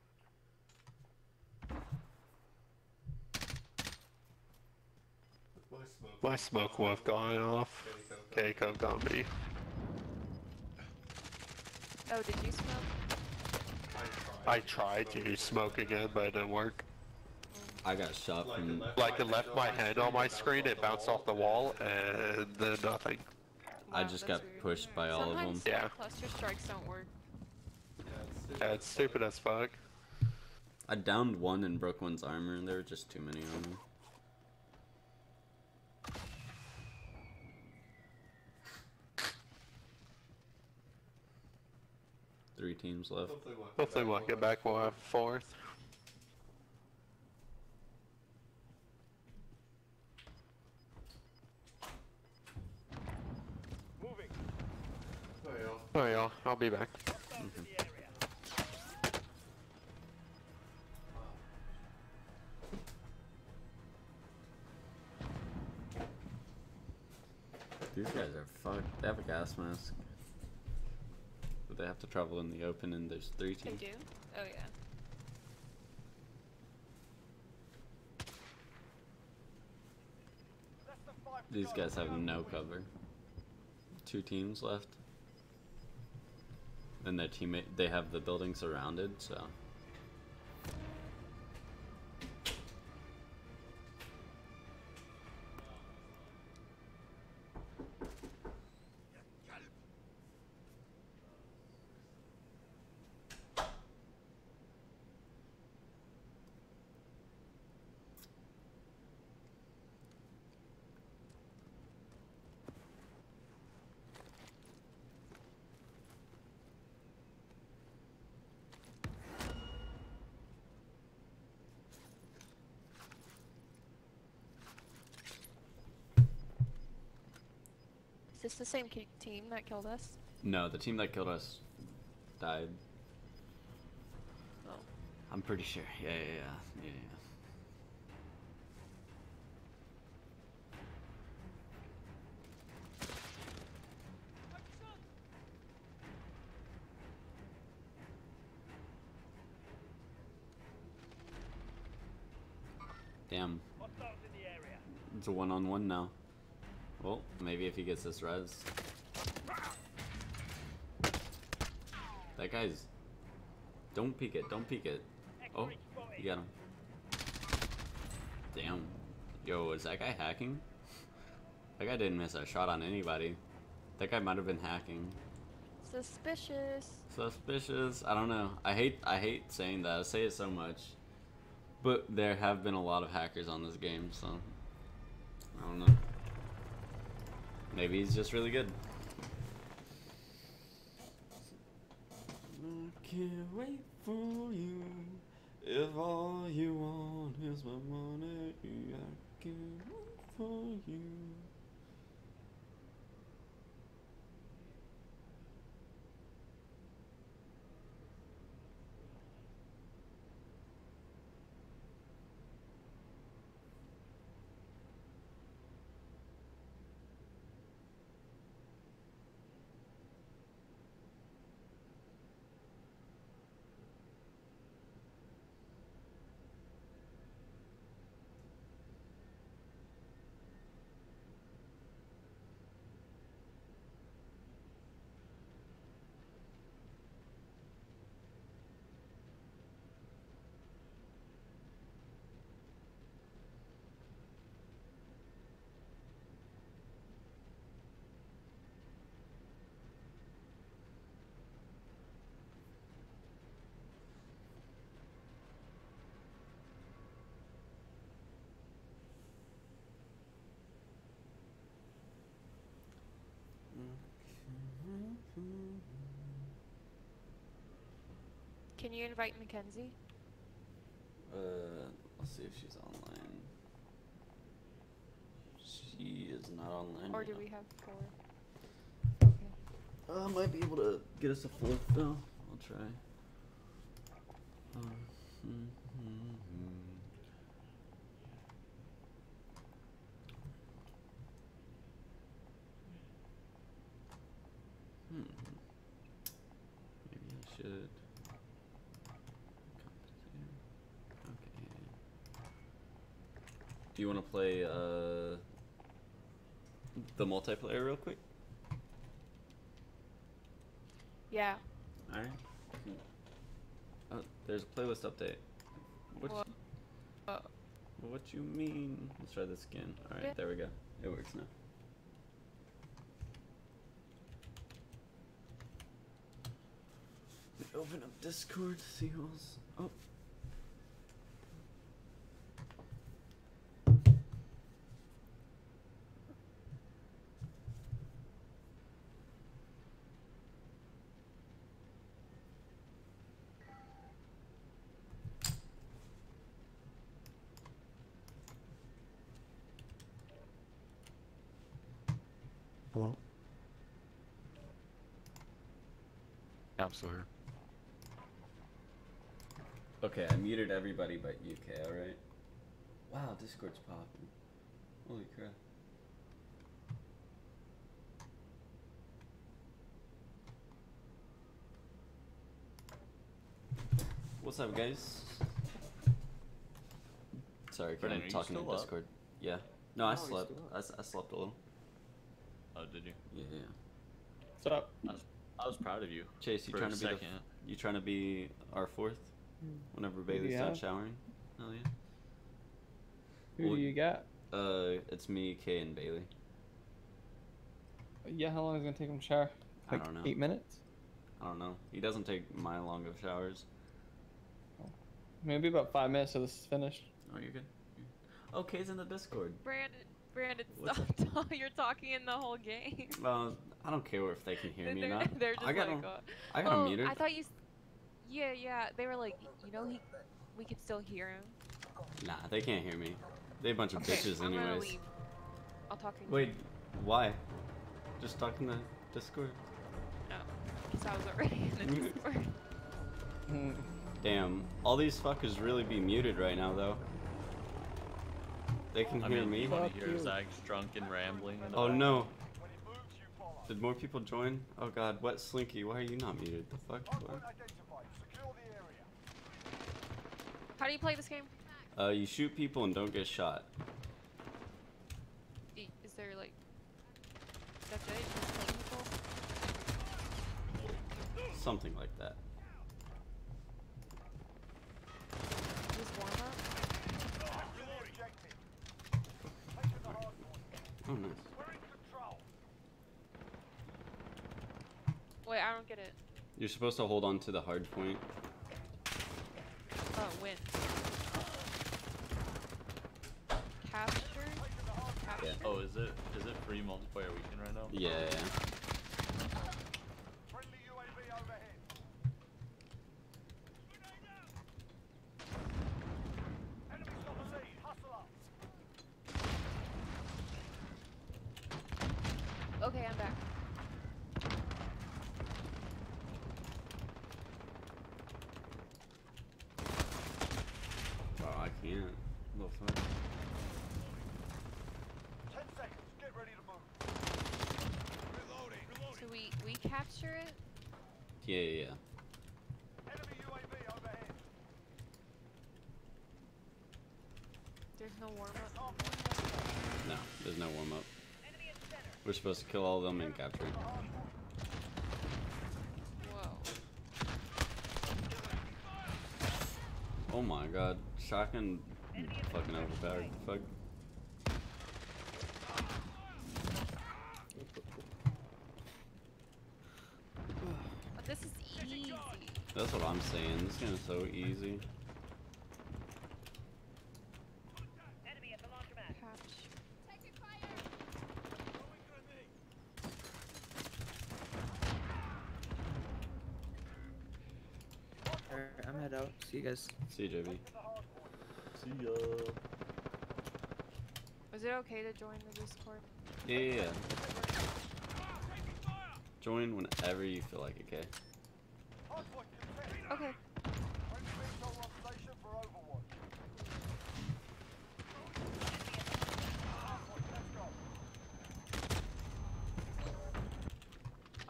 My smoke. My smoke wolf going off. Okay, Keiko got me. Oh, did you smoke? I tried to smoke again, but it didn't work. I got shot Like it from. left Like it left my hand on my screen, it bounced off the wall, and then nothing. I just got weird. pushed by all of them. Sometimes Yeah. cluster strikes don't work. Yeah, it's stupid as fuck. I downed one and broke one's armor, and there were just too many on him. Three teams left. Hopefully, we'll Hopefully we'll get back, we'll have fourth. Moving. Well, Oh yeah, I'll be back. These guys are fucked. They have a gas mask. They have to travel in the open, and there's three teams. They do? Oh, yeah. These guys have no cover. Two teams left. And their teammate, they have the building surrounded, so. This the same team that killed us? No, the team that killed us died. Oh. I'm pretty sure. Yeah, yeah, yeah. yeah, yeah. Damn. It's a one on one now. Maybe if he gets this res. That guy's. Don't peek it, don't peek it. Oh, you got him. Damn. Yo, is that guy hacking? That guy didn't miss a shot on anybody. That guy might have been hacking. Suspicious. Suspicious. I don't know. I hate I hate saying that. I say it so much. But there have been a lot of hackers on this game, so I don't know. Maybe he's just really good. I can't wait for you. If all you want is my money, I can't wait for you. Can you invite Mackenzie? Uh, let's see if she's online. She is not online. Or right do now. we have four? Okay. Uh, might be able to get us a fourth though. I'll try. Um, hmm, hmm. Hmm. Maybe I should. Okay. Do you want to play uh the multiplayer real quick? Yeah. Alright. Oh, there's a playlist update. What? Wha- you- what you mean? Let's try this again. Alright, there we go. It works now. Let me Open up Discord, see who else. Oh. I'm still here. Okay, I muted everybody but UK, alright? Wow, Discord's popping. Holy crap. What's up, guys? Sorry, Brennan, I'm talking in still up? Discord. Yeah. No, I Oh, slept. I, I, s- I slept a little. Oh, did you? Yeah, yeah. What's up? I was, proud of you. Chase, you for trying to be the, you trying to be our fourth? Whenever Bailey's you not showering. Oh yeah. Who Well, do you got? Uh, it's me, Kay, and Bailey. Yeah, how long is it gonna take him to shower? I don't know. eight minutes? I don't know. He doesn't take my long of showers. Maybe about five minutes so this is finished. Oh, you're good. Oh, Kay's in the Discord. Brandon, Brandon, What's stop. You're talking in the whole game. Well, I don't care if they can hear me or not. they're just I got like, him. uh, I got him oh, muted. I thought you. Yeah, yeah. They were like, you know, he, we could still hear him. Nah, they can't hear me. They a bunch of Okay, bitches, I'm gonna anyways. leave. I'll talk to you. Wait, why? Just talking to Discord. No, because I was already in the Discord. Damn, all these fuckers really be muted right now, though. They can I hear mean, me. you want to hear Zag's drunk and rambling? In the Oh back? no. Did more people join? Oh god, Wet Slinky, why are you not muted? The fuck? What? How do you play this game? Uh, you shoot people and don't get shot. Is there like? That's it. Just people? Something like that. Just warm up. Oh nice. Wait, I don't get it. You're supposed to hold on to the hard point. Oh, win. Capture. Capture. Oh, is it is it free multiplayer weekend right now? Yeah, yeah. Okay, I'm back. Wow, I can't. What the fuck? So we we capture it. Yeah, yeah, yeah. There's no warm up. No, there's no warm up. We're supposed to kill all of them and capture. Whoa. Oh my god, shotgun fucking overpowered. Fuck. But this is easy. That's what I'm saying. This game is so easy. Capture. Alright, I'm head out. See you guys. See you, JB. See ya. Was it okay to join the Discord? Yeah, yeah, yeah. Join whenever you feel like it, okay? Okay.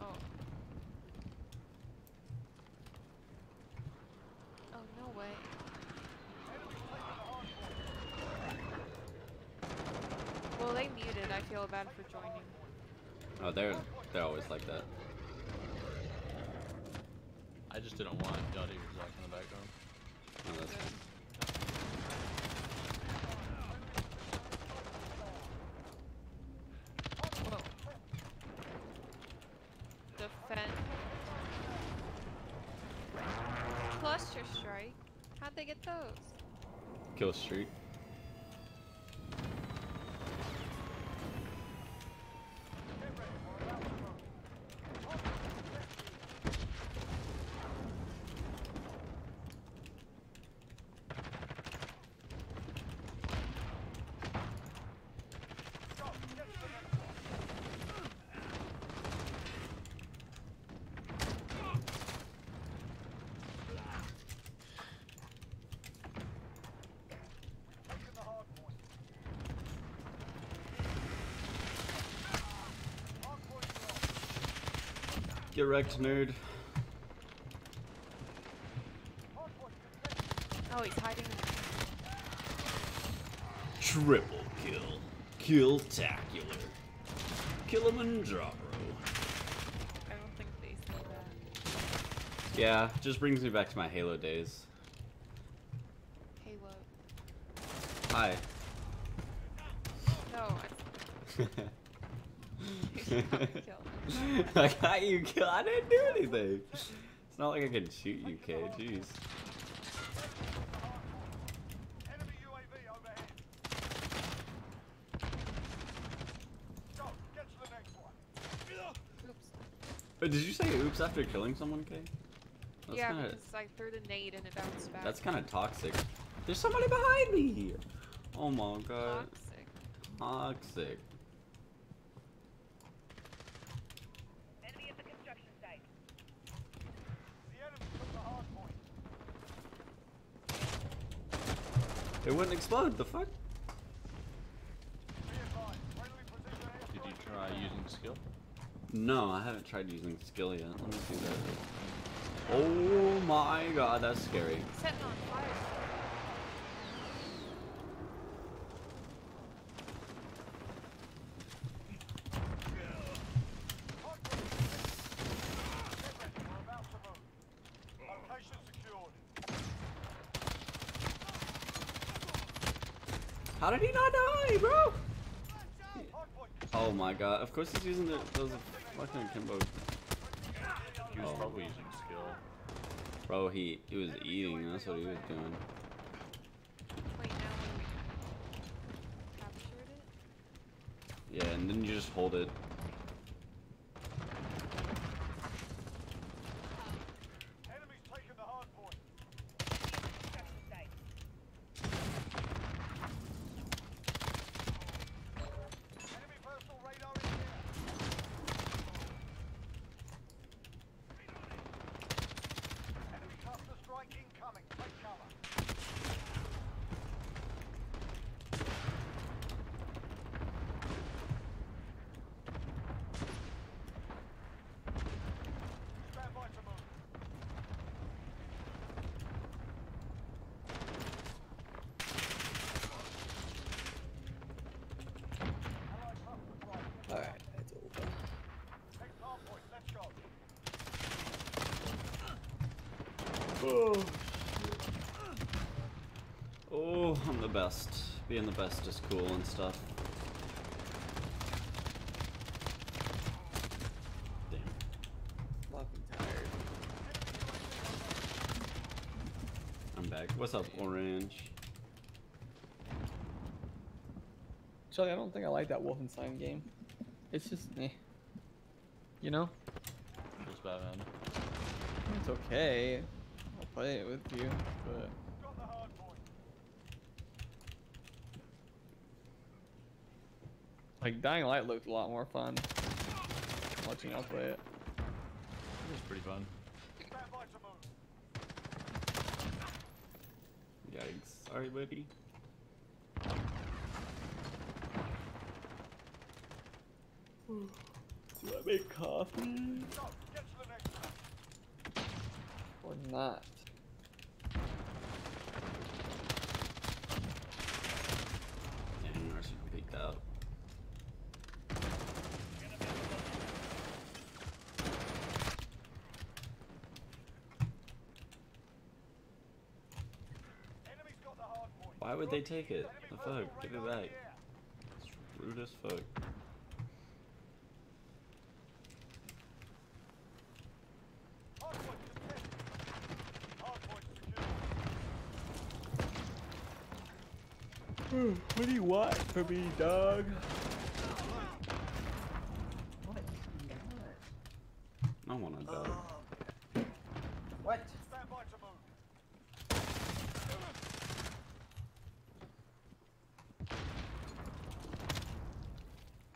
Oh. Oh, no way. Well, they muted. I feel bad for joining. Oh, they're they're always like that. I just didn't want y'all to hear Zach in the background. Oh, that's fine. Defend. Cluster strike. How'd they get those? Kill streak. Get wrecked, nerd. Oh, he's hiding. Triple kill. Killtacular. Kilimanjaro. I don't think they say that. Yeah, just brings me back to my Halo days. Halo. Hi. No, I, You got me killed. I got you killed. I didn't do anything. It's not like I can shoot you, Kay. Jeez. Enemy UAV overhead. Go, get to the next one. oops. Wait, did you say oops after killing someone, Kay? That's yeah, kinda, because I threw the nade and it bounced back. That's kind of toxic. There's somebody behind me. Here. Oh my god. toxic. Toxic. Enemy at the construction site. The enemy took the hard point. It wouldn't explode. The fuck? Be advised, friendly precision air Did you try using skill? No, I haven't tried using skill yet. Let me see that. Oh my god, that's scary. Setting on fire. We're about to move. Location secured. How did he not die, bro? Hard point. Oh my god. Of course he's using the, those fucking akimbo. He was Oh. probably using skill. Bro, he, he was eating. That's what he was doing. Wait, now when we captured it? Yeah, and then you just hold it. Enemy's taken the hard point. Construction site. Enemy personal radar in here. Enemy cluster strike incoming. Take cover. Stand by to move. Allied cluster strike. Alright, it's over. Next hard point. Let's go. Oh, I'm the best. Being the best is cool and stuff. Damn. Fucking tired. I'm back. What's up, Orange? Actually, I don't think I like that Wolfenstein game. It's just eh. You know? Feels bad, man. It's okay. I'll play it with you, but Got the hard point. like Dying Light looked a lot more fun. Watching y'all play it. It was pretty fun. Stand by. Yikes. Sorry, buddy. Do I make coffee Go, get to the next one. or not? Dang, Arsenal peeked out. Enemy's got the hard point. Why would they take it? The fuck? Give it back. It's rude as fuck. What do you want from me, dog? I want to die. What? Stand by to move.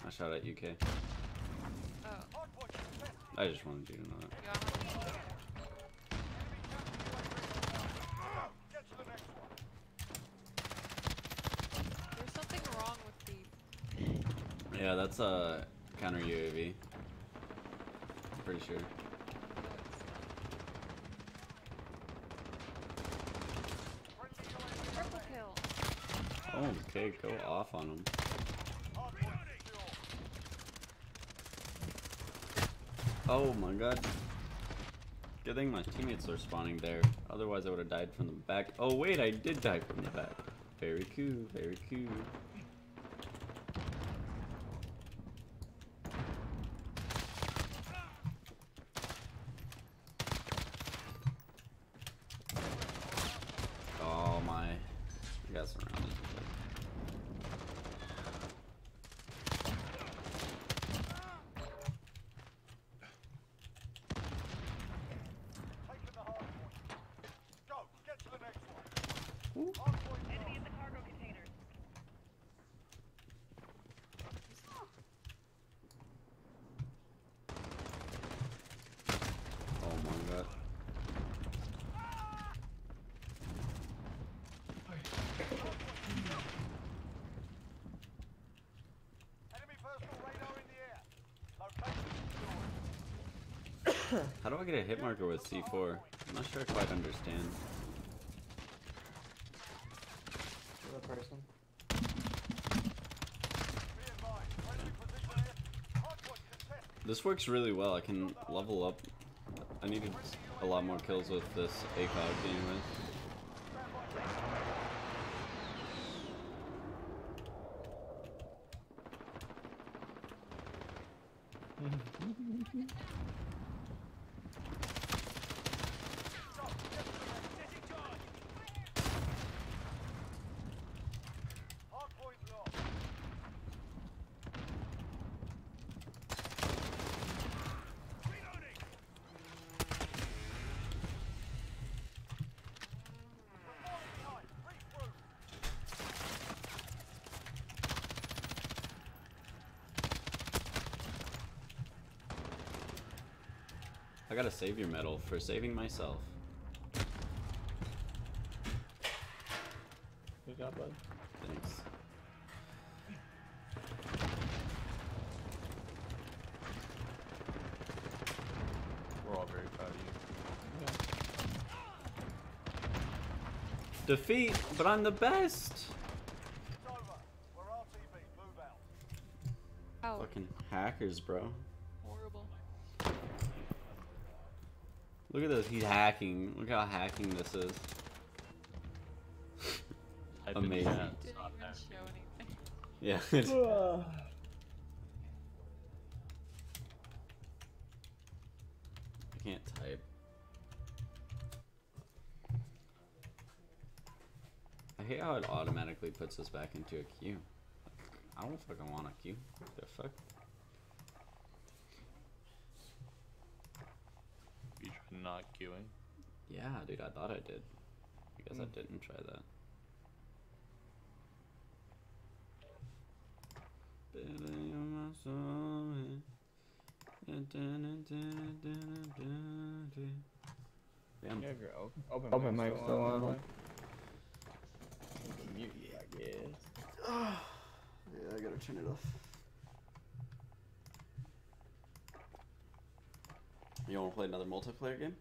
I shot at UK. Oh, Hard point contested. I just wanted you to know that. you got him. Go, get to the next one. There's something wrong with the Yeah, that's uh, a counter UAV. I'm pretty sure. Oh, okay, go off on him. Oh my god. Good thing my teammates are spawning there. Otherwise I would have died from the back. Oh wait, I did die from the back. Very cool, very cool. Oh my. I got surrounded. Taking the hard point. Go, get to the next one. Hard point Enemy in the cargo containers. Oh my god. Enemy personal radar in the air. Location secured. How do I get a hit marker with C4? I'm not sure I quite understand. The person. Be advised. Friendly position here. Hard point contested. This works really well. I can level up. I needed a lot more kills with this ACOG anyways. Hard I got a savior medal for saving myself. Good job, bud. Thanks. We're all very proud of you. Defeat, but I'm the best! It's over. We're RTB. Move out. Oh, Fucking hackers, bro. Look at this, he's hacking. Look how hacking this is. Type in the Amazing. Didn't even show anything. Yeah. I can't type. I hate how it automatically puts us back into a queue. I don't fucking want a queue. The fuck? You try not queuing. Yeah, dude, I thought I did. I guess I Hmm. didn't try that. Damn. You have open, open, Open mic mic still still on. on. Mute you, I guess. Yeah, I gotta turn it off. You wanna play another multiplayer game?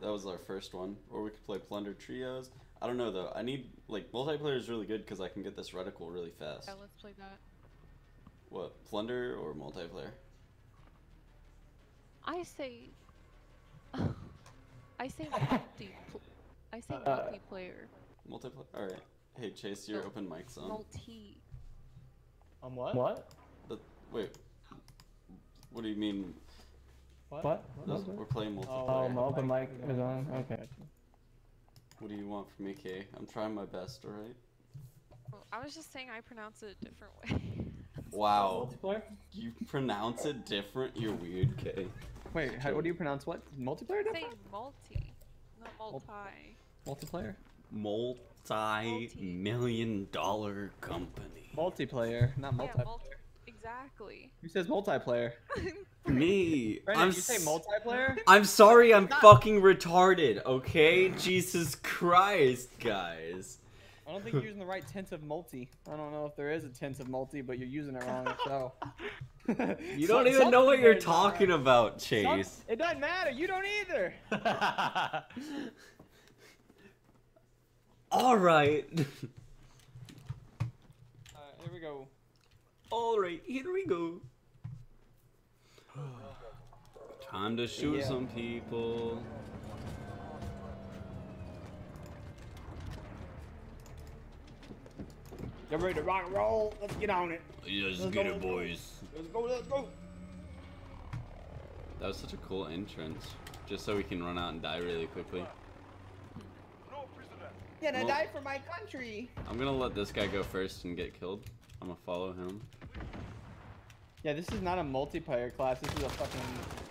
That was our first one. Or we could play Plunder Trios. I don't know though. I need like multiplayer is really good because I can get this reticle really fast. Yeah, let's play that. What Plunder or multiplayer? I say. I say multi. I say Uh, multiplayer. Multiplayer. All right. Hey Chase, your No, open mic's on. Multi. On what? What? The, wait. What do you mean? What? What? Those- What? we're playing Oh, multiplayer. Oh, my open oh, mic is on. Okay. What do you want from me, Kay? I'm trying my best. All right. Well, I was just saying I pronounce it a different way. Wow. Multiplayer? You pronounce it different. You're weird, Kay. Wait, how, what do you pronounce what? Multiplayer say multi, not multi. Multiplayer? Multi-million dollar company. Multiplayer, not Yeah, multi. Multi. Exactly. Who says multiplayer? Me. Brandon, I'm you say multiplayer? I'm sorry, I'm fucking retarded, okay? Jesus Christ, guys. I don't think you're using the right tense of multi. I don't know if there is a tense of multi, but you're using it wrong. So You don't even know what you're talking about, Chase. It doesn't matter. You don't either. Alright. Alright, here we go. Alright, here we go. Time to shoot Yeah. some people. Get ready to rock and roll. Let's get on it. Oh, let's Let's get go, it, boys. Let's go, let's go. That was such a cool entrance. Just so we can run out and die really quickly. Yeah, I Well- died for my country. I'm gonna let this guy go first and get killed. I'm gonna follow him. Yeah, this is not a multiplayer class. This is a fucking.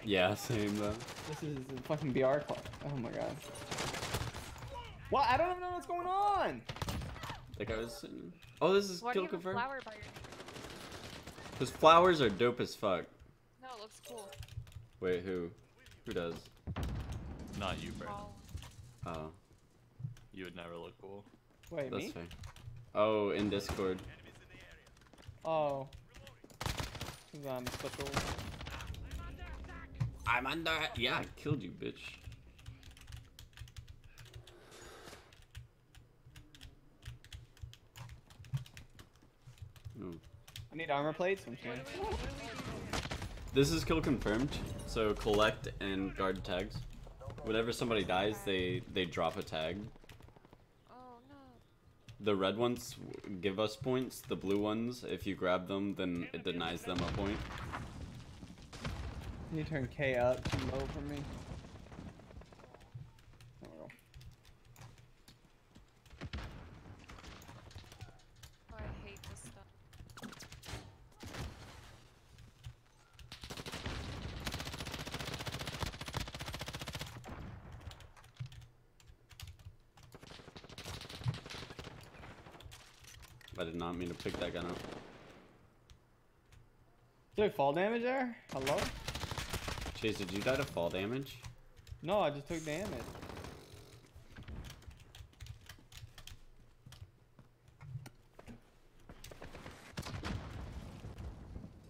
Yeah, same though. This is a fucking BR class. Oh my god. What? I don't even know what's going on. That guy was sitting. Oh, this is Why do kill you have a confirmed. flower by your Because flowers are dope as fuck. No, it looks cool. Wait, who? Who does? Not you, Brandon. Oh. Oh, You would never look cool. Wait, that's me? fair. Oh, in Discord. Oh. Special. I'm under. Yeah, I killed you, bitch. No. I need armor plates. This is kill confirmed, so collect and guard tags. Whenever somebody dies, they they drop a tag. No. The red ones give us points. The blue ones, if you grab them, then it denies them a point. Can you turn K up too low for me? There we go. Oh, I hate this stuff. I did not mean to pick that gun up. Took fall damage there? Hello? Chase, did you die to fall damage? No, I just took damage.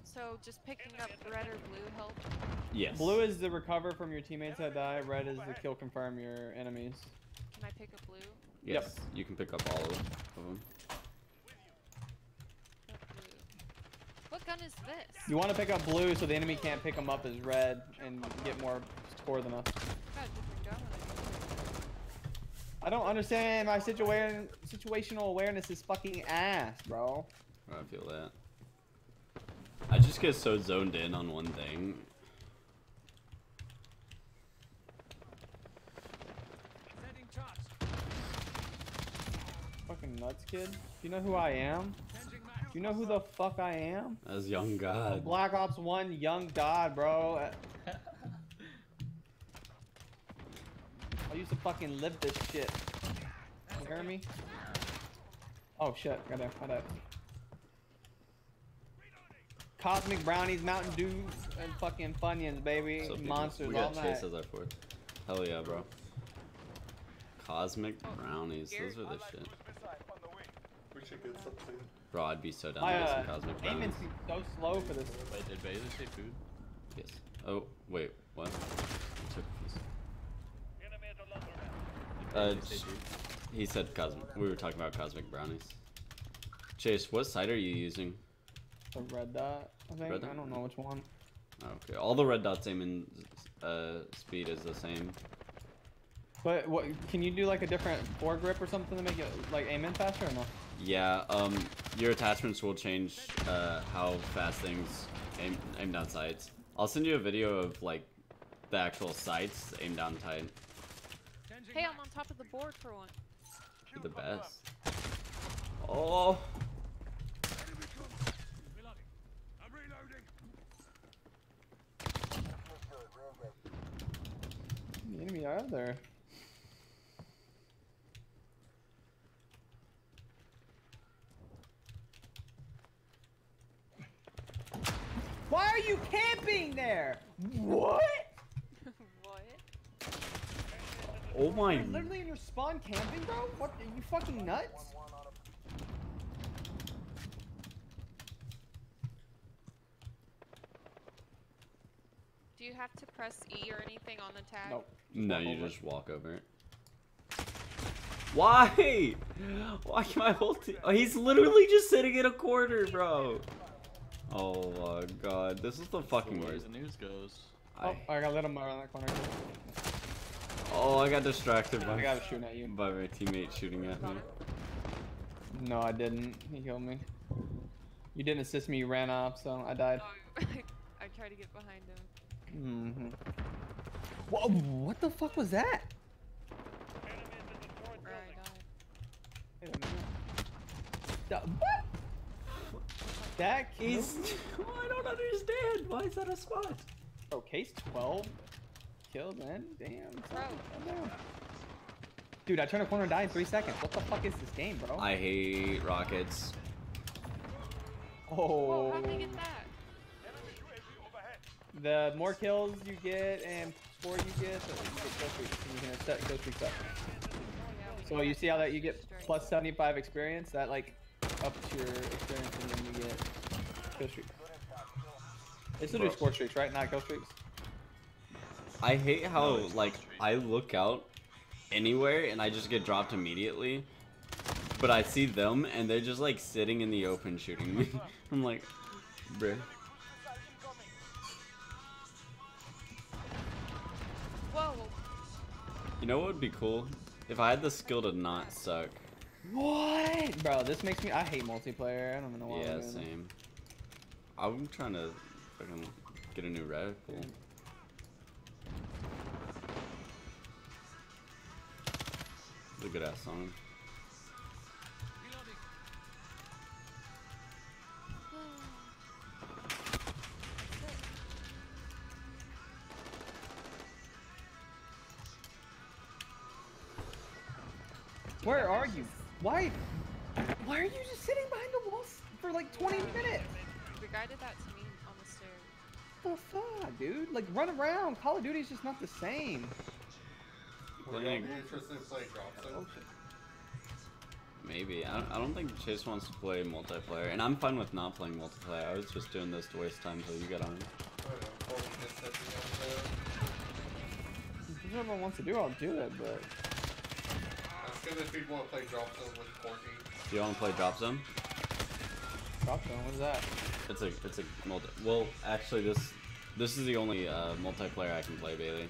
So just picking up red or blue help. Yes. Blue is the recover from your teammates that die. Red is the kill confirm your enemies. Can I pick up blue? Yes. You can pick up all of them. Pick up blue. What gun is this? You want to pick up blue so the enemy can't pick them up as red and get more score than us. Got a different gun. I don't understand. My situa situational awareness is fucking ass, bro. I feel that. I just get so zoned in on one thing. Fucking nuts, kid. Do you know who I am? Do you know who the fuck I am? As young I'm god. Black Ops 1 young god, bro. I used to fucking live this shit. You hear me? Oh shit, goddamn, my bad. Cosmic brownies, Mountain Dew, and fucking Funyuns, baby. So people- Monsters we all got night. Chase as our fourth. Hell yeah, bro. Cosmic brownies, those are the shit. We should get something. Bro, I'd be so down My to get uh, some cosmic aiming brownies. speed's so slow for this. Wait, did Bailey say food? Yes. Oh, wait, what? I took a piece. Uh, he say food? he said cosmic. We were talking about cosmic brownies. Chase, what sight are you using? The red dot, I think. Red I don't know which one. Okay, all the red dots aiming uh, speed is the same. But what? Can you do like a different foregrip or something to make it like aim in faster or no? Yeah, um, your attachments will change uh, how fast things aim, aim down sights. I'll send you a video of like the actual sights aim down tight. Hey, I'm on top of the board for one. You're the best. Oh, The enemy out there. Why are you camping there? What? what? oh my! You're literally in your spawn camping, bro? What? Are you fucking nuts? Do you have to press E or anything on the tag? Nope. No, you over. just walk over it. Why? Why can I hold it? Oh, he's literally just sitting in a corner, bro. Oh my god, this is the fucking worst. the news goes. Oh, I got lit him around that corner. Oh, I got distracted by, I got was shooting at you. by my teammate shooting at me. No, I didn't. He killed me. You didn't assist me. You ran off, so I died. Oh, I tried to get behind him. Mm-hmm. What? What the fuck was that? Or I died. Wait a minute. That- what? That He's. killed me? Oh, I don't understand. Why is that a spot? Bro, case 12 kills in? Damn. Bro. son. Dude, I turn a corner and die in three seconds. What the fuck is this game, bro? I hate rockets. oh. Whoa, how'd they get that? The more kills you get and score you get, the you get kill streaks. And you can set kill streaks up. So you see how that you get plus 75 experience? That like ups your experience and then you get kill streaks. It's literally Bro. score streaks, right? Not kill streaks. I hate how like I look out anywhere and I just get dropped immediately. But I see them and they're just like sitting in the open shooting me. I'm like, bruh. Whoa. You know what would be cool? If I had the skill to not suck. What? Bro, this makes me. I hate multiplayer. I don't even know why. Yeah, I'm same. I'm trying to fucking get a new reticle. It's a good ass song. Where are you? Why? Why are you just sitting behind the walls for like 20 minutes? The guy did that to me on the stairs. The fuck, dude? Like run around. Call of Duty's just not the same. Would Yeah. y'all interested in playing Drop Zone? Maybe. I don't, I don't think Chase wants to play multiplayer, and I'm fine with not playing multiplayer. I was just doing this to waste time until you got on. I don't know, before we get set to If everyone wants to do, I'll do it. But That's if people want to play Drop Zone with Courtney. Do you want to play Drop Zone? drop zone. What's that? It's a it's a multi. Well, actually, this this is the only uh, multiplayer I can play, Bailey.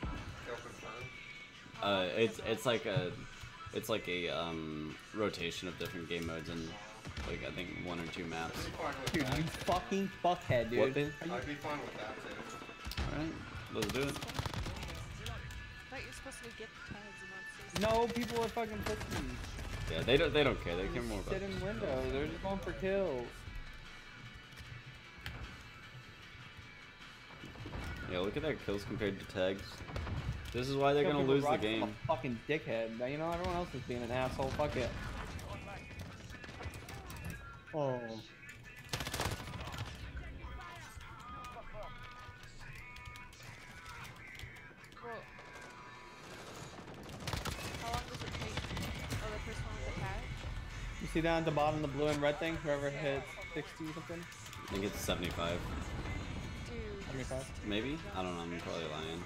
Uh, it's it's like a it's like a um, rotation of different game modes and like I think one or two maps. I'd be fine with Dude, that. you fucking fuckhead, dude. What. I'd be fine with that too. All right, let's do it. No, people are fucking pussies. Yeah, they don't they don't care. They care more about. Sit in window. They're just going for kills. Yeah, look at their kills compared to tags. This is why they're Kill gonna lose the game. I'm a fucking dickhead. Now, You know, everyone else is being an asshole. Fuck it. Oh. See down at the bottom, the blue and red thing? Whoever hits 60 something? I think it's 75. Dude. 75? Maybe? I don't know. I'm probably lying.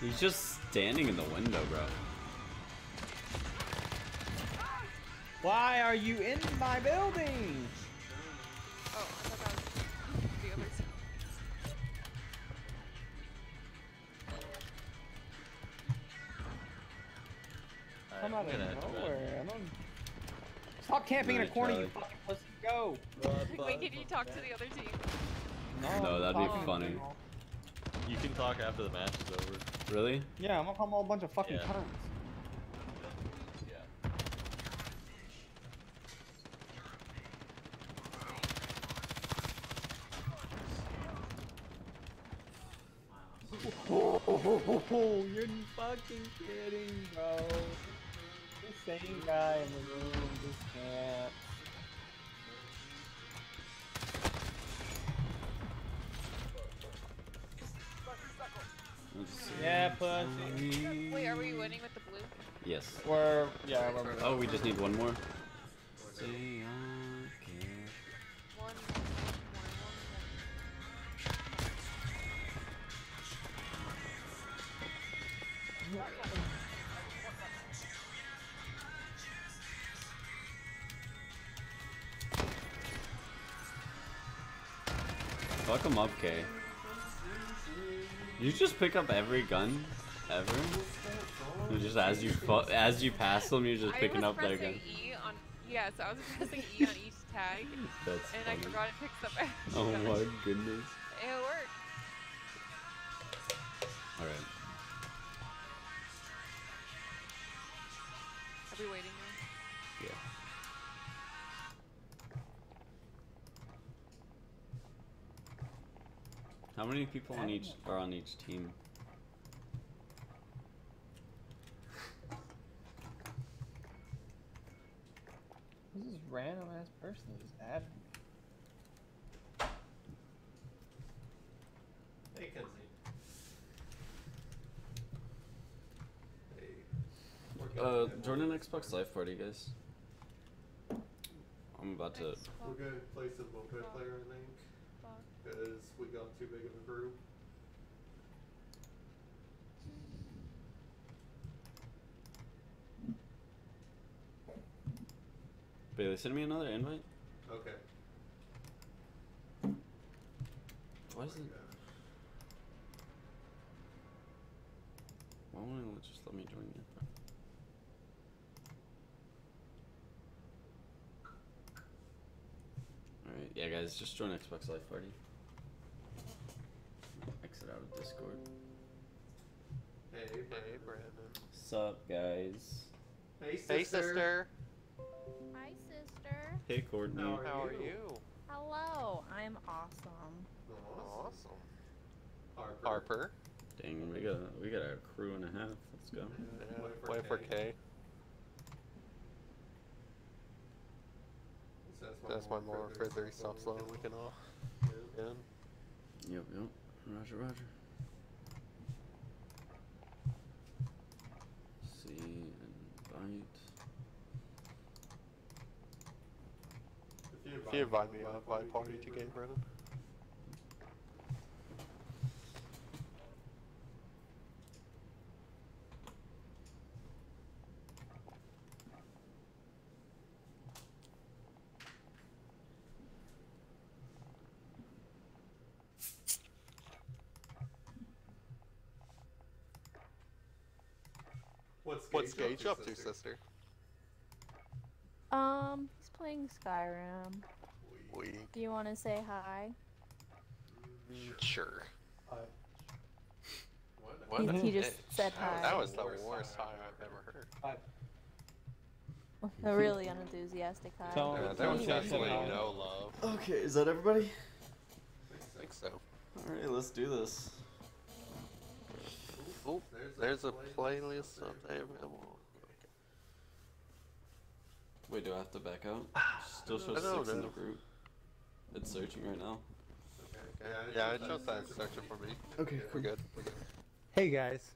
He's just standing in the window, bro. Why are you in my building? Oh, I thought that was the other side. Come out of gonna have to nowhere. I don't... Stop camping in a corner, you Charlie. fucking pussy. Go. Wait, can you talk to the other team? No, No, that'd be funny. You can talk after the match is over. Really? Yeah, I'm gonna call them all a bunch of fucking Yeah. cunts. Fucking kidding, bro. The same guy in the room just can't. Yeah, pussy. Wait, are we winning with the blue? Yes. We're, yeah, we're, Oh, we just need one more. One more. Him. You just pick up every gun ever? You just as you as you pass them, you're just I picking up their gun. E on yeah, so I was pressing E on each tag, That's and I funny. forgot it picks up every Oh my goodness. People on each are on each team? Who's this random ass person that just added me? Hey, Kenzie. Hey. Uh, good. join an Xbox Live Party, guys. I'm about to. We're gonna play some multiplayer, I think, because we got too big of a group. Bailey, send me another invite. Okay. Why is oh it? Why won't it just let me join you? Alright, yeah, guys, just join Xbox Live Party. Exit out of Discord. Hey, Hey, Brandon. Sup, guys? Hey, sister. Hey, sister. Hi, sister. Hey, Courtney. How are How are you? you? Hello. I'm awesome. Awesome. Harper. Harper. Dang, we got we got a crew and a half. Let's go. Yeah, Wait for wait for Kay. Kay. So That's my more for three stops slow we can all in. Yep, yep. Roger, Roger. See invite. If you invite me, I'll invite party to game, Brennan. What's What's Gage Gage up to, sister? Um, he's playing Skyrim. We. Do you want to say hi? Sure. What? He, he just Hey, said that- hi. That was the worst hi I've ever heard. A really unenthusiastic hi. Tell Yeah, tell there him was definitely no love. Okay, is that everybody? I think so. Alright, let's do this. Oh, there's a playlist of available. Wait, do I have to back out? Still shows I don't six in the group. It's searching right now. Okay. Yeah, it shows that it's searching for me. Okay, We're good. We're good. Hey guys,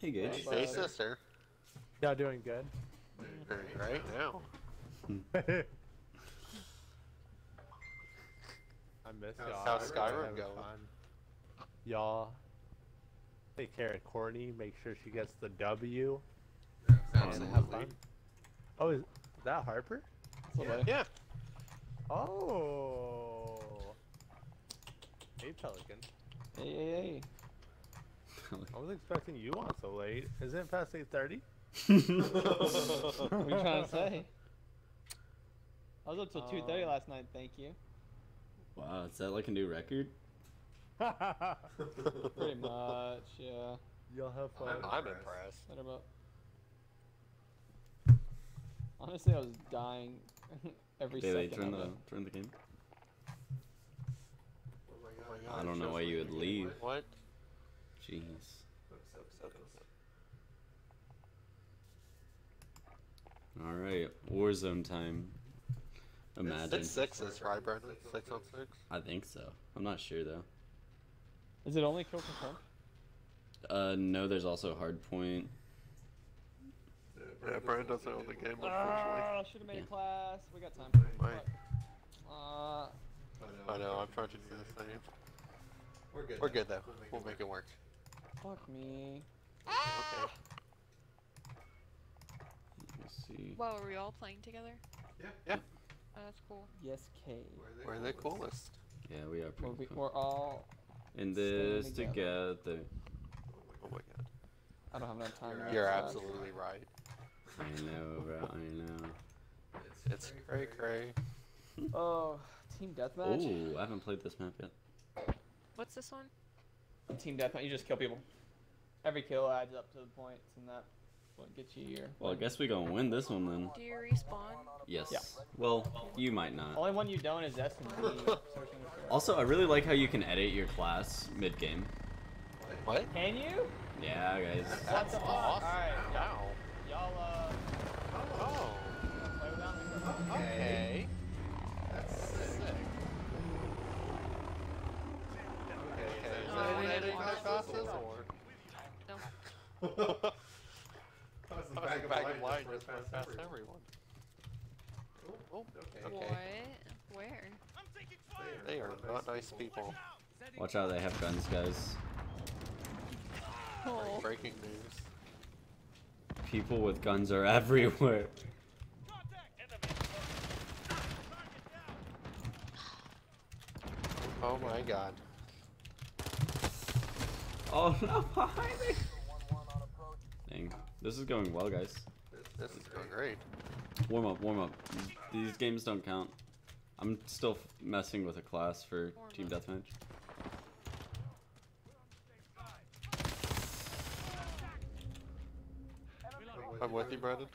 Hey, Gage. Hey, sister. y'all doing good? Right now. I miss y'all. How's Skyrim going? Y'all take care of Courtney. Make sure she gets the W. And have fun. Oh, is, is that Harper? Yeah. Yeah. Oh. Hey, Pelican. Hey, hey, hey. I was expecting you on so late. Isn't it past 8.30? What are you trying to say? I was up till 2.30 Um, last night, thank you. Wow, is that like a new record? Pretty much, yeah. Y'all have fun. I'm, I'm impressed. What about? Honestly, I was dying every Bailey, second turn the turn the game. Oh my I don't know why you would you leave. What? Jeez. All right, Warzone time. Imagine. It's sixes, right, Brendan? Six on six. I think so. I'm not sure though. Is it only kill confirmed? Uh, no, there's also hardpoint. Yeah, Brandon doesn't own the game, unfortunately. Ah, should have made Yeah. a class. We got time. Wait. Uh, I know, I'm trying to do the same. We're good. We're good though. We'll make it work. fuck me. Okay. Let me see. Well, are we all playing together? Yeah. Yeah. Oh, that's cool. Yes, K. We're the coolest. Yeah, we are We're, pretty cool. we're all. In this together. Oh my god. I don't have enough time. to You're outside. absolutely right. I know, bro. I know. It's cray cray. Oh, team deathmatch. Oh, I haven't played this map yet. What's this one? Team deathmatch. You just kill people. Every kill adds up to the points, and that what gets you your. Well, I guess we gonna win this one then. Do you respawn? Yes. Yeah. Well, you might not. Only one you don't is S and Also, I really like how you can edit your class mid game. What? Can you? Yeah, guys. What the fuck? awesome. Alright, Wow. y'all uh. Oh. Play without me for? Okay. That's sick. Okay, okay. Is Oh, that we what editing my classes or? No. I was a bag of light just went past everyone. Oh, okay. What? Where? They are not nice people. Watch out, they have guns, guys. Oh. Breaking news. People with guns are everywhere. Oh my god. Oh no, behind me! Dang. This is going well, guys. This is going great. Warm up, warm up. These games don't count. I'm still f- messing with a class for Team Deathmatch. I'm with you, Brendan.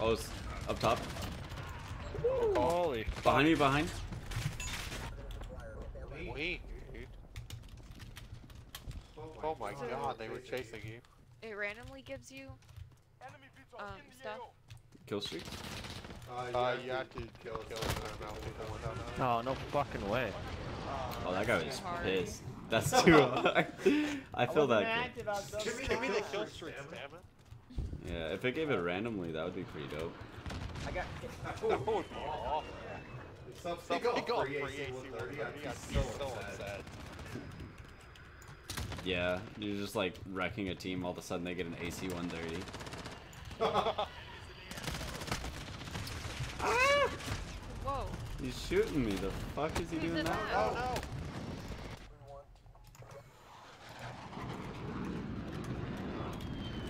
Oh, it's up top. Holy Behind me, behind. Wait, dude. Oh my god, they were chasing you. It randomly gives you um stuff. Kill streak. Uh, you have to kill kill them without Oh, no fucking way. Oh, that guy was pissed. That's too hard. I feel that. active Give me, give me the kill streaks, damn it. Yeah, if it gave it randomly, that would be pretty dope. I got. That would be awful. Something Something got got free free AC AC 130. 130. I'd I'd be be so so upset. upset. Yeah, you're just like wrecking a team. All of a sudden, they get an AC 130. ah! Whoa. He's shooting me. The fuck is he Who's doing it that? Oh no!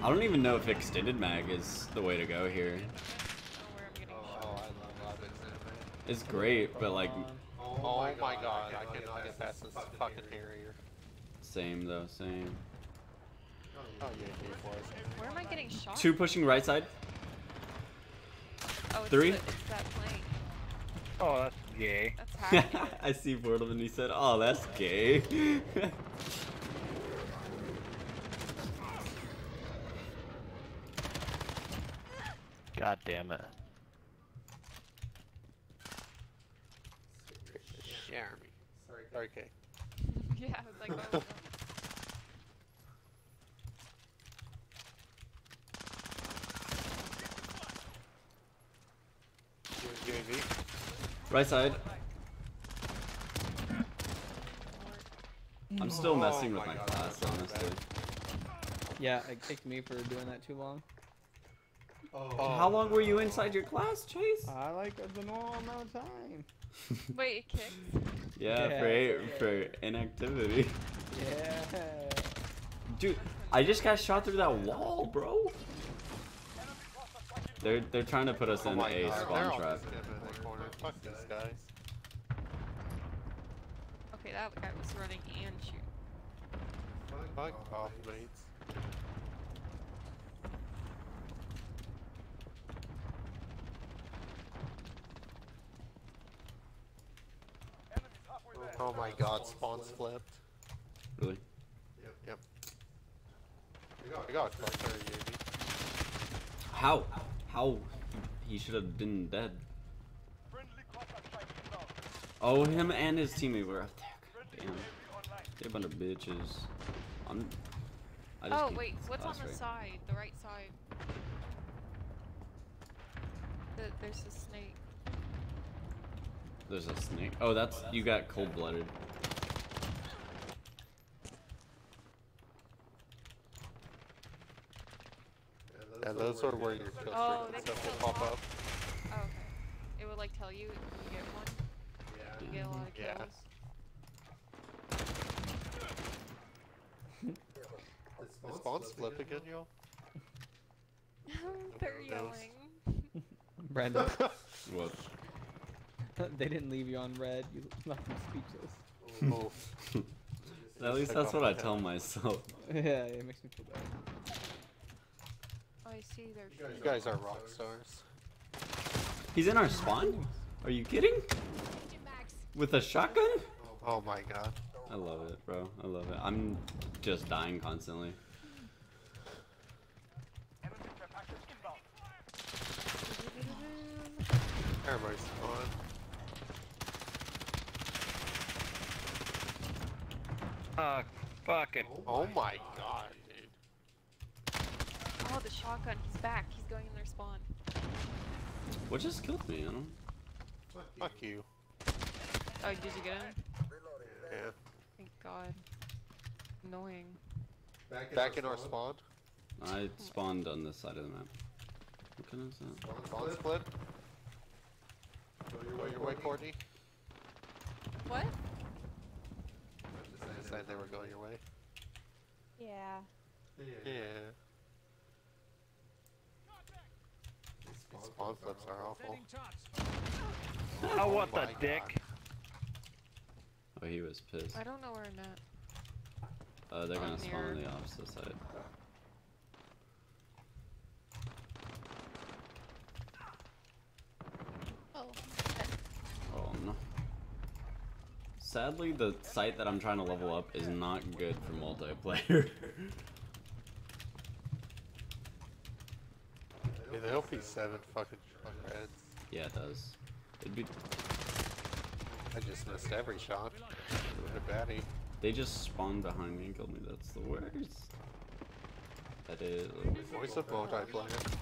I don't even know if extended mag is the way to go here. Oh, where I'm getting Oh, I love love it. It's great, but like Oh my god, I cannot get past this fucking barrier. same though, same. Oh yeah. Where am I getting shot? Two pushing right side. Oh, it's Three. The, it's that plane. Oh, that's gay. That's. I see Portal and he said, "Oh, that's gay." God damn it. Jeremy. Sorry. Okay. yeah, I was like, oh, right side. I'm still Oh messing with my oh my class, that's honestly. Yeah, it kicked me for doing that too long. Oh. How long were you inside your class, Chase? I like the normal amount of time. Wait, it kicks? Yeah, Yeah. for for inactivity. Yeah. Dude, I just got shot through that wall, bro. They're they're trying to put us Oh in a God, spawn trap. just getting in the corner. Fuck these guys. Okay, that guy was running and shooting. Fuck off, mates. Oh my god, spawns flipped. Really? Yep. Yep. I got a cluster UAV. How? How? He should have been dead. Oh, him and his teammate were up there. Damn. They're a bunch of bitches. I'm. I just Oh, wait, what's on the right. side? The right side. The, there's a snake. There's a snake. Oh, that's you got cold blooded. Yeah, those are where your kill Oh, they and stuff will kill pop up. Oh, okay. It would like tell you if you get one. You get a lot of Yeah. kills. Is spawn flip again, y'all? They're yelling. Brandon. What? they didn't leave you on red. You left them speechless. Oof. At least that's what I tell myself. yeah, it makes me feel bad. Oh, I see their You guys are rock stars. He's in our spawn? Are you kidding? With a shotgun? Oh my god. I love it, bro. I love it. I'm just dying constantly. Everybody's spawn. Uh, fucking. Oh my god, dude. Oh, the shotgun. He's back. He's going in their spawn. What just killed me? I don't. Fuck you. Oh, did you get him? Yeah. Thank God. Annoying. Back in our spawn. I spawned on this side of the map. What kind of is that? Spawn split. Go your way, Courtney. What? Just they were going your way. Yeah. Yeah. These Spawn flips are awful. Oh, what my the dick? Oh, he was pissed. I don't know where I'm at. Uh, they're gonna spawn on the opposite side. Oh. Oh no. Sadly, the sight that I'm trying to level up is not good for multiplayer. Yeah, the MP7 fucking reds. yeah, it does. It'd be. I just missed every shot. What a baddie. They just spawned behind me and killed me. That's the worst. That is. Voice of multiplayer.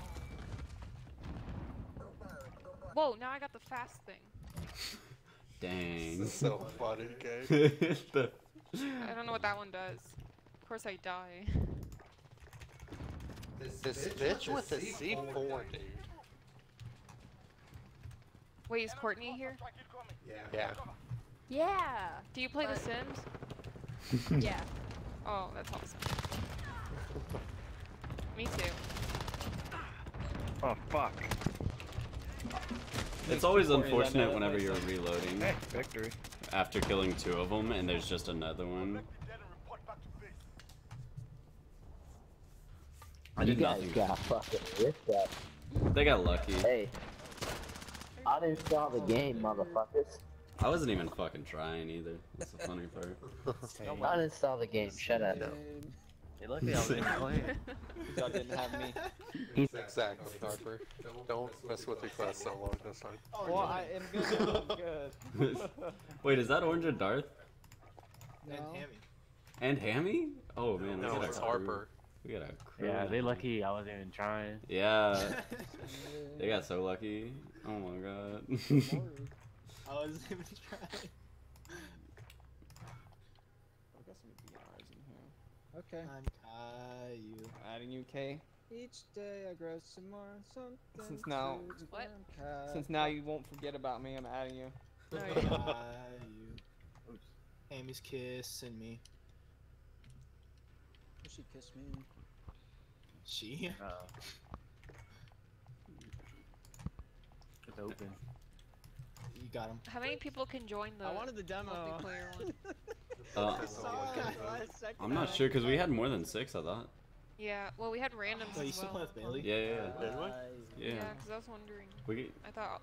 Whoa, now I got the fast thing. Dang. This is so funny, Gabe. The- I don't know what that one does. Of course I die. This bitch with a C4, dude. Wait, is Courtney here? Yeah. Yeah. Yeah. Do you play The Sims? Yeah. Oh, that's awesome. Me too. Oh, fuck. It's always Courtney, I know unfortunate whenever you're sucks. reloading Hey, victory. after killing two of them and there's just another one. I You did guys nothing. got fucking ripped up. They got lucky. Hey. Uninstall the game, motherfuckers. I wasn't even fucking trying either. That's the funny part. Uninstall the game, shut up. Hey, luckily I was in playing. Y'all didn't have me. Exactly, Harper. Don't mess with your class so long this time. Oh, well, I am good. I'm good. Wait, is that Orange and Darth? No. And Hammy? Oh man, we No, got a it's. Harper. We got a crew. Yeah, they now. lucky I wasn't even trying. Yeah. they got so lucky. Oh my god. I wasn't even trying. I got some BRs in here. Okay. I'm Caillou. Adding you, K. Each day I grow some more something. Since now, What? since now you won't forget about me, I'm adding you. No, you're. Caillou. Amy's kissing me. She kissed me. She? Uh, it's open. You got him. How many people can join the I wanted the demo. multiplayer one? Uh, I'm not sure because we had more than six. I thought. Yeah, well, we had randoms Wait, you as still well. play with Bailey? Yeah, yeah, yeah. Did we? Yeah. Yeah, because I was wondering. We. I thought.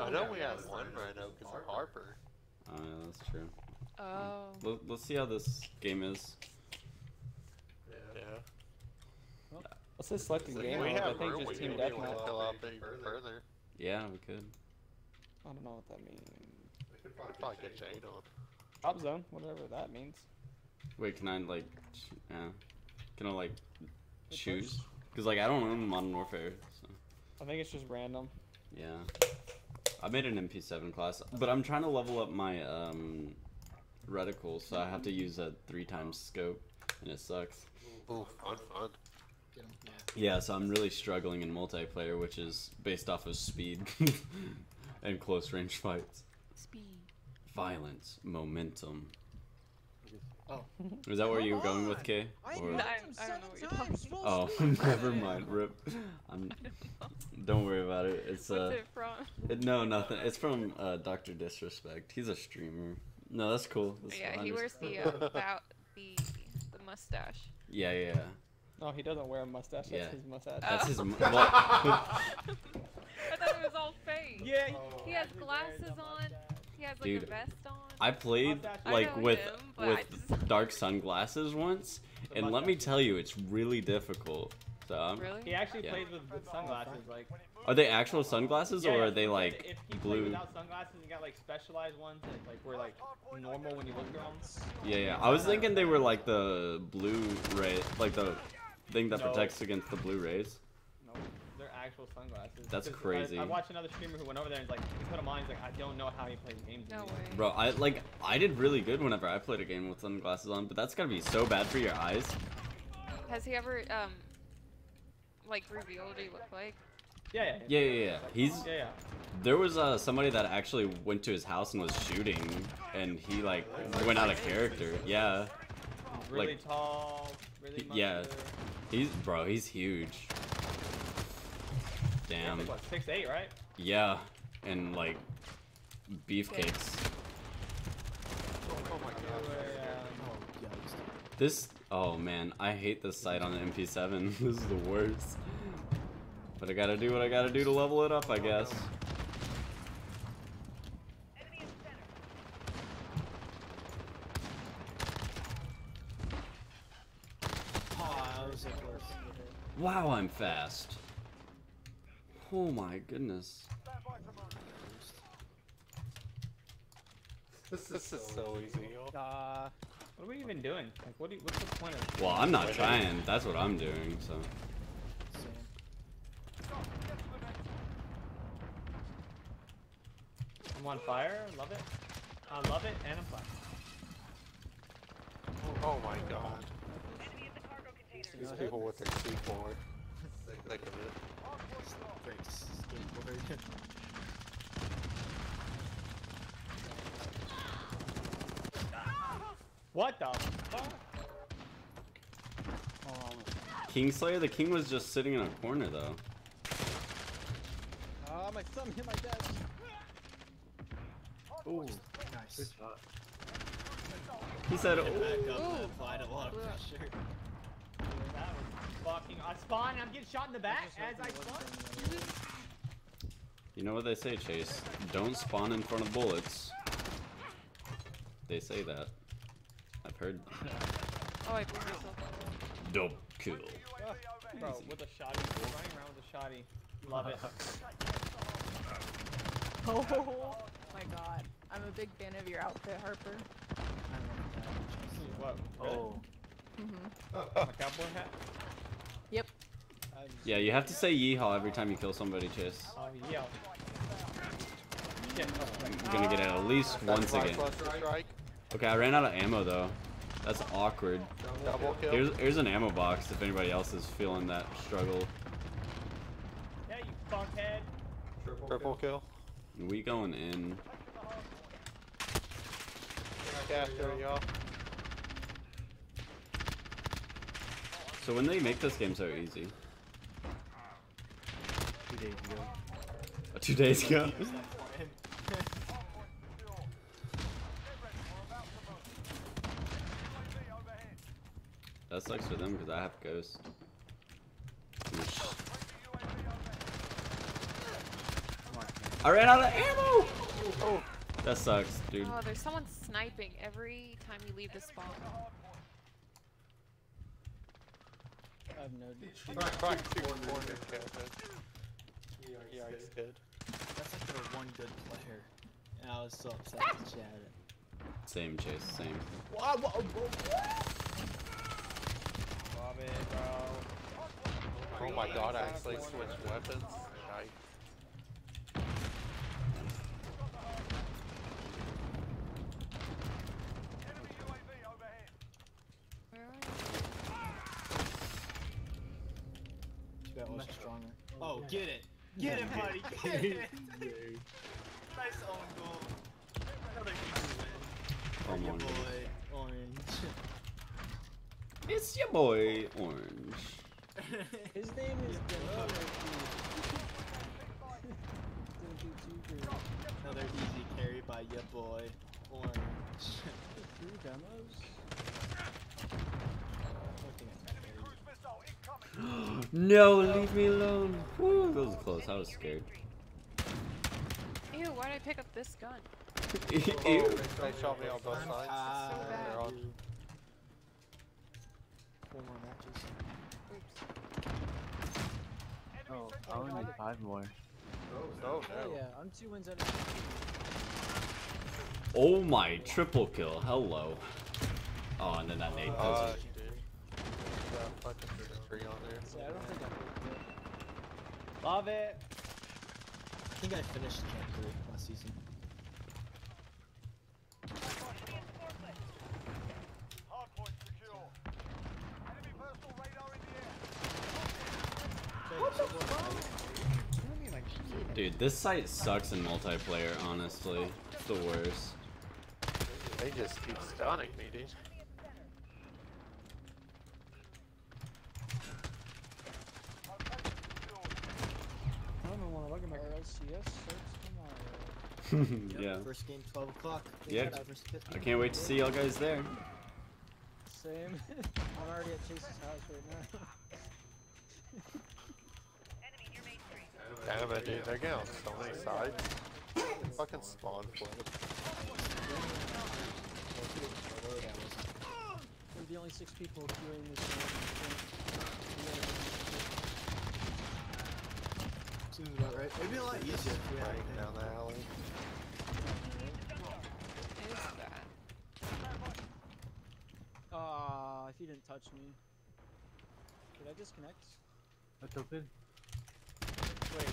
I know we had one right now because of Harper. Oh yeah, that's true. Oh. Let, let's see how this game is. Yeah. Let's just select a game. we mode. I think just team maybe want deathmatch. fill out even further. Yeah, we could. I don't know what that means. We could probably get Jade on. Drop zone, whatever that means. Wait, can I like? Yeah. Can I like choose? Because like I don't own Modern Warfare. So. I think it's just random. Yeah. I made an MP7 class, but I'm trying to level up my um, reticle, so I have to use a three times scope, and it sucks. Ooh, fun, fun. Yeah. Yeah, so I'm really struggling in multiplayer, which is based off of speed and close range fights. Speed. Violence, momentum. Oh. Is that where you were going with K? Or- I, I don't know what you're talking about. Oh, never mind. Rip. I'm. Don't worry about it. It's uh. What's it from? it- no, nothing. It's from uh, Doctor Disrespect. He's a streamer. No, that's cool. That's yeah, fine. he wears the uh, bow, the the mustache. Yeah, yeah. No, he doesn't wear a mustache. That's Yeah. his mustache. That's his. mu- Oh. Well, I thought it was all fake. Yeah. He has glasses on. He has like Dude, a vest on. I played like know with him, but I with dark sunglasses once, and let me tell you, it's really difficult. So I'm, Really? He actually Yeah. plays with, with sunglasses. Like. Are they actual sunglasses Yeah, or are they like if he blue? without sunglasses, he got like specialized ones that like were like normal when you look at them. Yeah, yeah. I was thinking they were like the blue ray, like the thing that No. protects against the blue rays. No, they're actual sunglasses. That's 'Cause I- crazy. I, watched another streamer who went over there and like he put them on. He's like, I don't know how he plays games. No way. Bro, I like I did really good whenever I played a game with sunglasses on, but that's gotta be so bad for your eyes. Has he ever um like revealed what he looked like? Yeah, yeah. Yeah, yeah, yeah. He's Yeah, yeah. there was uh, somebody that actually went to his house and was shooting, and he like went out of character. Yeah. Really Like, tall, really he- yeah. He's bro, he's huge. Damn. like, what, six eight, right? Yeah, and like beefcakes. Oh my god. This oh man, I hate this sight on the MP7. this is the worst. But I gotta do what I gotta do to level it up, I guess. I was so close. Wow, I'm fast. Oh my goodness. This is so easy. Uh, what are we even doing? Like, what? Do you, what's the point of? Well, I'm not trying. That's what I'm doing. So. I'm on fire. Love it. I love it, and I'm fire. Oh my god. These people with their keyboard. Think of it. Great skateboard. What the fuck? Kingslayer, the king was just sitting in a corner though. Ah, my thumb hit my desk. Ooh, nice. He said, Get "Ooh." back up and applied a lot of pressure. That was fucking. I spawn. I'm getting shot in the back as I spawn. You know what they say, Chase? Don't spawn in front of bullets. They say that. I've heard. Oh, I blew myself. Dope kill. Bro, with a shotty, running around with a shotty. Love it. Oh my god. I'm a big fan of your outfit, Harper. What? Oh. Mm-hmm. My cowboy hat. Yep. Yeah, you have to say yeehaw every time you kill somebody, Chase. Oh yeah. Shit. You're gonna get it at least once again. Okay, I ran out of ammo though. That's awkward. Double kill. Here's here's an ammo box if anybody else is feeling that struggle. Yeah, you fuckhead. Triple kill. We going in. Back after y'all. So when they make this game so easy? Two days ago. Uh, Two days ago. That sucks for them because I have ghost. I ran out of ammo. Oh, that sucks, dude. Oh, there's someone sniping every time you leave the spawn. I have no Right, two corner Kevin. Yikes, kid. That's like their one good player. And I was so upset that she had it. Same chase, same. Whoa, whoa, whoa. Love it, bro. Oh my god, I actually switched weapons. Go. Oh, get it. Get it, buddy. Get it. nice own goal. Another easy win. Come Your boy, Orange. It's your boy Orange. His name is Another easy carry by your boy, Orange. Three demos? no, leave me alone. Woo, that was close. I was scared. Ew, why'd I pick up this gun? Ew. They shot me on both sides. so bad. They're on. Four more matches. Oh, I only need five more. Oh, Oh no. yeah, I'm two wins out of Oh my, triple kill. Hello. Oh, and then that nade Uh, goes. dude. That on there. See, I don't think I played it. Love it. I think I finished Champ 3 last season. Hardpoint secure. Enemy personal radar in the air. Dude, this site sucks in multiplayer, honestly. It's the worst. They just keep stunning me, dude. I don't want to look at starts tomorrow. yeah. First game, 12 o'clock. Yeah. Five versus 50. I can't wait to see y'all guys there. Same. I'm already at Chase's house right now. Damn it, dude. They're getting on so many sides. Fucking spawn flip. We're the only six people queuing this game. Seems about right. It'd be a lot easier if we had Running down the alley. Is that? Ah, if you didn't touch me. Did I disconnect? That's open. Wait.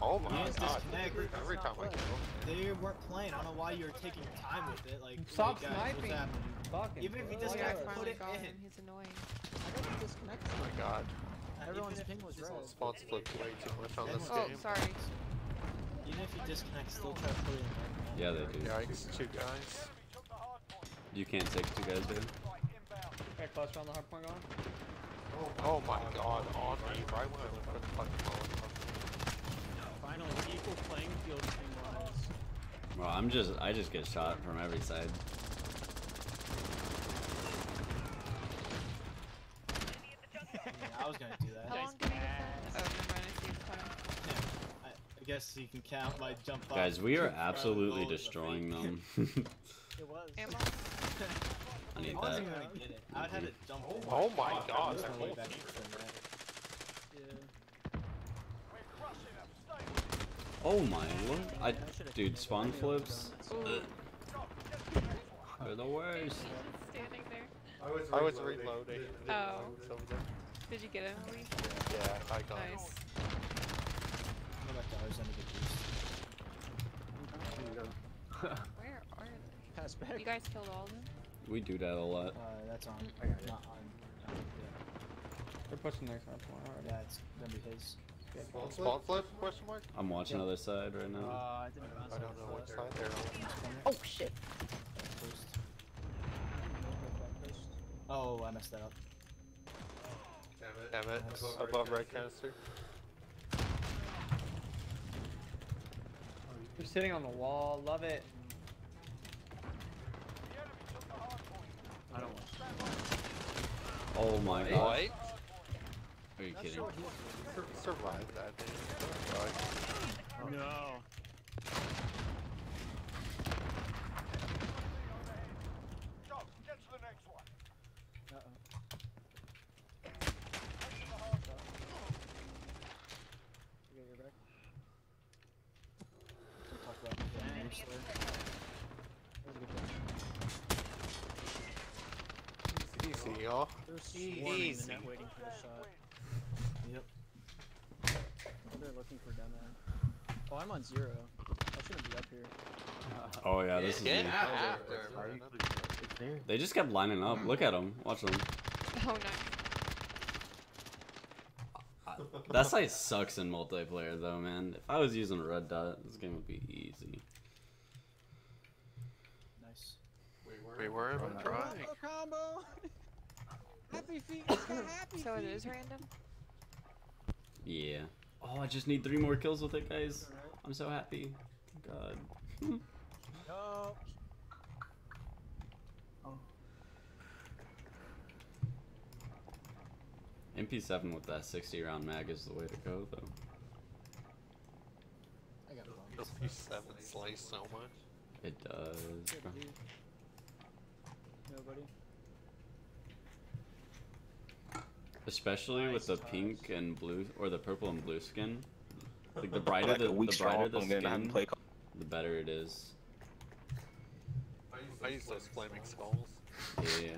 Oh my god. disconnect. Every, every time I kill. They weren't playing. I don't know why you were taking time with it. Like, Stop hey, guys, what's sniping. happening? Fucking. Even if you Oh, disconnect, yeah, put Finally it in. him. He's annoying. I got disconnected. Oh my god. Everyone's ping was red. Spawn flip way too much on this Oh, game. sorry. Even if you disconnect, still try to put it in. Yeah, they do. Yikes, two guys. You can't take two guys, dude. Okay, cluster on the hard point going. Oh, oh my god, on me, right when I went for the fucking molotov. Finally, equal playing field team wise. Well, I'm just, I just get shot from every side. I was gonna do that. How long do we defend? Oh, never mind. I see it's time. I, I guess you can count my jump off. Guys, we are absolutely goal as a destroying them. It was. Ammo? I need I that. gonna get it. I would have to jump. Oh my god, There's that way whole back team. Yeah. Oh my lord. I, dude, spawn flips. Ugh. They're the worst. Standing there. I was reloading. Oh. So there. Did you get him, Lee? Yeah, I got it. Nice. Go back to ours and get Where are they? Pass back. You guys killed all of them? We do that a lot. Uh, that's on. I got it. Not on. uh, yeah. They're pushing their hard point already. Yeah, it's gonna be his. Spawn flip? Flip? Question mark? I'm watching the other side right Uh, now. I didn't I don't know which side they're on. Oh shit. First. Oh, I messed that up. Damn it. Above red canister. You're sitting on the wall. Love it. I don't want Oh my god. What? Are you kidding? Survived that, dude. No. Go, get to the next one. You got your back? Talk about the moves there. That was a good one. Easy, y'all. They're swarming the net waiting for the shot. Yep. They're looking for demo. Oh, I'm on zero. I shouldn't be up here. Oh yeah, this is Get me. after, man. It's there. They just kept lining up. Look at them. Watch them. Oh, no. That site sucks in multiplayer though, man. If I was using a red dot, this game would be easy. Nice. We weren't even oh, trying. combo. Happy feet. It's got happy So it feet. is random? Yeah. Oh, I just need three more kills with it, guys. I'm so happy. God. No. Oh. MP7 with that 60 round mag is the way to go, though. I got bombs. This P7 slays so much. It does. Bro. Nobody. Especially with the pink and blue, or the purple and blue skin. Like the brighter Like the, the brighter the strong, then I haven't skin, played the better it is. I use those flaming skulls. Yeah.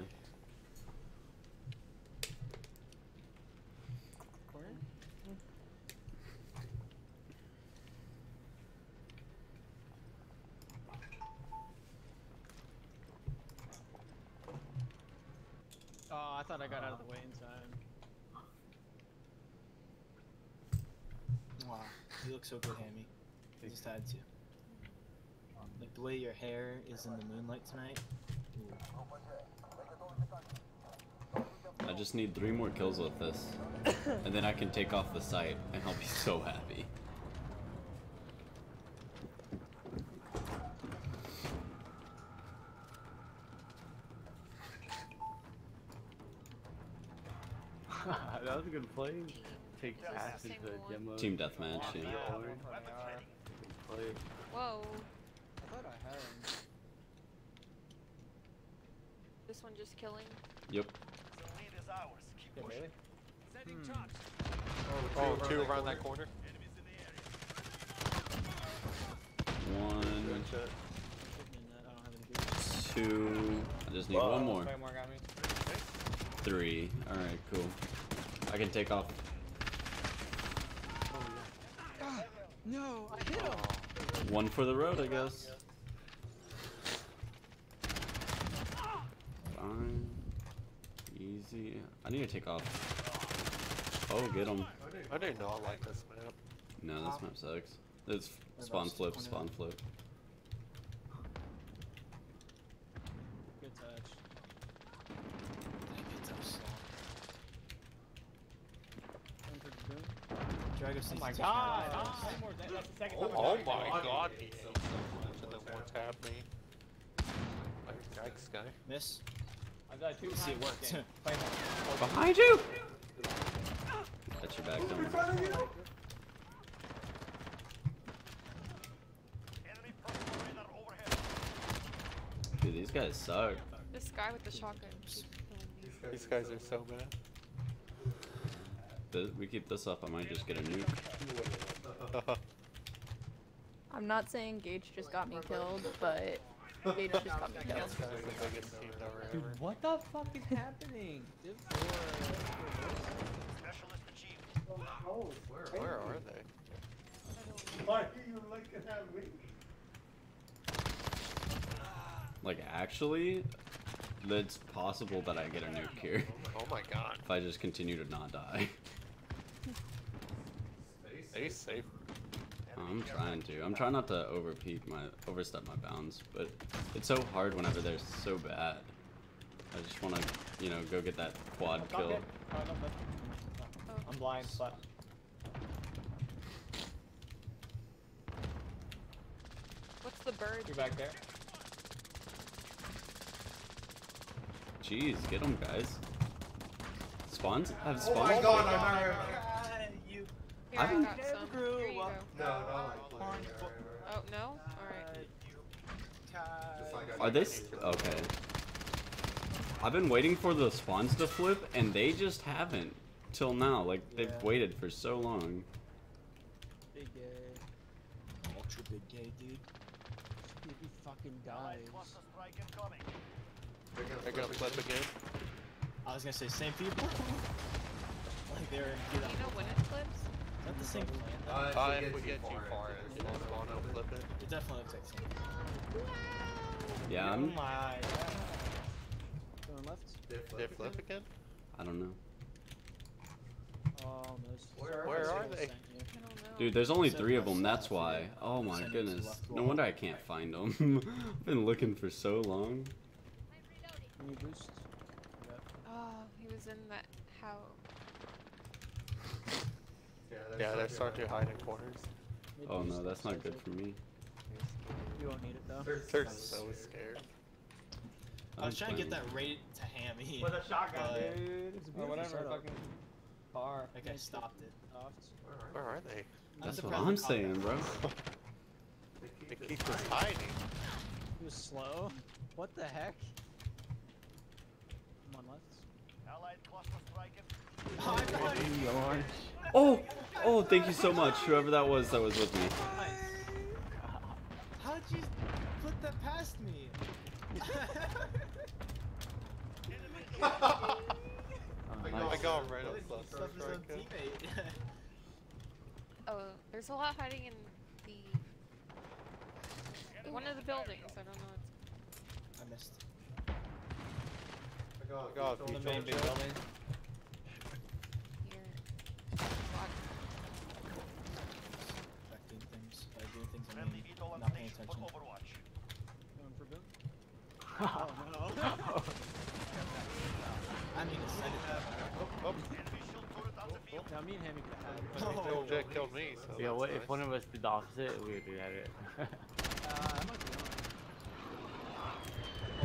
Oh, I thought I got out of the way in time. Wow, you look so good, Hammy. I just had to. Um, like the way your hair is in the moonlight tonight. I just need three more kills with this. and then I can take off the site, and I'll be so happy. that was a good play. Take pass into demo. Team deathmatch, yeah. Whoa. I thought I had him. This one just killing. Yep. Yeah, really? Hmm. Oh, oh, two around that corner. One, I don't have any boots. two. I just need one more. Claymore got me. Three. Alright, cool. I can take off. Ah, no, I hit him. One for the road, I guess. Fine. Easy. I need to take off. Oh, get him. I do not know I like this map. No, this map sucks. It's spawn flip, spawn flip. Good touch. Going for the boom. Drago Oh my the god! Ah, that- that's the second Oh, time I oh died. my god, he did so much and then one tap me. Like, yikes, guy. Miss. I've died two times. see it worked. this game. Claymore. Behind you! Got your back, don't worry. Dude, these guys suck. This guy with the shotgun keeps killing me. These guys are so bad. Th- We keep this up, I might just get a nuke. I'm not saying Gage just got me killed, but Gage just got me killed. This guy's the biggest team ever. Dude, what the fuck is happening? Div Where, where are they? Why are you looking at me? Like, actually, it's possible that I get a nuke here. Oh my god. If I just continue to not die. Stay safe. Uh, I'm trying to. I'm trying not to overpeak my overstep my bounds, but it's so hard whenever they're so bad. I just want to, you know, go get that quad Not kill. dead. Oh, no, I'm blind, but What's the bird? you're back there. Jeez, get them, guys. Spawns have Oh spawns. my god, I'm not Here, I haven't- got some. Here you go. No, no. Oh, no? Alright. Are they? s- Okay. I've been waiting for the spawns to flip, and they just haven't till now. Like they've Yeah. waited for so long. Big gay. Ultra big gay, dude. He fucking dies. They're gonna flip again. I was gonna say same people. like they're in Do you know when it flips? Is that the same plan? Uh, if Uh, we if get we too get too far, far, it's it's spawn out flip it. It definitely looks like same. Yeah, Oh I'm. my. Going left. Did they flip again? I don't know. Almost. Where- where are they? Dude, there's only three of them. That's why. Oh my goodness. No wonder I can't find them. I've been looking for so long. Can you boost? Oh, he was in that house. Yeah, they're starting to hide in corners. Oh no, that's not good for me. You won't need it though. They're so scared. I was I'm trying to get that rated to hammy. With a shotgun, but- dude. It's a Or beautiful whatever setup. fucking car. Like I stopped it. Where are they? I'm That's what I'm saying, bro. They keep us hiding. He was slow. What the heck? Come on, left. Allied cluster striking. Oh, oh, Oh, thank you so much, whoever that was that was with me. How'd you put that past me? I got, I got right up close. Stuff his own teammate. Oh, there's a lot hiding in the one of the buildings. I don't know. What's... I missed. Oh, I got, I got The VTOL main building. Affecting things. By doing things I mean, not paying attention. Overwatch. Going for boom. oh no. I mean, it's set it Oh, oh. Enemy shield turret on the field. Now me and Hammy could have. Oh. VTOL jet killed me. So Yeah, what nice. if one of us did the opposite? We would it. Uh, I might be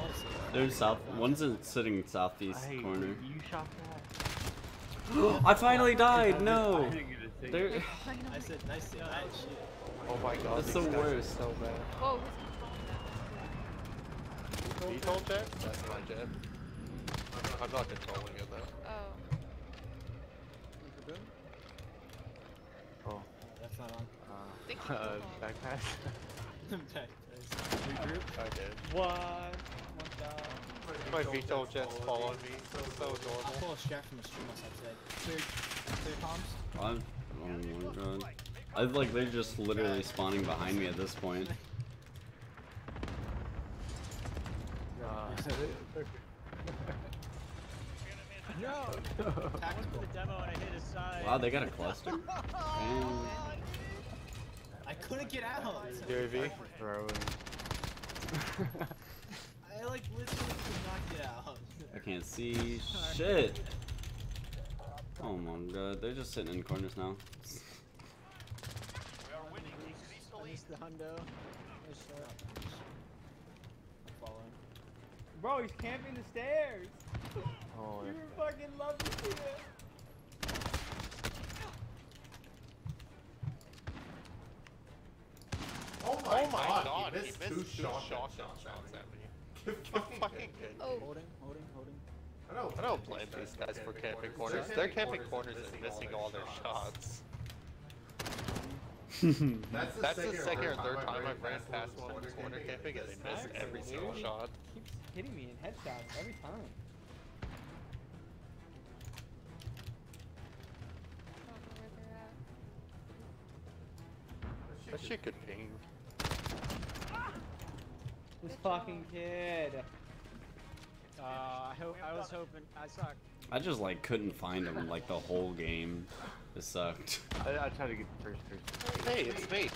on. There's south. One's in, sitting southeast Hey, corner. You shot that. I finally died. No. I didn't get to say There. I said nice to that shit. Oh my god, That's these the worst. so bad. Whoa, VTOL jet? That's my jet. I'm, I'm not controlling it though. Oh. Going for boom. Oh. That's not on. Think Uh, can backpack. Back. I did. One. One down. My VTOL jets fall on me. So, so I'll adorable. pull a strap from the stream outside today. Clear, clear comms. I'm, oh my god. I like they're just literally spawning behind me at this point. No. I went for the demo and I hit his side. Wow, they got a cluster. I couldn't get out. UAV. Throwing. I like literally could not get out. I can't see shit. Oh my god, they're just sitting in corners now. We are winning. Increase the I lead. missed the hundo. I'm following. Bro, he's camping the stairs. Oh, You were fucking love to see it. Oh Oh my, my god, god, he he missed, missed two two shotgun shotgun shots shots at at me. Me. fucking Fucking. Oh. Holding, holding, holding. I don't, I don't blame these guys for camping corners. They're camping corners and missing all their shots. That's the second, second or third time ran I've ran past past one one of corner camping and they missed every single dude. shot. Keeps hitting me in headshots every time. I don't know where they're at. That shit could ping. This fucking kid. Uh, I hope I was hoping I suck. I just like couldn't find him like the whole game. It sucked. I, I tried to get the first person. Hey, it's me.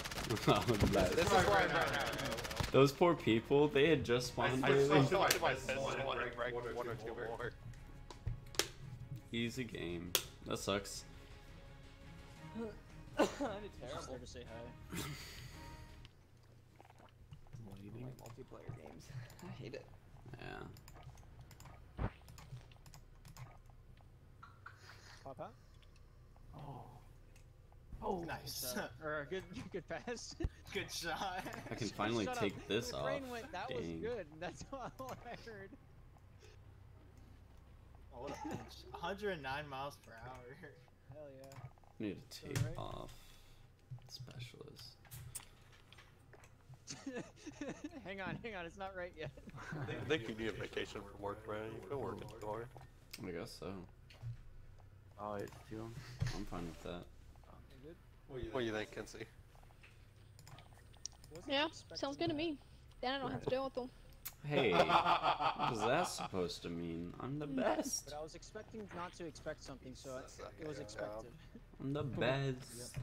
That- This is where I'm at now. Those poor people, they had just spawned. I daily. still to my I senses saw one, it, rank one or one or two two more. more. Easy game. That sucks. That's Just terrible. there to say hi. My multiplayer games. I hate it. Yeah. Pop out. Oh. Oh, Nice. Shot. Or a good, good pass. Good shot. I can finally Shut up. take this the off. went, that was Dang. good. That's all I heard. Oh, what a pinch. 109 miles per hour. Hell yeah. Need to take Alright. off specialist. hang on, hang on. It's not right yet. I think you need a vacation from work, Brandon. You've been working too hard. I guess so. Oh, it's two. I'm fine with that. Good. What do you think, Kinsey? Yeah, sounds good to me. Then I don't have to deal with them. Hey, what is that supposed to mean? I'm the hmm. best. But I was expecting not to expect something, so it was expected. I'm the best.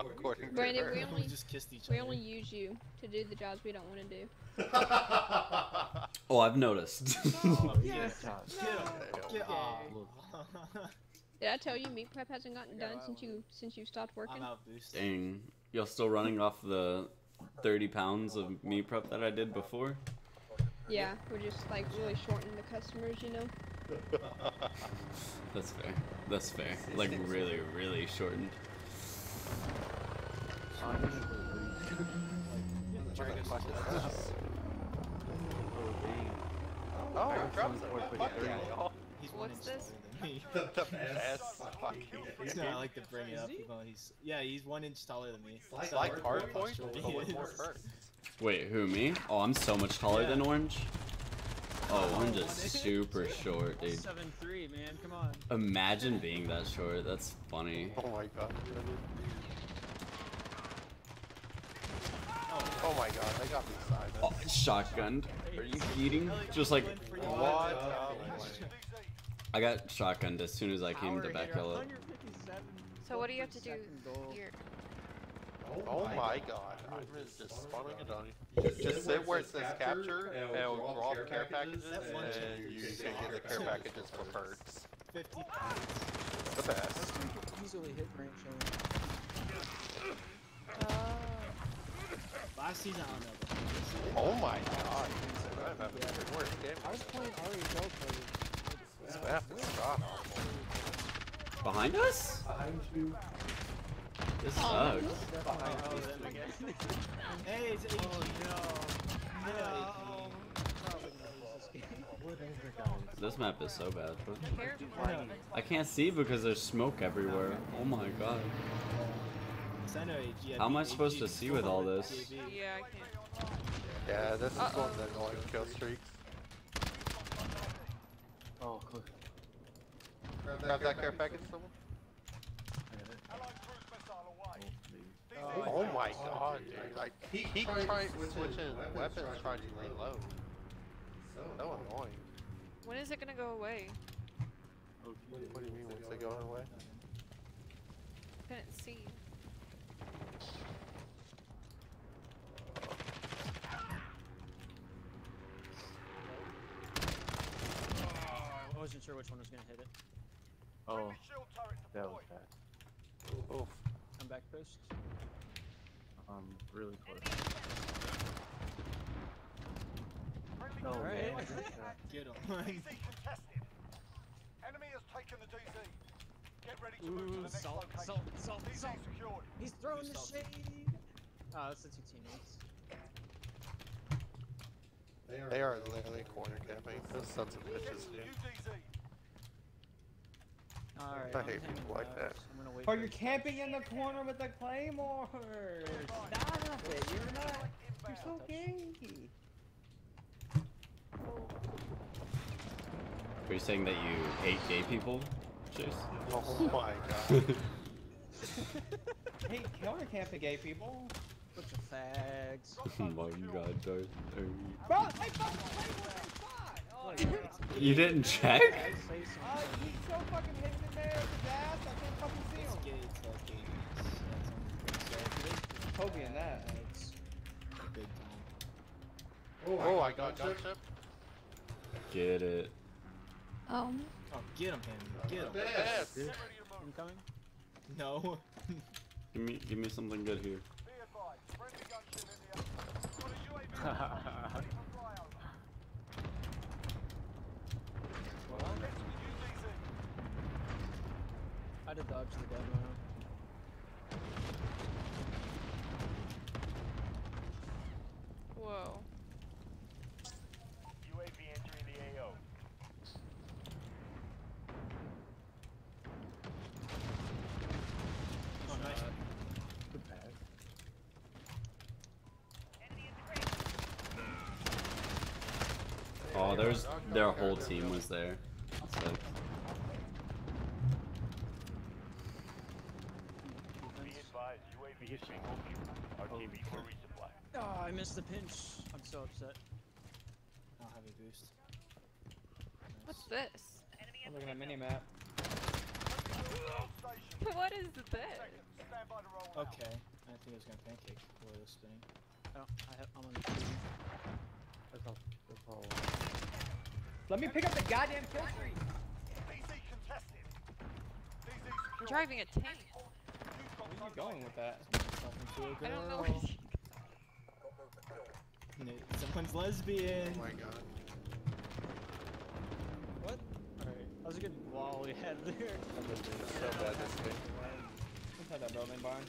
According to Brandon, her. we only just kissed each we other. only use you to do the jobs we don't want to do. Oh, I've noticed. Yes. Oh, get off. Did I tell you meat prep hasn't gotten done since you since you stopped working? I'm out. Dang, y'all still running off the 30 pounds of meat prep that I did before? Yeah, we're just like really shortening the customers, you know. That's fair. That's fair. Like really, really shortened. Oh, drop some. Fuck yeah. He's What's this? taller. The best fucking He's not, I like to bring it up. Even though he's yeah, he's one inch taller than me. It's like hard point, Sure but with more hurt. Wait, who, me? Oh, I'm so much taller Yeah. than Orange. Oh, Oh, Orange is one inch? super short, dude. Seven three, man. Come on. Imagine being that short. That's funny. Oh my god. Oh, oh my god, they got me side. Oh, shotgunned. Are you kidding? Just like, What? Oh I got shotgunned as soon as I came to Power back hitter, yellow. So what do you have to do here? Oh my god, I'm just spawning it on you. Just, just sit where it says capture, and it'll draw off care packages, and you can get the care packages for perks. 50 The best. That's where you can easily hit range. Last season, I don't know. Oh my god. I'm having a worse game. I was playing RHL for This map is god awful. Behind us? Behind you. This sucks. Hey, it's AG. no. This map is so bad. I can't see because there's smoke everywhere. Oh my god. I know AG. How am I supposed to see with all this? Yeah, I can't. Yeah, this is Uh-oh. one of the annoying kill streaks. Oh, cool. Grab that care package, someone. Oh my god, dude. Like, he, keep trying switching weapons, trying to lay low. So annoying. When is it gonna go away? What do you mean once they go away? I Couldn't see. I wasn't sure which one was gonna hit it. Oh, that was bad. Oof. I'm back post. Um, really close. No, Alright. man. Get him. Enemy has taken the DZ. Get ready to Ooh, move to the next salt, location. salt, salt, DZ salt. secured. He's throwing the Who's shade. Oh, that's the two teammates. They are literally corner camping. Those sons of bitches, dude. Alright. I hate hanging people like that. I'm gonna wait Oh, you're camping in the corner with the claymore. Stop it. You're not. You're so gay. Are you saying that you hate gay people, Chase? Oh my god. Hey, counter camping gay people. Bunch of fags. oh my god, Darth. Bro, hey, fucking claymore in spot. You didn't check? He's so fucking hidden in there with his ass. I can't fucking see It's him. gay, it's all gay. That's on the There's Toby in that. It's a good time. Oh, I got gunship. Get it. Um. Oh, get him, Henry. Get him. Yes. Incoming? No. Give me, give me something good here. I'd have dodged the demo. Whoa. UAV entering the AO. Oh, nice. Uh, Good pass. Oh, there's their whole team was there. Sick. Be advised, UAV is being reviewed. RTB for resupply. Oh, I missed the pinch. I'm so upset. heavy boost. What's this? I'm looking at minimap. what is this? Okay, I think it was gonna pancake while it was spinning. Oh, I don't. I have. I'm on the TV. That's all. That's all. Let me pick up the goddamn kill streak. I'm driving a tank. Where are you going with that? Talking to a I don't know. girl. N- Someone's lesbian. Oh my god. What? Alright. That was a good wall we had there. so bad this game. Inside that building barn.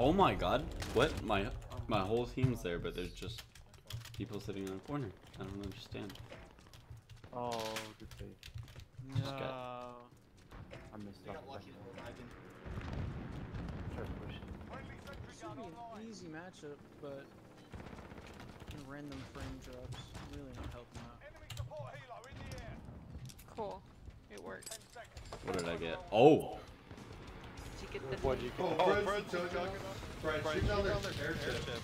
Oh my god. What? My my whole team's there, but there's just people sitting in a corner. I don't understand. Oh, good save. Just got- No. I missed We off got the lucky with Dragon. Try to push. This would be an easy matchup, but random frame drops really not helping out. Cool. It worked. What did I get? Oh! Did you get the What you Oh, Oh, Fred's Fred's still still talking. talking. Fred, Fred, shoot down shoot their down their airship. airship.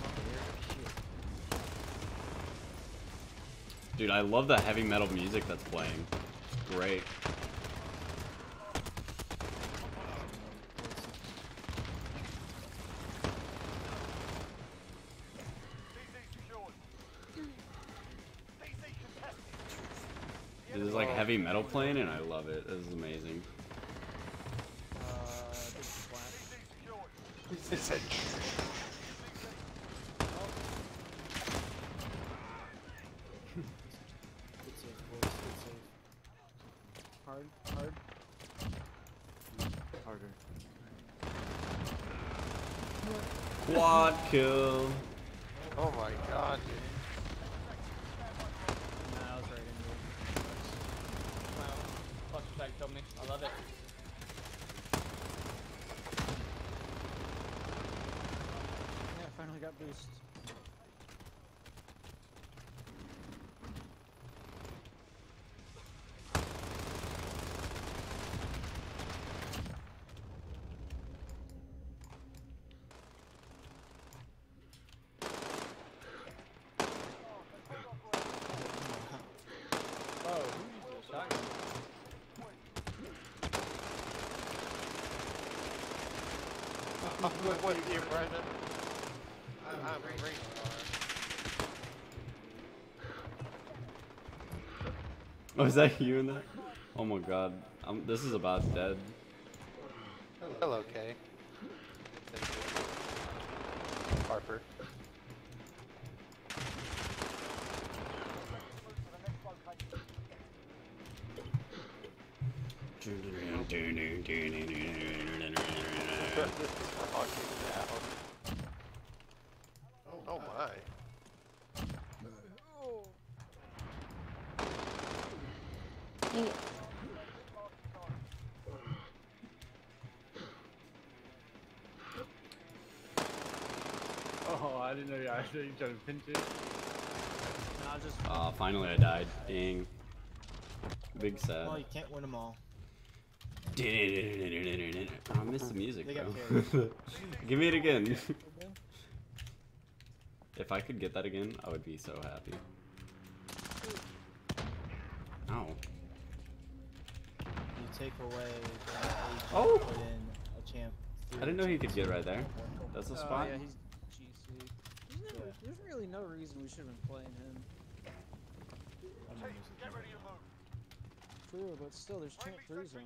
Dude, I love the heavy metal music that's playing. It's Great. This is like heavy metal playing, and I love it. This is amazing. Uh, big splat. Good save, boys. Good save. Hard, hard. Harder. Quad kill. Oh my god, dude. Nah, I was right into it. Wow. Cluster tag killed me. I love it. Yeah, finally got boost. Oh, who used a shotgun? What, what you get, Brandon? I'm great. Oh, is that you in that? Oh my god. I'm, this is about dead. Hello, Kay. I didn't know you. I thought you tried to pinch it. Nah, just Ah, finally I died. Dang. Big sad. Well, you can't win them all. Oh, I missed the music, bro. Give me it again. if I could get that again, I would be so happy. Ow. You take away the age Oh! put in a champ. I didn't know he could get right there. That's a Oh, spot. yeah, he's GC. There's, never, there's really no reason we should have been playing him. True, but still, there's champ 3 zone.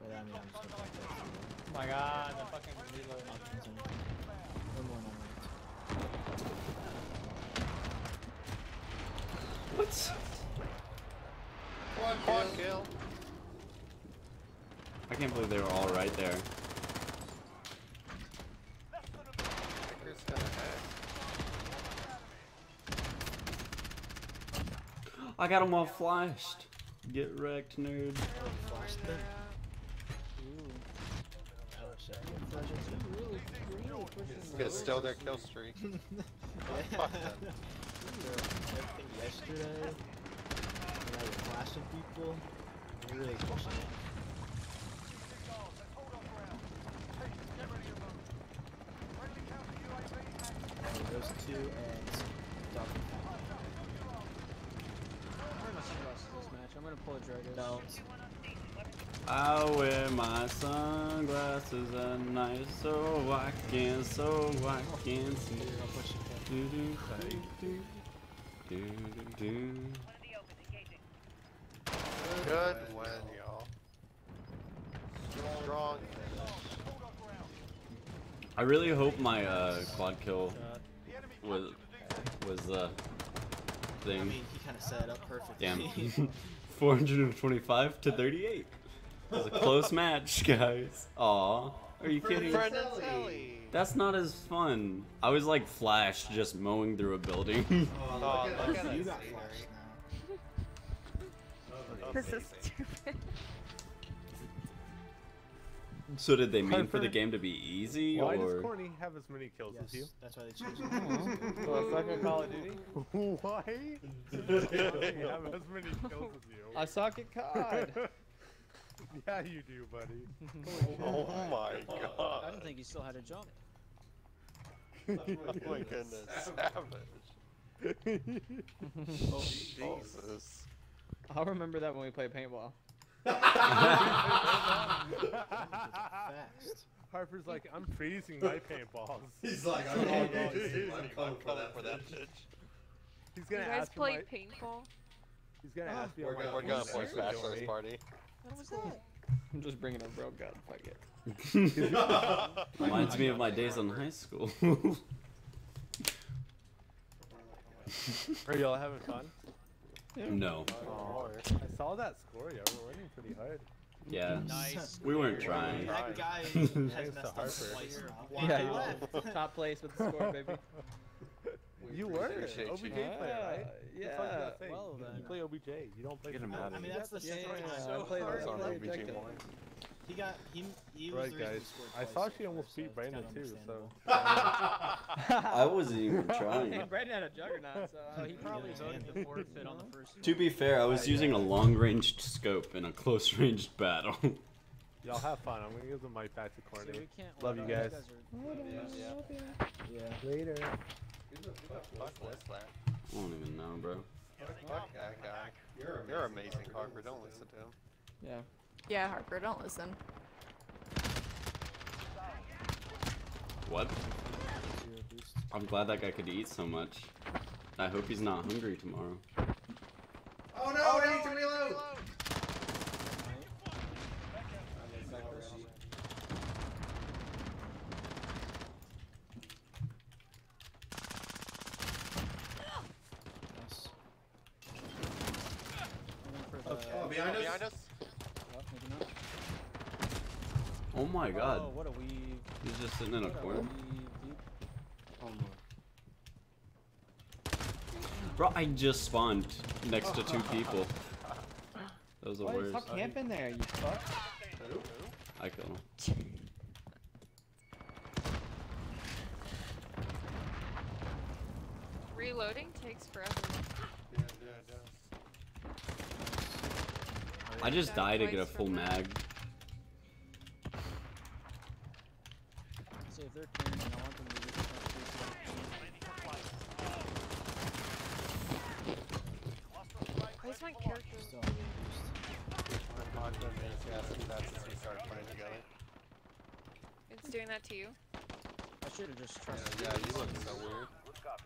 But I mean, I'm just gonna play that Oh my god, the fucking reload. options and one more non What? Quad, Quad kill. I can't believe they were all right there. Chris got a hack. I got them all flashed. Get wrecked, nerd. Flash them. Ooh. Shit. Project. You're really, you're really pushing the It's still their kill streak. Fuck them. Everything yesterday. And I was flashing people. Really pushing it. Oh, those two and Dog I'm wearing my sunglasses this match. I'm gonna pull a Drago. Don't. I wear my sunglasses at night so I can, so I can see. Do, do, do, do, do, do, do. Good win, y'all. Strong I really hope my uh, quad kill was was uh I thing. mean, he kind of set it up perfectly. Damn. 425 to 38. It was a close match, guys. Aw. Are you kidding? Fratelli. That's not as fun. I was like Flash just mowing through a building. Oh, look at you us. got flashed now. This is stupid. So did they mean for the game to be easy Why or does Corny have as many kills as you? Yes, that's why they chose him. So a second Call of Duty? Why? does Corny have as many kills as you? I suck at COD. yeah, you do, buddy. Oh my god. I god. didn't think he still had a jump. Oh my goodness. Savage. Oh, Jesus. I'll remember that when we play paintball. Fast. Harper's like, I'm freezing my paintballs. He's like, I'm going to see. I'm coming for that for that bitch. bitch. He's gonna guys ask for play my, paintball? He's gonna Ah, ask me we're on my gonna- We're going for a bachelor's party. What was that? I'm just bringing a bro gun. Fuck it. reminds me of my days in high school. Are y'all having fun? No. Oh, I saw that score. Yeah, we're winning pretty hard. Yeah. Nice. We weren't trying. That guy has Thanks to messed up twice now. Yeah, Wow. you top place with the score, baby. You were OBJ you. player, right? Yeah, That's what I was gonna say. well You- then. You play OBJ. You don't play. Get him out of I mean, here. that's the Yeah, story. I so played hard. on OBJ Jacob. More. He got he he was Right, the reason he guys. I thought she almost beat so it's Brandon too. So. I wasn't even trying. Brandon had a juggernaut, so Oh, he probably voted to forfeit on the first. To be fair, I was using a long-ranged scope in a close-ranged battle. Y'all have fun. I'm gonna give the mic back to So Corny. we can't. Love you guys. are- Yeah. Later. Fuck what's that? I don't even know, bro. Fuck that guy. You're, You're amazing, Harper. Don't listen to him. Yeah. Yeah, Harper, don't listen. What? I'm glad that guy could eat so much. I hope he's not hungry tomorrow. Oh no, I need to reload! Nice. Aiming for the- Oh, behind us? Behind us? Oh, maybe not. Oh my god. Oh, what a weave. He's just sitting in a What corner. weave, dude. Oh Bro, I just spawned next to two people. That was the Why the worst. fuck camping there, you fuck? I killed him. Reloading takes forever. Yeah, yeah, it does. I just died to get a full from that. mag. See if they're carrying, I want them to get Why is my character? Still on boost. My mod been asking that since we started playing together. It's doing that to you. I should have just Yeah, trusted yeah, you look so weird. Good copy.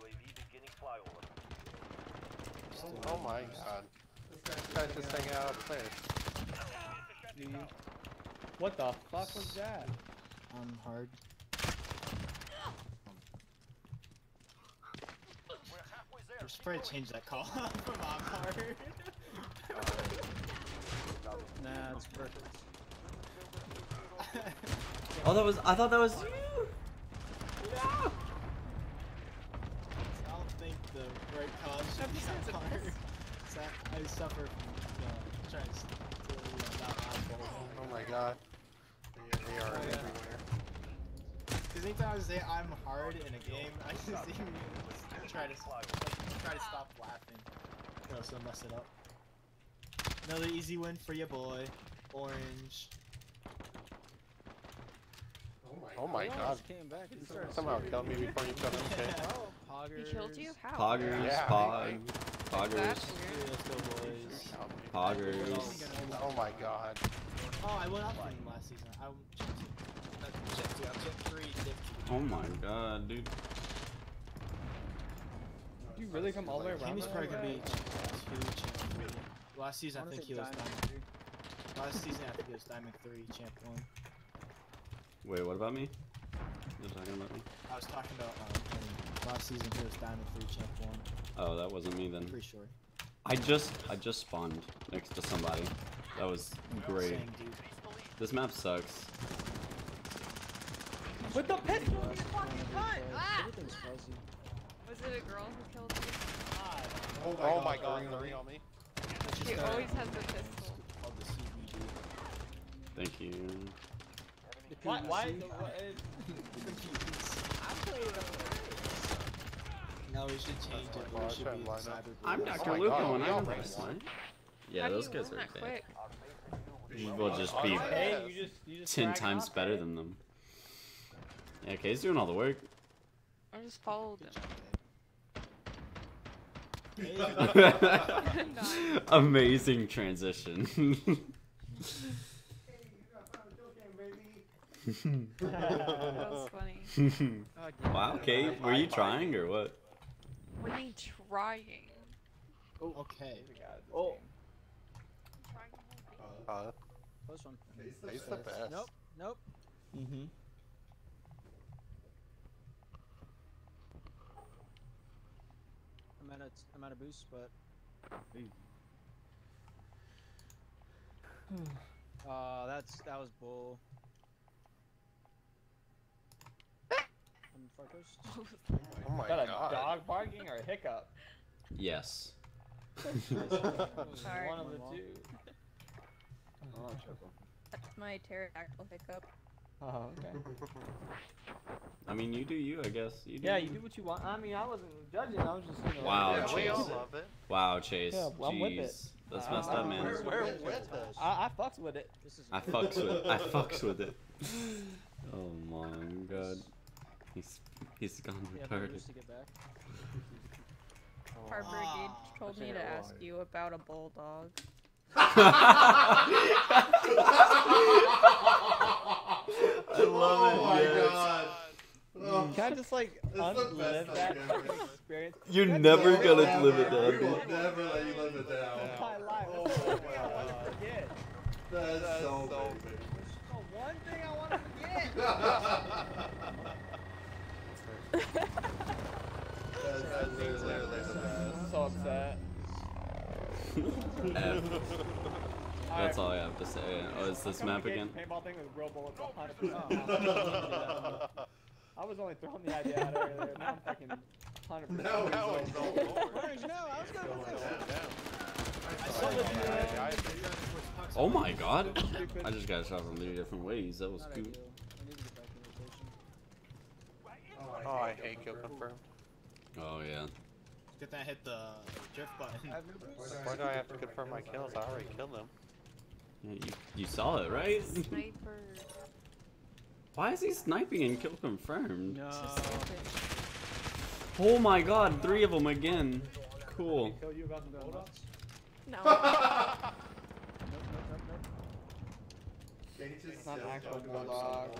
UAV beginning flyover. Oh my god. This guy's just hanging out upstairs. Do you? What the fuck was that? I'm hard. We're just afraid to change that call from on hard. Nah, it's perfect. Oh, that was. I thought that was you. I don't think the right cause should be on hard. So I I suffer from uh, trying to, to uh, not on Oh my god. They, they are everywhere. Because anytime I say I'm hard in a game, I just immediately try to like, try to stop laughing. Or else I'll mess it up. Another easy win for your boy, Orange. Oh my He god. came back and Somehow shooting. killed me before you killed him. Okay. Oh, poggers. He killed you? How? Poggers, Yeah. pog, poggers, That's Yeah, let's go, boys. poggers. Oh my god. Oh, I went up from him last season. I checked two. Not two. I checked three. Dick two. Oh my god, dude. You really come all the way around? Kimmy's that? probably gonna be two champ three. Last season I, wanna think say he was diamond diamond. three. Last season I think he was diamond three, champ one. Wait, what about me? You're talking about me? I was talking about uh, Kenny. Last season he was diamond three, champ one. Oh, that wasn't me then. Pretty sure. I just, I just spawned next to somebody. That was great. Saying. This map sucks. With the pistol, you fucking cunt! Ah! Was it a girl who killed you? Oh my god, three on me. She always has the pistol. The Thank you. Why? Why? I'm playing No, we should change it. Oh, I We should tried be line up. cyber. I'm Oh not my gonna look God, when we I'm all wrestling. Yeah, How those guys are that bad. We'll just be Hey, you just, you just ten times off, better eh? than them. Yeah, Kay's doing all the work. I just followed him. Amazing transition. That was funny. wow, Kate, were you trying or what? What do you mean trying? Oh, okay. Oh, Uh, Close one. he's the best. Nope. Nope. Mm-hmm. I'm at a, I'm at a boost, but. Uh, that's that was bull. I'm far post. Oh my is that a god. dog barking or a hiccup? Yes. Sorry. One of the two. That's my pterodactyl hiccup. Oh, okay. I mean, you do you, I guess. You do Yeah, you do what you want. I mean, I wasn't judging. I was just, you know. Wow, Yeah, we all Chase. love it. Wow, Chase. Yeah, I'm with it. That's Uh, messed up, man. We're, we're with it. I, I fucks with it. This is. I fucks with I fucks with it. Oh my god. He's he's gone Yeah, but retarded. boost to get back. Harper Gage told me to ask you about a bulldog. I love it. Oh my yes. god. Oh, Can I just like unlive that thing fucking ever. experience? You're That's never so gonna bad. live it down, We dude. will never let you live it down. My life. Oh that's the one thing I want to forget. That's That's so so baby. The one thing I want to forget. That's, that's literally the best. So upset. F. That's all I have to say. Oh, is this map again? Paintball thing with real bullets 100%. I was only throwing the idea out earlier. Now I'm fucking 100%. Now it's all it's all over. over. No, I was gonna play I saw the Guys, Oh my god. I just got shot from three different ways. That was Not good. ideal. I need to get back in rotation. Oh, I hate kill confirm. Oh yeah. Get that hit the drift button. Why do I have to confirm my kills? I already killed them. Yeah, You, you saw it, right? Sniper. Why is he sniping and kill confirmed? No. Oh my god, three of them again. Cool. Kill you about the bulldogs? No. Nope, nope, nope, nope. Gage is It's not actual bulldog.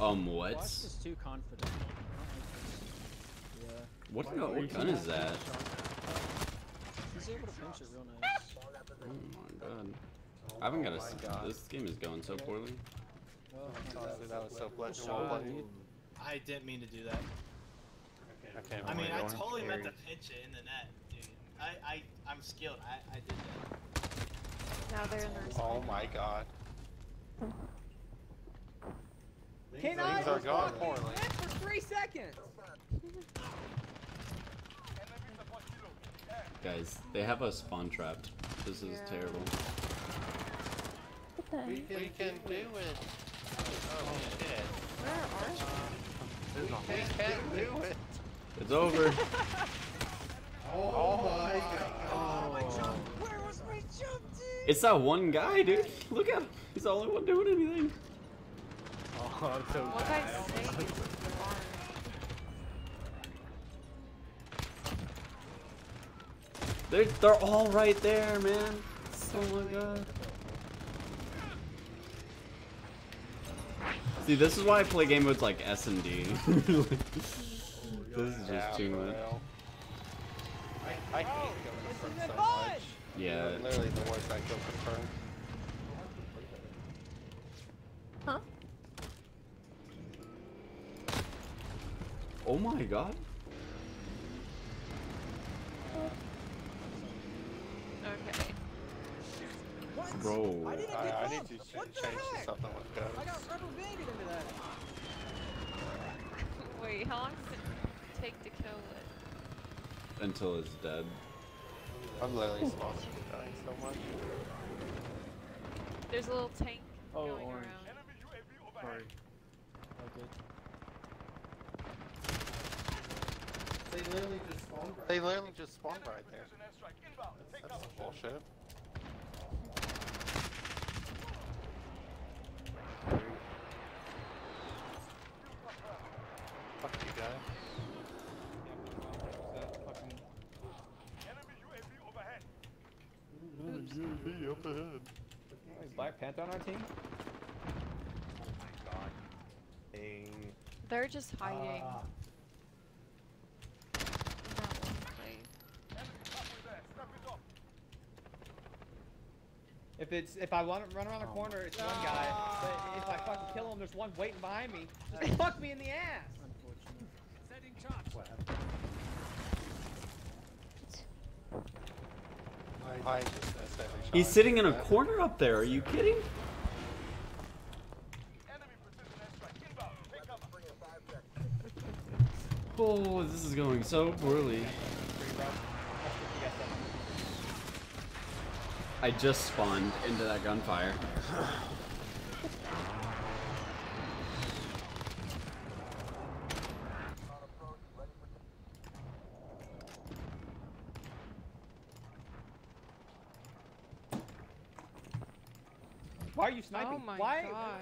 Um, what? Watch is too confident. I don't like this. Yeah. What, gun- what gun is that? He's able to pinch it real nice. Oh my god. I haven't got a. s- This game is going so poorly. Well, Honestly, that was so pleasant. Shot, Well dude. played. I didn't mean to do that. I can't I mean, I remember. totally meant to pitch it in the net, dude. I, I, I'm skilled. I, I did that. Now they're in the Oh my god. Can I Things are just going poorly. for three seconds? Guys, they have us spawn trapped. This is Yeah. terrible. We can, we can do it. Oh shit. Where are um, you? We can't do it. It's over. Oh, oh, my god. Where was my jump? It's that one guy, dude. Look at him. He's the only one doing anything. Oh, I'm so What bad. guy's saying? They're they're all right there, man. Oh my god. See, this is why I play game modes like S and D. this is just too much. I, I hate going confirmed so much. Yeah. Literally the worst I go confirmed. Huh? Oh my god. Okay. Bro. I, I need to ch- change to something with guns. I got rubber banded into that. Wait, how long does it take to kill it? Until it's dead. I'm literally sponsored dying so much. There's a little tank Oh, going orange. around. Sorry. Oh, good. They literally just spawned right They literally just spawned right there. That's, that's bullshit. Fuck you guys. UAV up ahead. Is Black Panther on our team? Dang. They're just hiding. Ah. in that one place. If it's if I want to run around the corner, it's one guy. But if I fucking kill him, there's one waiting behind me. Just fuck me in the ass. Unfortunate. Setting traps. What? I just missed every shot. He's sitting in a corner up there. Are you kidding? Oh, this is going so poorly. I just spawned into that gunfire. Why are you sniping? Oh my Why? god.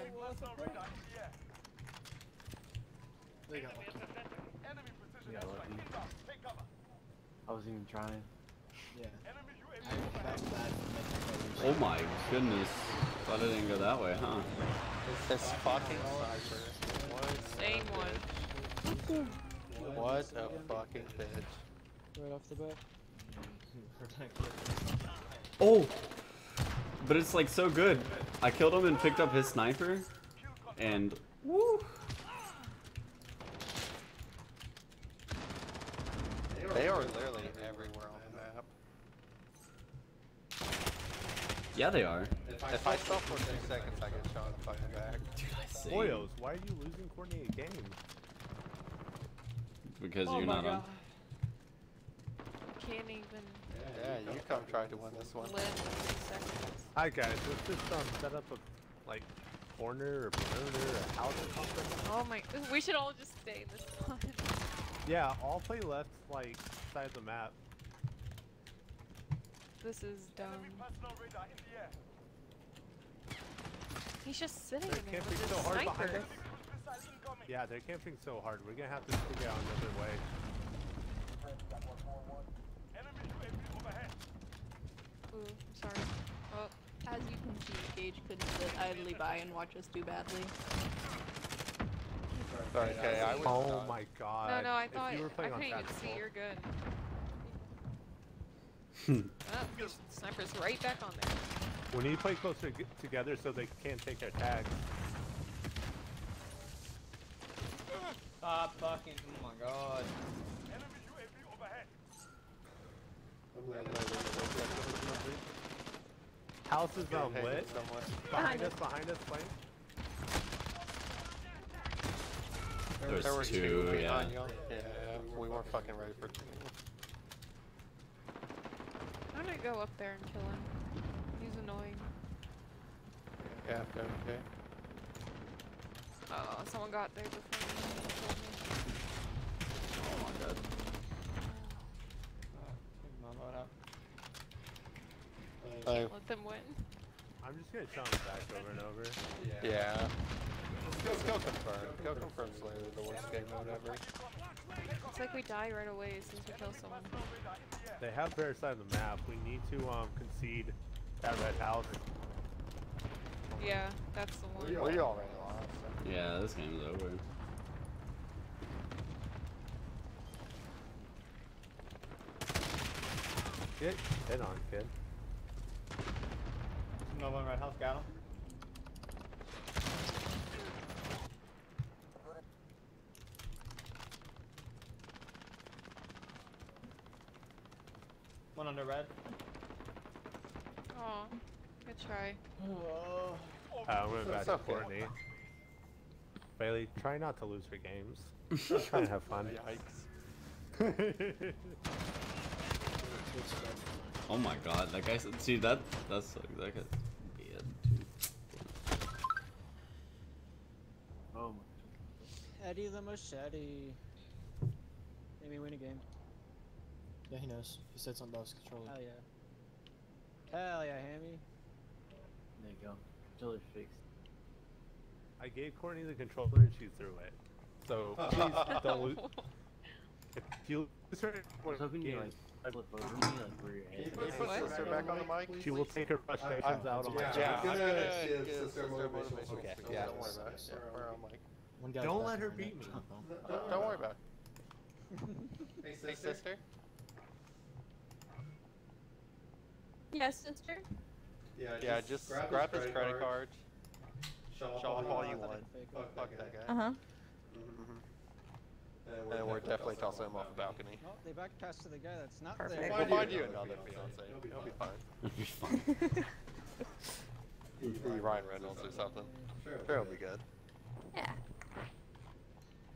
They got lucky. Yeah, lucky. I wasn't even trying. Yeah. I felt bad for Oh my goodness. Thought it didn't go that way, huh? This fucking sniper. What? Same one. What a fucking bitch. Right off the bat. Oh! But it's like so good. I killed him and picked up his sniper. And woo! They are literally everywhere on the map. Yeah, they are. If I stop for 10 seconds, I get shot in the fucking back. Dude, I see. Boyos, why are you losing coordinated games? Because Oh you're my not on. god. Can't even Yeah, you come try to win this one. live in three seconds. Alright guys, let's just um set up a like corner or perimeter or house or something. Oh my, we should all just stay in this spot. Yeah, all play left like side of the map. This is dumb. He's just sitting They're in there camping so hard sniper. behind us. Yeah, they're camping so hard. We're gonna have to figure out another way. Ooh, I'm sorry. Oh, As you can see, Gage couldn't sit idly by and watch us do badly. Okay, I was Oh done. my god. no, no, I If thought you were I playing on couldn't even see. tactical- You're good. oh, sniper's right back on there. We need to play closer together so they can't take our tags. Stop ah, fucking. Oh my god. House is Okay, lit. somewhat. Behind us, behind us, flank. There's there were two, two yeah. behind y'all. Yeah, we weren't fucking ready for two. I'm gonna go up there and kill him. He's annoying. Yeah, okay, okay. Oh, someone got there before me. and told me. Oh my god. Come on, load up. Uh, Let them win. I'm just gonna challenge back over and over. yeah. Let's go confirm. Go confirm Slayer, the worst game mode ever. It's like we die right away as soon as we kill someone. They have their side of the map. We need to um concede that red house. Yeah, that's the one. We already lost. Yeah, this game's over. Get hit on, kid. No one red house got him. One under red. Aw, good try. Uh, I'm going back It's to okay. Courtney. Bailey, try not to lose your games. try to have fun. Yikes. Oh my god, that guy said, see that, that's, that guy's bad too. Oh my. God. Eddie the machete. Maybe win a game. Yeah, he knows. He said something about his controller. Hell yeah. Hell yeah, Hammy. There you go. Controller's fixed. I gave Courtney the controller and she threw it. So please don't lose. If you lose her in I was hoping you like flip over me, like where your head Can you put What? sister back on the mic? she will take her frustrations out on my Yeah, chat. I'm gonna gonna give give sister sister motivational motivational Okay, yeah. Don't worry about it. Yeah, we're on mic. One guy's Don't let her beat me. Don't, don't worry about it. Hey, Hey, sister. sister. Yes, sister. Yeah, Yeah, just grab his credit card. Show off Show off all all you you want. want. Fuck Fuck that that guy. guy. Uh huh. Mhm. And we're definitely tossing him off a balcony. Oh, they back to the guy that's not Perfect. there. We'll find you another fiance. It'll be fine. It'll be fun. Be Ryan Reynolds or something. Sure. Sure, it'll be good. Yeah.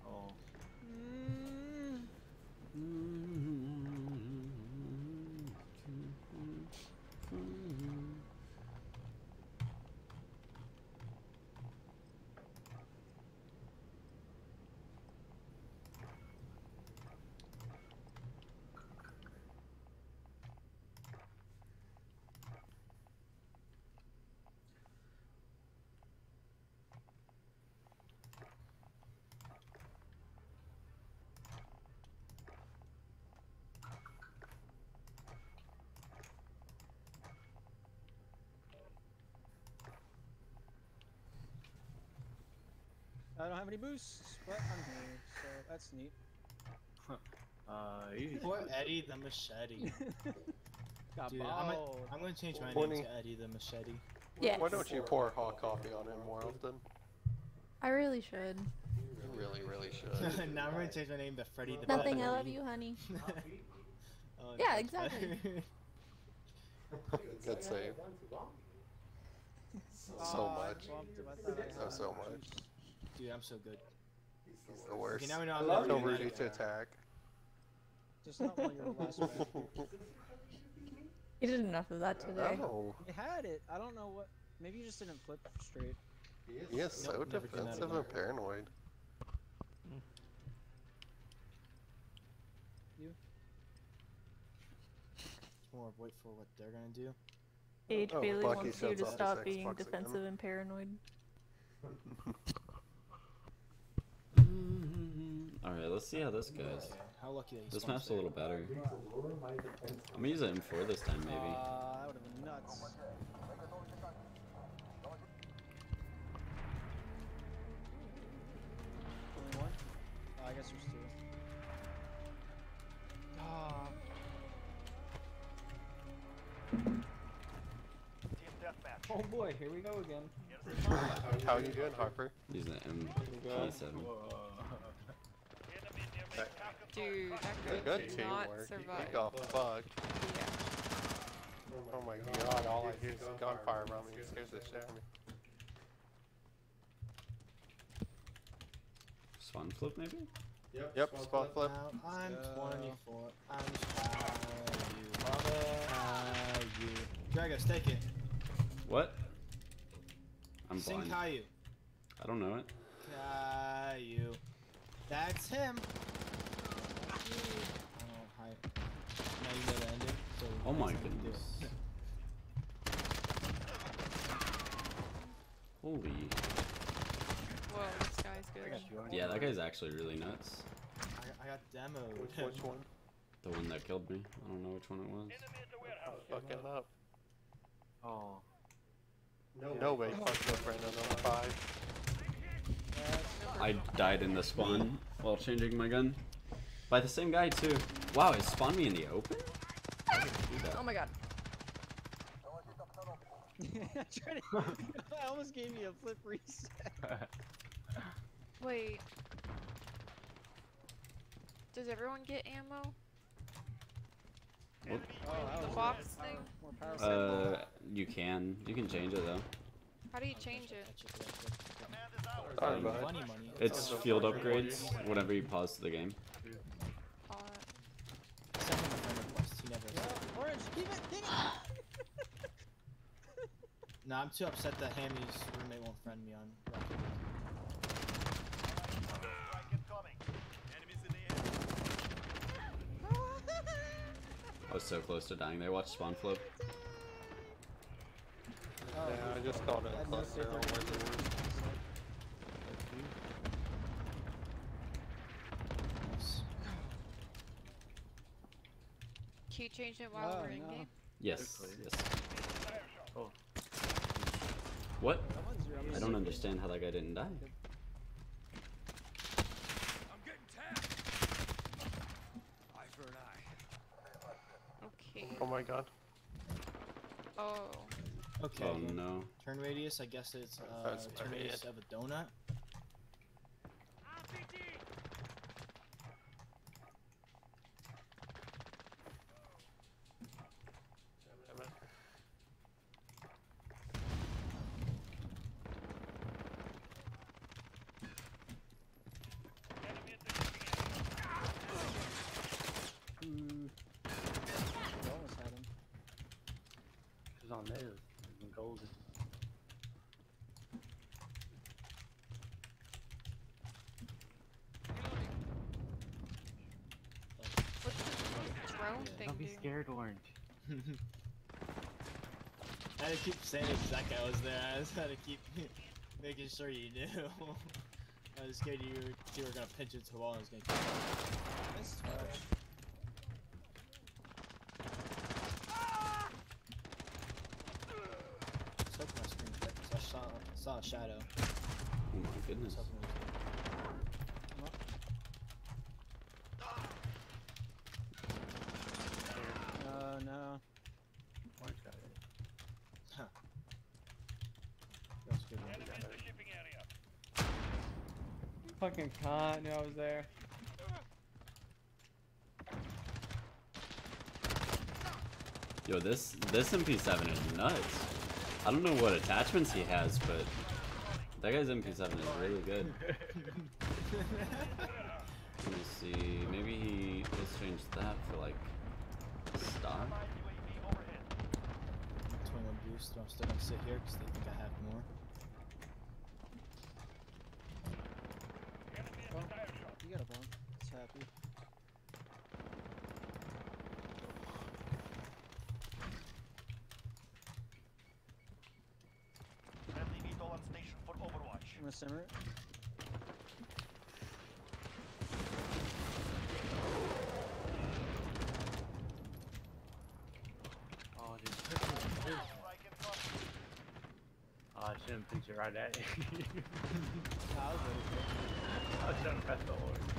Oh. I don't have any boosts, but I'm here, so that's neat. Uh, easy. Poor Eddie the machete. Got Dude, I'm, balled. I'm gonna change my Pointing. name to Eddie the machete. Yes. Why don't you pour hot coffee on him more often? I really should. You really, really should. now I'm gonna change my name to Freddy the Nothing. I love you, honey. Oh, Yeah, exactly. better. Good save. So much. bumped him. I thought I So, had so him. much. Dude, I'm so good. He's the worst. Okay, now we know I'm Feel not really ready to attack. Just not while you're last round. You did enough of that today. Oh, You had it. I don't know what. Maybe you just didn't flip straight. he is so Nope, never do that defensive and paranoid. Mm. It's more wait for what they're gonna do. Age Oh, Bailey Bucky wants you to stop being defensive and paranoid. Alright, let's see how this goes. How lucky that This spawns map's a little better. I'm gonna use an M4 this time, maybe. Uh, that would have been nuts. Only one? Oh, I guess there's two. Ah, Team deathmatch. Oh boy, here we go again. How are you doing, Harper? Use an MP7. Dude, that Good, did not teamwork. Survive. you got fucked. Yeah. Oh my god, all I hear is gunfire around me. It scares the shit out of me. Spawn flip, maybe? Yep. Yep, spot flip. Now I'm go. 24. I'm how you love it. You. Dragos, take it. What? I'm Sing blind. Caillou. I don't know it. You. That's him. I don't know how. Now you know the ending. So Oh my that's how you do goodness. Holy. Whoa, this guy's good. Yeah, that guy's actually really nuts. I, I got demoed. Which, which one? The one that killed me. I don't know which one it was. Fucking up. Oh. No way, fucked up right on number five. I died in the spawn while changing my gun. By the same guy too. Wow, it spawned me in the open? I didn't do that. Oh my god. I I almost gave you a flip reset. Wait. Does everyone get ammo? What? The was box thing? More powerful. Uh, you can. You can change it though. How do you change it? Um, bud. Funny money. It's field upgrades whenever you pause the game. Uh, Send him a friend request. He never. accepted. Orange, keep it, keep it. Nah, I'm too upset that Hammy's roommate won't friend me on. Rocket League. Was so close to dying there. Watch spawn flip. Yeah, I just called it a cluster on where the worst. Nice. can you change it while Oh, we're in ah, no. game? Yes. Yes. Oh. What? That one's your I don't understand how that guy didn't die. Oh my god. Oh. Okay. Oh no. Turn radius. I guess it's uh, turn radius of a donut. Damn it. Ooh. You almost had him. She's on there. Even golden. What's the drone thing Don't be do? scared, Orange. I had to keep saying it 'cause that guy was there. I just had to keep making sure you knew. I was scared you were, you were gonna pinch into the wall and it was gonna kill Nice touch. you. Just open my screen I saw, saw a shadow. Oh my goodness. Just open it. Oh no. Orange got it. Huh. That was a good one. Fucking cunt knew I was there. Yo, this this MP7 is nuts. I don't know what attachments he has, but that guy's MP7 is really good. Let me see. Maybe he let's change that for like stock. 21 boost, but I'm still gonna sit here because they think I have more. Well, you got a bomb. It's happy. Friendly VTOL on station for Overwatch. I'm gonna simmer it. Oh, dude. I shouldn't pitch right at you. I was ready for it. I was trying to press the orange.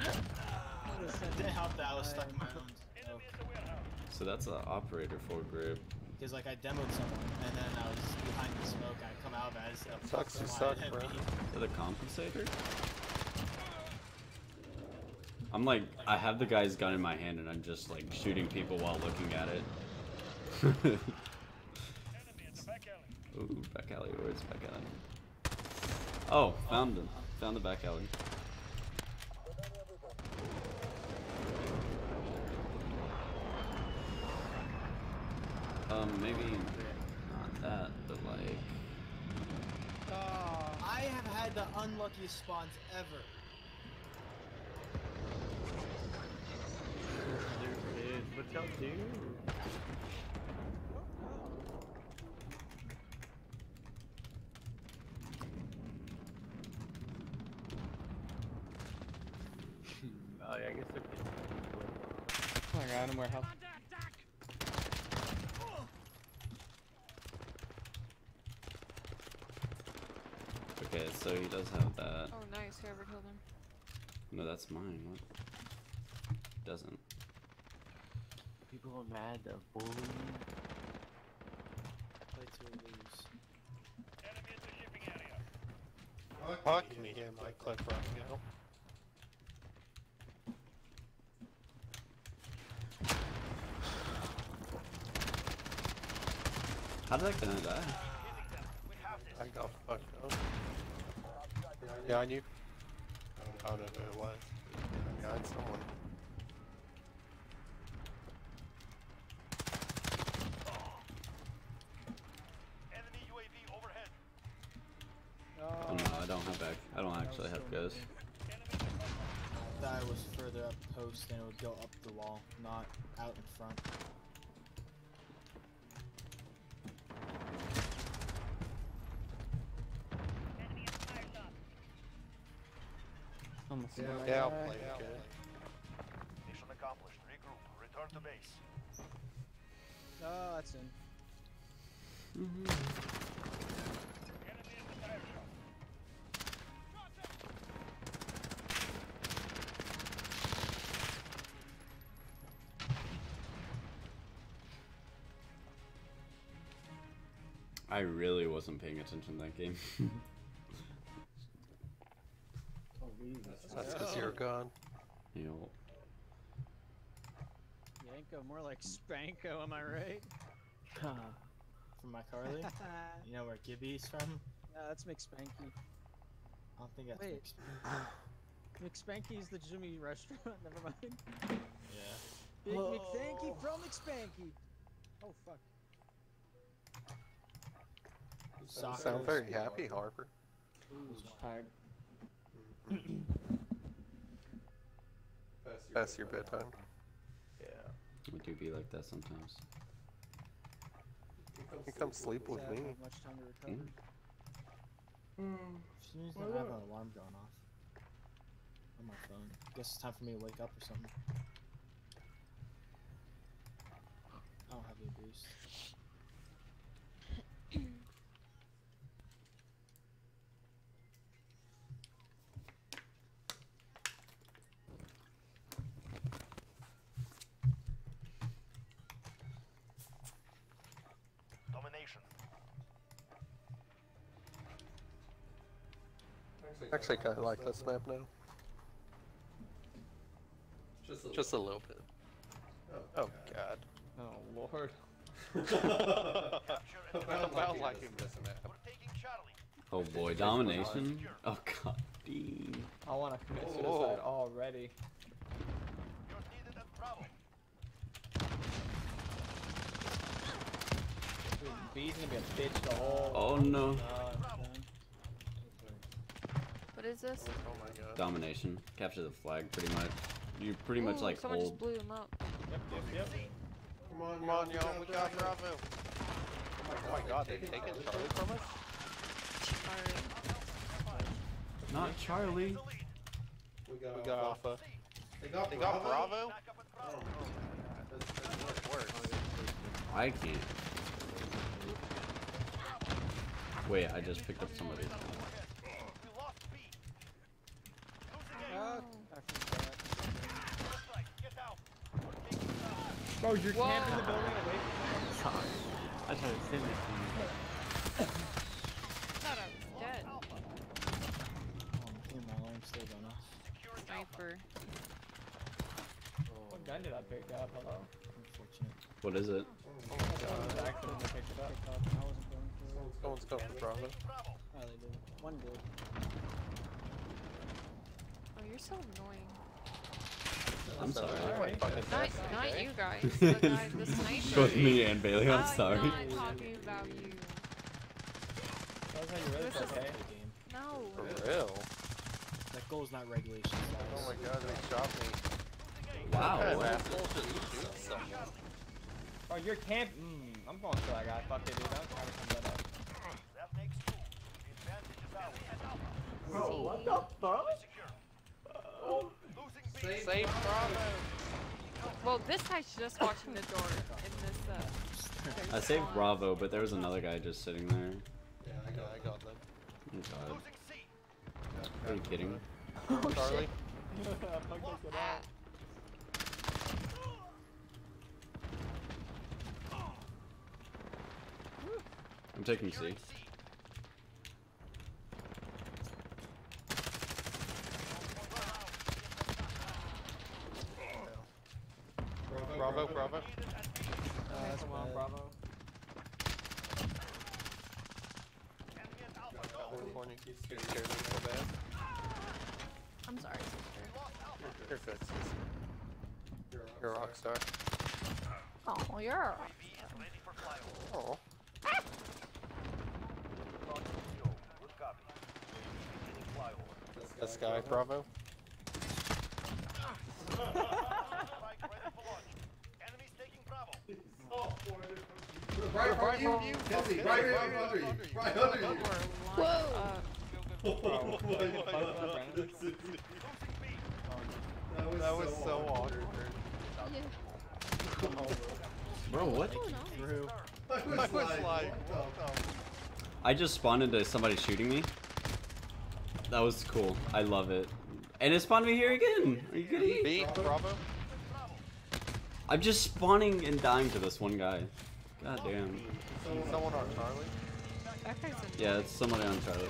I would've Didn't help that I was stuck in my own. Oh. So that's an operator foregrip. Because like I demoed someone and then I was behind the smoke. I come out of it. I just uh, Sucks to suck, bro. me. Is that a compensator? I'm like, I have the guy's gun in my hand and I'm just like shooting people while looking at it. alley. Where's back alley? Oh, found him. Found the back alley. Um, maybe not that, but like, Oh, I have had the unluckiest spawns ever. Stupid. What y'all do? oh yeah, I guess they're My god, warehouse. Okay, so he does have that. Oh, nice. Whoever killed him. No, that's mine. What? Doesn't. People are mad that bullying. Play to lose. Fuck me and my clip running out. That guy die? I got fucked up. Yeah, I knew. I don't know who it was. Yeah, it's someone. Oh no, I don't have back. I don't actually have ghost. That was further up post and it would go up the wall, not out in front. Almost Yeah, there. yeah, I'll play it good. Mission accomplished. Regroup. Return to base. Oh, that's in. I really wasn't paying attention that game. That's because you're gone. Yo. Yanko, more like Spanko, am I right? From my Carly? you know where Gibby's from? Yeah, that's McSpanky. I don't think that's Wait. Mix- McSpanky's the Jimmy restaurant. Never mind. Yeah. Big. McThanky from McSpanky. Oh fuck. You sound very happy, Harper. Tired. Past your bedtime. Yeah. We do be like that sometimes. You come sleep with I me. haven't had much time to recover. She needs to have an alarm going off on my phone. Guess it's time for me to wake up or something. I don't have any boost. Domination. Actually, kind of like this map now. Just a little bit. Oh god. Oh lord. About liking this map. Oh boy, domination. Oh god, Dean. I want to commit Oh. suicide already. Dude, B's gonna be a bitch the whole. Oh no. What is this? Oh my god. Domination. Capture the flag, pretty much. You pretty much like someone hold. just blew him up. Yep, yep, yep. Come on, Come on, y'all. We got Bravo. Oh my god, they've taken Charlie from us? Not Charlie. We got, We got Alpha. They got They got Bravo? Bravo? Oh my god. That's, that's Worse. I can't. Wait, I just picked up somebody. Oh, I forgot. Bro, you're Whoa. camping the building away from Sorry. I tried to send it to you. thought I was dead. Yeah, my alarm's still going off. Sniper. Oh, what gun did I pick up? Hello? Unfortunate. What is it? Oh my god. I accidentally picked it up. I wasn't going for it. Someone's coming for Bravo. Oh, they did. One did. Oh, you're so annoying. I'm sorry. Alright. Not, not you guys. The guy, the sniper. Both me and Bailey, I'm I'm sorry. not talking about you. That was how you really This felt, is- okay? No. For real? That goal's not regulation. Oh my god, they shot me. Wow, What kind of what? asshole just shoots someone? Oh, you're camp. Mm, I'm going for that guy. Fuck it, dude. I'm trying to come that up. Bro, what the fuck? Save Bravo. Well, this guy's just watching the door in this, uh... I saved Bravo, but there was another guy just sitting there. Yeah, I got, I got them. Oh god. Are you kidding? Charlie? I'm taking C. Bravo, Bravo. Uh, that's one, Bravo. California keeps getting me so bad. I'm sorry, sister. You're good, sis. You're a rock star. Oh, you're a rock Oh. This guy, Bravo. Right in front you, Kenzie, right in front of you, right under you. Whoa! Oh my god. That was so awkward. Bro, what? I I was like, I just spawned into somebody shooting me. That was cool. I love it. And it spawned me here again. Are you kidding me? Bravo. I'm just spawning and dying to this one guy. God damn. Someone on Charlie. That guy's in Yeah, it's somebody on Charlie.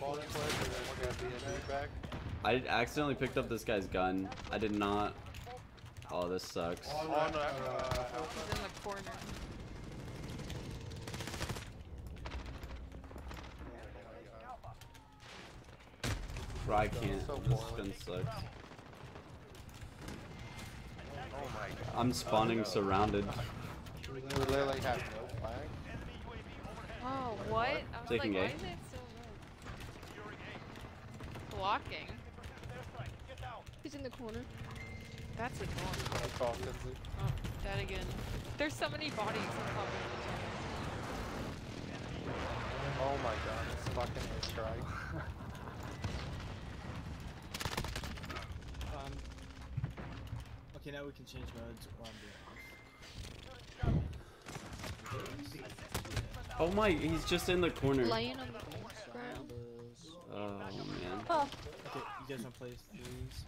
Volley play, and then we're gonna be enemy back. I accidentally picked up this guy's gun. I did not. Oh, this sucks. On, uh, He's in the corner. Bro, I can't. So This gun sucks. Oh my god. I'm spawning surrounded. We literally have no flag. Oh, what? I was Taking like, A. why is it so low? Blocking. He's in the corner. That's annoying. That's. Oh, dead again. There's so many bodies on top Oh my god, it's fucking a strike. Okay, now we can change modes while I'm Oh my, he's just in the corner. Laying on the ground. Oh man. Oh. Okay, you guys wanna play threes?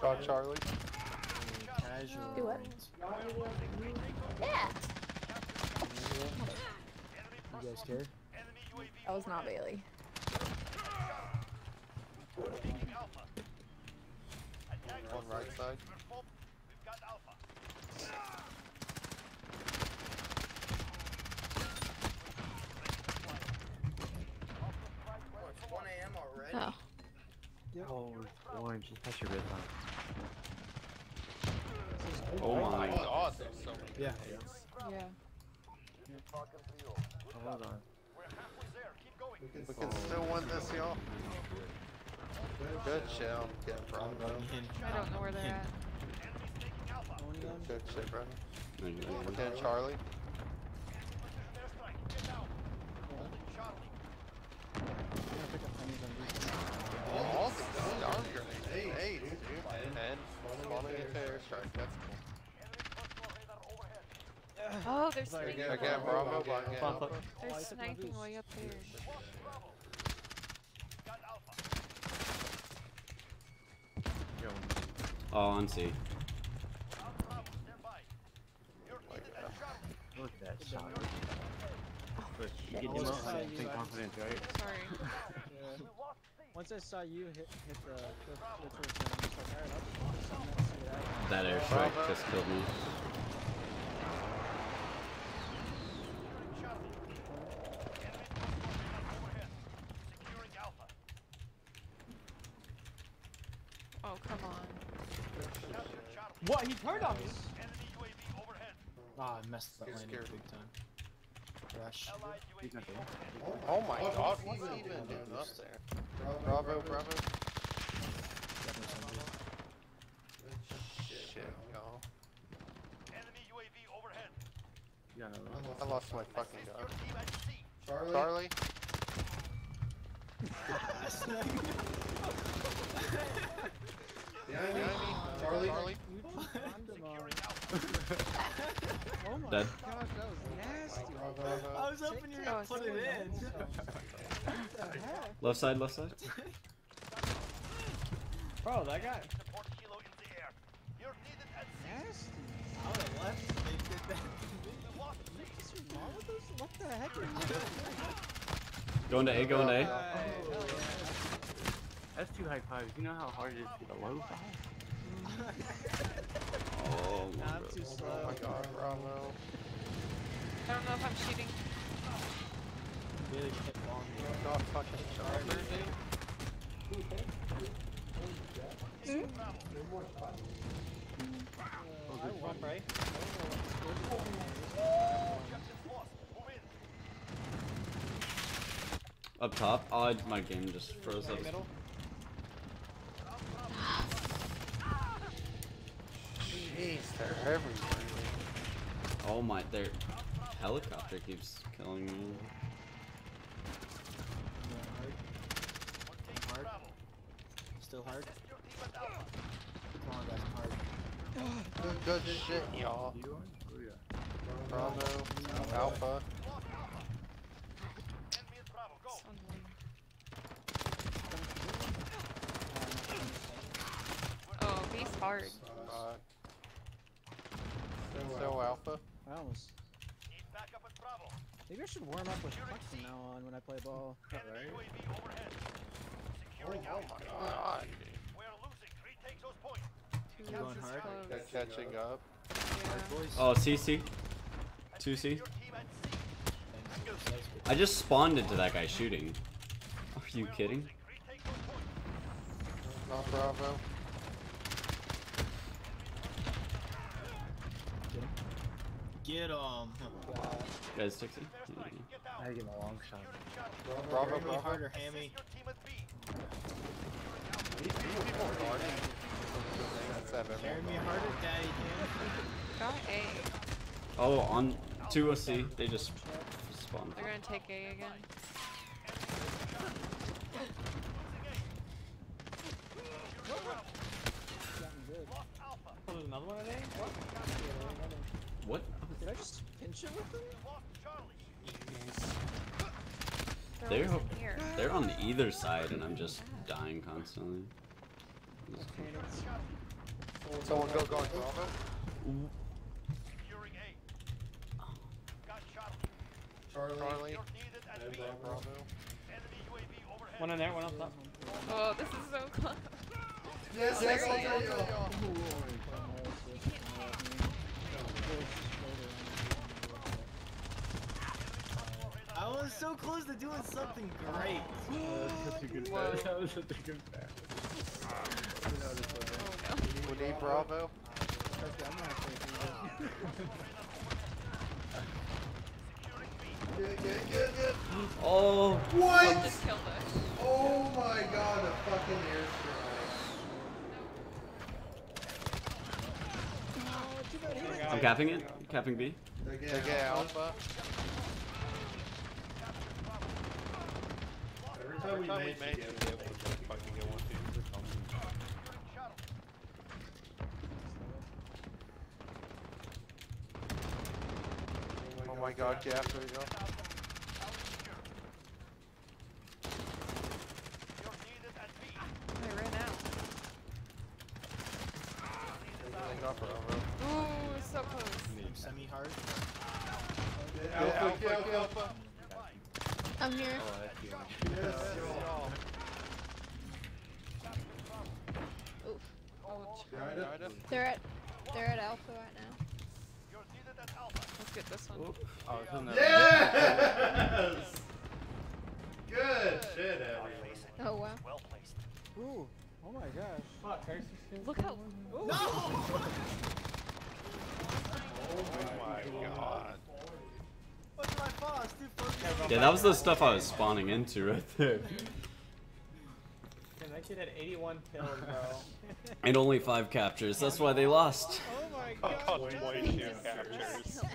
Shot Charlie. Casual. Do what? Yeah. You guys care? That was not Bailey. On right side. Oh, it's 1 a.m. already. Oh. Oh, orange. Just touch your red line. Oh my. god, there's so many Yeah. hits. Yeah. Hold on. We can still win this, y'all. Good shit on Ken Bravo. I don't know where they're at. Good shit, bro. Thank you, thank you. Ken Charlie. Oh, all these arm grenades. Hey, dude. And spawning into airstrike. That's cool. Oh, they're sniping. Again, again Bravo, but. They're sniping way up there. Oh, on C. Look at that shot. But you get him up and think confidence, right? Sorry. Yeah. Once I saw you hit hit the cliff, cliff towards them, I was like, alright, I'll just send that to that. That airstrike just killed me. Oh, come on. What? He turned on me! Ah, I messed that landing scared. big time. Rush. Oh my god, what's he even doing up there? Bravo, bravo. Shit, y'all. Enemy UAV overhead. You gotta run. I lost my fucking gun. Team. Charlie. Charlie? Behind me. Charlie. Charlie? Oh my Dead. god, that was nasty. I was hoping you were gonna put it in. Left side, left side. Bro, that guy. Support helo in the air. You're needed at C. Nasty. I would have left they did that. What's wrong with this? What the heck are you doing? Going to A, going to A. That's two high fives. You know how hard it is to get a low five? Oh my I'm god. too oh slow. Oh my god, bravo. I don't know if I'm shooting. Really hit long. Not fucking Charlie. I won, right? Up top. Oh, my game just froze up. Jeez, they're everywhere. Oh my, their helicopter keeps killing me. Hard. Still hard. Come on, guys, hard. Good, good shit, y'all. You are? Yeah. Bravo, Alpha. Oh, B's hard. So Alpha. I almost. Maybe I should warm up with Flex from now on when I play ball. Right. Securing Oh my god. We're losing. Retake those points. Two Going is hard? close. Catching up. Yeah. Oh, CC. 2C. Your team at C. I just spawned into that guy shooting. Are you kidding? Retake those points. Not Bravo. Get um. Guys, Dixie? Yeah. I had to get my long shot. Bravo, Hammy Bravo. harder, Hammy. Your team at These people are guarding. That's. Carry me harder, daddy. Got A. Oh, on 2OC. They just spawned. They're gonna take A again. Oh, another one today? What? What? Did I just pinch it with them? They're, They're, always in here. they're on either side and I'm just dying constantly. Someone go going Bravo. Securing A. Got Charlie. Charlie. Charlie. You're needed at And Bravo. Bravo. Enemy UAV overhead. One in there, one on top. Oh, this is so close. Yes, yes, there he yes, is. yes. I was so close to doing something great. Such a good Whoa. pass. That was such a good pass. We need Bravo. Good, good, good, good. Oh, What? Just killed us. Oh my god, a fucking airstrike. I'm capping it. Capping B. They get They Alpha. Every Every we time we make make it, it, we able fucking get one two. Oh my god, Jeff, there you go. I ran out. They got Bravo. Ooh, so close. Semi hard. Get Alpha, Alpha, kill, kill. Alpha. I'm here. Oh, that's Oof. Ouch. Behind it. Behind us. They're at they're at Alpha right now. Let's get this one. Oh, it's in. Yes! Good shit, Abby. Oh wow. Well placed. Ooh. Oh my gosh. Fuck, Look how. No! Oh my god. What's my boss? Yeah, that was the stuff I was spawning into right there. Man, that kid had 81 kills, bro. And only five captures. That's why they lost. Oh my Oh, god. God, twice captures.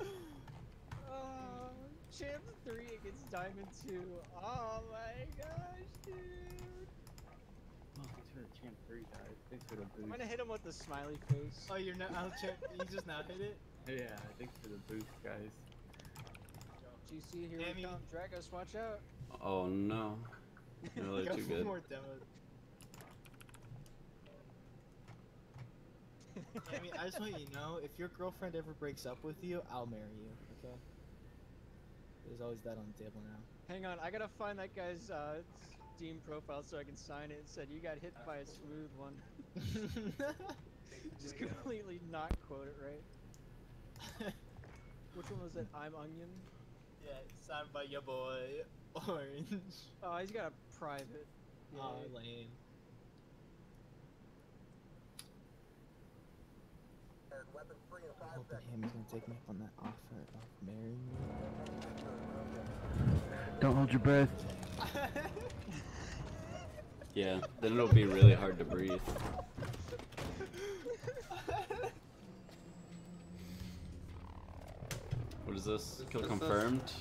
Uh, champ 3 against Diamond 2. Oh my gosh, dude. Oh, for the champ three, guys. Thanks for the I'm gonna hit him with the smiley face. Oh, you're not. I'll check. You just now hit it. Yeah, thanks for the boost, guys. GC, here Damn we you. come. Dragos, watch out. Oh no. No, they're too good. more demos. I mean, I just want you to know, if your girlfriend ever breaks up with you, I'll marry you. Okay. There's always that on the table now. Hang on, I gotta find that guy's uh, Steam profile so I can sign it. It said you got hit by a smooth one. Just completely not quote it right. Which one was it? I'm Onion? Yeah, signed by your boy, Orange. Oh, he's got a private. Oh, Aw, Yay. lame. I'm hoping Hammy's gonna take me up on that offer of marrying me. Don't hold your breath. Yeah, then it'll be really hard to breathe. What is this? Kill This is- confirmed?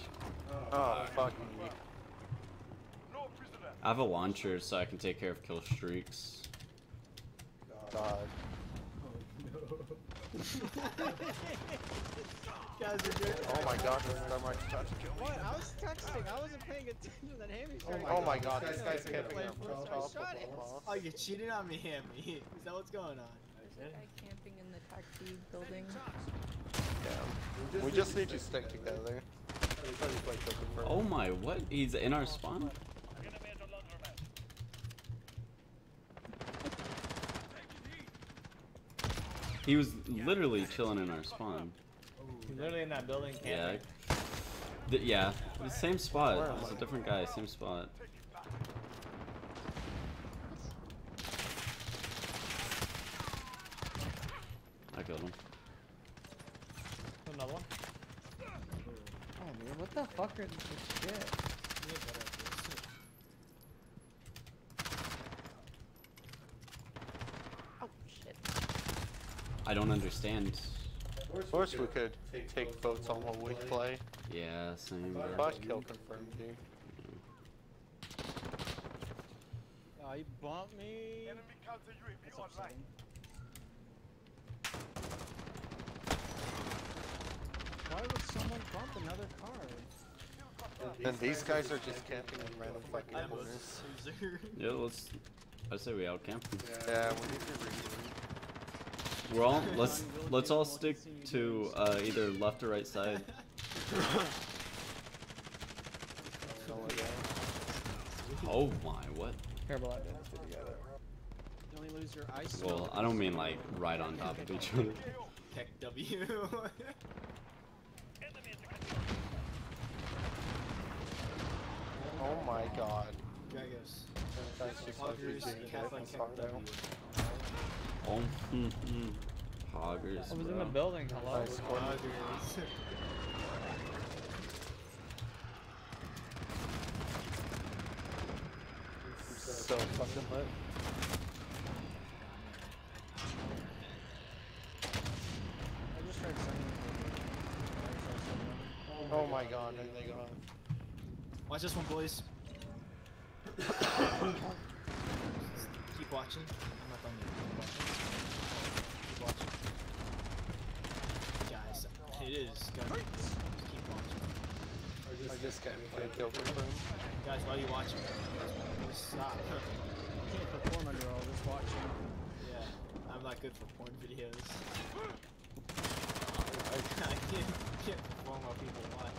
Oh, fuck me. I have a launcher so I can take care of kill streaks. God. Guys are good. Oh my god, this guy might touch What? I was texting. I wasn't paying attention. Then Hammy started. Oh my god, this guy's camping. camping up So on I top shot it. of Oh, oh you're cheating on me, Hammy. Is that what's going on? Guy camping in the taxi building. Yeah. We just need to stick together. Everybody play kill confirmed. Oh, oh my, what? He's in our spawn? He was literally chilling in our spawn. He's literally in that building Yeah. camping. Th- yeah, the same spot. It's a different guy, same spot. I killed him. Another one. Oh man, what the fuck are this shit? Oh shit. I don't understand. Of course we could take votes on what we play. Yeah, same. bro. Fuck kill confirmed, dude. Oh, he bumped me. Enemy counter UAV That's online. Why would someone bump another car? And these guys are just camping in random fucking I'm corners. Yeah, let's. I say we out camp. Yeah, we need to regroup. We're all let's let's all stick to uh, either left or right side. Oh my, what? Terrible idea. Let's get together. You only lose your ice. Well, I don't mean like right on top of each other. Tech W. Oh my god. Dragos. That's just like Poggers, being Catherine, different Tech song W. Oh, hmm, hmm. Poggers, I was in the building. Hello. Nice score. So fucking lit. I just tried sending it. Oh my god, and they got Watch this one, boys. Keep watching. I'm not done yet. Keep watching. Keep watching. Guys, it is gonna. Just keep watching. I just can't play kill confirmed. Guys, why are you watching? Just Stop. I can't perform under all this watching. Yeah, I'm not good for porn videos. I, I can't, can't perform while people watch.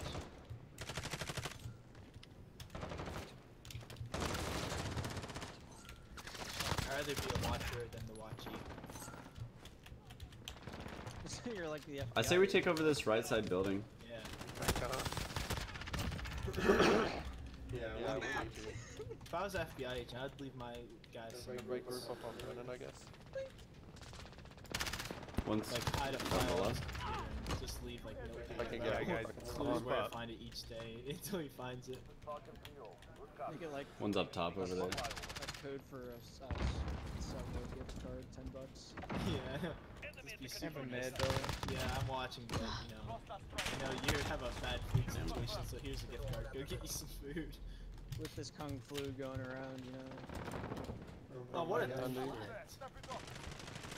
I'd rather be a watcher than the watchee. You're like the FBI. I say we take over this right side building. Yeah. Yeah, Yeah, we we need to. If I was FBI agent, I'd leave my guys. Everybody group up on Brennan, I guess. Once Like hide up on the files. left. and just leave like no Like a like, guy, guys, clues where to up. find it each day until he finds it. Make it like One's up top over there. A code for a s- uh, Subway gift card, ten bucks. Yeah. Just be super in nice. mid, building. Yeah, I'm watching, but you know, you know, you have a bad food situation, so here's a gift card. Go get you some food. With this kung flu going around, you know. Oh, what a Yeah.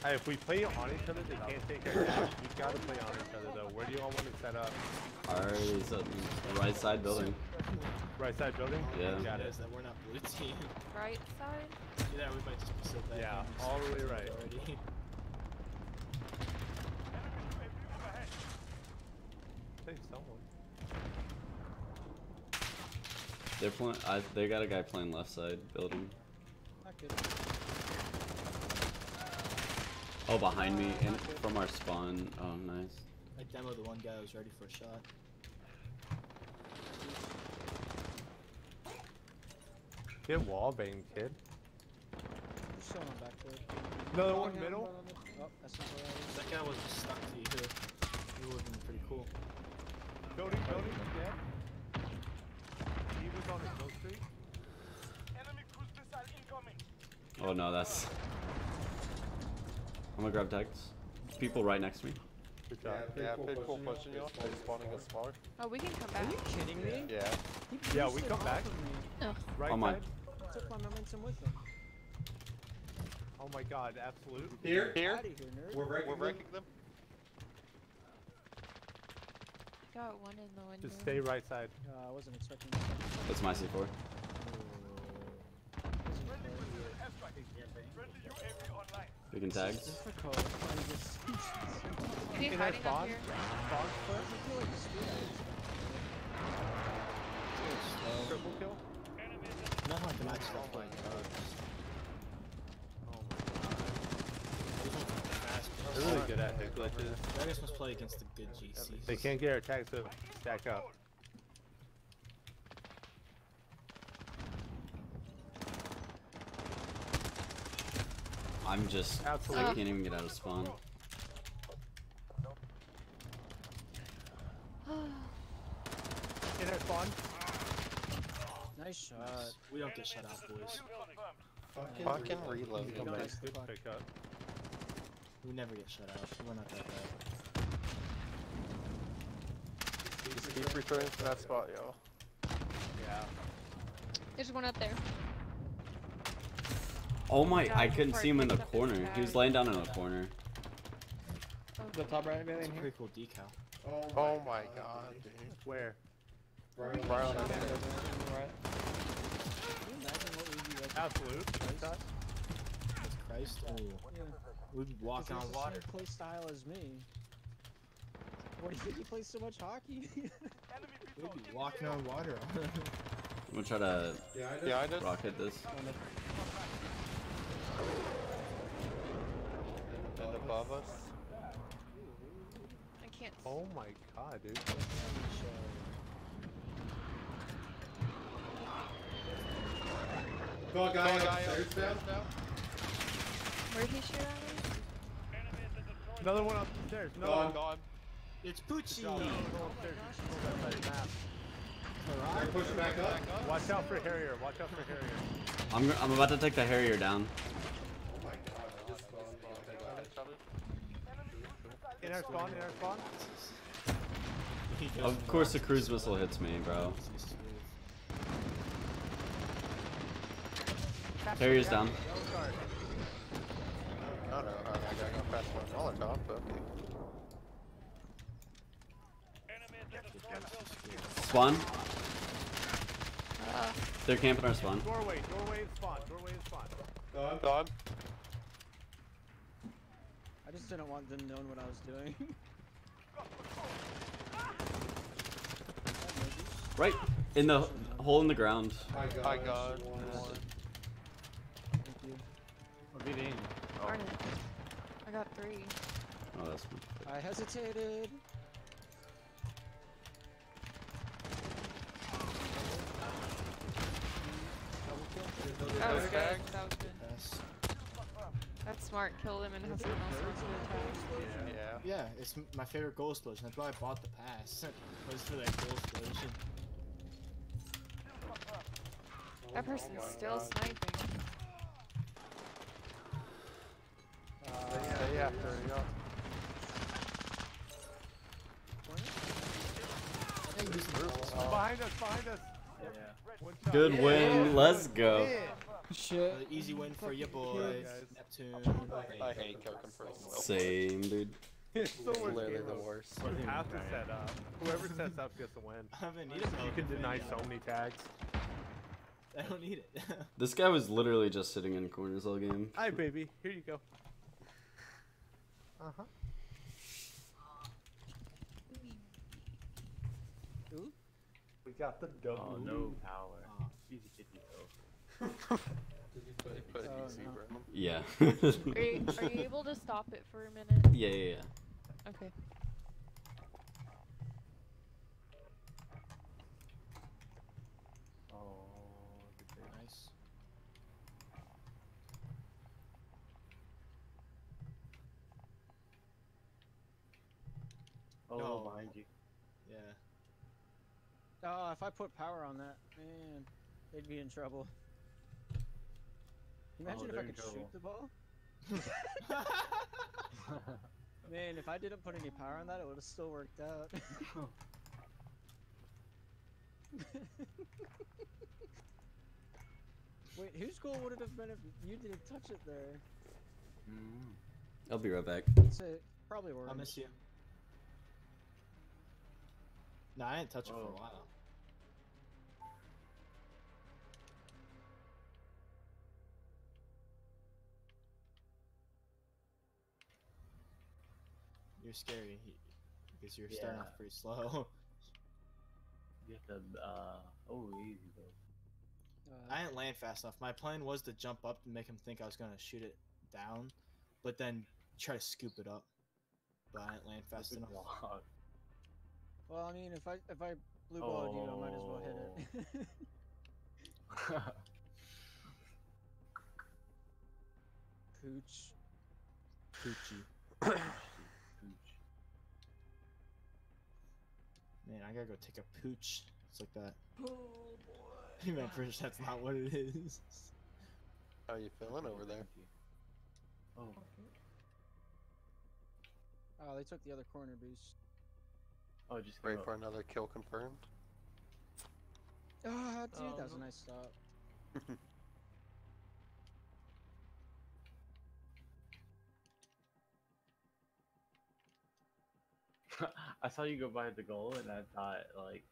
Nightmare. Hey, if we play on each other, they can't take our damage. We gotta play on each other though. Where do y'all want to set up? Alright, he's up right side building. Right side building? Yeah. Got it. Is that we're not blue team. Right side? Yeah, we might just be so bad. Yeah, we're all the way good right. Already. Someone. They're playing. I, they got a guy playing left side building. Not good. Oh, behind me, and from our spawn. Oh, nice. I demoed the one guy who was ready for a shot. Get wall banged, kid. There's someone back there. Another one yeah, middle? one on the- Oh, that's not what That guy was just stuck to you. He would have been pretty cool. Building, building, dead. He was on the kill streak. Oh no, that's. I'm gonna grab tags. People right next to me. Good Yeah, job. yeah, Pitbull pushing you. They spawning a smart. Oh, we can come back. Are you kidding me? Yeah. He Yeah, we come back. No. Right Oh my- side. Took my momentum with him. Oh my god, absolute. Here? Here? Here. We're wrecking We're them? wrecking them. Got one in the window. Just stay right side. Uh, I wasn't expecting that. That's my C4. Picking tags. Difficult. I just- Is he In up here? Spawn Why does it feel like a speed? Triple kill. Not like an actual Oh my god. They're really good at head glitches. Vegas must play against the good GC. They can't get our tags to stack up. I'm just. I can't even get out of spawn. In our spawn. Nice shot. We don't get shut out, boys. Fucking reload. Come back. Nice, good pickup. We never get shut out. We're not that bad. Just keep returning to that spot, yo. Yeah. There's one up there. Oh my! I couldn't see him in the picked up his corner. He was laying down in the corner. The top right building It's a here. pretty cool decal. Oh my oh god, dude. Where? Right on Right. the Can you imagine what we'd be? Absolute. Christ? Jesus Yeah. We'd be on water. play style as me. What do you think he plays so much hockey? We'd be walking on water. I'm gonna try to Yeah, I did. rocket this. And above us. I can't. Oh my god, dude. Go on, Go, guy, guy upstairs now. upstairs. Where'd he shoot at Another one upstairs. Go Another on. one. Gone. it's Poochie! Go They're pushing back up. Watch out for Harrier. Watch out for Harrier. I'm I'm about to take the Harrier down. Oh my god, I just spawned. My god. In our spawn. In our spawn. Of course, the cruise missile hits me, bro. Harrier's down. I don't know I gotta go past my Molotov, but okay. Spawn. Uh, They're camping our spawn. Doorway. Doorway is spawn. Doorway is spawn. Gone. Gone. I just didn't want them knowing what I was doing. Right in the hole in the ground. Hi, God. Hi, God. Thank you. What did he? darn it. I got three. Oh, that's I hesitated. That was good. That was good. Yes. That's smart. Kill them and have someone else run to attack. Yeah. Yeah, it's my favorite goal explosion. That's why I bought the pass. was for that goal explosion. That person's oh still sniping. Stay after it, yeah. Behind us, behind us. One shot. Good win. Let's go. Shit. Another easy win for you boys. Neptune. I hate kill confirm. Same, dude. It's the worst Literally the worst. You have to set up. Whoever sets up gets the win. I haven't needed You can deny so many tags. I don't need it. This guy was literally just sitting in corners all game. Hi, baby. Here you go. Uh huh. Got the double. Oh, no power. Easy kitty though. They put easy, bro. Yeah. Are you, are you able to stop it for a minute? Yeah, yeah, yeah. Okay. Oh, nice. Oh, No. behind you. Yeah. Oh, if I put power on that, man, they'd be in trouble. Oh, Imagine if I could trouble. shoot the ball. Man, if I didn't put any power on that, it would have still worked out. Wait, whose goal would it have been if you didn't touch it there? Mm. I'll be right back. It's a, probably worse. I miss you. No, I didn't touch it for Oh. a while. You're scary because you're starting off pretty slow. You have to, uh, oh, easy though. Uh, I didn't land fast enough. My plan was to jump up to make him think I was gonna shoot it down, but then try to scoop it up. But I didn't land fast enough. block. Well, I mean, if I if I blue balled you, I might as well hit it. Pooch. Poochie. Man, I gotta go take a pooch. It's like that. Oh boy. Man, pretty sure that's not what it is. How are you feeling over there? Oh. Oh, they took the other corner boost. Oh, just Ready for another kill confirmed? Ah, dude, Oh, that was a nice stop. I saw you go by the goal, and I thought like.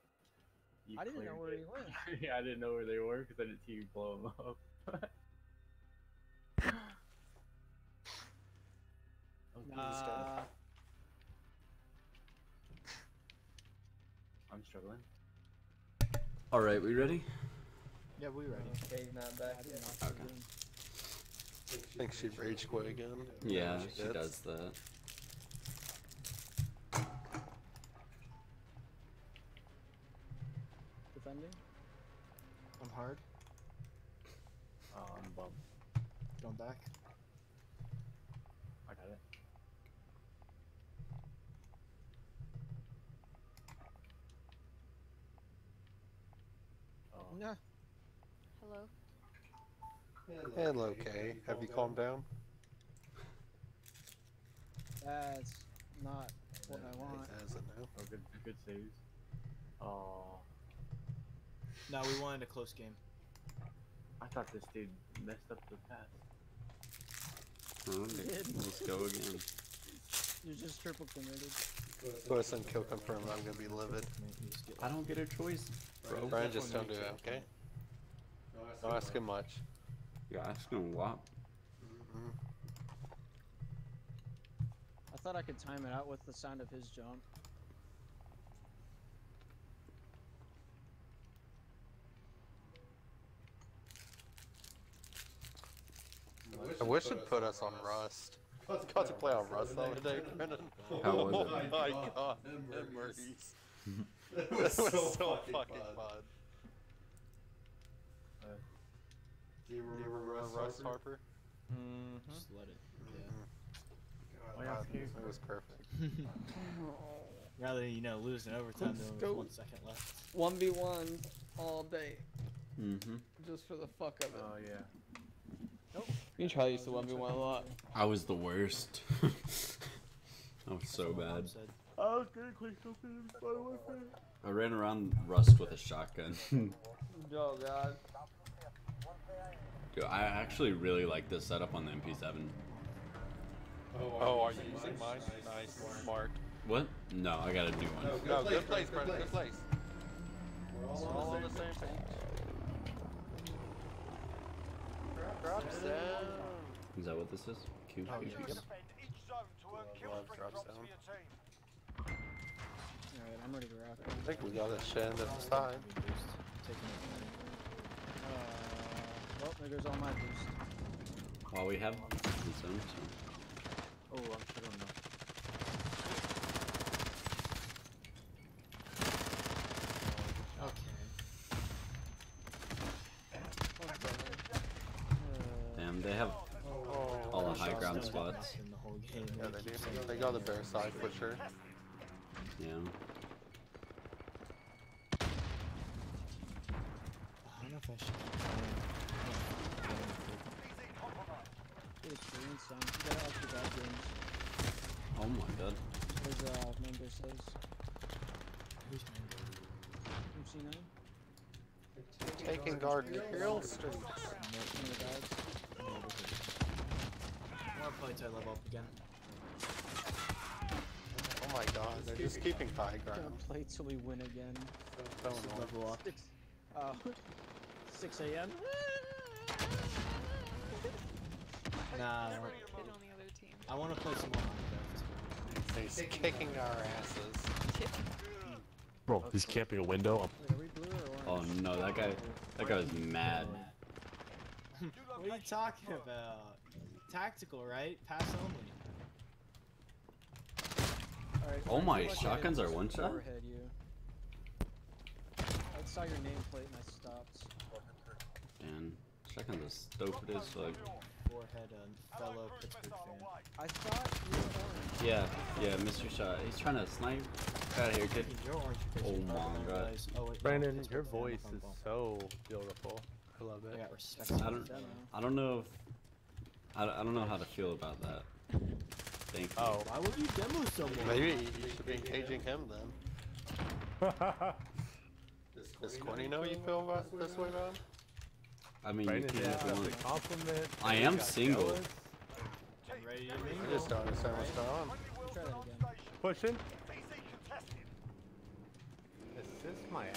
You I didn't know cleared where it. he went. yeah, I didn't know where they were because I didn't see you blow them up. good Nah. I'm struggling. All right, we ready? Yeah, we ready. Okay, he's not back yet. Okay. I think she rage quit again. Yeah, She she does that. Defending. I'm hard. Oh, I'm bummed. Going back. I got it. Oh. Nah. Hello. Hello, Kay. Have you calmed down? That's not what I want. As it now. Oh, good, good saves. Oh, No, we wanted a close game. I thought this dude messed up the pass. Alright, let's go again. You're just triple committed. Go ahead and kill confirmed. I'm gonna be livid. I don't get a choice, bro. Brian, just don't do it, okay? Don't ask him much. You're asking a lot. Mhm. I thought I could time it out with the sound of his jump. I wish it put us on Rust. I was about to play on Rust the other day, Brendan. How was oh my god, memories. That That was was so so fucking fucking fun. fun. Do you Do you remember remember Russ Russ Harper? Harper? Just let it. Yeah. God, it was perfect. Rather than, you know, lose in overtime Let's go. one second left. One v one all day, Mm-hmm. just for the fuck of it. Oh yeah. Me and Charlie used to one v one a lot. I was the worst. I was so bad. I was getting clicked open in Modern Warfare. I ran around Rust with a shotgun. Oh god. Dude, I actually really like this setup on the MP7. Oh, are you using mine? Nice, Mark. What? No, I got a new one. No, good place, Brendan, good place. We're all on the same page. Drop down. Is that what this is? Q? Oh, Q, yeah. Q? Defend each zone to earn kill Love streak drop drops down. for your team. Alright, I'm ready to rock. I think we got that shit end of the side. Uh, well, there goes all my boost. While we have this zone, so. Oh, I'm sure I don't know. Damn, they have all the high ground spots. Yeah, they do. They got the bear side for sure. Yeah. I don't know if I should. Experience, son. You gotta up your bad games. Oh my god. As uh, Mango says. Who's Mango? From C9? Taking guard Imperial Streets. One of the guys. More plates I level up again. Oh my god, they're just keeping high Gonna ground. play till we win again. So annoying. Level up. Six, uh, 6 a.m. Nah, I on the other team. I want to play some more Minecraft. He's kicking our asses. Bro, he's camping a window. Wait, are we blue or Oh no, that guy, that guy was mad. what are you talking about? Tactical, right? Pass only. Alright, Oh my, you look at shotguns are one shot? Overhead you. I saw your nameplate and I stopped. Man, shotguns are stupid as fuck. Forehead and fellow Pittsburgh fan. I thought you were orange. Yeah, yeah, Mr. Shot. He's trying to snipe. Get out of here, kid. You're orange because Oh my Northern god. Oh, wait, Brandon, your voice is so beautiful. I love I it. got respect. I don't, I don't know if, I, don't- I don't know how to feel about that. Thank you. Oh. Why would you demo someone? Maybe you should be engaging him then. Does Corny know you feel about this way about him? I mean, you can did if you want. a compliment. I am single. jealous. Ready I just don't understand what's going on. Try that again. Pushing. Easy contested. Assist my ass.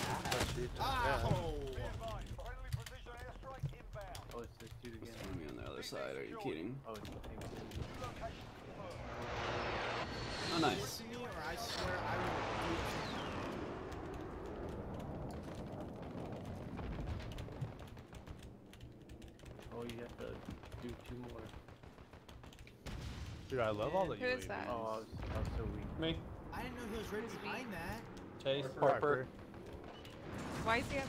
Ah! Yeah. Oh! Be advised, friendly precision airstrike inbound. Oh, it's this dude It's again. me on the other side. Are you kidding? Oh, it's the same dude. Location confirmed. Oh, nice. To me, or I swear I will do it. Oh, you have to do two more. Dude, I love all the Who is UAVs. that? Oh, I was, I was so weak. Me. I didn't know he was right behind that. Chase. Harper. Why is he have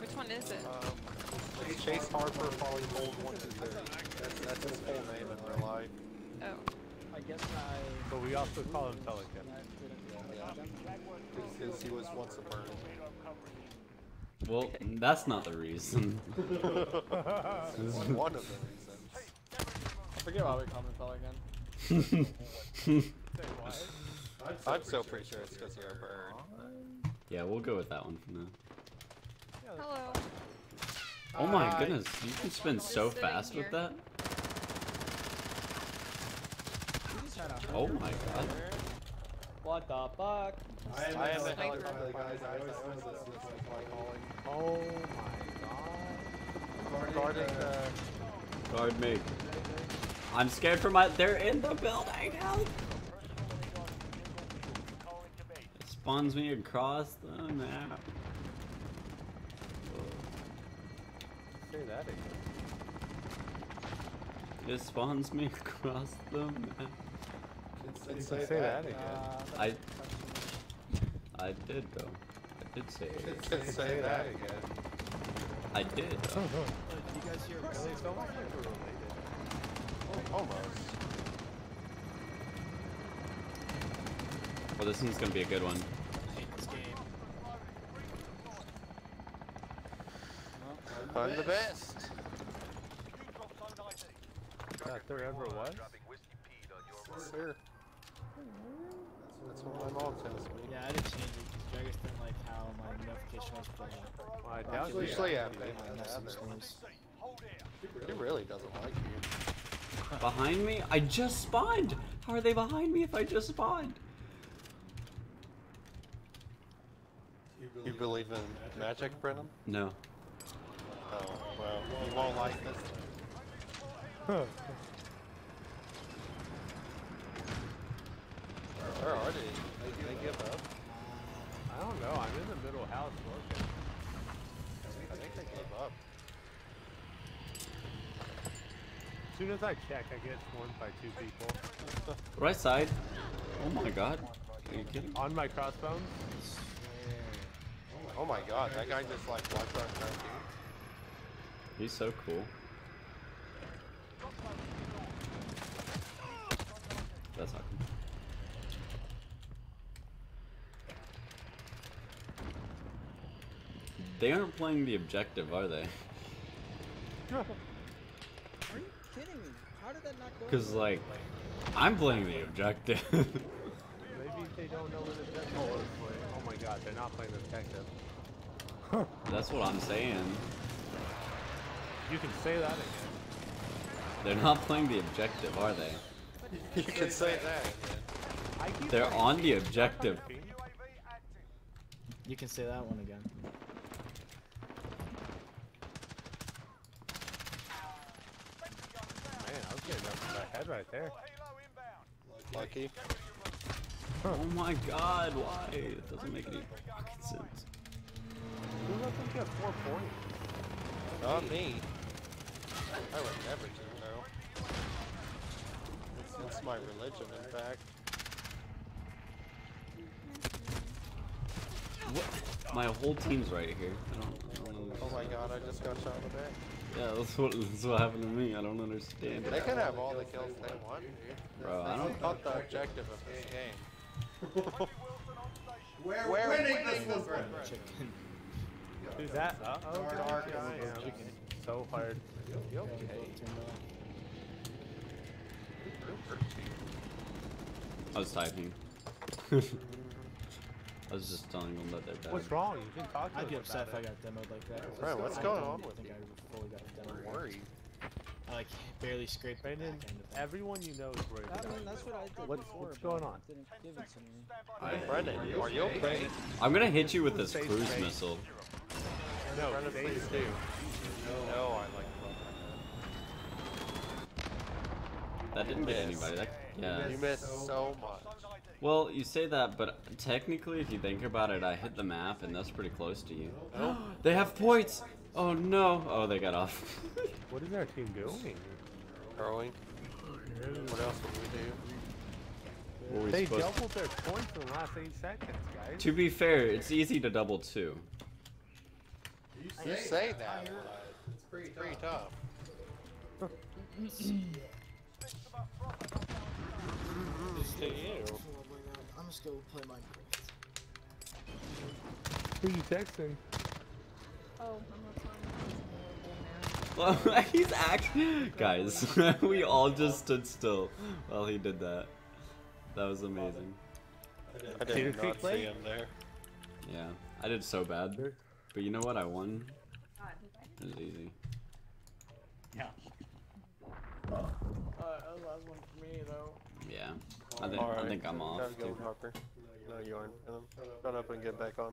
Which one is it? Um, it's Chase Harper, Polly Gold, 123. That's, that's his full name in real life. Oh. I guess I. But we also call him Pelican. I didn't Since he was once a bird. Well, that's not the reason. That's one of the reasons. I forget why we call him Pelican. I'm so pretty sure it's because you're a bird. yeah, we'll go with that one for now. Hello. Oh my Hi. goodness, you can spin so sitting fast with that. We just had a Oh my god. What the fuck? I am a helicopter, guys. I always always listen to my calling. Oh my god. Guarding uh, Guard me. I'm scared for my. They're in the building. Help! It spawns me across the map. Say that again. It spawns me across the map. Say, Say, that again. Uh, I. I did though. I did say it. Say, say that again. I did though. you guys hear Well, it's almost like we're related. Almost. Well, this one's gonna be a good one. I hate this game. I'm the best. That there ever was? Sir. That's what my mom tells me. Yeah, I didn't change it because Vegas didn't like how my notification was playing. Well, I doubt you. usually yeah, they might have it. He really doesn't like you. Behind me? I just spawned! How are they behind me if I just spawned? You believe in magic, Brennan? No. Oh, well, you won't like this. Where are they? They, they give up? I don't know. I'm in the middle house working. I think they gave up. As soon as I check, I get swarmed by two people. Right side. Oh my god. Are you kidding? On my crossbones. Oh my god, that guy just like wiped our entire team. He's so cool. That's awesome. They aren't playing the objective, are they? Are you kidding me? How did that not go? Because, like, I'm playing the objective. Maybe they don't know what the detective is. Oh my god, they're not playing the detective. That's what I'm saying. You can say that again. They're not playing the objective, are they? You can say that I keep They're on the objective. You can say that one again. Man, I was getting up in my head right there. Lucky. Oh my god, why? It doesn't make any fucking sense. Who let them get four points? Not me. I would never do no. It's, it's my religion, in fact. What? My whole team's right here. I don't, I don't Oh my god, I just got shot in the back. Yeah, that's what, that's what happened to me. I don't understand They can have all the kills they want, dude. Bro, I don't- not the objective of this game. We're We're winning winning this this one, Chicken. Who's that? Oh, Dark I is am so hard. You okay? I was typing. I was just telling them that they're bad. What's wrong? You can talk to I'd us be upset if I about got demoed like that. Bro, what's I going on with think you? I fully got demoed. I'm worried. I like barely scraped the back Brandon, end of Everyone you know is worried I mean, that's what I did What's- before. what's going on? Didn't give it to me. I- Brendan, are you okay? I'm gonna hit you with this cruise space. missile. No, Brendan, they please do. do. No, I like That didn't get anybody. That, yeah. You missed so much. Well, you say that, but technically, if you think about it, I hit the map, and that's pretty close to you. they have points. Oh no! Oh, they got off. What is our team doing? Throwing. What else would we do? Were we They supposed doubled their points in the last eight seconds, guys. To be fair, it's easy to double two. You say that, but it's pretty, pretty tough. Just to you. I'm just gonna play Minecraft. Who you texting? Oh, I'm not Well, he's actually. Guys, we all just stood still while he did that. That was amazing. I Peter did not see him there. Yeah, I did so bad. But you know what? I won. It was easy. Yeah. Uh, that was the last one for me, though. Yeah. I think, I think I'm off. Gotta go, too. Harper. No, you aren't. Shut up and get back on.